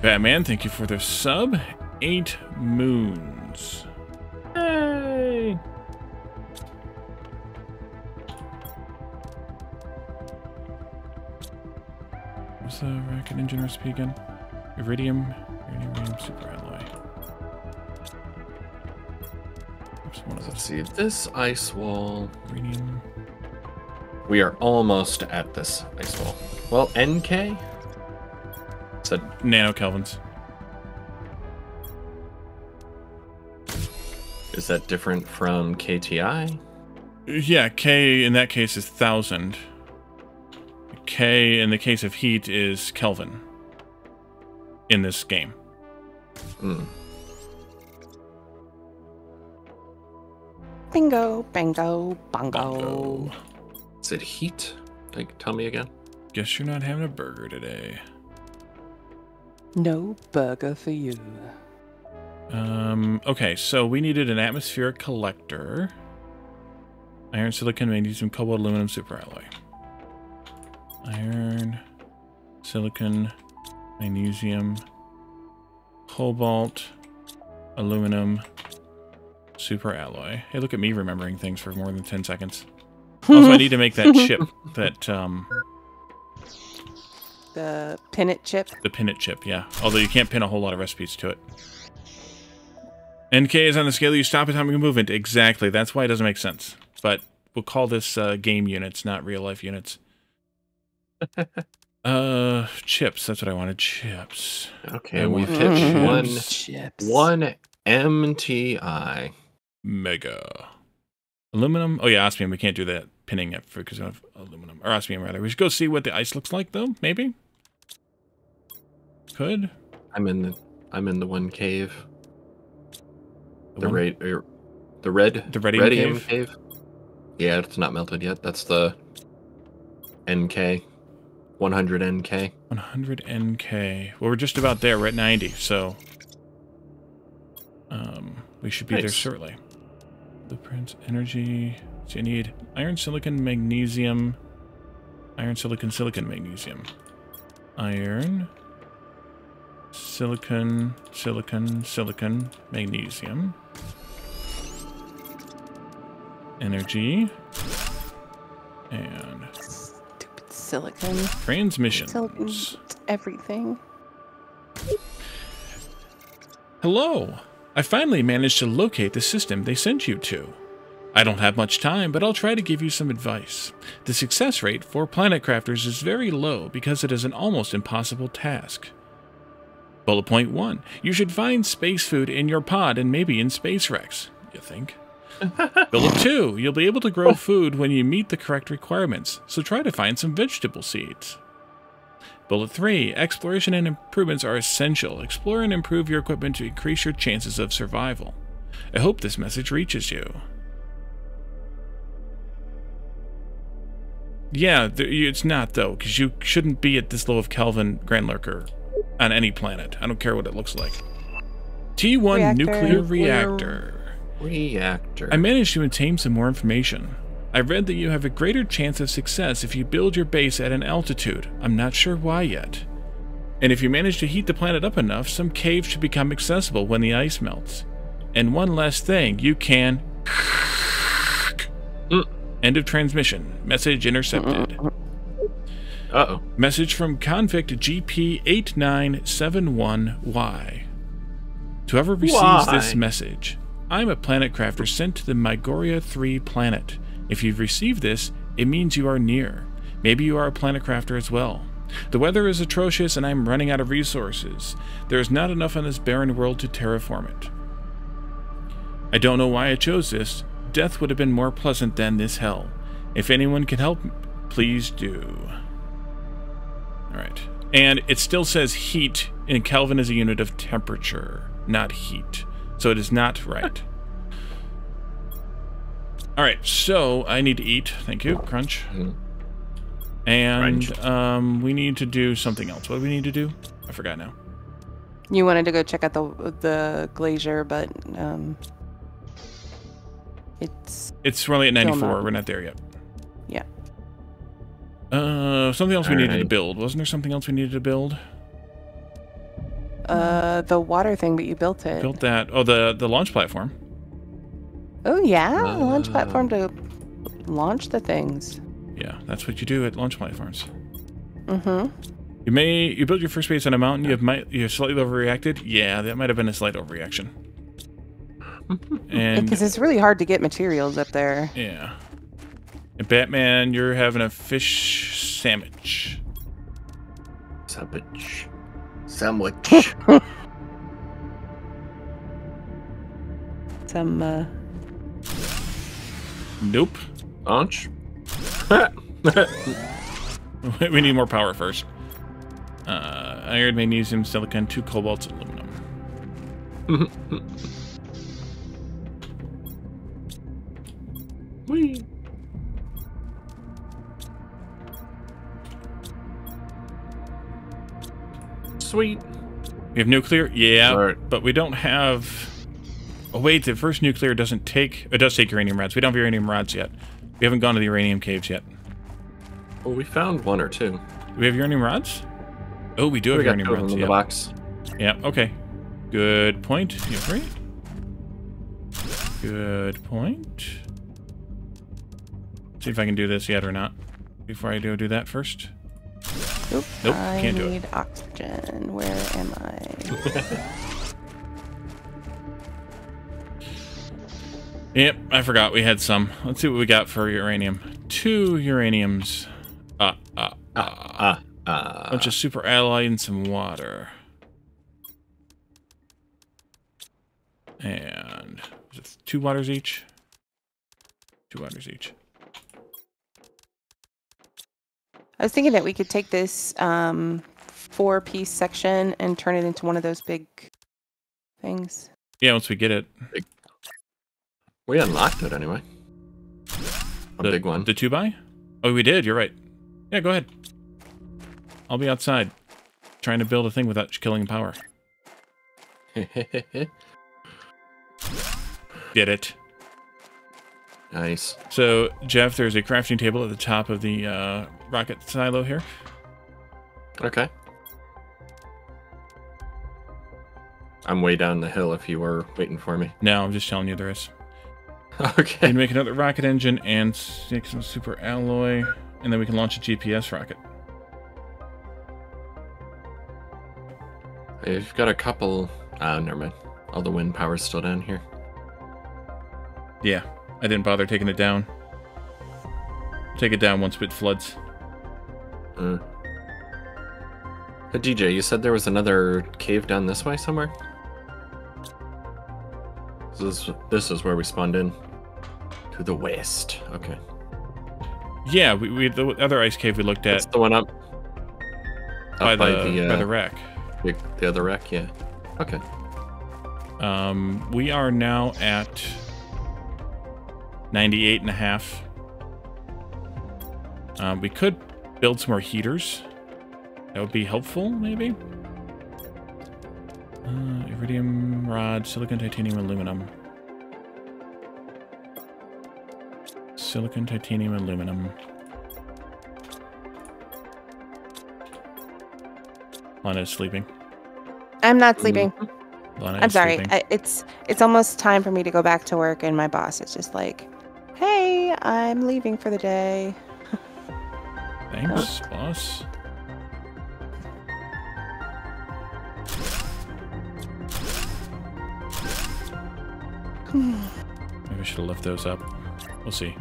Batman, thank you for the sub. Eight moons. Hey. What's the rocket engine recipe again? Iridium, iridium, iridium superalloy. Oops, one of Let's see. This ice wall. Iridium. We are almost at this ice wall. Well, NK? Said Nano kelvins. Is that different from KTI? Yeah, K in that case is thousand. K in the case of heat is Kelvin. In this game. Hmm. Bingo, bango, bongo. Bongo. Is it heat? Like, tell me again. Guess you're not having a burger today. No burger for you. Um, okay, so we needed an atmospheric collector. Iron, silicon, magnesium, cobalt, aluminum, superalloy. Iron, silicon, magnesium, cobalt, aluminum, superalloy. Hey, look at me remembering things for more than 10 seconds. Also, I need to make that chip, that, um, The pinnet chip. the pin it chip, yeah. Although you can't pin a whole lot of recipes to it. NK is on the scale you stop atomic movement. Exactly. That's why it doesn't make sense. But we'll call this uh, game units, not real life units. uh, chips. That's what I wanted. Chips. Okay, I we've want hit Mm. one chips. one MTI. Mega. Aluminum. Oh yeah, osmium. We can't do that pinning it for because of aluminum or osmium rather. We should go see what the ice looks like though. Maybe. Could. I'm in the I'm in the one cave. The The red er, the red The radium cave? cave. Yeah, it's not melted yet. That's the NK. 100 NK. 100 NK. Well, we're just about there. We're at 90, so um, we should be there Nice. shortly. Blueprints, energy. So you need iron, silicon, magnesium. Iron, silicon, silicon, magnesium. Iron, silicon, silicon, silicon, magnesium. Energy. And Stupid silicon. transmissions. Silicon. Everything. Hello! I finally managed to locate the system they sent you to. I don't have much time, but I'll try to give you some advice. The success rate for planet crafters is very low because it is an almost impossible task. Bullet point 1. You should find space food in your pod and maybe in Space wrecks, you think. Bullet 2. You'll be able to grow food when you meet the correct requirements, so try to find some vegetable seeds. Bullet 3. Exploration and improvements are essential. Explore and improve your equipment to increase your chances of survival. I hope this message reaches you. Yeah, it's not, though, because you shouldn't be at this low of Kelvin Grand Lurker on any planet. I don't care what it looks like. T1 Reactor. nuclear Nuclear- reactor. Reactor. I managed to obtain some more information. I read that you have a greater chance of success if you build your base at an altitude. I'm not sure why yet. And if you manage to heat the planet up enough, some caves should become accessible when the ice melts. And one last thing, you can. Mm. End of transmission. Message intercepted. Uh-oh. Message from convict GP8971Y. To whoever receives Why? this message, I'm a planet crafter sent to the Mygoria 3 planet. If you've received this, it means you are near. Maybe you are a planet crafter as well. The weather is atrocious and I'm running out of resources. There is not enough on this barren world to terraform it. I don't know why I chose this. Death would have been more pleasant than this hell. If anyone can help, please do. All right. And it still says heat, and Kelvin is a unit of temperature, not heat. So it is not right. All right, so I need to eat. Thank you, Crunch. And Crunch. um, we need to do something else. What do we need to do? I forgot now. You wanted to go check out the the glacier, but um, it's It's only at 94. We're not there yet. Yeah. Uh, something else we needed to build. Wasn't there something else we needed to build? Uh the water thing, but you built it. Built that. Oh, the the launch platform. Oh yeah, launch Uh. platform to launch the things. Yeah, that's what you do at launch platforms. Mm-hmm. You may you build your first base on a mountain. You have might you have slightly overreacted. Yeah, that might have been a slight overreaction. and Because it's really hard to get materials up there. yeah, and Batman, you're having a fish sandwich. Sandwich. Sandwich. Some uh, Nope. Launch. we need more power first. Uh, iron, magnesium, silicon, two cobalt, aluminum. Whee. Sweet. We have nuclear, yeah, Alright. but we don't have. Oh wait, the first nuclear doesn't take. It does take uranium rods. We don't have uranium rods yet. We haven't gone to the uranium caves yet. Well, we found one or two. Do we have uranium rods? Oh, we do have We got uranium rods. in Yeah. the box. yeah. Okay. Good point. You agree? Good point. See if I can do this yet or not. Before I do do that first. Oop, Nope, I can't do it. need oxygen. Where am I? Yep, I forgot we had some. Let's see what we got for uranium. Two uraniums. Uh, uh, uh. Ah, ah. bunch of super alloy and some water. And two waters each? Two waters each. I was thinking that we could take this um, four-piece section and turn it into one of those big things. Yeah, once we get it. We unlocked it anyway. A the, big one. The two by? Oh, we did. You're right. Yeah, go ahead. I'll be outside trying to build a thing without killing power. Did it. nice. So, Jeff, there's a crafting table at the top of the uh, rocket silo here. Okay. I'm way down the hill if you were waiting for me. No, I'm just telling you there is. Okay. And make another rocket engine and make some super alloy, and then we can launch a GPS rocket. You've got a couple. Ah, never mind. All the wind power's still down here. Yeah, I didn't bother taking it down. Take it down once it floods. Uh. Hey, DJ, you said there was another cave down this way somewhere? This is, this is where we spawned in. To the west. Okay. Yeah, we, we the other ice cave we looked That's at the one up. by Up the, by the, by uh, the wreck. the, the other wreck, yeah. Okay. Um, we are now at 98 and a half. Um, we could build some more heaters. That would be helpful, maybe. Uh, iridium rod, silicon, titanium, aluminum. Silicon, titanium, aluminum. Lana is sleeping. I'm not sleeping. Lana I'm is sorry. sleeping. I, it's it's almost time for me to go back to work, and my boss is just like, "Hey, I'm leaving for the day." Thanks, boss. Maybe I should have left those up. We'll see.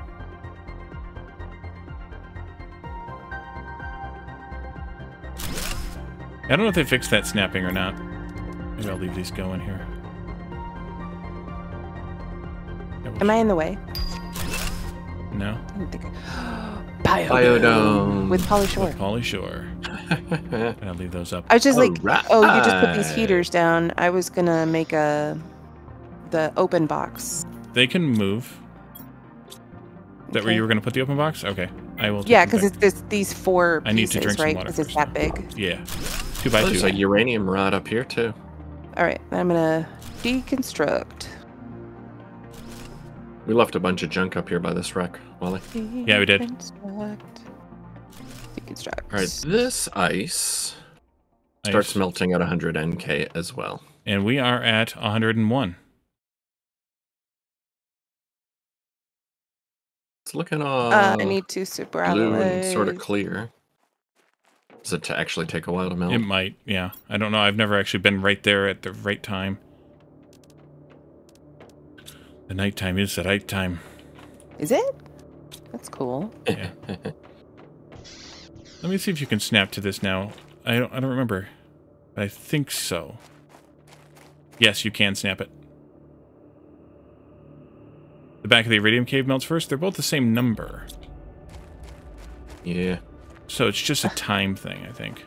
I don't know if they fixed that snapping or not. Maybe I'll leave these going here. Am I in the way? No. I don't think. Biodome. Biodome. with Pauly Shore. With Pauly Shore. And I'll leave those up. I was just like, Alright. oh, you just put these heaters down. I was gonna make a the open box. They can move. Is that where you were going to put the open box? Okay. I will. Yeah, because it's this, these four I need to pieces, drink right? water Because it's that big. Yeah. Two by There's two. a uranium rod up here too. All right, I'm gonna deconstruct. We left a bunch of junk up here by this wreck, Wally. Yeah, we did. Deconstruct. Deconstruct. All right, this ice starts melting at 100 NK as well. And we are at 101. It's looking all Uh, I need two super blue and sort of clear. Does it to actually take a while to melt? It might. Yeah. I don't know. I've never actually been right there at the right time. The nighttime is the right time. Is it? That's cool. Yeah. Let me see if you can snap to this now. I don't. I don't remember. I think so. Yes, you can snap it. The back of the iridium cave melts first. They're both the same number, yeah. so it's just a time thing. I think.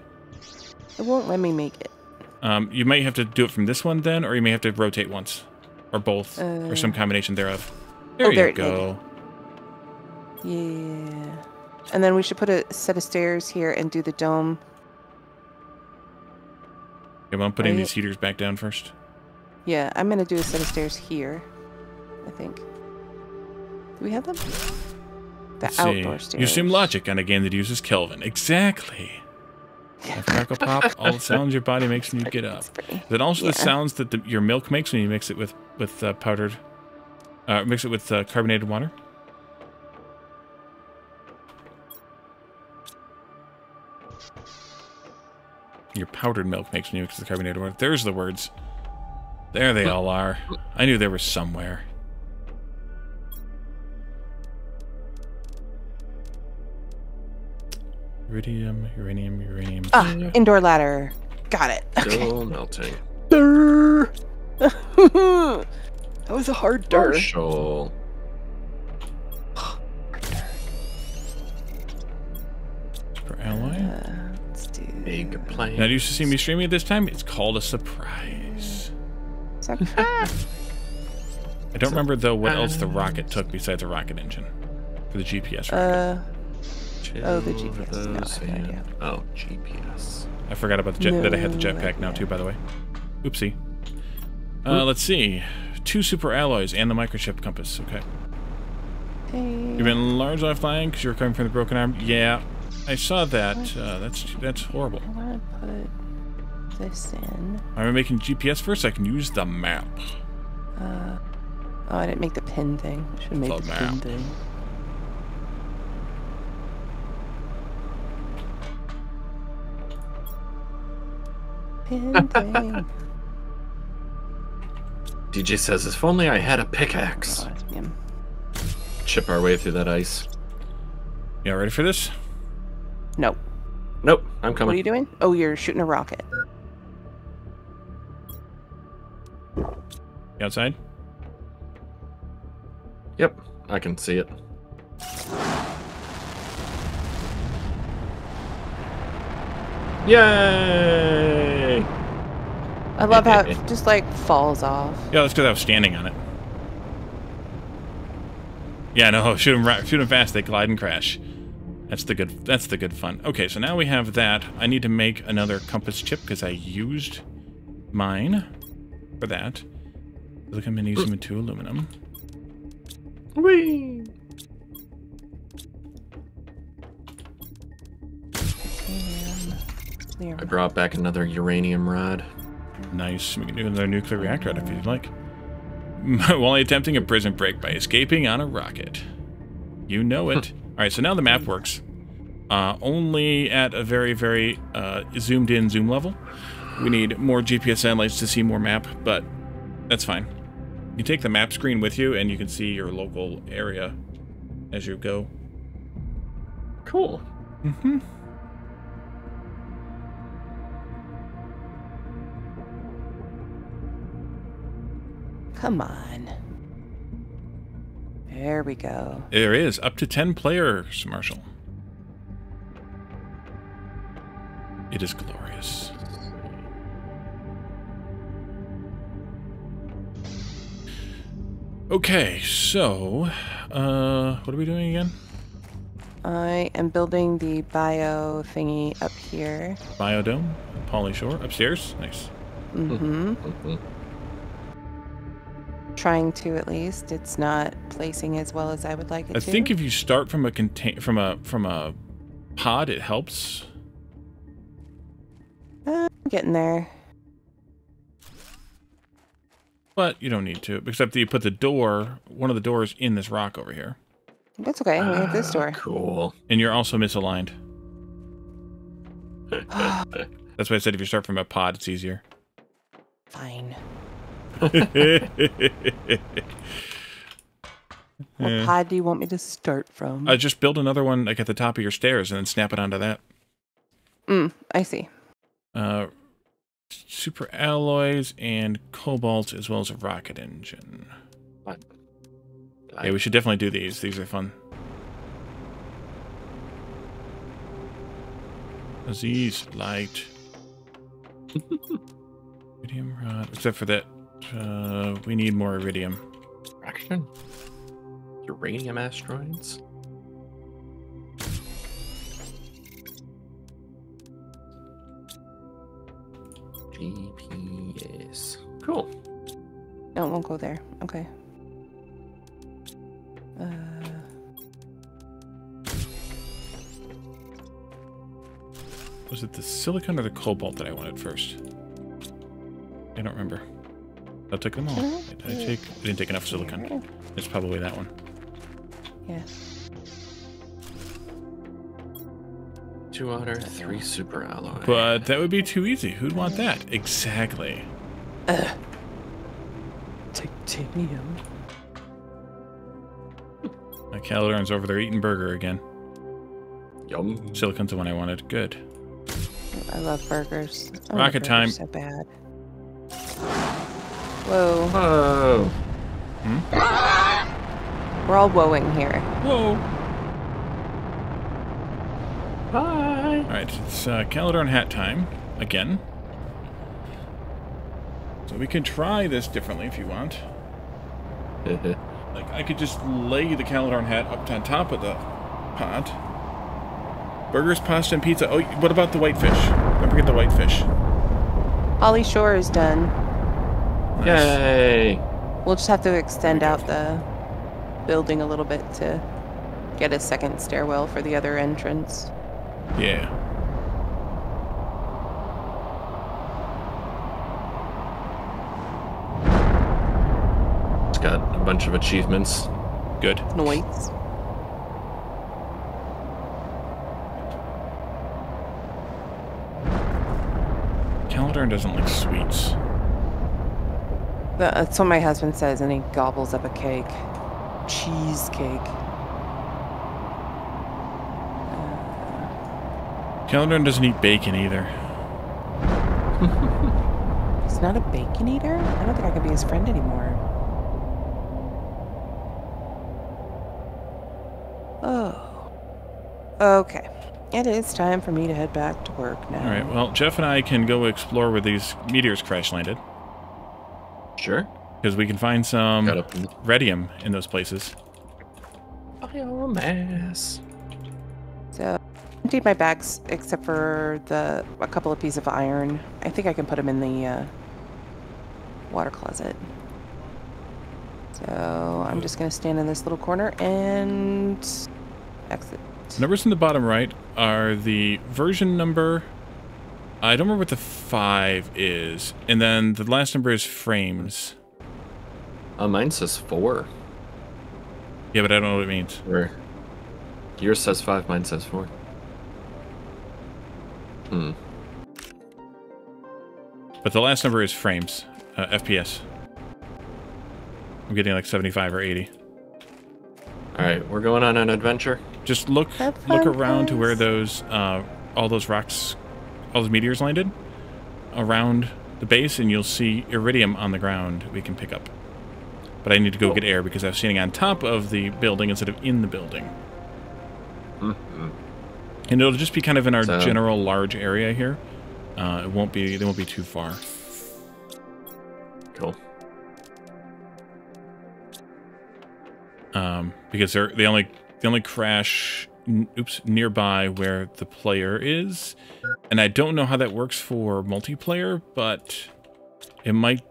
It won't let me make it. Um, you might have to do it from this one then, or you may have to rotate once, or both, or some Uh, combination thereof. There oh, you there it go. Yeah. And then we should put a set of stairs here and do the dome. Okay, well, I'm putting Right. these heaters back down first. Yeah, I'm gonna do a set of stairs here. I think. Do we have them? The Let's see. outdoor stairs. Use some logic on a game that uses Kelvin. Exactly. After Crackle Pop, all the sounds your body makes when you get up. Pretty. Then also the sounds that the, your milk makes when you mix it with with uh, powdered, uh, mix it with uh, carbonated water. Your powdered milk makes when you mix it with carbonated water. There's the words. There they all are. I knew they were somewhere. Iridium, uranium, uranium. Ah, indoor ladder. Got it. Still melting. Durr. that was a hard durr. Partial. For alloy. Uh, let's do Big plane. Now, do you see me streaming at this time? It's called a surprise. surprise. I don't remember though what else the rocket took besides a rocket engine for the GPS. rocket. uh, Chill Oh, the over GPS. No, I those have no idea. Oh, GPS. I forgot about the jet that I had the no jetpack now too. By the way, oopsie. Uh, let's see, two super alloys and the microchip compass. Okay, hey. you've been largely offline because you're coming from the broken arm. Yeah, I saw that. Uh, that's that's horrible. I want to put this in. I'm making GPS first. I can use the map. Uh, oh, I didn't make the pin thing. I should have made The the, map. pin thing. Pin. DJ says, if only I had a pickaxe. Oh. Chip our way through that ice. Yeah, ready for this? No. Nope, I'm coming. What are you doing? Oh, you're shooting a rocket. You outside? Yep, I can see it. Yay! I love how it just like falls off. Yeah, that's because I was standing on it. Yeah, no, shoot them right, shoot 'em fast. They glide and crash. That's the good. That's the good fun. Okay, so now we have that. I need to make another compass chip because I used mine for that. Silicon magnesium and two aluminum. Whee! I brought back another uranium rod. Nice. We can do another nuclear reactor out if you'd like. While attempting a prison break by escaping on a rocket. You know it. All right, so now the map works. Uh, only at a very, very uh, zoomed in zoom level. We need more GPS satellites to see more map, but that's fine. You take the map screen with you, and you can see your local area as you go. Cool. Mm-hmm. Come on. There we go. There is up to 10 players, Marshall. It is glorious. Okay, so uh, what are we doing again? I am building the bio thingy up here. Biodome, Pauly Shore, upstairs. Nice. Mm-hmm. Trying to at least. It's not placing as well as I would like it I to. think if you start from a contain from a from a pod, it helps. Uh, I'm getting there. But you don't need to, except that you put the door, one of the doors, in this rock over here, That's okay. We have this Ah, door. Cool. and you're also misaligned. That's why I said if you start from a pod, it's easier. Fine. Yeah. What pod do you want me to start from? Uh, just build another one like at the top of your stairs, and then snap it onto that. mm, I see. Uh, super alloys and cobalt, as well as a rocket engine. Yeah, we should definitely do these. These are fun. Aziz, light. Iridium rod. Except for that, uh, we need more iridium. Action. Uranium asteroids. GPS. Cool. No, it won't go there. Okay. Uh, Was it the silicon or the cobalt that I wanted first? I don't remember. I took them all. Did I take? I didn't take enough silicon. It's probably that one. yeah. Two water, three super alloy. But that would be too easy. Who'd want that? Exactly. Titanium. My Caladorn's over there eating burger again. Yum. Silicon's the one I wanted. Good. I love burgers. Oh, Rocket burgers time. So bad. Whoa. Whoa. Hmm? We're all woeing here. Whoa. Bye. All right, it's uh, Caladorn hat time again. So we can try this differently if you want. Like I could just lay the Caladorn hat up on top of the pot. Burgers, pasta, and pizza. Oh, what about the whitefish? Don't forget the whitefish. Holly Shore is done. Nice. Yay. We'll just have to extend out the building a little bit to get a second stairwell for the other entrance. Yeah. It's got a bunch of achievements. Good. Noise. Caladorn doesn't like sweets. That- That's uh, what my husband says, and he gobbles up a cake. Cheesecake. Uh. Caladorn doesn't eat bacon either. He's not a bacon eater? I don't think I can be his friend anymore. Oh. Okay. It is time for me to head back to work now. All right. Well, Jeff and I can go explore where these meteors crash landed Sure. because we can find some got in the radium in those places. biomass. So, emptied my bags except for the a couple of pieces of iron. I think I can put them in the uh, water closet. So I'm just gonna stand in this little corner and exit. Numbers in the bottom right are the version number. I don't remember what the five is, and then the last number is frames. Uh, mine says four. Yeah, but I don't know what it means. Or yours says five, mine says four. Hmm. But the last number is frames, uh, FPS. I'm getting like 75 or 80. All right, we're going on an adventure. Just look look around to where those uh, all those rocks, all those meteors landed around the base, and you'll see iridium on the ground we can pick up. But I need to go get air because I was standing on top of the building instead of in the building. Mhm. And it'll just be kind of in our So- general large area here. Uh, it won't be. They won't be too far. Cool. um, because they're they only they only crash oops nearby where the player is, and I don't know how that works for multiplayer, but it might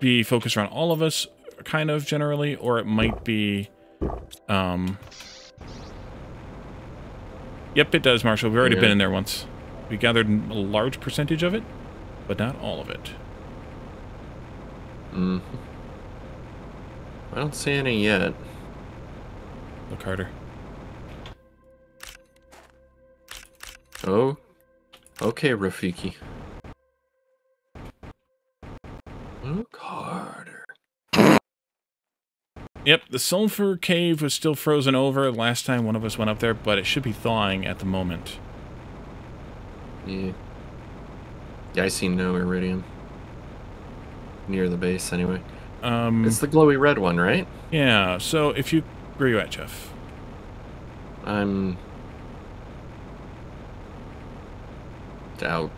be focused around all of us, kind of generally, or it might be, um. Yep, it does, Marshall. We've already Yeah. been in there once. We gathered a large percentage of it, but not all of it. Mm. I don't see any yet. Look harder. Oh. Okay, Rafiki. Look harder. Yep, the sulfur cave was still frozen over last time one of us went up there, but it should be thawing at the moment. Yeah. Yeah, I see no iridium. Near the base, anyway. Um, It's the glowy red one, right? yeah, so if you... Where are you at, Jeff? I'm... out.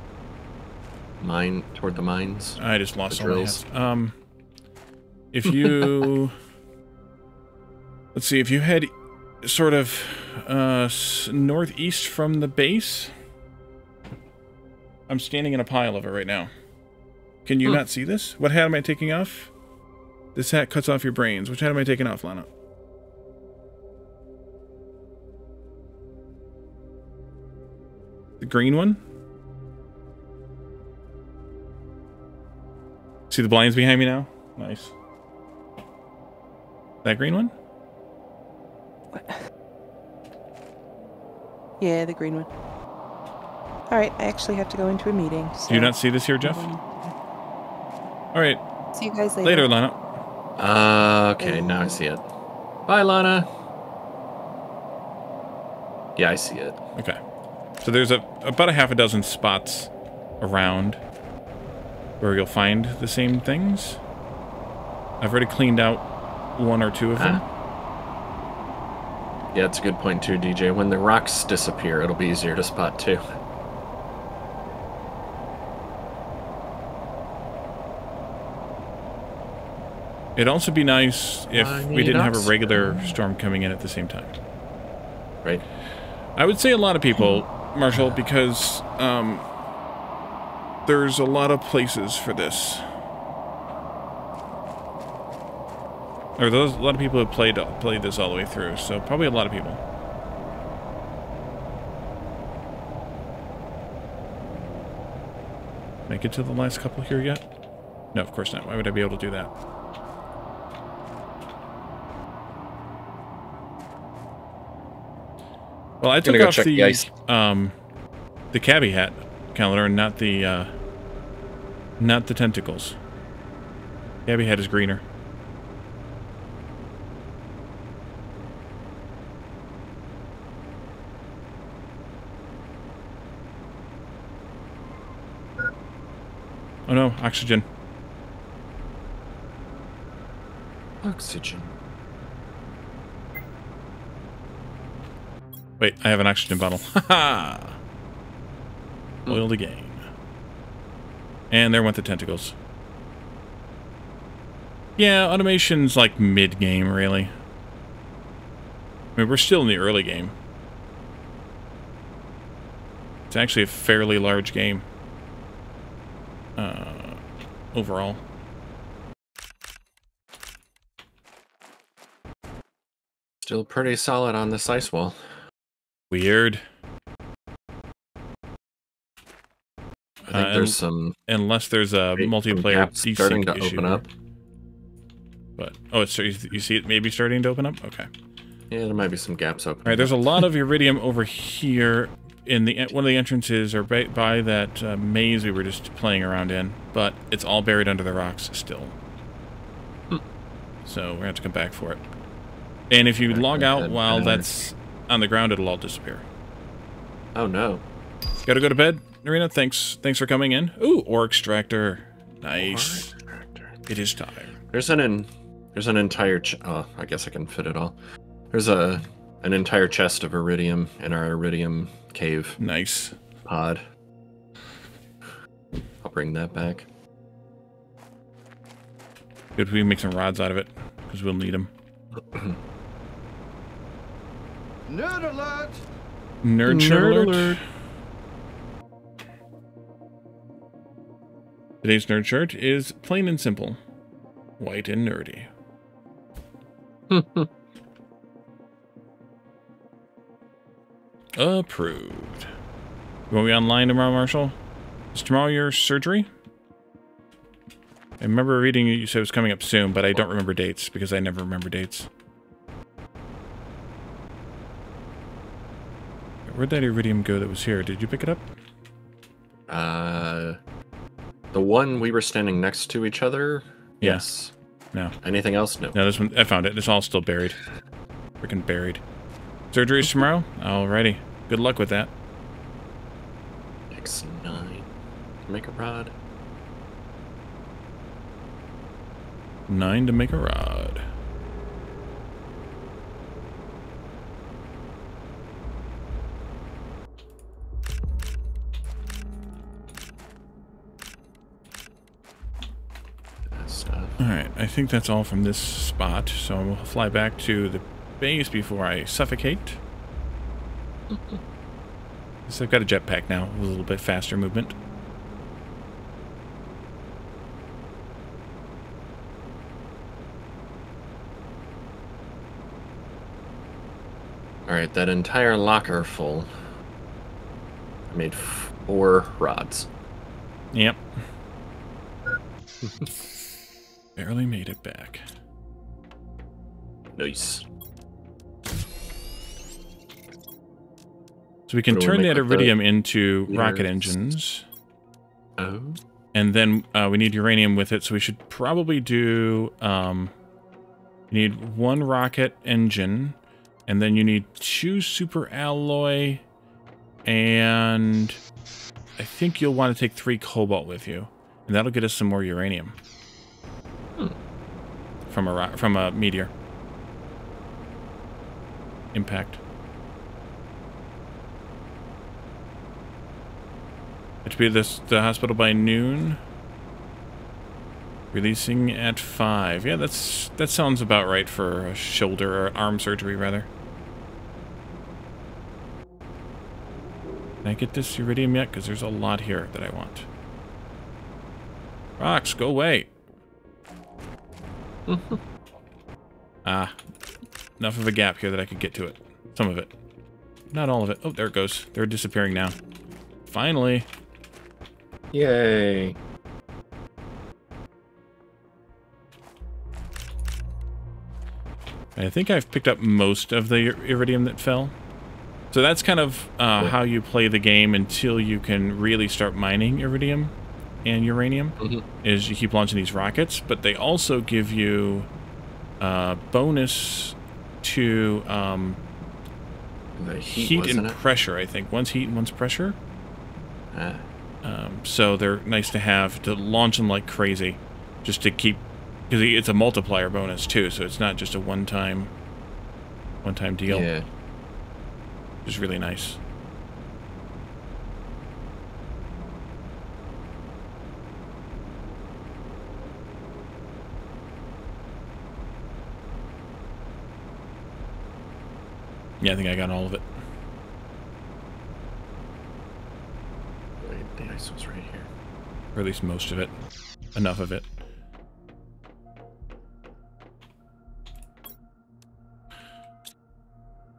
Mine, toward the mines. I just lost all drills. Um, if you... let's see, if you head sort of uh, northeast from the base... I'm standing in a pile of it right now. Can you Hmm. not see this? What hat am I taking off? This hat cuts off your brains. Which hat am I taking off, Lana? The green one? See the blinds behind me now? Nice. That green one? Yeah, the green one. All right, I actually have to go into a meeting. So Do you not see this here, Jeff? All right. See you guys later. Later, Lana. Uh, okay, now I see it. Bye, Lana. Yeah, I see it. Okay. So there's a about a half a dozen spots around where you'll find the same things. I've already cleaned out one or two of them. Yeah, it's a good point too, DJ. When the rocks disappear, it'll be easier to spot too. It'd also be nice if I we didn't have a regular storm coming in at the same time. Right? I would say a lot of people, Marshall, because um, there's a lot of places for this. Or there's a lot of people who played played this all the way through, so probably a lot of people. Make it to the last couple here yet? No, of course not. Why would I be able to do that? Well, I took go off the, the um the cabbie hat calendar and not the uh not the tentacles. Cabbie hat is greener. Oh no, oxygen. Oxygen. Wait, I have an oxygen bottle. Haha! Oiled again. And there went the tentacles. Yeah, automation's like mid-game, really. I mean, we're still in the early game. It's actually a fairly large game. Uh, overall. Still pretty solid on this ice wall. Weird. I think Uh, there's some Unless there's a multiplayer desync starting to issue. open up. But oh, it's you see it maybe starting to open up. Okay. Yeah, there might be some gaps open. All right. There's a lot of iridium over here in the one of the entrances or by, by that uh, maze we were just playing around in, but it's all buried under the rocks still. Hmm. So we're gonna have to come back for it. And if you log out while that's on the ground, it'll all disappear. Oh no. Gotta go to bed, Narina. Thanks. Thanks for coming in. Ooh, ore extractor. Nice. Ore extractor. It is time. There's an in, there's an entire. Ch- oh, I guess I can fit it all. There's a an entire chest of iridium in our iridium cave Nice. pod. I'll bring that back. Good. We can make some rods out of it because we'll need them. Nerd alert! Nerd, Nerd alert. alert. Today's nerd shirt is plain and simple, white and nerdy. Approved. You want to be online tomorrow, Marshall? Is tomorrow your surgery? I remember reading you said it was coming up soon, but I don't remember dates because I never remember dates. Where'd that iridium go that was here? Did you pick it up? Uh, the one we were standing next to each other. Yeah. Yes. No. Anything else? No. No, this one, I found it. It's all still buried. Freaking buried. Surgery's tomorrow? Alrighty. Good luck with that. X9. Make a rod. Nine to make a rod. Alright, I think that's all from this spot, so we'll fly back to the base before I suffocate. so I've got a jetpack now, with a little bit faster movement. All right, that entire locker full. I made four rods. Yep. Barely made it back. Nice. So we can turn that with the iridium into rocket engines. Oh. and then uh, we need uranium with it, so we should probably do. Um, you need one rocket engine, and then you need two super alloy, and I think you'll want to take three cobalt with you, and that'll get us some more uranium from a ro- from a meteor impact. It should be this the hospital by noon. Releasing at five. Yeah, that's that sounds about right for a shoulder or arm surgery, rather. Can I get this iridium yet? Because there's a lot here that I want. Rocks, go away. ah, enough of a gap here that I could get to it. Some of it. Not all of it. Oh, there it goes. They're disappearing now. Finally. Yay. I think I've picked up most of the iridium that fell. So that's kind of uh, how you play the game until you can really start mining iridium and uranium. Mhm. Is you keep launching these rockets, but they also give you uh, bonus to um, The heat, heat, and it? pressure. I think one's heat and one's pressure. Ah, Um, so they're nice to have to launch them like crazy, just to keep because it's a multiplier bonus too. So it's not just a one-time, one-time deal. yeah. Which is really nice. Yeah, I think I got all of it. Wait, the ice was right here. Or at least most of it. Enough of it.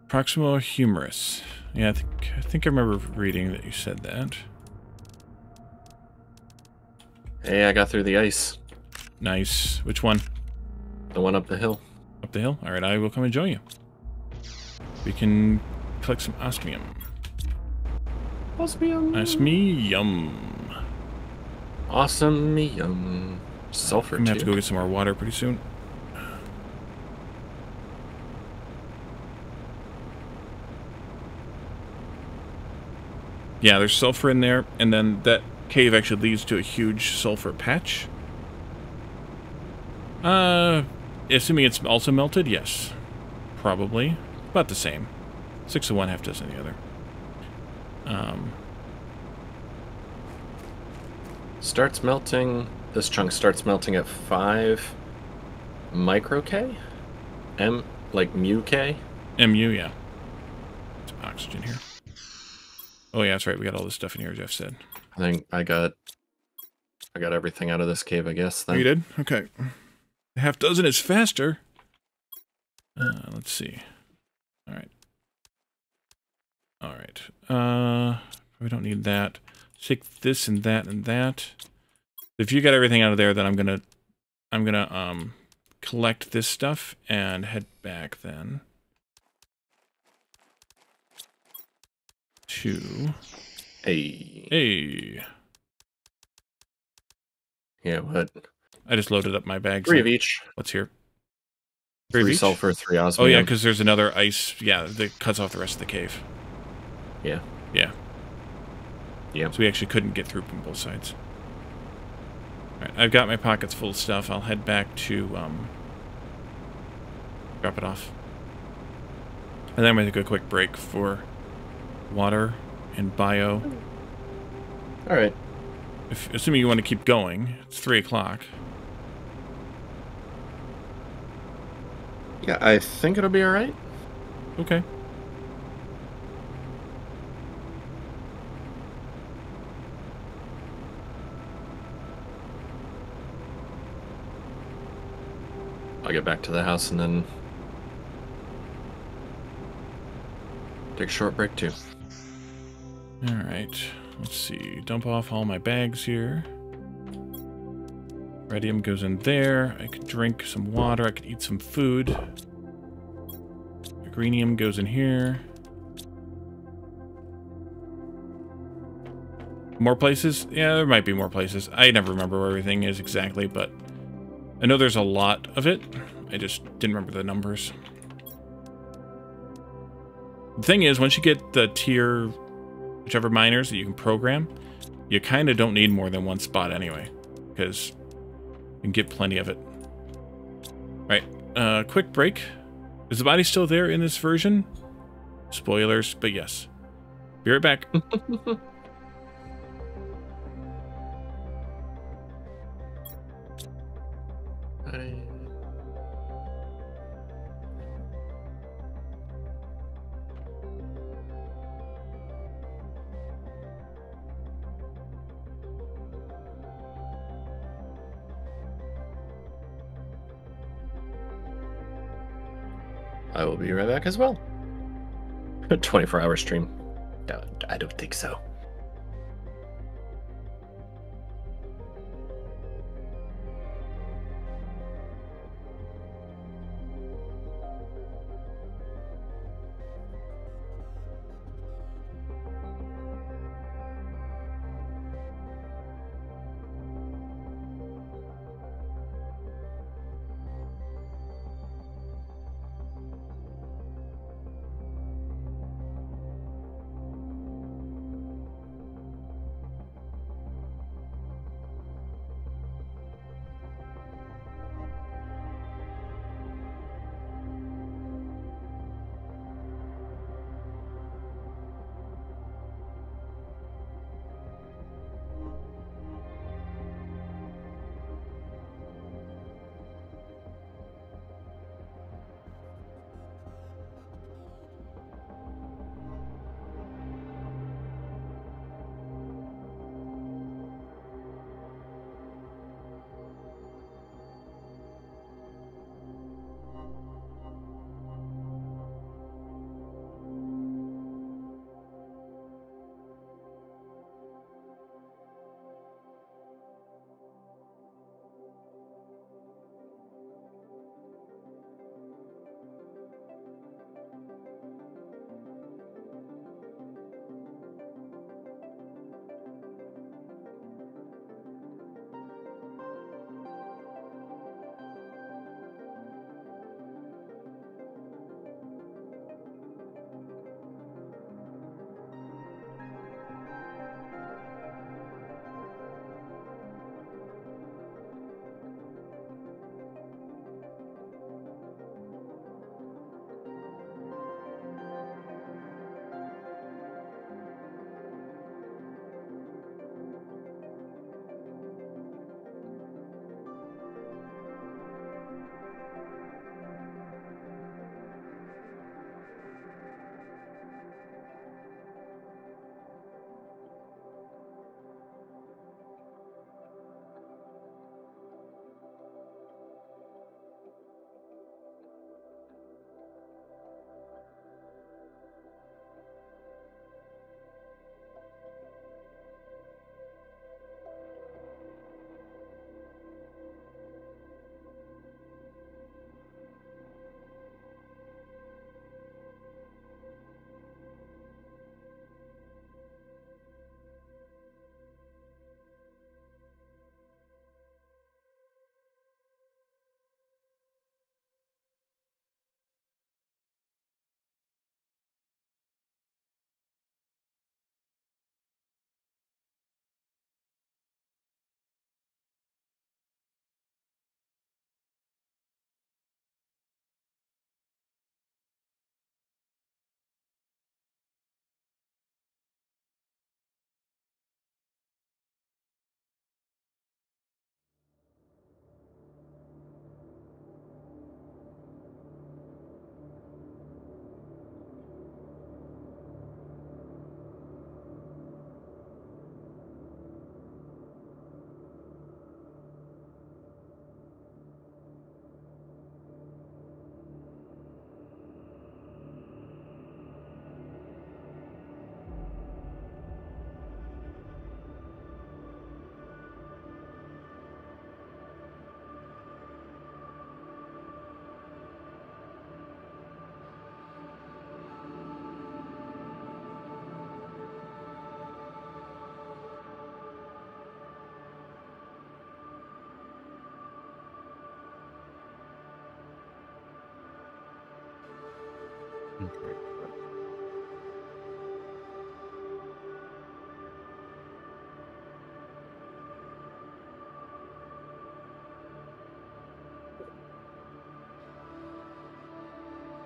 Proximal humerus. Yeah, I think, I think I remember reading that you said that. Hey, I got through the ice. Nice. Which one? The one up the hill. Up the hill? Alright, I will come and join you. We can collect some osmium. Osmium. Osmium. Awesome. Yum. Sulfur I'm gonna have to go get some more water pretty soon. Yeah, there's sulfur in there, and then that cave actually leads to a huge sulfur patch. Uh, assuming it's also melted, yes. Probably. About the same. Six of one, half dozen of the other. Um, Starts melting. This chunk starts melting at five micro K. M Like Mu-K? MU, yeah. Some oxygen here. Oh yeah, that's right. We got all this stuff in here, Jeff said. I think I got I got everything out of this cave, I guess. Oh, Then. you did? Okay. A half dozen is faster. Uh, let's see. All right. All right. Uh, we don't need that. Take this and that and that. If you got everything out of there, then I'm gonna, I'm gonna um, collect this stuff and head back then. To Hey. hey, Yeah, what? I just loaded up my bags. Three of each. What's here? Three, each? sulfur, three osmium. Oh yeah, because there's another ice. Yeah, that cuts off the rest of the cave. Yeah. Yeah. Yeah. So we actually couldn't get through from both sides. All right, I've got my pockets full of stuff. I'll head back to um, drop it off, and then I'm gonna take a quick break for water and bio. All right. If, assuming you want to keep going, it's three o'clock. Yeah, I think it'll be all right. Okay. I'll get back to the house and then take a short break too. All right. Let's see. Dump off all my bags here. Radium goes in there. I could drink some water. I could eat some food. Grenium goes in here. More places? Yeah, there might be more places. I never remember where everything is exactly, but I know there's a lot of it. I just didn't remember the numbers. The thing is, once you get the tier, whichever miners that you can program, you kind of don't need more than one spot anyway, because can get plenty of it. Right, uh, quick break. Is the body still there in this version? Spoilers, but yes. Be right back. I will be right back as well. 24 hour stream. I don't think so.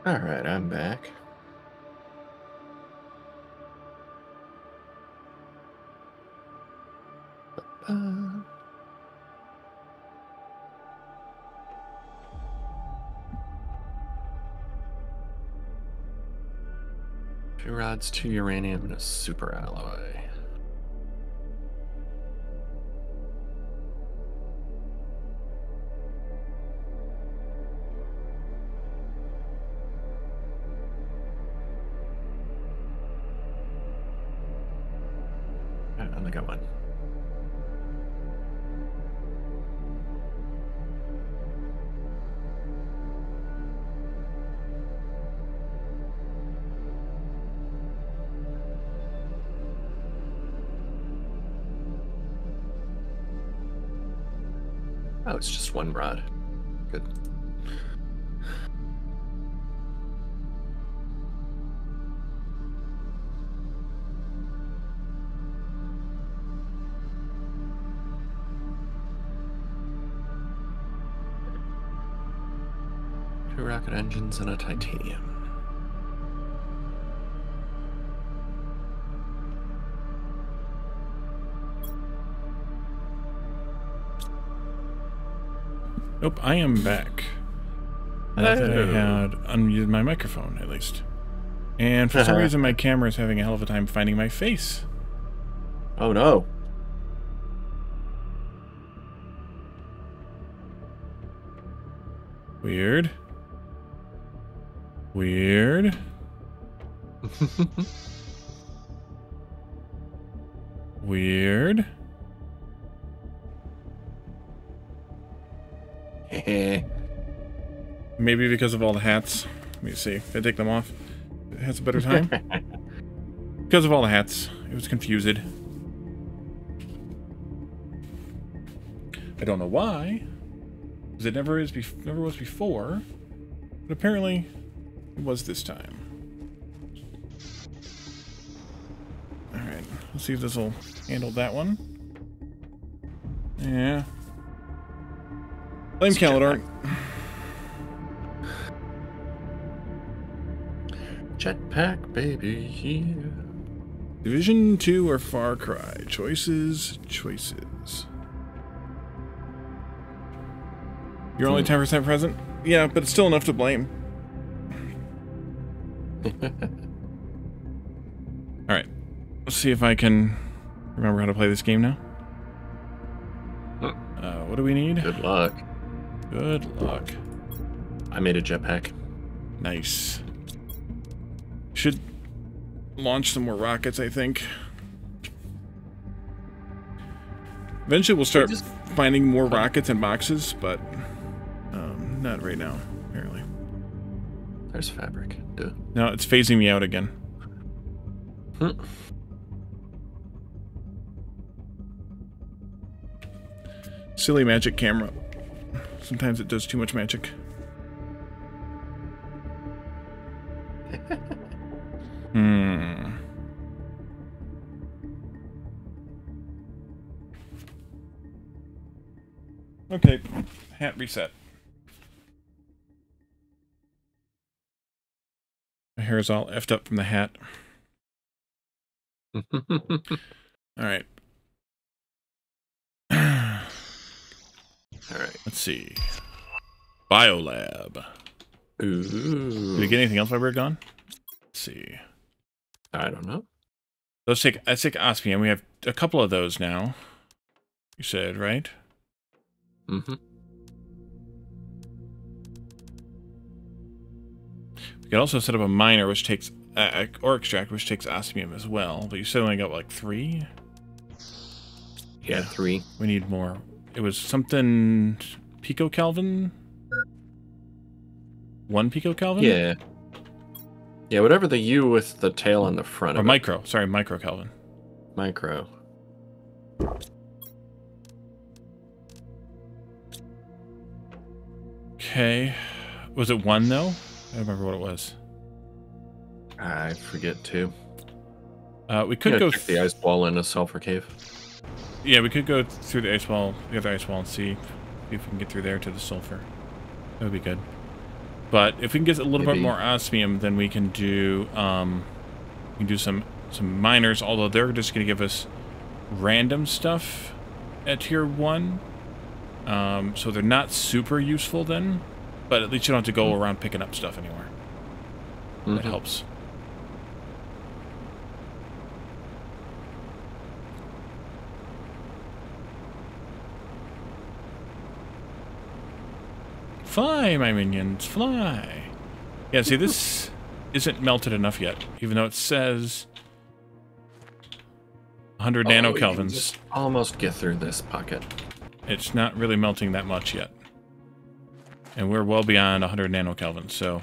All right, I'm back. Rods, to uranium, and a super alloy. One rod. Good. Two rocket engines and a titanium. Nope, I am back. I thought I Oh. had unmuted my microphone, at least. And for some reason, my camera is having a hell of a time finding my face. Oh no. Weird. Weird. Maybe because of all the hats. Let me see. If I take them off, it has a better time. because of all the hats, it was confused. I don't know why, because it never is. Never was before, but apparently it was this time. All right, let's see if this will handle that one. Yeah. Flame Let's Jetpack baby. Division 2 or Far Cry? Choices, choices. You're only 10% present? Yeah, but it's still enough to blame. Alright. Let's see if I can remember how to play this game now. Uh, what do we need? Good luck. Good luck. I made a jetpack. Nice. Should launch some more rockets, I think. Eventually, we'll start just- finding more rockets and boxes, but um, not right now, apparently. There's fabric. Duh. No, it's phasing me out again. Hmm. Silly magic camera. Sometimes it does too much magic. Hmm. Okay, hat reset. My hair is all effed up from the hat. All right. All right. Let's see. Biolab. Ooh. Did we get anything else while we were gone? Let's see. I don't know. Let's take let's take osmium. We have a couple of those now. You said right. Mm-hmm. We could also set up a miner, which takes uh, or extract, which takes osmium as well. But you said only got like three. Yeah, three. We need more. It was something pico Kelvin. One pico Kelvin. Yeah. Yeah, whatever the U with the tail on the front Or of it. micro. Sorry, micro Kelvin. Micro. Okay. Was it one though? I don't remember what it was. I forget too. Uh, we could go. the ice wall in a sulfur cave. Yeah, we could go through the ice wall, the other ice wall, and see, see if we can get through there to the sulfur. That would be good. But if we can get a little bit more osmium, then we can do um, we can do some some miners. Although they're just going to give us random stuff at tier one, um, so they're not super useful then. But at least you don't have to go around picking up stuff anywhere. That Mhm. helps. Fly, my minions, fly. Yeah, see, this isn't melted enough yet, even though it says 100 Oh, nanokelvins. almost get through this pocket. It's not really melting that much yet. And we're well beyond 100 nanokelvin, so...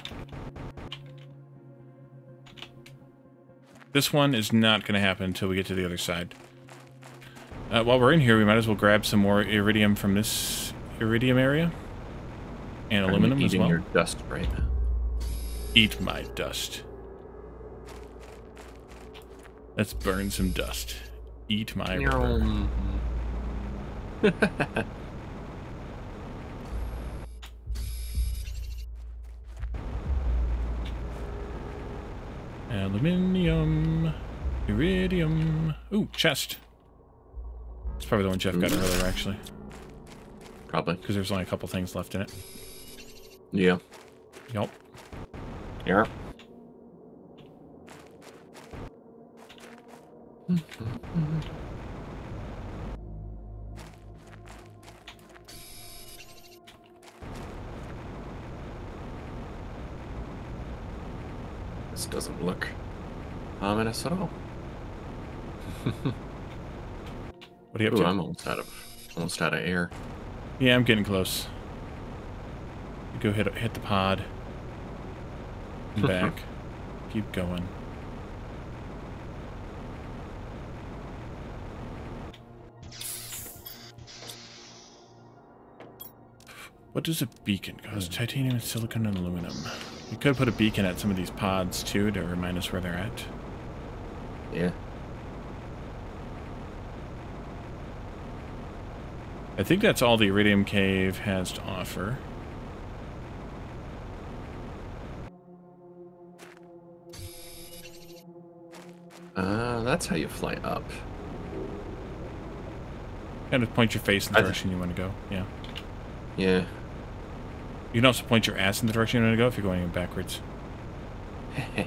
This one is not going to happen until we get to the other side. Uh, while we're in here, we might as well grab some more iridium from this iridium area. And I'm aluminum as eating well. your dust right now. Eat my dust. Let's burn some dust. Eat my rubber. Aluminium. Iridium. Ooh, chest. It's probably the one Jeff got earlier, actually. Probably. Because there's only a couple things left in it. Yeah. Yep. Yeah. This doesn't look ominous at all. What are you up Ooh, to? I'm almost out of almost out of air. Yeah, I'm getting close. Go hit hit the pod. And back. Keep going. What does a beacon cost? Hmm. Titanium, silicon, and aluminum. We could put a beacon at some of these pods too to remind us where they're at. Yeah. I think that's all the Iridium Cave has to offer. Uh, that's how you fly up. Kind of point your face in the direction you want to go. Yeah. Yeah. You can also point your ass in the direction you want to go if you're going backwards.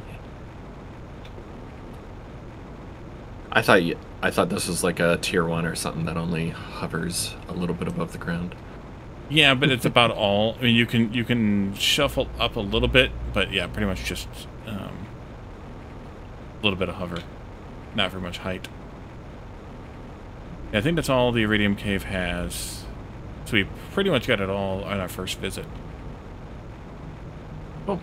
I thought you, I thought this was like a tier one or something that only hovers a little bit above the ground. Yeah, but it's about all. I mean, you can you can shuffle up a little bit, but yeah, pretty much just um, a little bit of hover, not very much height. Yeah, I think that's all the Iridium Cave has. So we pretty much got it all on our first visit. Oh.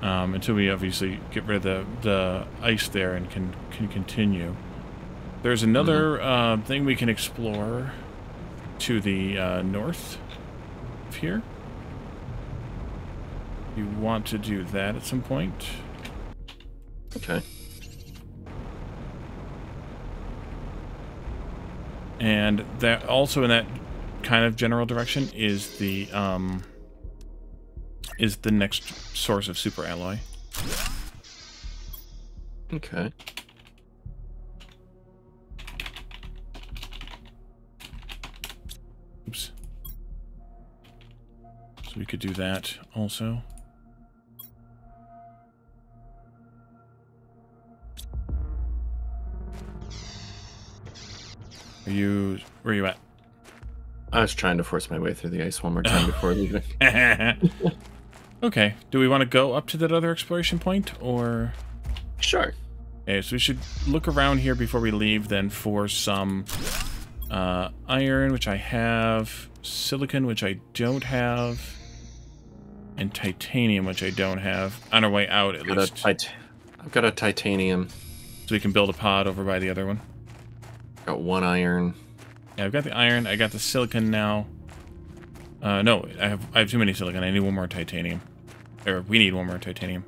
Um, until we obviously get rid of the, the ice there and can can continue. There's another uh, thing we can explore to the uh, north of here. You want to do that at some point? Okay. And that also in that kind of general direction is the um is the next source of super alloy. Okay. Oops. So we could do that also. Are you where are you at? I was trying to force my way through the ice one more time before leaving. okay. Do we want to go up to that other exploration point or Sure. Okay, so we should look around here before we leave then for some uh, iron, which I have, silicon, which I don't have, and titanium, which I don't have. On our way out, at Got a least. tit- I've got a titanium. so we can build a pod over by the other one. Got one iron. Yeah, I've got the iron. I got the silicon now. Uh, no, I have I have too many silicon. I need one more titanium. Or we need one more titanium.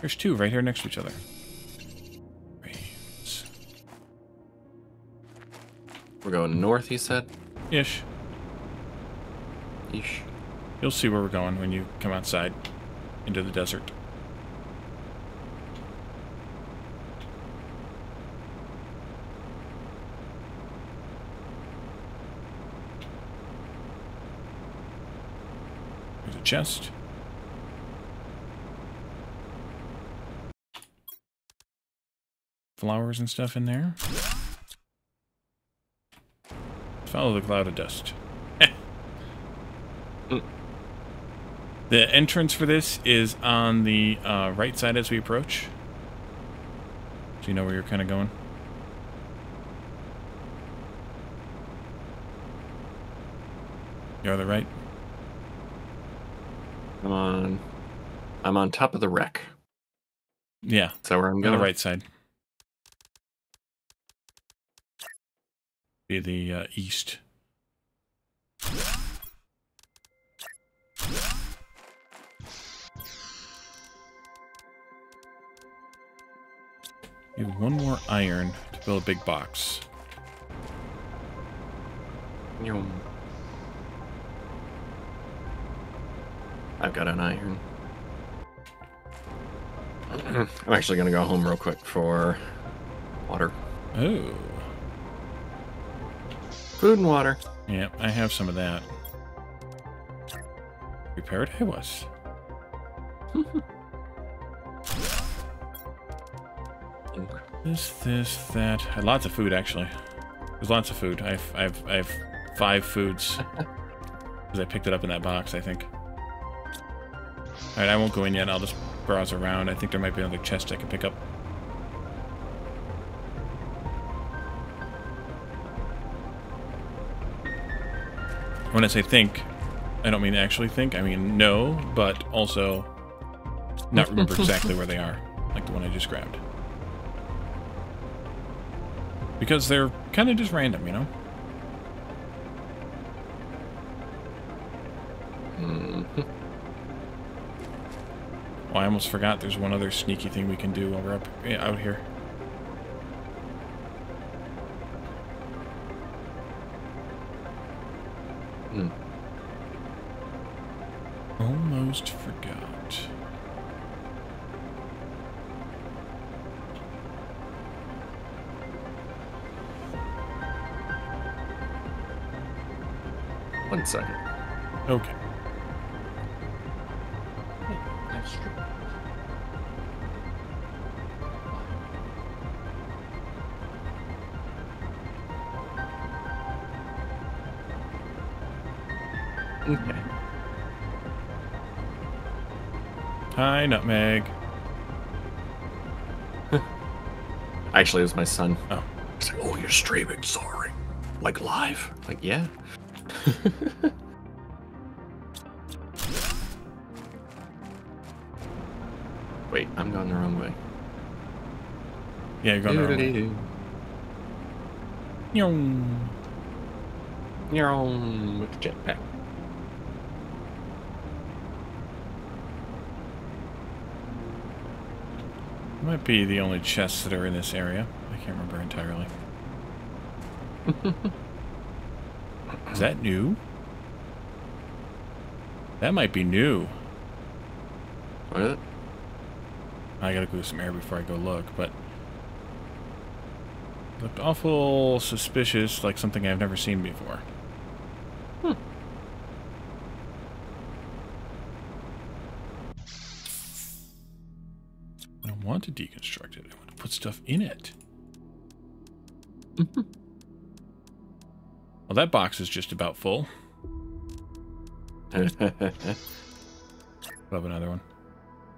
There's two right here next to each other. We're going north, he said. Ish. Yeesh. You'll see where we're going when you come outside into the desert. Chest. Flowers and stuff in there. Follow the cloud of dust. The entrance for this is on the uh, right side as we approach. Do you know where you're kind of going? You're on the right? I'm on. I'm on top of the wreck. Yeah, that where I'm on going? the right side. Be the uh, east. You have one more iron to build a big box. Yum. I've got an iron. I'm actually gonna go home real quick for water, Oh, food and water. yeah, I have some of that. Prepared I was. This, this, that. I had lots of food actually. There's lots of food. I've, I've, I have five foods because I picked it up in that box. I think. All right, I won't go in yet. I'll just browse around. I think there might be another chest I can pick up. When I say think, I don't mean actually think. I mean know, but also not remember exactly where they are, like the one I just grabbed. Because they're kind of just random, you know? Mhm. Oh, I almost forgot there's one other sneaky thing we can do while we're up yeah, out here. Hmm. Almost forgot. One second. Okay. Okay. Hi, Nutmeg. Actually, it was my son. Oh. He's like, "Oh, you're streaming, sorry." Like live? Like, yeah. Wait, I'm going the wrong way. Yeah, you're going the wrong way. Doodly-doo. Yong. You're on with the jetpack. Might be the only chests that are in this area. I can't remember entirely. Is that new? That might be new. What is it? I gotta go some air before I go look, but looked awful suspicious, like something I've never seen before. I want to deconstruct it. I want to put stuff in it. Mm-hmm. well, that box is just about full. Love another one.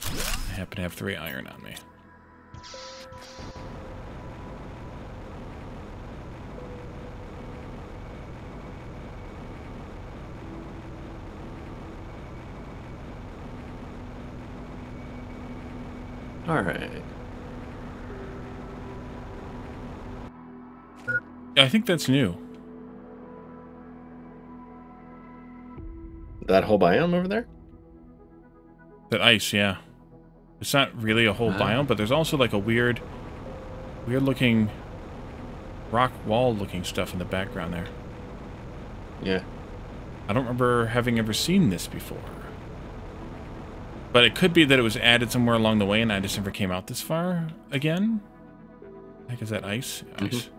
I happen to have three iron on me. All right. I think that's new. That whole biome over there? That ice, yeah. It's not really a whole Ah. biome, but there's also like a weird, weird looking rock wall looking stuff in the background there. Yeah. I don't remember having ever seen this before. But it could be that it was added somewhere along the way and I just never came out this far again. Heck, is that ice? Ice.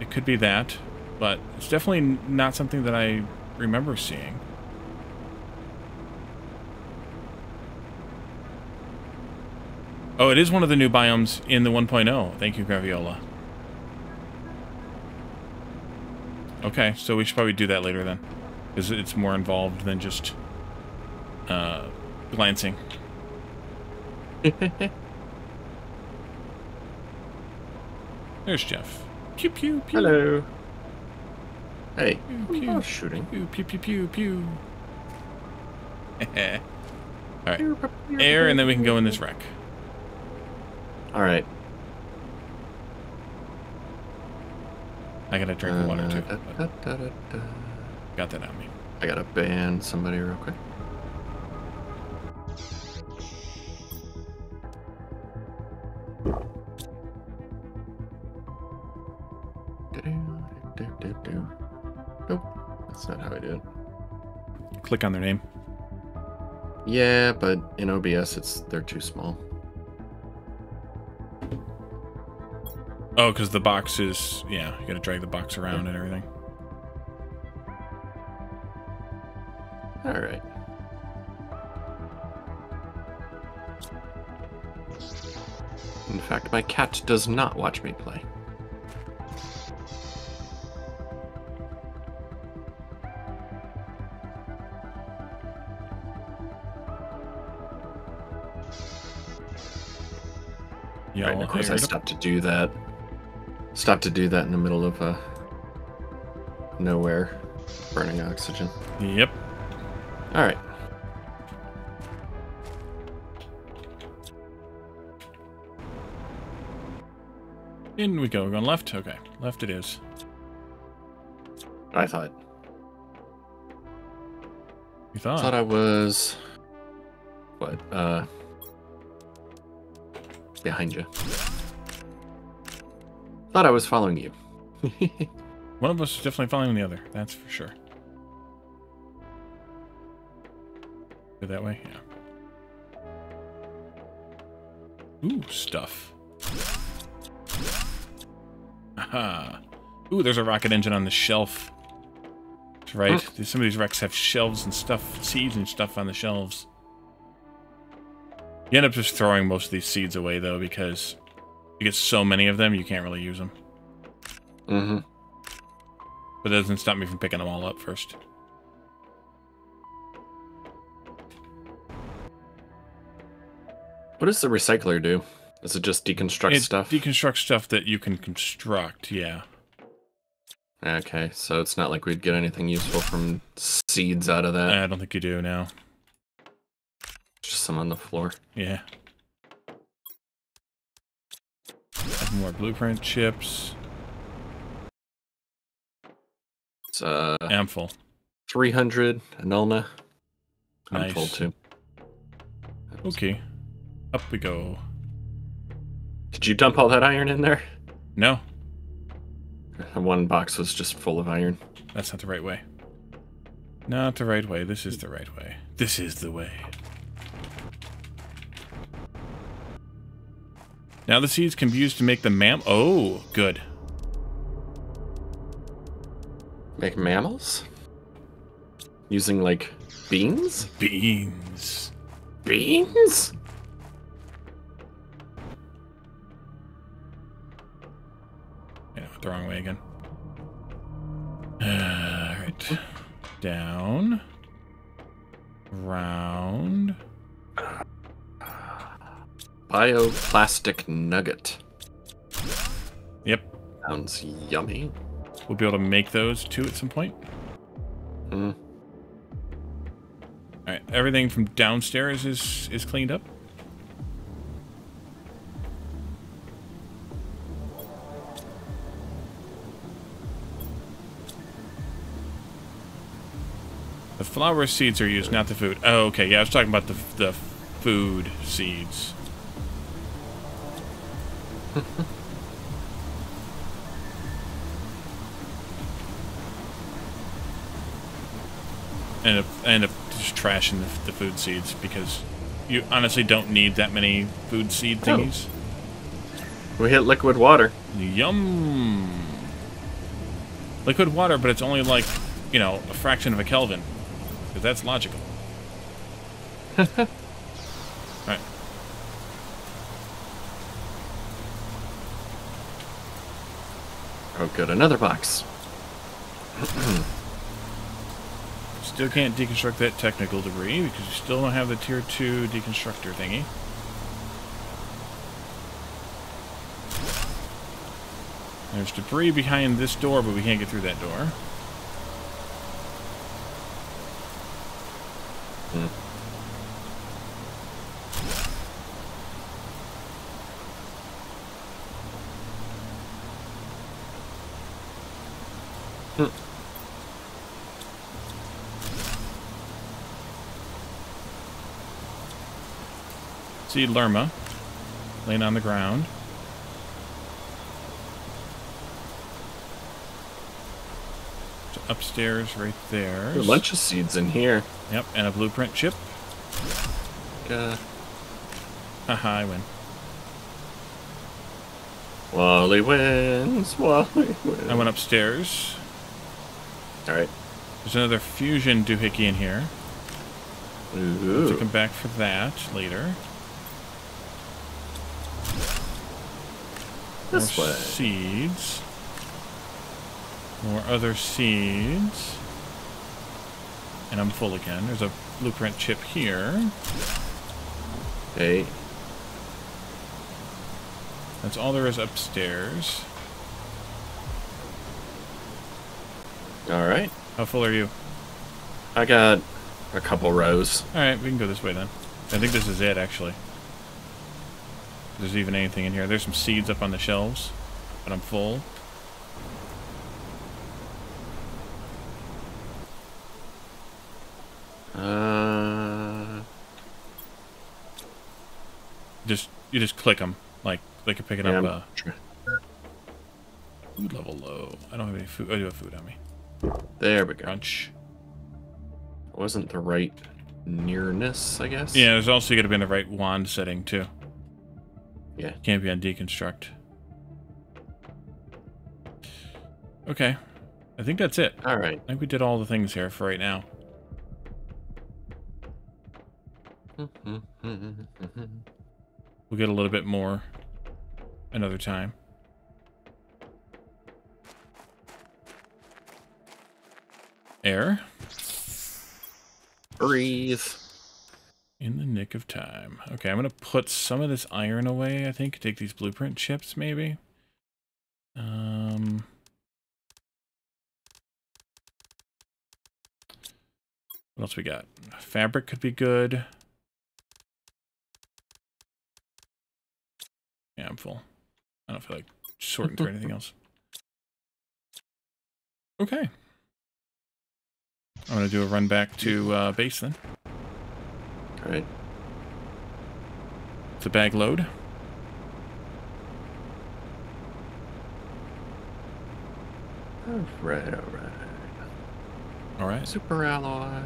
It could be that, but it's definitely not something that I remember seeing. Oh, it is one of the new biomes in the 1.0. Thank you, Graviola. Okay, so we should probably do that later then. Because it's more involved than just uh, glancing. There's Jeff. Pew pew pew. Hello. Hey. Pew, pew. Oh, shooting. Pew pew pew pew pew. Alright. Air, and then we can go in this wreck. All right. I gotta drink the water Uh, too. da, da, da, da, da. Got that on me. I gotta ban somebody real quick. Click on their name. Yeah, but in OBS, it's they're too small. Oh, because the box is yeah. You gotta drag the box around and everything. All right. In fact, my cat does not watch me play. Yeah. Right, of course, I stopped to do that. Stopped to do that in the middle of uh, nowhere, burning oxygen. Yep. All right. In we go. We're going left. Okay, left it is. I thought You thought? I thought I was what uh behind you. Thought I was following you. One of us is definitely following the other. That's for sure. Go that way. Yeah. Ooh, stuff. Aha. Ooh, there's a rocket engine on the shelf. That's right. Some of these wrecks have shelves and stuff, seeds and stuff on the shelves. You end up just throwing most of these seeds away, though, because you get so many of them, you can't really use them. mm-hmm. But it doesn't stop me from picking them all up first. What does the recycler do? Does it just deconstruct it stuff? deconstructs stuff that you can construct, yeah. okay, so it's not like we'd get anything useful from seeds out of that. I don't think you do now. Just some on the floor. Yeah. More blueprint chips. It's uh I'm 300 Anulna. I'm Nice. full too. Okay. Up we go. Did you dump all that iron in there? No, One box was just full of iron. that's not the right way. Not the right way. This is the right way. This is the way. Now the seeds can be used to make the mam. Oh, good. Make mammals? Using like beans? Beans. Beans? Yeah, the wrong way again. Alright. Down. Round. Uh, Bioplastic nugget. Yep. Sounds yummy. We'll be able to make those too at some point. Mm. Alright, everything from downstairs is is cleaned up. The flower seeds are used, not the food. Oh, okay. Yeah, I was talking about the the food seeds. end up I end up just trashing the, the food seeds because you honestly don't need that many food seed No. thingies. We hit liquid water. Yum. Liquid water, but it's only like, you know, a fraction of a Kelvin. Because that's logical. Oh, good. Another box. Still can't deconstruct that technical debris because you still don't have the tier 2 deconstructor thingy. There's debris behind this door, but we can't get through that door. Hmm. See Lirma laying on the ground. So upstairs, right there. A bunch of seeds in here. Yep, and a blueprint chip. Uh, Haha, I win. Wally wins. Wally wins. I went upstairs. All right. There's another fusion doohickey in here. Ooh. Have To Ooh. come back for that later. This More way. seeds. More other seeds. And I'm full again. There's a blueprint chip here. Hey. That's all there is upstairs. All right. How full are you? I got a couple rows. Alright, we can go this way then. I think this is it, actually. There's even anything in here. There's some seeds up on the shelves, but I'm full. Uh, Just you just click them, like like you're picking yeah, up I'm a food level low. I don't have any food. I do have food on me. there we go. Crunch. Wasn't the right nearness, I guess. Yeah, there's also got to be in the right wand setting too. Yeah. Can't be on deconstruct. Okay, I think that's it. All right. I think we did all the things here for right now. We'll get a little bit more another time. Air Breathe. In the nick of time. Okay, I'm gonna put some of this iron away. I think take these blueprint chips, maybe. Um. What else we got? Fabric could be good. Yeah, I'm full. I don't feel like sorting through anything else. Okay. I'm gonna do a run back to uh, base then. All right. The bag load. All right. All right. All right. Super alloy.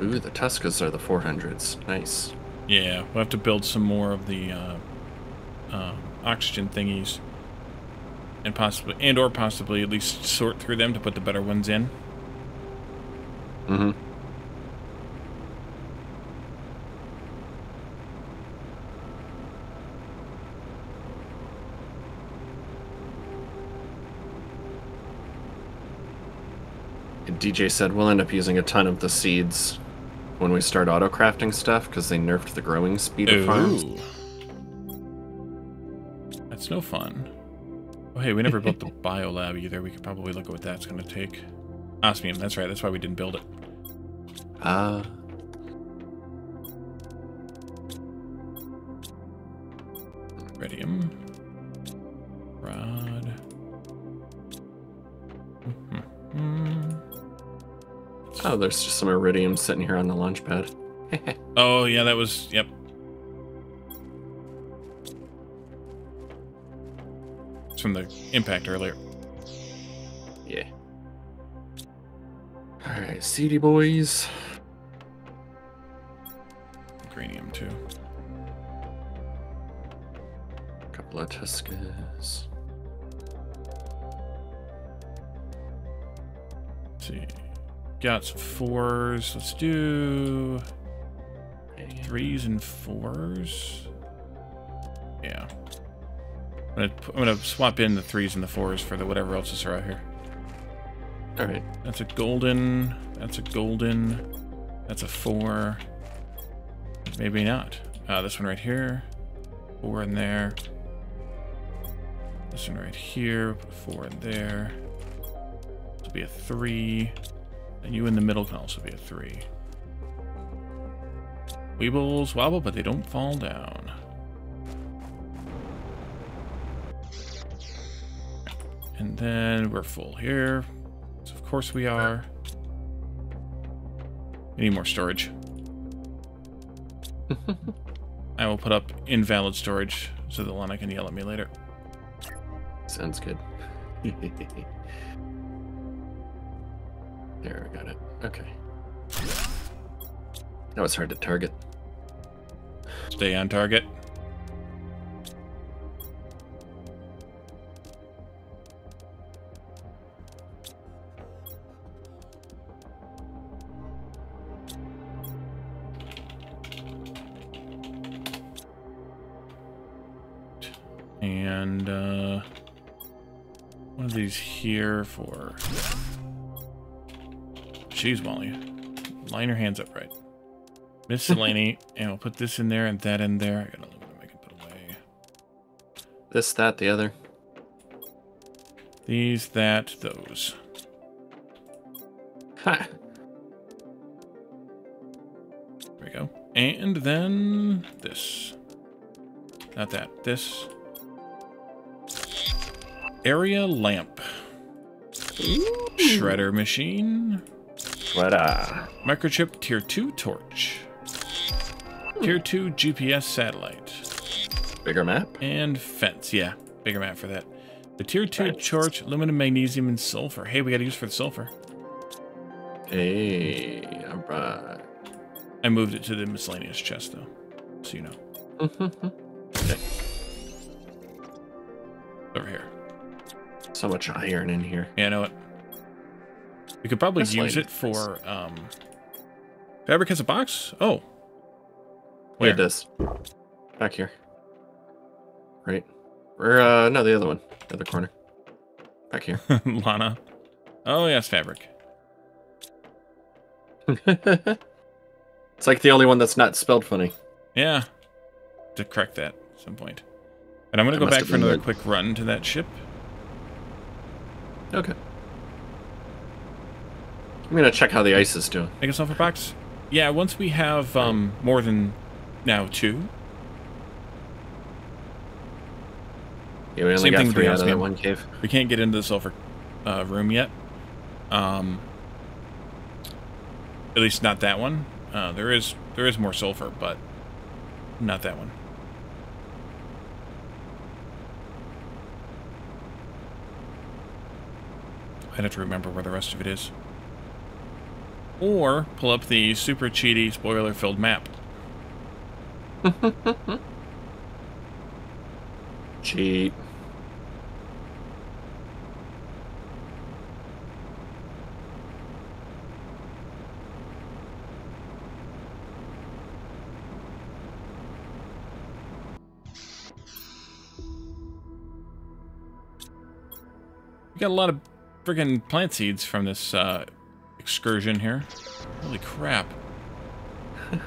Ooh, the Tuskas are the 400s. Nice. Yeah, we'll have to build some more of the uh, um, oxygen thingies, and possibly, and or possibly at least sort through them to put the better ones in. Mm-hmm. DJ said we'll end up using a ton of the seeds when we start auto crafting stuff because they nerfed the growing speed of farms. Ooh. That's no fun. Oh, hey, we never built the bio lab either. We could probably look at what that's going to take. Osmium, that's right. That's why we didn't build it. Ah. Uh... Iridium. Rod. Mm -hmm. Oh, there's just some iridium sitting here on the launch pad. oh, yeah, that was... Yep, from the impact earlier. Yeah. Alright, seedy boys. Granium, too. Couple of Tuskas. Let's see. Got some fours. Let's do threes and fours. Yeah. I'm gonna, I'm gonna swap in the threes and the fours for the whatever else is around here. Alright. That's a golden. That's a golden. That's a four. Maybe not. Uh, this one right here. Four in there. This one right here. Four in there. This will be a three. And you in the middle can also be a three. Weebles wobble, but they don't fall down. And then we're full here. So of course we are. We need more storage. I will put up invalid storage so that Lana can yell at me later. Sounds good. there, I got it. Okay. That was hard to target. Stay on target. Here for. Jeez, Molly. Line your hands up right. Miscellany, and we'll put this in there and that in there. I got aluminum I can put away. This, that, the other. These, that, those. Ha! There we go. And then this. Not that. This. Area lamp. Shredder machine. Uh Microchip tier 2 torch. Tier 2 GPS satellite. bigger map? And fence. Yeah, bigger map for that. The tier 2 Fence. torch, aluminum, magnesium, and sulfur. Hey, we got to use for the sulfur. Hey, alright. I moved it to the miscellaneous chest, though. So you know. okay. Over here. So much iron in here. Yeah, I know it. We could probably Miscellaneous. use it for, um... Fabric has a box? Oh. Wait, Where? it does. Back here. Right. Or uh no, the other one. The other corner. Back here. Lana. Oh, yes, fabric. it's like the only one that's not spelled funny. Yeah. To correct that at some point. And I'm going to go back for another good. quick run to that ship. Okay. I'm gonna check how the ice is doing. Make a sulfur box? Yeah, once we have um, more than now two. Yeah, we only Same got thing three out of that one cave. We can't get into the sulfur uh, room yet. Um, at least not that one. Uh, there is there is more sulfur, but not that one. I'd have to remember where the rest of it is. Or pull up the super cheaty spoiler-filled map. Cheat. Got a lot of friggin' plant seeds from this uh, excursion here. Holy crap.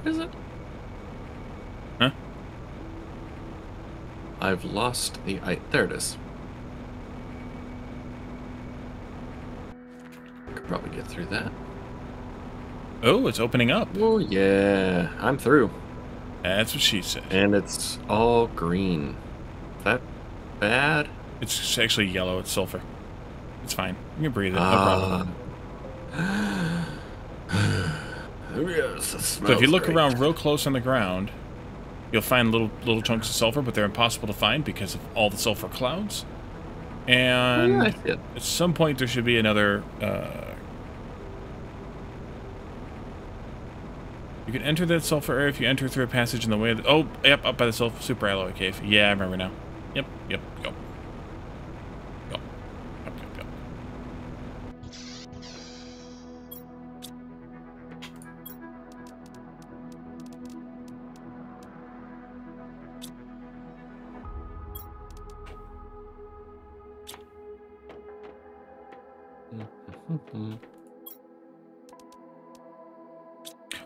What is it? Huh? I've lost the I there it is. Could probably get through that. Oh, it's opening up. Oh yeah, I'm through. That's what she said. And it's all green. Is That bad? It's actually yellow. It's sulfur. It's fine. You can breathe it. No problem. yes, So if you look around real close on the ground, you'll find little little chunks of sulfur, but they're impossible to find because of all the sulfur clouds. And at some point, there should be another. Uh, you can enter that sulfur area if you enter through a passage in the way. Of the, oh, yep, up by the sulfur super alloy cave. Yeah, I remember now. Yep, yep. Go.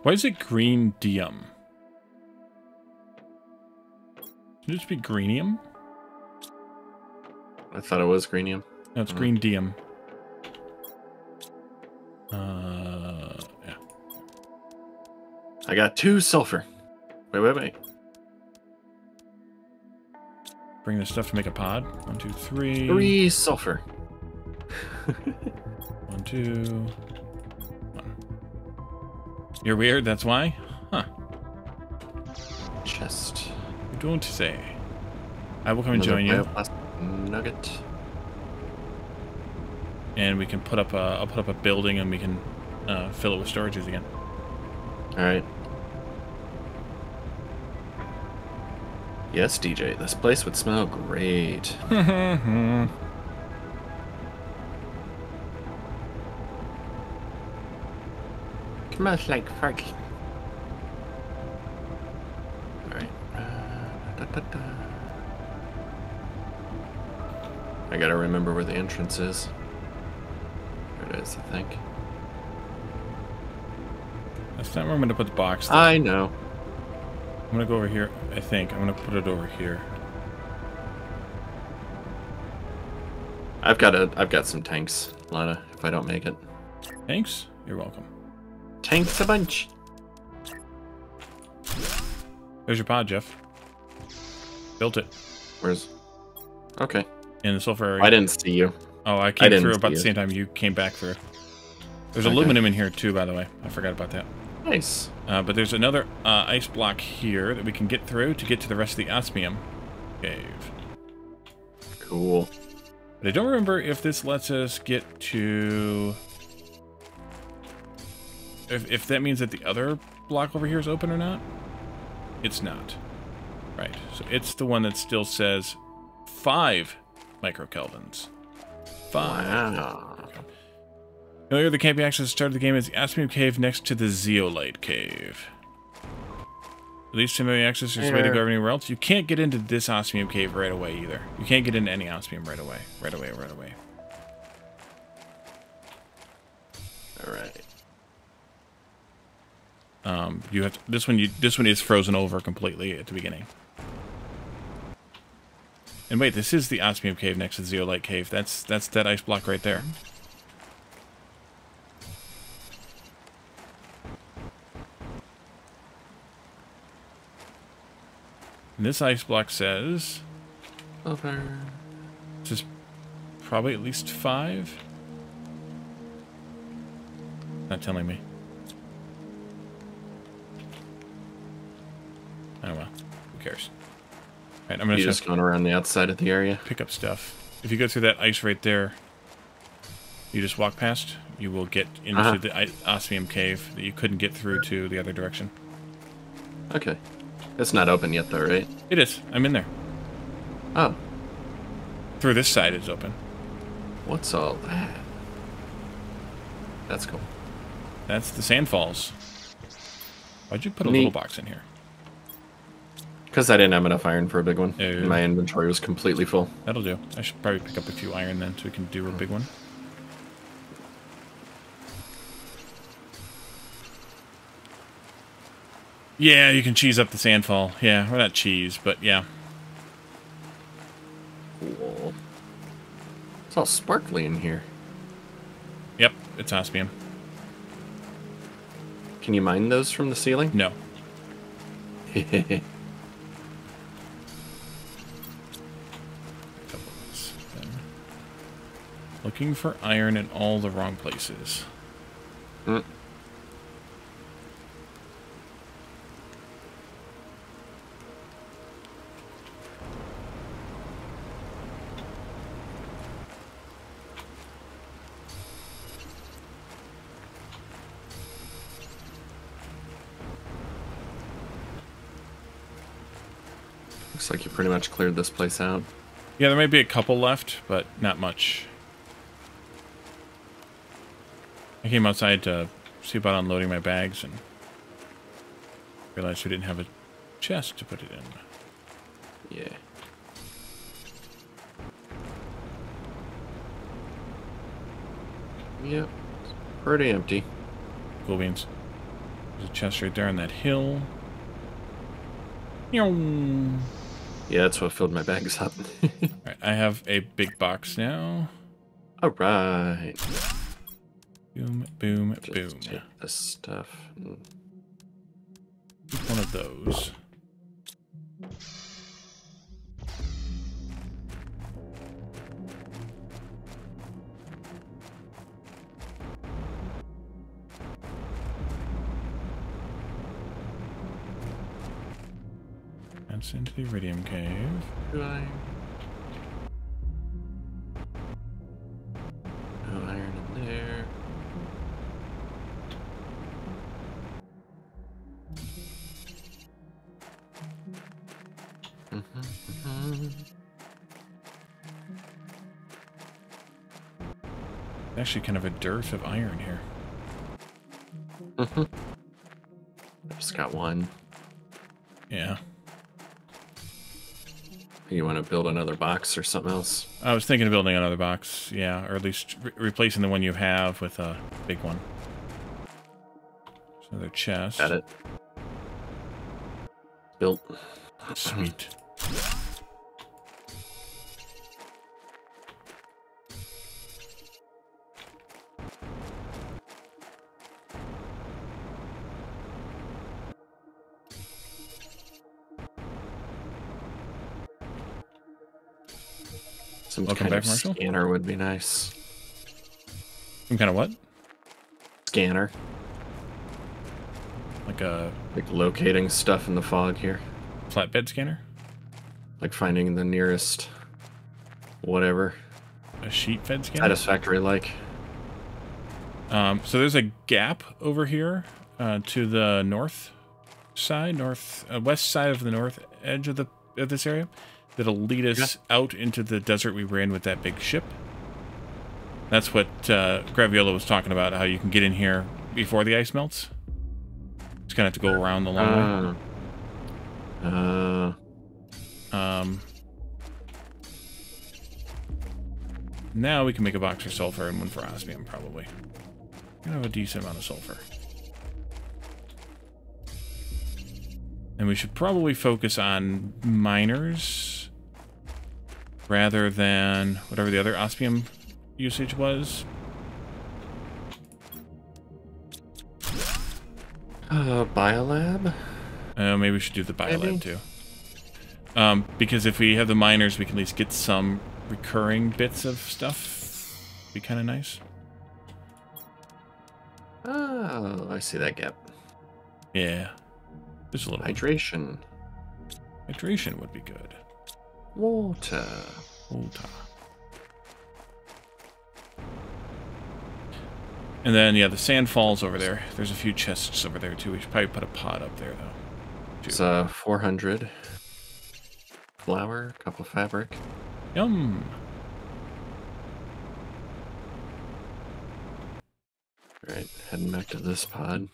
Why is it green dium? Should it just be greenium? I thought it was greenium. No, it's Mhm. green dium. Uh, yeah. I got two sulfur. Wait, wait, wait. Bring the stuff to make a pod. One, two, three. Three sulfur. One, two. You're weird, that's why? Huh. Chest. You don't say. I will come and join you, Nugget. and we can put up a. I'll put up a building, and we can uh, fill it with storages again. All right. Yes, DJ. This place would smell great. Smells like Fergie. All right. Uh. I gotta remember where the entrance is. There it is, I think. That's not where I'm to put the box. though. I know. I'm to go over here. I think I'm to put it over here. I've got a. I've got some tanks, Lana. If I don't make it, Thanks. You're welcome. Tanks a bunch. There's your pod, Jeff. Built it Where's? Okay. in the sulfur area. I didn't see you. Oh, I came didn't through about the same time you came back through. There's Okay. aluminum in here too, by the way. I forgot about that. Nice. Uh, but there's another uh, ice block here that we can get through to get to the rest of the osmium cave. Cool. But I don't remember if this lets us get to... If, if that means that the other block over here is open or not. It's not. Right. So it's the one that still says 5 microkelvins. 5. Wow. Earlier, the camping access started the game is the Osmium Cave next to the Zeolite Cave. At least familiar access is way to go anywhere else. You can't get into this Osmium Cave right away either. You can't get into any Osmium right away. Right away, right away. All right. Um, you have to, this one. You this one is frozen over completely at the beginning. And wait, this is the Osmium Cave next to the Zeolite Cave. That's that's that ice block right there. And this ice block says Over. this is probably at least five. Not telling me. Oh well, who cares? Right, I'm gonna just going around the outside of the area. pick up stuff. If you go through that ice right there, you just walk past. You will get into Uh-huh. the osmium cave that you couldn't get through to the other direction. Okay. It's not open yet, though, right? It is. I'm in there. Oh, Through this side, is open. what's all that? That's cool. That's the sand falls. Why'd you put a Neat. little box in here? Because I didn't have enough iron for a big one. My inventory was completely full. That'll do. I should probably pick up a few iron then, so we can do a big one. Yeah, you can cheese up the sandfall. Yeah, well, not cheese, but yeah. Cool. It's all sparkly in here. Yep, it's osmium. Can you mine those from the ceiling? No. Looking for iron in all the wrong places. Mm. Looks like you pretty much cleared this place out. Yeah, there might be a couple left, but not much. I came outside to see about unloading my bags and realized we didn't have a chest to put it in. Yeah. Yep. Pretty empty. Cool beans. There's a chest right there on that hill. Yeah, that's what filled my bags up. Alright, I have a big box now. Alright. Boom, boom, Just boom. take this stuff. and- one of those. That's into the iridium cave. Actually, kind of a dearth of iron here. I just got one. Yeah. You want to build another box or something else? I was thinking of building another box, yeah, or at least re replacing the one you have with a big one. There's another chest. Got it. Built. Sweet. Some Welcome kind back, of Marshall. scanner would be nice. Some kind of what? Scanner. Like a Like locating stuff in the fog here. flatbed scanner? Like finding the nearest whatever. A sheet fed scanner? Satisfactory like. Um, so there's a gap over here uh, to the north side, north uh, west side of the north edge of the of this area that'll lead us out into the desert we ran with that big ship. That's what uh, Graviola was talking about, how you can get in here before the ice melts. Just gonna have to go around the long way. Uh, uh, Um, now we can make a box for sulfur and one for osmium, probably. We have a decent amount of sulfur. And we should probably focus on miners rather than whatever the other osmium usage was. uh, biolab? Uh, maybe we should do the biolab Maybe. too. Um, because if we have the miners, we can at least get some recurring bits of stuff. Be kind of nice. Oh, I see that gap. Yeah. There's a little Hydration. hydration would be good. Water. Water. And then, yeah, the sand falls over there. There's a few chests over there, too. We should probably put a pot up there, though. It's uh 400. Flour, couple fabric. Yum! Alright, heading back to this pod.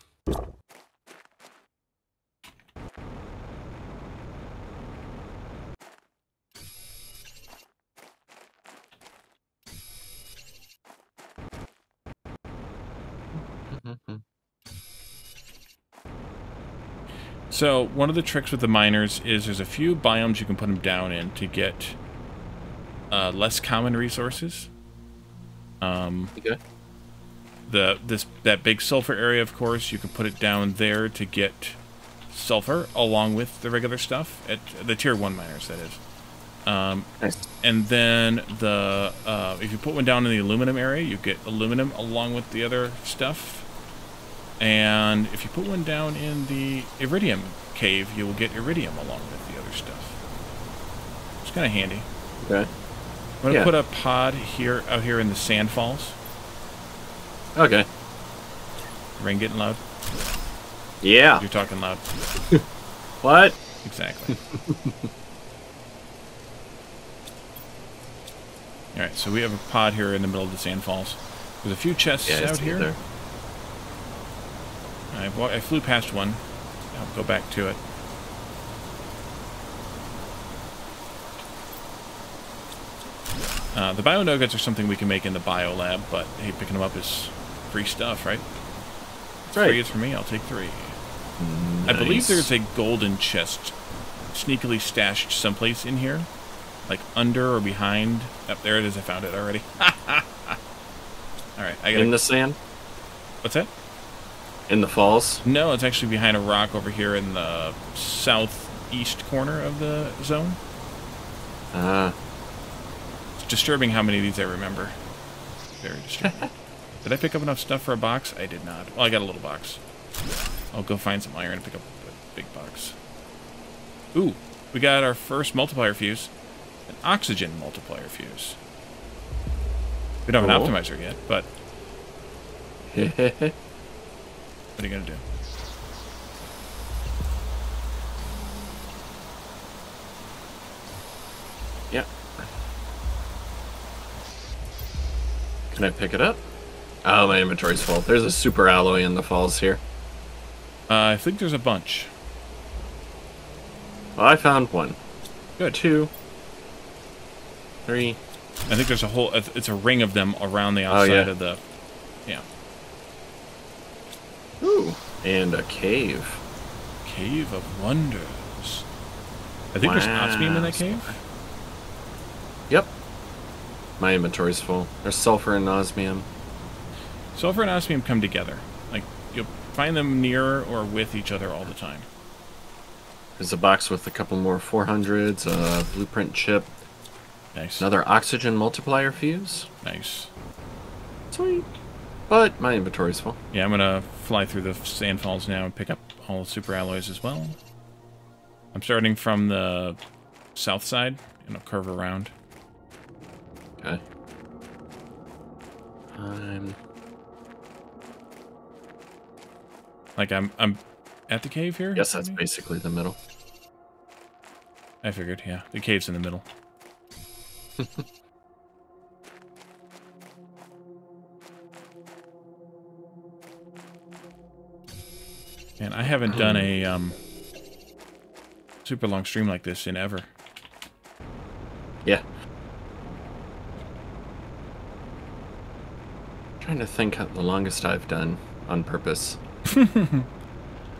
So, one of the tricks with the miners is there's a few biomes you can put them down in to get uh, less common resources. Um, Okay. the this that big sulfur area, of course, you can put it down there to get sulfur along with the regular stuff at the tier one miners. That is. Um, Nice. and then the uh, if you put one down in the aluminum area, you get aluminum along with the other stuff. And if you put one down in the iridium cave, you will get iridium along with the other stuff. It's kind of handy. Okay. I'm gonna Yeah. put a pod here out here in the sand falls. Okay. Rain getting loud. Yeah. You're talking loud. What? Exactly. All right, so we have a pod here in the middle of the sand falls. There's a few chests Yeah, out here. there. I, I flew past one. I'll go back to it. Uh, the bio nuggets are something we can make in the bio lab, but hey, picking them up is free stuff, right? It's Right. free is for me. I'll take three. I believe there's a golden chest sneakily stashed someplace in here, like under or behind. Up there it is. I found it already. All right, I got in the sand, What's that? In the falls. No, it's actually behind a rock over here in the southeast corner of the zone. Ah, It's disturbing how many of these I remember. Very disturbing. did I pick up enough stuff for a box? I did not. Well, I got a little box. I'll go find some iron and pick up a big box. Ooh, we got our first multiplier fuse. An oxygen multiplier fuse. We don't have Cool. an optimizer yet, but what are you going to do? yeah. Can I pick it up? Oh, my inventory's full. There's a super alloy in the falls here. Uh, I think there's a bunch. Well, I found one, Good. two, three. I think there's a whole. It's a ring of them around the Oh, outside yeah. of the. Yeah. Ooh, and a cave. Cave of Wonders. I think there's osmium in that cave. Yep. My inventory's full. There's sulfur and osmium. Sulfur and osmium come together. Like you'll find them near or with each other all the time. There's a box with a couple more 400s, a blueprint chip, Nice. another oxygen multiplier fuse. Nice. Sweet. But my inventory's full. Yeah, I'm gonna fly through the sand falls now and pick up all the super alloys as well. I'm starting from the south side and I'll curve around. Okay. I'm Like I'm I'm at the cave here. Yes, that's maybe? basically the middle. I figured. Yeah, the cave's in the middle. And I haven't done a um, super long stream like this in ever. Yeah. trying to think how the longest I've done on purpose.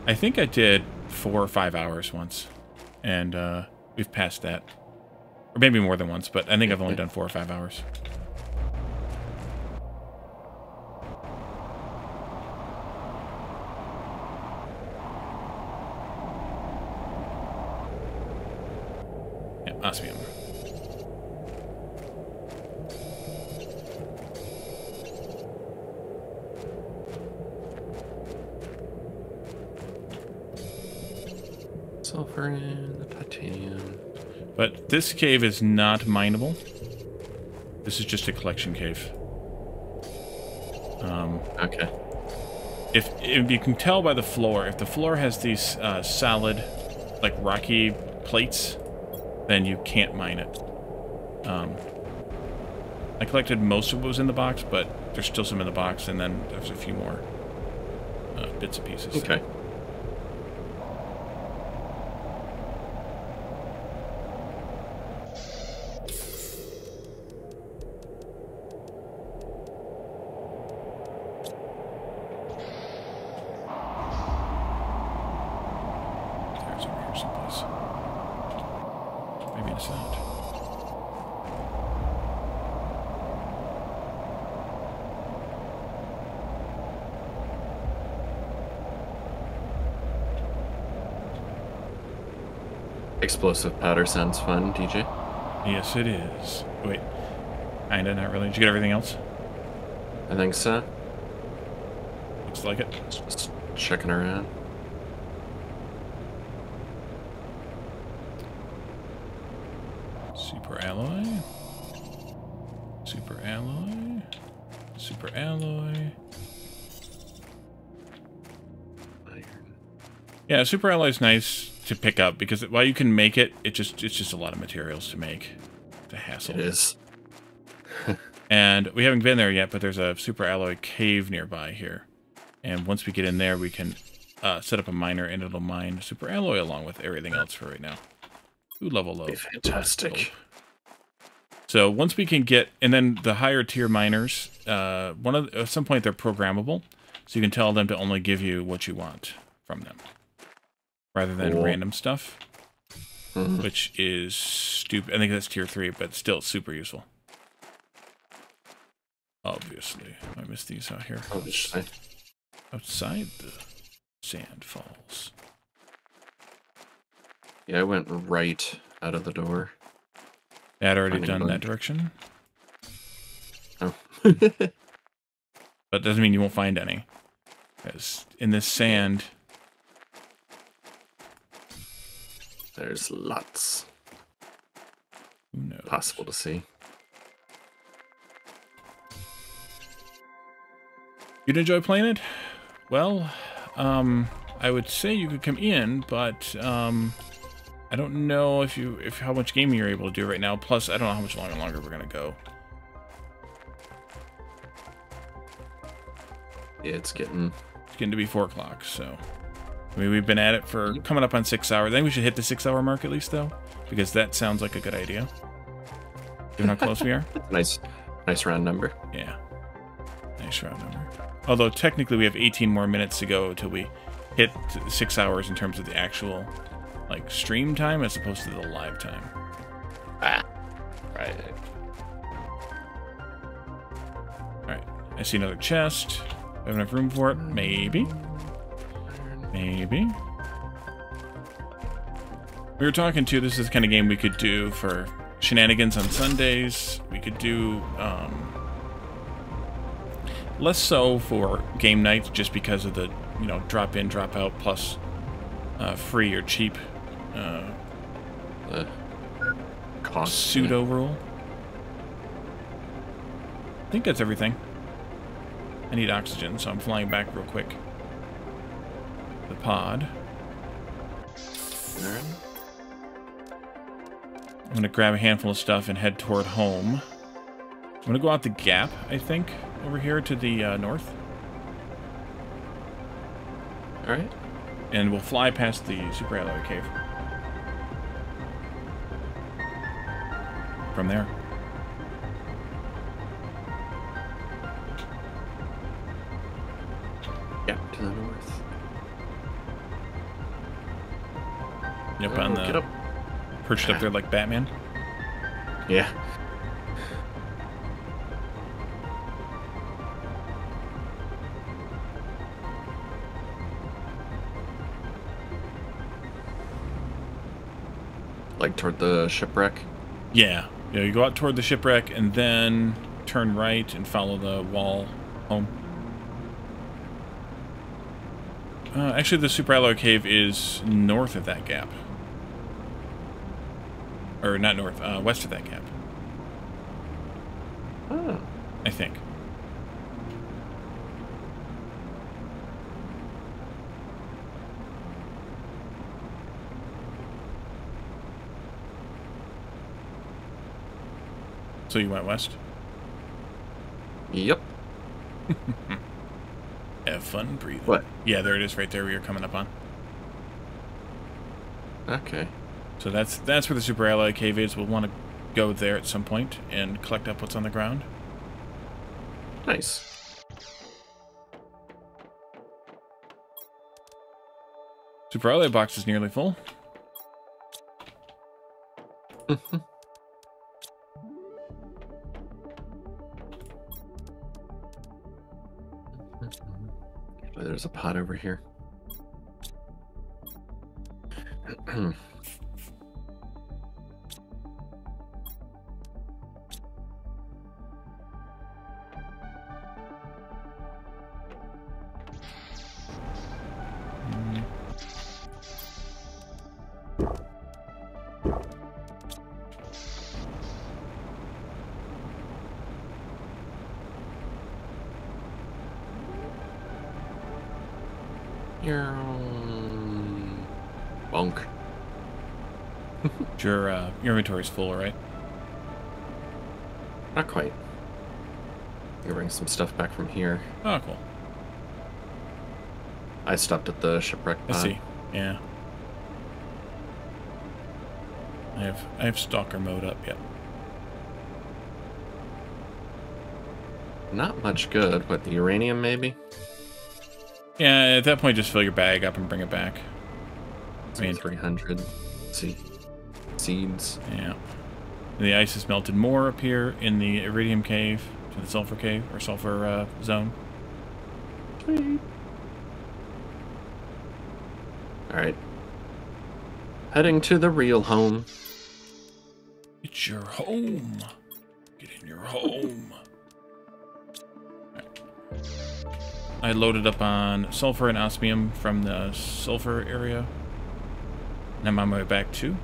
I think I did four or five hours once, and uh, we've passed that, or maybe more than once. But I think I've only done four or five hours. Yeah, osmium. Sulfur and the titanium. But this cave is not mineable. This is just a collection cave. Um, Okay. if, if you can tell by the floor, if the floor has these uh, solid, like rocky plates, then you can't mine it. Um, I collected most of what was in the box, but there's still some in the box, and then there's a few more uh, bits and pieces. Okay. There's over here someplace. Maybe it's not. Explosive powder sounds fun, DJ. Yes, it is. Wait. Kinda, not really. Did you get everything else? I think so. Looks like it. Just checking around. Super alloy. Super alloy. Super alloy. Iron. Yeah, super alloy is nice to pick up because while you can make it, it just it's just a lot of materials to make. It's a hassle. It is. And we haven't been there yet, but there's a super alloy cave nearby here. And once we get in there, we can uh, set up a miner and it'll mine super alloy along with everything else for right now. Ooh, level low. Be fantastic. So once we can get, and then the higher tier miners, uh, one of at some point they're programmable, so you can tell them to only give you what you want from them, rather than Cool. random stuff, Mhm. which is stupid. I think that's tier three, but still super useful. Obviously, I missed these out here Obviously. outside the sand falls. Yeah, I went right out of the door. I'd already Finding done that direction, Oh. but doesn't mean you won't find any. Because in this sand, There's lots who knows? possible to see. You'd enjoy playing it? Well, um, I would say you could come in, but um, I don't know if you if how much gaming you're able to do right now. Plus, I don't know how much longer longer we're gonna go. Yeah, it's getting It's getting to be four o'clock, so I mean we've been at it for coming up on six hours. I think we should hit the six hour mark at least though, because that sounds like a good idea. Given how close we are. nice, nice round number. Yeah. Nice round number. Although technically we have 18 more minutes to go till we hit six hours in terms of the actual like stream time as opposed to the live time. Ah, Right. Alright. I see another chest. We have enough room for it? Maybe. Maybe. We were talking to this is the kind of game we could do for shenanigans on Sundays. We could do um less so for game nights just because of the you know drop in drop out plus uh, free or cheap uh, The cost. pseudo rule. I think that's everything. I need oxygen, so I'm flying back real quick. The pod. I'm gonna grab a handful of stuff and head toward home. I'm gonna go out the gap, I think, over here to the uh, north, All right. and we'll fly past the super alloy cave. From there. Yeah, to the north. Yep, Oh, on Get the up. perched up there like Batman. Yeah. Like toward the shipwreck. Yeah. Yeah, you go out toward the shipwreck and then turn right and follow the wall home. Uh, actually, the Super Alloy Cave is north of that gap. Or not north, uh, west of that gap, Oh. I think. So you went west? Yep. Have fun breathing. What? Yeah, there it is right there where you're coming up on. Okay. So that's that's where the Super Alloy Cave is. We'll want to go there at some point and collect up what's on the ground. Nice. Super Alloy box is nearly full. There's a pot over here. Your uh, your inventory's full, right? Not quite. You bring some stuff back from here. Oh, cool. I stopped at the shipwreck. I see. Yeah. I have I have stalker mode up yet. Not much good. but the uranium maybe? Yeah, at that point, just fill your bag up and bring it back. I mean, three hundred. See, seeds. yeah. The ice has melted more up here in the iridium cave to the sulfur cave or sulfur uh, zone. All right. Heading to the real home. It's your home. Get in your home. Alright. I loaded up on sulfur and osmium from the sulfur area. And I'm on my way back too.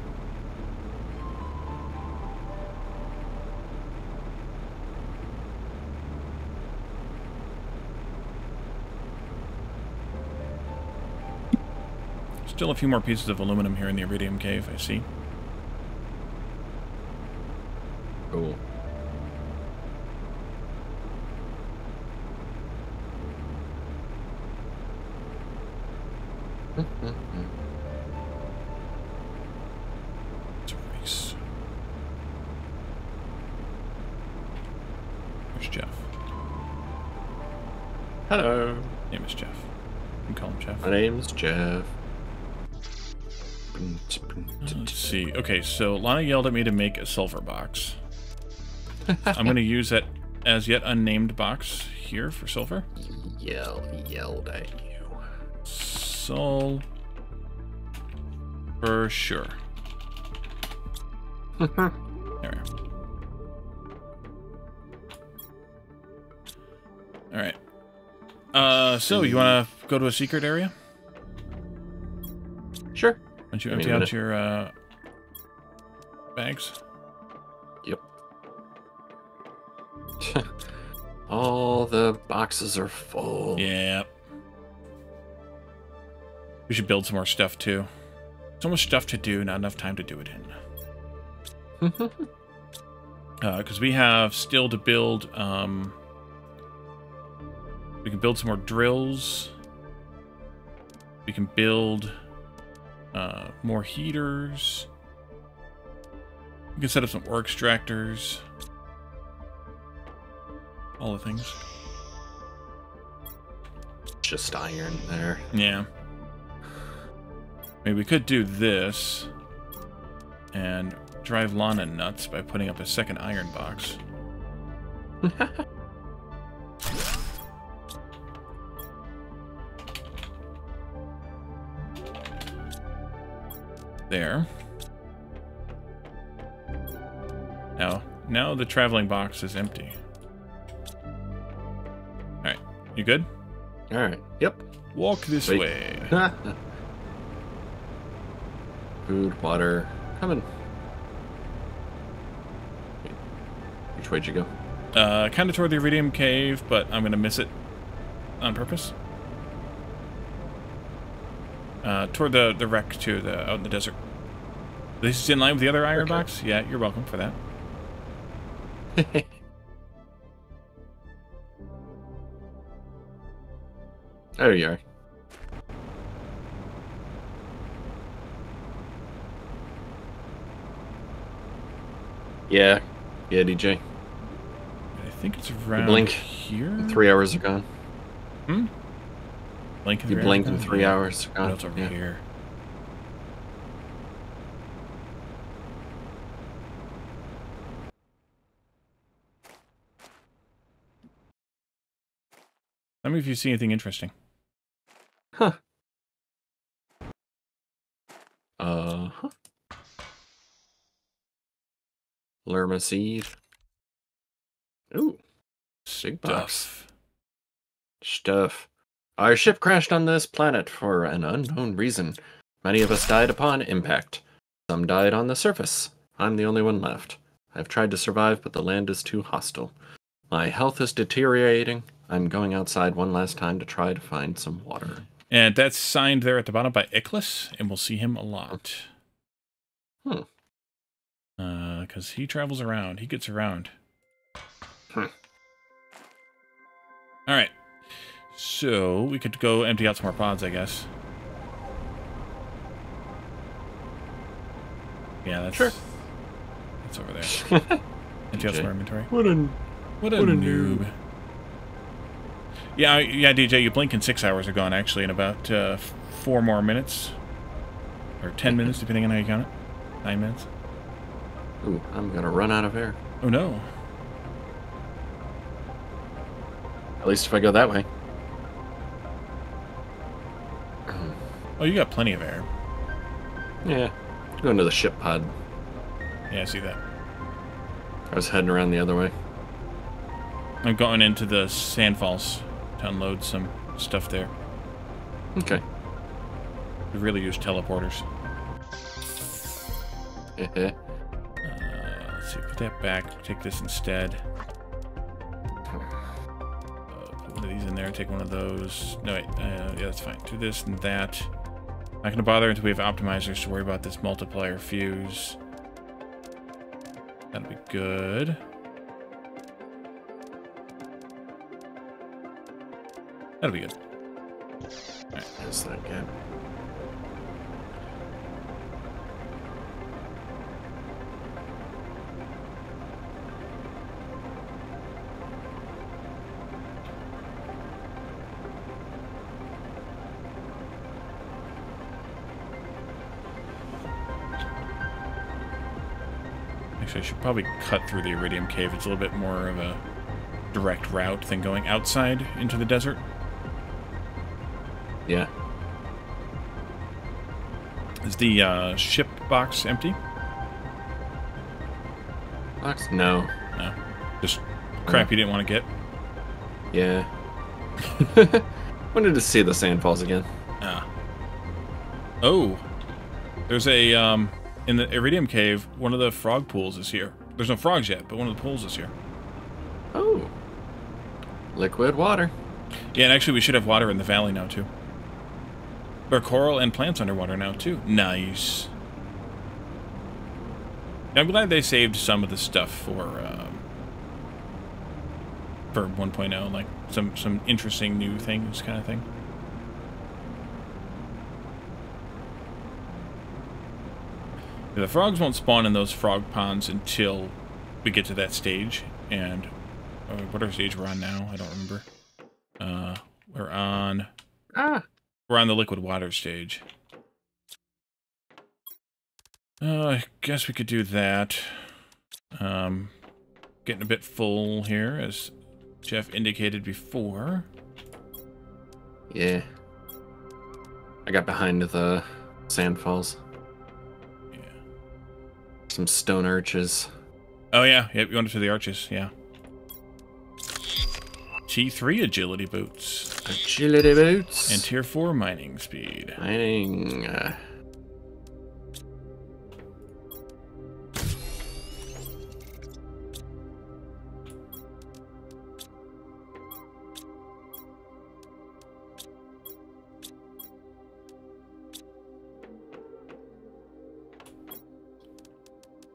Still a few more pieces of aluminum here in the iridium cave, I see. Cool. It's a race. There's Jeff. Hello. My Name is Jeff. You can call him Jeff. My name's Jeff. Okay, so Lana yelled at me to make a silver box. I'm going to use that as yet unnamed box here for silver. Yell, yelled at you. Sul. For sure. There we are. All right. Uh, so you want to go to a secret area? Sure. Why don't you empty a out minute. your uh, bags? Yep. All the boxes are full. Yeah. We should build some more stuff too. So much stuff to do, not enough time to do it in. Because we have still to build. Um, we can build some more drills. We can build uh, more heaters. We can set up some ore extractors. All the things. Just iron there. Yeah. Maybe we could do this and drive Lana nuts by putting up a second iron box. There. Now, now the traveling box is empty. Alright, you good? All right. Yep. Walk this Wait. way. Food, water, coming. Which way'd you go? Uh, kind of toward the Iridium Cave, but I'm gonna miss it on purpose. Uh, toward the the wreck too, the out in the desert. This is in line with the other iron Okay. box. Yeah, you're welcome for that. There you are. Yeah. Yeah, DJ. I think it's around blink. here. Three hours are gone. Hmm. Blink in You three blinked hours? in three hours. Gone. it's over Yeah. here. Me if you see anything interesting. Huh. Uh huh. Lirma seed. Ooh, Big box. Stuff. stuff. Our ship crashed on this planet for an unknown reason. Many of us died upon impact. Some died on the surface. I'm the only one left. I've tried to survive, but the land is too hostile. My health is deteriorating. I'm going outside one last time to try to find some water. And that's signed there at the bottom by Iklis, and we'll see him a lot. Hmm. Because he travels around. He gets around. Hmm. All right. So we could go empty out some more pods, I guess. Yeah, that's Sure. That's over there. empty out some more inventory. What a What a, What a noob. noob. Yeah, yeah, DJ, you blink and six hours are gone actually in about uh, four more minutes, or ten minutes depending on how you count it. Nine minutes. Ooh, I'm gonna run out of air. Oh no. At least if I go that way. Oh, you got plenty of air. Yeah. Go into the ship pod. Yeah, I see that. I was heading around the other way. I'm going into the sand falls to unload some stuff there. Okay. We really use teleporters. Uh, let's see, put that back. Take this instead. Uh, put one of these in there. Take one of those. No, wait. Uh, yeah, that's fine. Do this and that. Not going to bother until we have optimizers to worry about this multiplier fuse. That'll be good. That'll be good. Is that good? Actually, I should probably cut through the Iridium Cave. It's a little bit more of a direct route than going outside into the desert. Yeah. Is the uh, ship box empty? Box? No. No. Just crap you didn't want to get. Yeah. Wanted to see the sand falls again. Ah. Oh. There's a, um, in the Iridium Cave, one of the frog pools is here. There's no frogs yet, but one of the pools is here. Oh. Liquid water. Yeah, and actually we should have water in the valley now, too. Are coral and plants underwater now, too. Nice. I'm glad they saved some of the stuff for, um, for 1.0, like some, some interesting new things kind of thing. Yeah, the frogs won't spawn in those frog ponds until we get to that stage, and uh, whatever stage we're on now, I don't remember. Uh, we're on Ah. We're on the liquid water stage. Uh, I guess we could do that. Um, getting a bit full here, as Jeff indicated before. Yeah. I got behind the sand falls. Yeah. Some stone arches. Oh yeah, yep. You went to the arches, yeah. T3 agility boots Agility boots. and tier 4 mining speed. mining. Uh,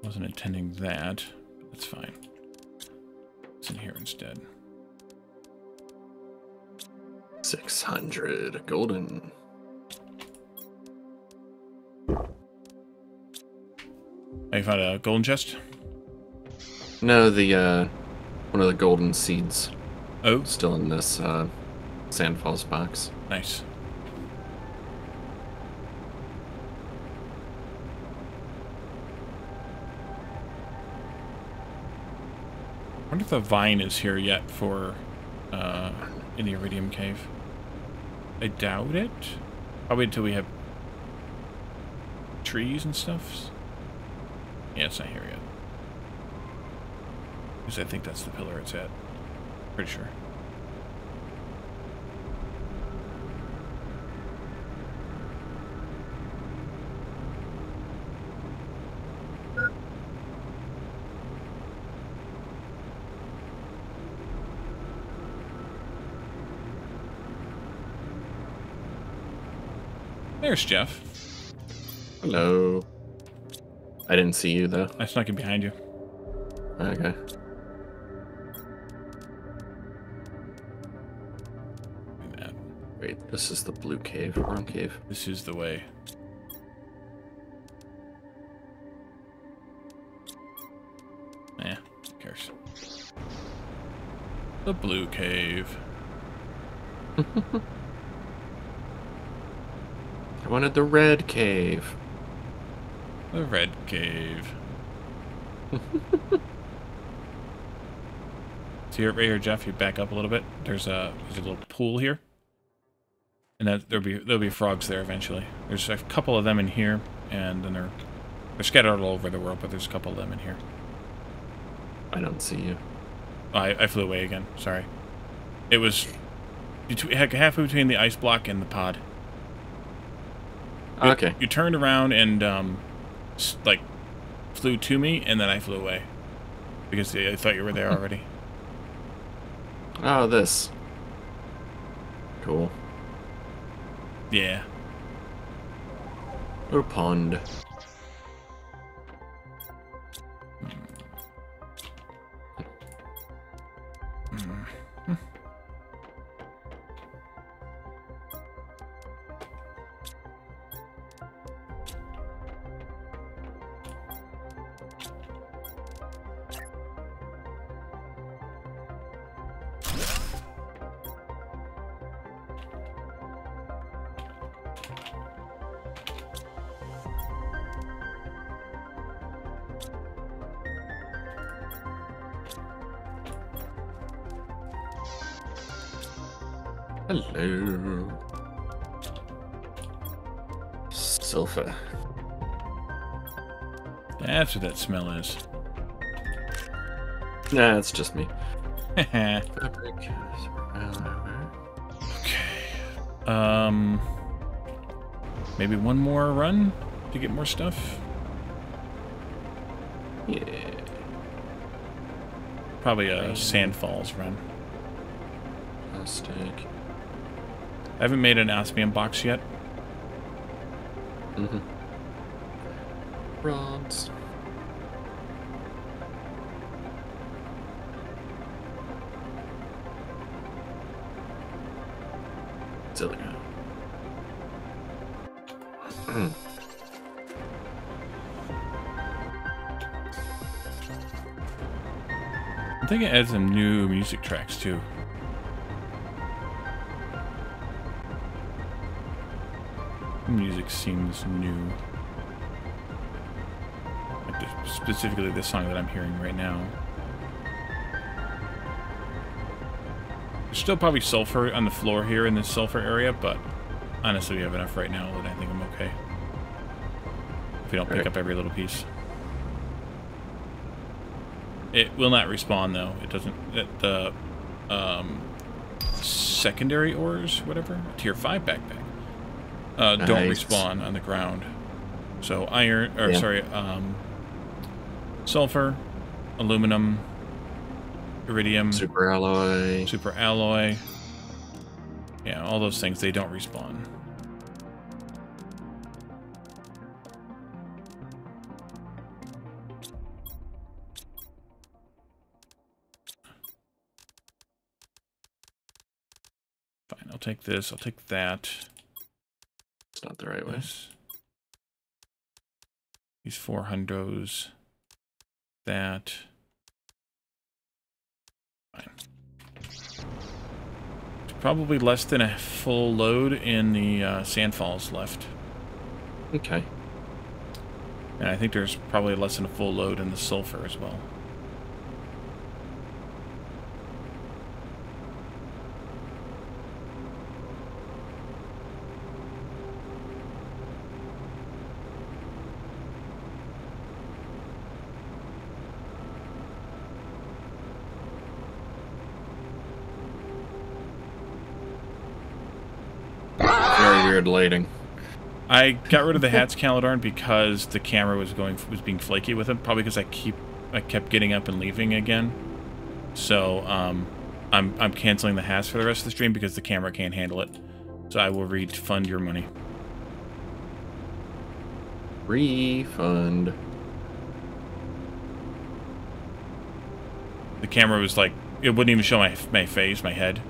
Wasn't intending that. That's fine. It's in here instead. 600 golden. Oh, you found a golden chest? No, the uh, one of the golden seeds Oh, still in this uh, sand falls box. nice. wonder if the vine is here yet for uh, in the Iridium Cave. I doubt it. Probably until we have trees and stuff. Yeah, it's not here yet. Because I think that's the pillar it's at. Pretty sure. There's Jeff. Hello. I didn't see you though. I snuck in behind you. Okay. Wait, this is the blue cave. Wrong cave. This is the way. Yeah, who cares? The blue cave. Wanted the red cave. The red cave. so here, right here, Jeff. You back up a little bit. There's a there's a little pool here, and that there'll be there'll be frogs there eventually. There's a couple of them in here, and then they're they're scattered all over the world, but there's a couple of them in here. I don't see you. I I flew away again. Sorry. It was between halfway between the ice block and the pod. You- Okay. You turned around and um, like flew to me, and then I flew away because I thought you were there already. Oh, this. Cool. Yeah. Or pond. Smell is. Nah, it's just me. okay. Um. Maybe one more run to get more stuff. Yeah. Probably a Sand Falls run. Plastic. I haven't made an osmium box yet. Mm-hmm. I think it adds some new music tracks too. Music seems new. Like specifically this song that I'm hearing right now. There's still probably sulfur on the floor here in this sulfur area, but honestly we have enough right now that I think I'm okay. If we don't pick Right. up every little piece. It will not respawn though. It doesn't. It, the um, secondary ores, whatever, tier five backpack, uh, don't respawn on the ground. So iron, or Yeah. sorry, um, sulfur, aluminum, iridium, Super alloy. super alloy. Yeah, all those things they don't respawn. Take this. I'll take that. It's not the right way. These four hundos. That. Fine. Probably less than a full load in the uh, Sandfalls left. Okay. And I think there's probably less than a full load in the sulfur as well. Very weird lighting. I got rid of the hats Caladorn because the camera was going was being flaky with it. Probably because I keep I kept getting up and leaving again. So um, I'm I'm canceling the hats for the rest of the stream because the camera can't handle it. So I will refund your money. Refund. The camera was like, it wouldn't even show my my face, my head.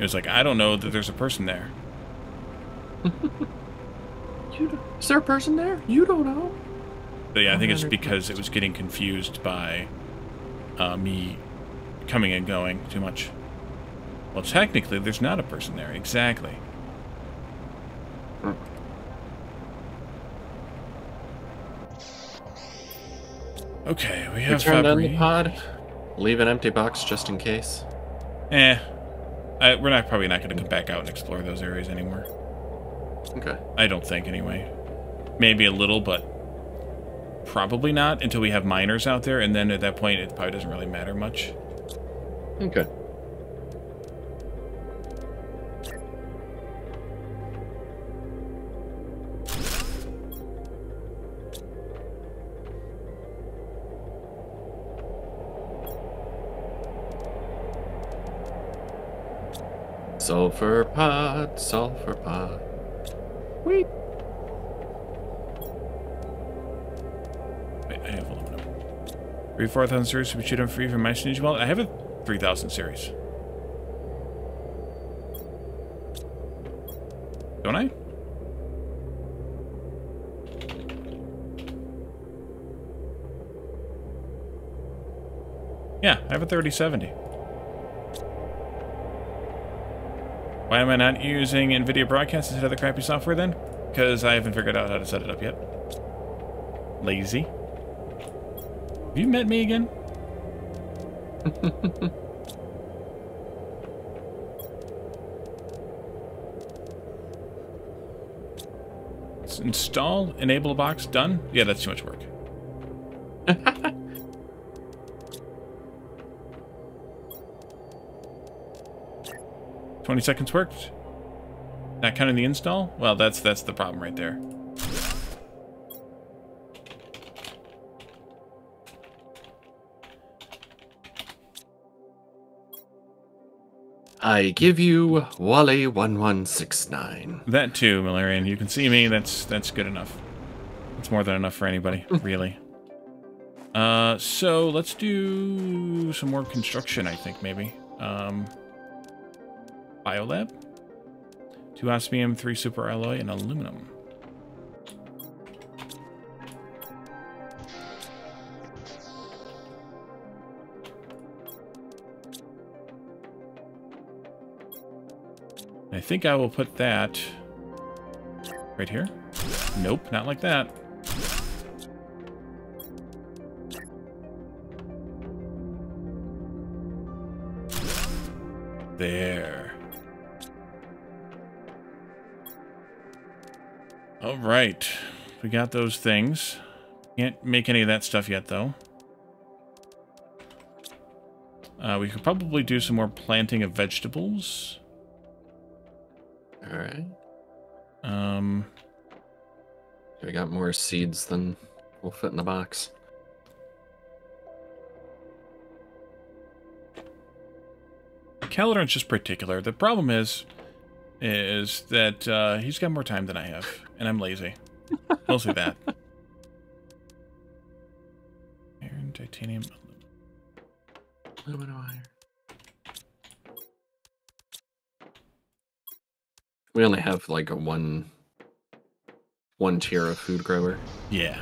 It was like, I don't know that there's a person there. You Is there a person there? You don't know. But yeah, I think it's because it was getting confused by uh, me coming and going too much. Well, technically, there's not a person there. Exactly. Okay, we have Return on the pod. Leave an empty box just in case. Eh, I, we're not probably not going to come back out and explore those areas anymore. Okay. I don't think, anyway. Maybe a little, but probably not until we have miners out there, and then at that point, it probably doesn't really matter much. Okay. Sulfur pot, sulfur pot. Wait. I have aluminum. Three, four thousand series to be shoot them free from my stage well. I have a three thousand series. Don't I? Yeah, I have a 3070. Why am I not using NVIDIA Broadcast instead of the crappy software then? Because I haven't figured out how to set it up yet. Lazy. Have you met me again? Install, enable box, done? Yeah, that's too much work. Twenty seconds worked. Not counting the install? Well, that's that's the problem right there. I give you Wally one one six nine. That too, Malarian. You can see me. That's that's good enough. That's more than enough for anybody, really. Uh, so let's do some more construction. I think maybe. Um, biolab, two osmium, three super alloy, and aluminum. I think I will put that right here. Nope, not like that. There. All right. We got those things. Can't make any of that stuff yet, though. Uh, we could probably do some more planting of vegetables. All right. Um, We got more seeds than will fit in the box. Caladorn's just particular. The problem is, is that uh, he's got more time than I have, and I'm lazy. Mostly that. Iron, titanium, Aluminum iron. We only have like a one one tier of food grower. yeah.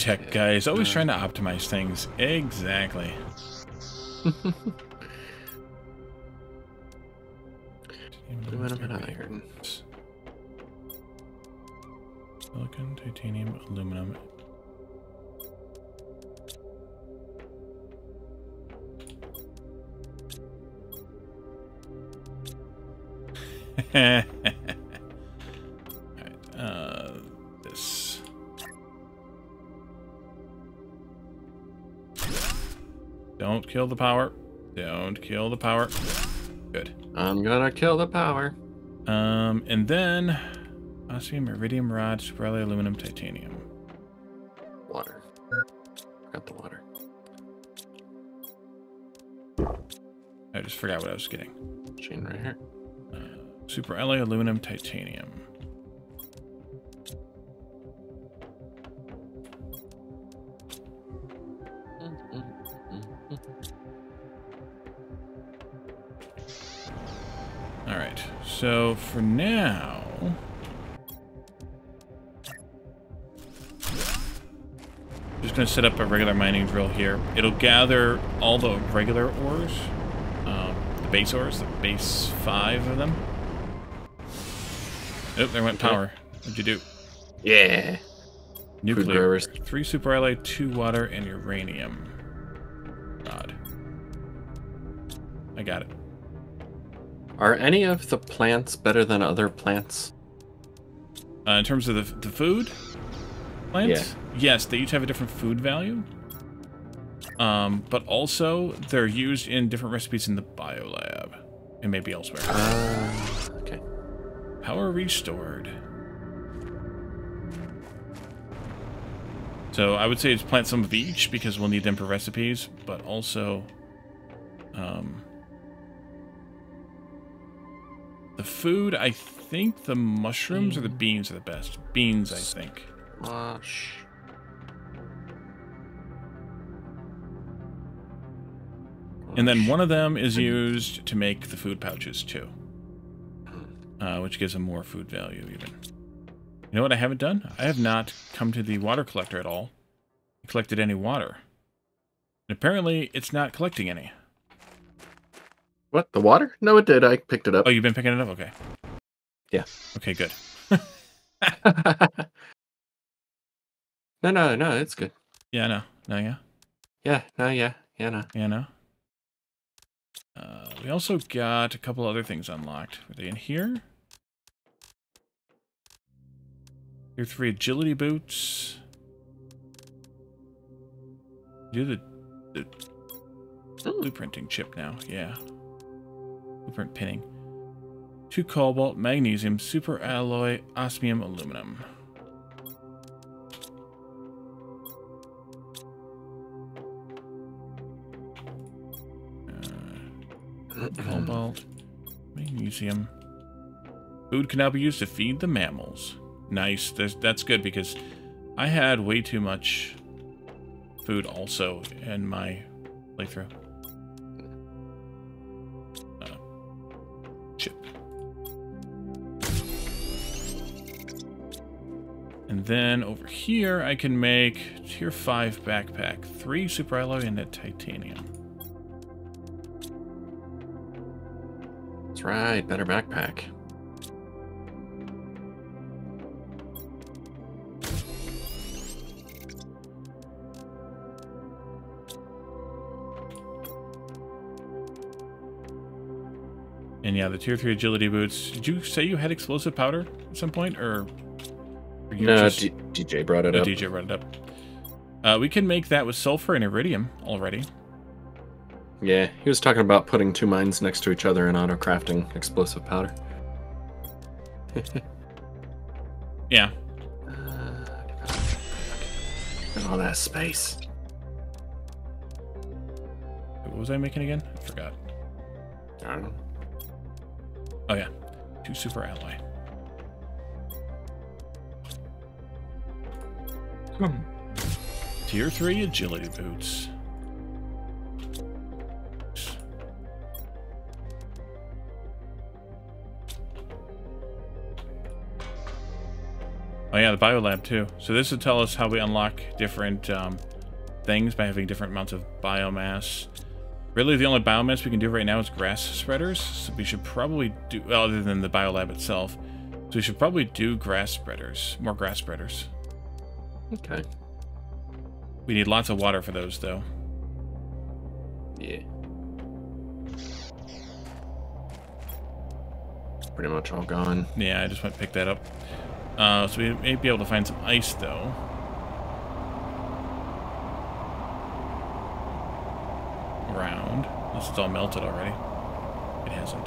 Tech guys always trying to optimize things. Exactly. Aluminum and iron. Silicon, titanium, aluminum. kill the power. Don't kill the power. Good. I'm gonna kill the power. Um, and then osmium, iridium rod, super alloy, aluminum, titanium. Water. Got the water. I just forgot what I was getting. Chain right here. Super alloy, aluminum, titanium. So for now, just gonna set up a regular mining drill here. It'll gather all the regular ores, um, the base ores, the base five of them. Oh, there went power. What'd you do? Yeah. Nuclear. Three super alloy, two water, and uranium. Rod. I got it. Are any of the plants better than other plants? Uh, in terms of the, the food plants, yes, they each have a different food value. Um, but also they're used in different recipes in the biolab and maybe elsewhere. Uh, okay. Power restored. So I would say it's plant some of each because we'll need them for recipes, but also um, the food. I think the mushrooms or the beans are the best. Beans, I think. And then one of them is used to make the food pouches too, uh, which gives them more food value even. You know what I haven't done? I have not come to the water collector at all. Collected any water. And apparently it's not collecting any. What? The water? No, it did. I picked it up. Oh, you've been picking it up? Okay. Yeah. Okay, good. no, no, no. It's good. Yeah, no. No, yeah. Yeah. No. Yeah. Yeah. No. Yeah, no. Uh, we also got a couple other things unlocked. Are they in here? Tier 3 agility boots. Do the, the blueprinting chip now. Yeah. Blueprint pinning. Two cobalt, magnesium, super alloy, osmium, aluminum. Uh, cobalt, magnesium. Food can now be used to feed the mammals. Nice. That's, that's good because I had way too much food also in my playthrough. And then over here, I can make tier 5 backpack. 3 super alloy and a titanium. That's right. Better backpack. And yeah, the tier 3 agility boots. Did you say you had explosive powder at some point? Or No, just- D- DJ brought it Oh, up. DJ brought it up. Uh, we can make that with sulfur and iridium already. Yeah, he was talking about putting two mines next to each other and auto crafting explosive powder. Yeah. And all that space. What was I making again? I forgot. I don't know. Oh yeah, two super alloy. Tier three agility boots. Oh yeah, the biolab too. So this will tell us how we unlock different um, things by having different amounts of biomass. Really, the only biomass we can do right now is grass spreaders. So we should probably do, other than the biolab itself. So we should probably do grass spreaders, more grass spreaders. Okay. We need lots of water for those, though. Yeah. Pretty much all gone. Yeah, I just went to pick that up. Uh, so we may be able to find some ice, though. Around. Unless it's all melted already. It hasn't.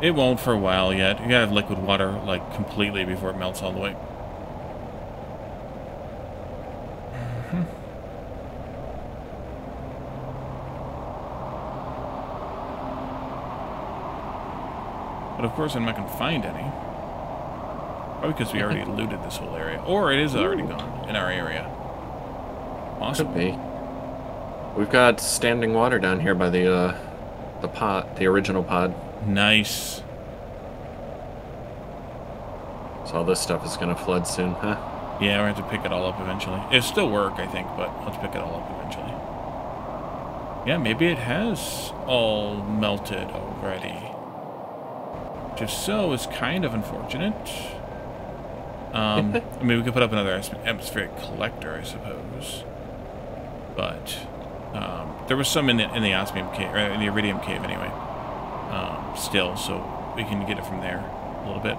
it won't for a while yet. You gotta have liquid water, like, completely before it melts all the way. But of course I'm not gonna find any. Probably because we already looted this whole area. Or it is already gone in our area. Awesome. Could be. We've got standing water down here by the uh, the pod, the original pod. Nice. So all this stuff is gonna flood soon, huh? Yeah, we have to pick it all up eventually. It'll still work, I think, but let's pick it all up eventually. Yeah, maybe it has all melted already. Which, if so, is kind of unfortunate. Um, I mean, we could put up another atmospheric collector, I suppose. But um, there was some in the in the osmium cave, or in the iridium cave, anyway. Um, still, so we can get it from there a little bit.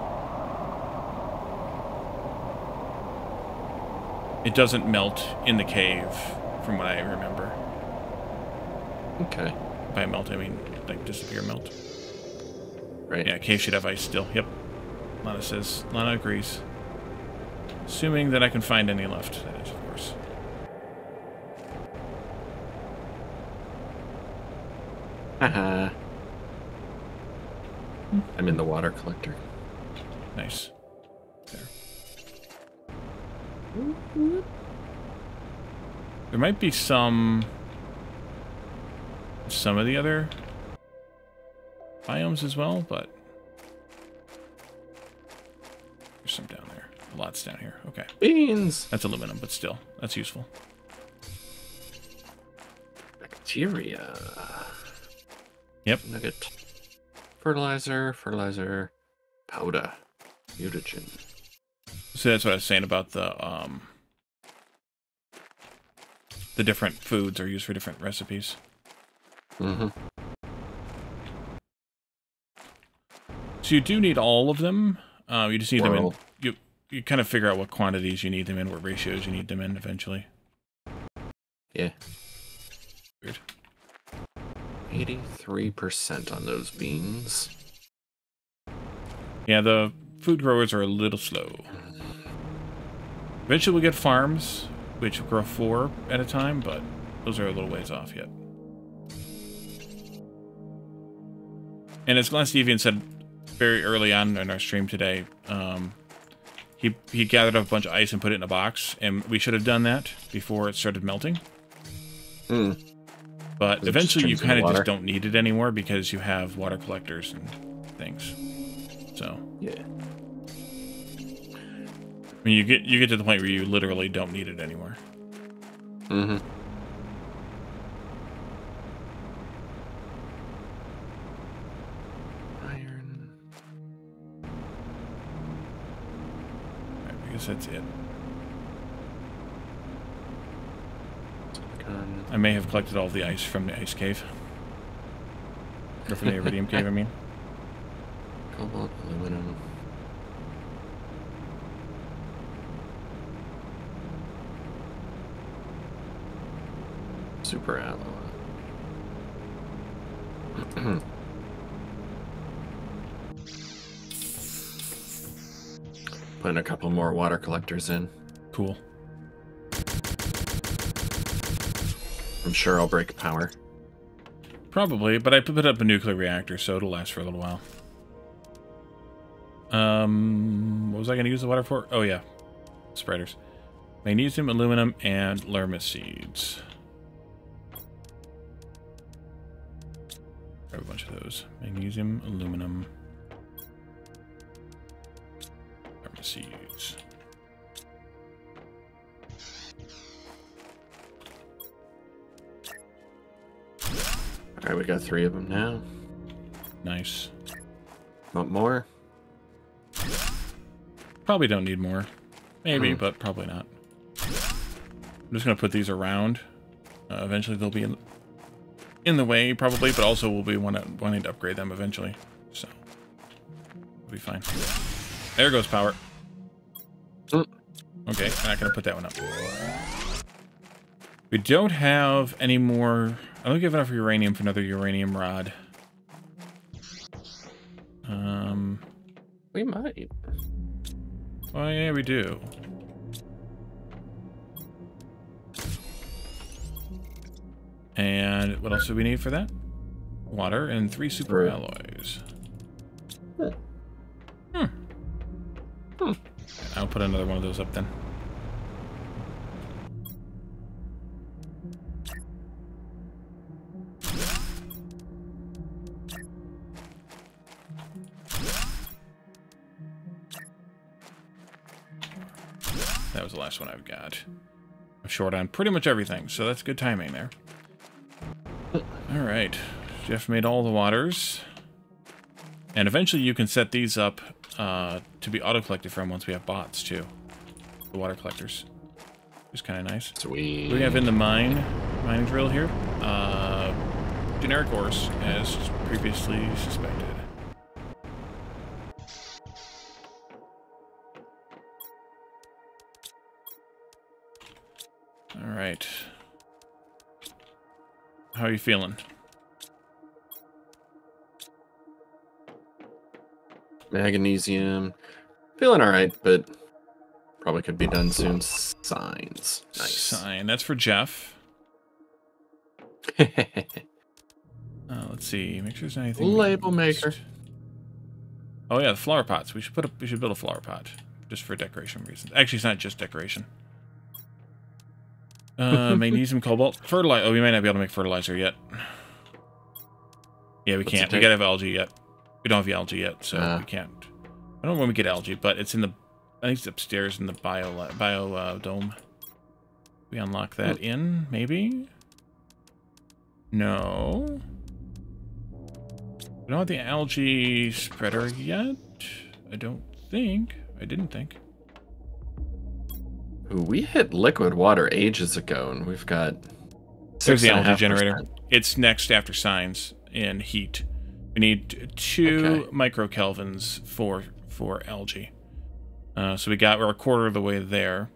It doesn't melt in the cave, from what I remember. Okay. By melt, I mean like disappear melt. Right. Yeah, cave should have ice still. Yep. Lana says. Lana agrees. Assuming that I can find any left, that is, of course. Haha. I'm in the water collector. Nice. There. There might be some... Some of the other biomes as well, but... There's some down there. Lots down here. Okay. Beans. That's aluminum, but still. That's useful. Bacteria. Yep. Nugget. Fertilizer. Fertilizer. Powder. Mutagen. So that's what I was saying about the um the different foods are used for different recipes. Mm-hmm. You do need all of them. Uh, you just need them in. You you kind of figure out what quantities you need them in, what ratios you need them in eventually. Yeah. Weird. 83% on those beans. Yeah, the food growers are a little slow. Eventually we'll get farms, which grow four at a time, but those are a little ways off yet. And as Glass Deviant said very early on in our stream today, um, he, he gathered up a bunch of ice and put it in a box, and we should have done that before it started melting. Hmm. But eventually you kind of just don't need it anymore because you have water collectors and things. So, Yeah. I mean, you get you get to the point where you literally don't need it anymore. Mm-hmm. Guess that's it. I may have collected all the ice from the ice cave. Or from the iridium cave, I mean. Cobalt, aluminum. Super alloy. Putting a couple more water collectors in. Cool. I'm sure I'll break power. Probably, but I put up a nuclear reactor, so it'll last for a little while. Um, what was I going to use the water for? Oh, yeah. Spreaders. Magnesium, aluminum, and lirmas seeds. Grab a bunch of those. Magnesium, aluminum, lirmas. Alright, we got three of them now. Nice. Want more? Probably don't need more. Maybe, Hmm. but probably not. I'm just gonna put these around. Uh, eventually they'll be in, in the way, probably, but also we'll be wanna, wanting to upgrade them eventually. So, we'll be fine. There goes power. Okay, I'm not gonna put that one up. We don't have any more I don't think have enough uranium for another uranium rod. Um. We might. Oh yeah, we do. And what else do we need for that? Water and three super alloys. Hmm. Hmm. I'll put another one of those up then. That was the last one I've got. I'm short on pretty much everything, so that's good timing there. All right. Jeff made all the waters. And eventually you can set these up uh, to be auto-collected from once we have bots, too. The water collectors. Which is kind of nice. Sweet. We have in the mine, mining drill here? Uh, generic ores, as previously suspected. All right. How are you feeling? Magnesium. Feeling alright, but probably could be done soon. Signs. Nice. Sign. That's for Jeff. Uh, let's see. Make sure there's anything. Label maker. Oh yeah, the flower pots. We should put a we should build a flower pot just for decoration reasons. Actually, it's not just decoration. Uh, magnesium, cobalt, fertilizer. Oh, we might not be able to make fertilizer yet. Yeah, we What's can't. We gotta have algae yet. We don't have algae yet, so Ah. we can't. I don't know when we get algae, but it's in the. I think it's upstairs in the bio bio uh, dome. We unlock that Hmm. in maybe. No. We don't have the algae spreader yet. I don't think. I didn't think. We hit liquid water ages ago, and we've got. There's the algae 6.5%. generator. It's next after signs and heat. We need two Okay. microkelvins for for algae. Uh, so we got we're a quarter of the way there.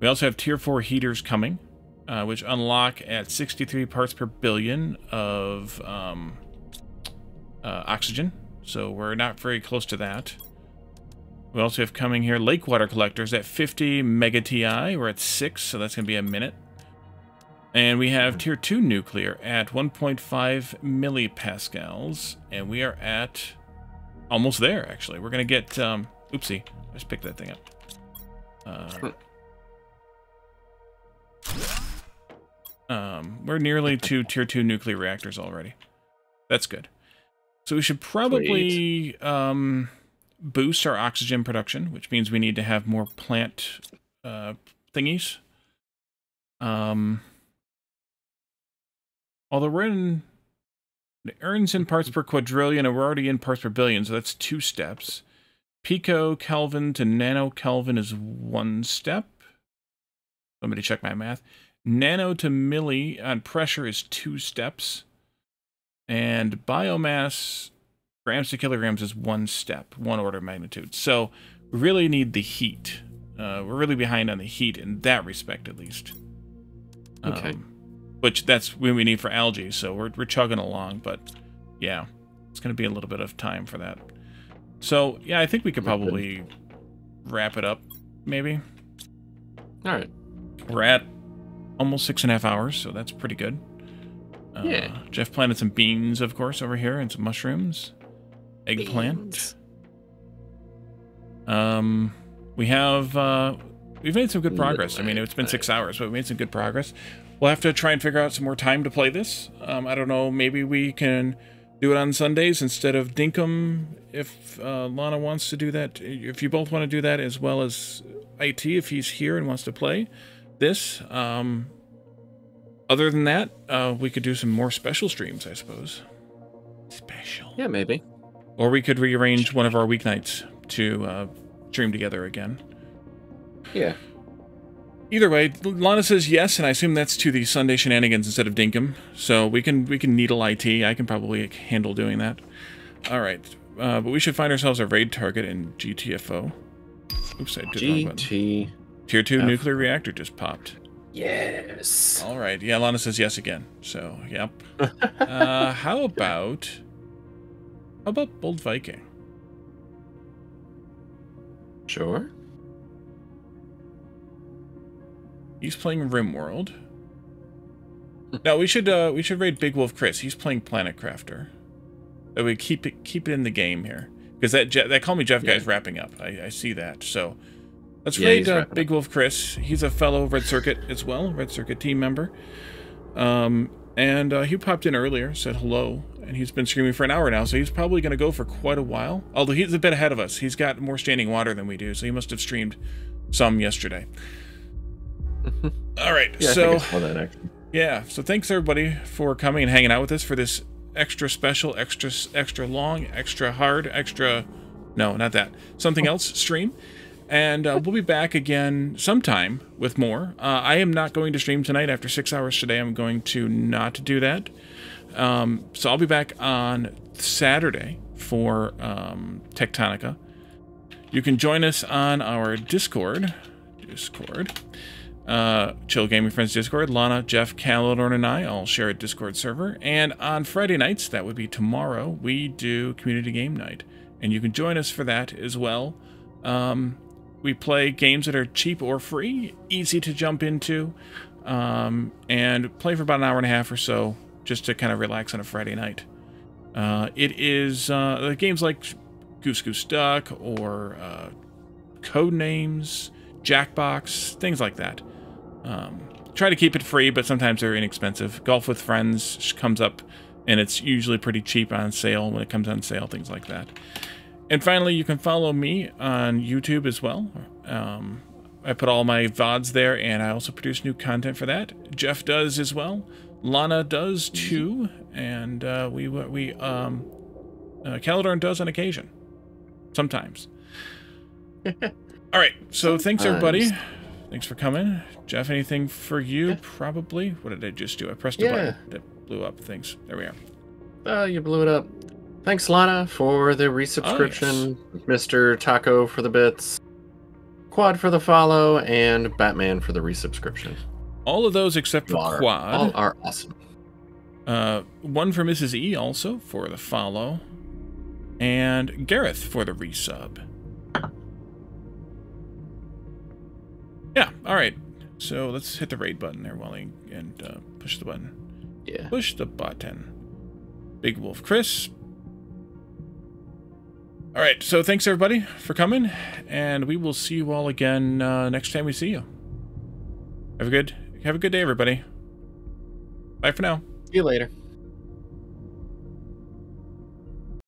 We also have tier four heaters coming, uh, which unlock at 63 parts per billion of um, uh, oxygen. So we're not very close to that. We also have coming here lake water collectors at 50 mega TI. We're at six, so that's going to be a minute. And we have tier 2 nuclear at 1.5 millipascals. And we are at almost there, actually. We're going to get. Um, oopsie. I just picked that thing up. Uh, um, we're nearly to tier 2 nuclear reactors already. That's good. So we should probably um, boost our oxygen production, which means we need to have more plant uh, thingies. Um, although we're in the earns in parts per quadrillion, and we're already in parts per billion, so that's two steps. Pico Kelvin to nano Kelvin is one step. Let me check my math. Nano to milli on pressure is two steps. And biomass grams to kilograms is one step, one order of magnitude. So we really need the heat. Uh, we're really behind on the heat in that respect, at least. Okay. Um, which that's what we need for algae, so we're, we're chugging along, but yeah, it's going to be a little bit of time for that. So, yeah, I think we could probably wrap it up, maybe. All right. We're at almost six and a half hours, so that's pretty good. Uh, Yeah. Jeff planted some beans, of course, over here, and some mushrooms, eggplant. Beans. Um, we have uh, we've made some good progress. I mean, it's been six hours, but we made some good progress. We'll have to try and figure out some more time to play this. Um, I don't know. Maybe we can do it on Sundays instead of Dinkum if uh, Lana wants to do that. If you both want to do that, as well as IT if he's here and wants to play this. Um, other than that, uh, we could do some more special streams, I suppose. Special. Yeah, maybe. Or we could rearrange one of our weeknights to uh, stream together again. Yeah. Either way, Lana says yes, and I assume that's to the Sunday shenanigans instead of Dinkum. So we can we can needle IT. I can probably handle doing that. All right, uh, but we should find ourselves a raid target in GTFO. Oops, I did the wrong button. GT. Tier two F. nuclear reactor just popped. Yes. All right. Yeah, Lana says yes again. So, yep. uh, how about how about Bold Viking? Sure. He's playing RimWorld. No, we should uh we should raid Big Wolf Chris. He's playing Planet Crafter. That we keep it keep it in the game here because that Je- that call me Jeff Yeah. guy's wrapping up. I, I see that. So let's Yeah, raid uh, Big Wolf Chris. He's a fellow Red Circuit as well, Red Circuit team member. Um, and uh, he popped in earlier, said hello, and he's been streaming for an hour now. So he's probably going to go for quite a while. Although he's a bit ahead of us. He's got more standing water than we do, so he must have streamed some yesterday. All right, Yeah, so. think I saw that actually. Yeah, so thanks everybody for coming and hanging out with us for this extra special, extra extra long, extra hard, extra no, not that. Something else stream. And uh, we'll be back again sometime with more. Uh, I am not going to stream tonight after six hours today. I'm going to not do that. Um, so I'll be back on Saturday for um, Tectonica. You can join us on our Discord. Discord uh, Chill Gaming Friends Discord. Lana, Jeff, Caladorn, and I all share a Discord server. And on Friday nights, that would be tomorrow, we do Community Game Night. And you can join us for that as well. Um, we play games that are cheap or free, easy to jump into, um, and play for about an hour and a half or so just to kind of relax on a Friday night. Uh, it is uh, games like Goose Goose Duck or uh, Code Names, Jackbox, things like that. Um, try to keep it free, but sometimes they're inexpensive. Golf with Friends comes up, and it's usually pretty cheap on sale when it comes on sale, things like that. And finally, you can follow me on YouTube as well. Um, I put all my VODs there, and I also produce new content for that. Jeff does as well. Lana does too, and uh, we we um, uh, Caladorn does on occasion, sometimes. all right, so thanks everybody. Thanks for coming, Jeff. Anything for you? Probably. What did I just do? I pressed a Yeah. button that blew up things. There we are. Oh, you blew it up. Thanks, Lana, for the resubscription. Mr. Taco for the bits. Quad for the follow, and Batman for the resubscription. All of those except for Are- Quad. All are awesome. Uh, one for Mrs. E also for the follow, and Gareth for the resub. Yeah, all right. So let's hit the raid button there, Wally, and uh, push the button. Yeah. Push the button. Big Wolf Chris. All right. So thanks everybody for coming, and we will see you all again uh, next time we see you. Have a good have a good day, everybody. Bye for now. See you later.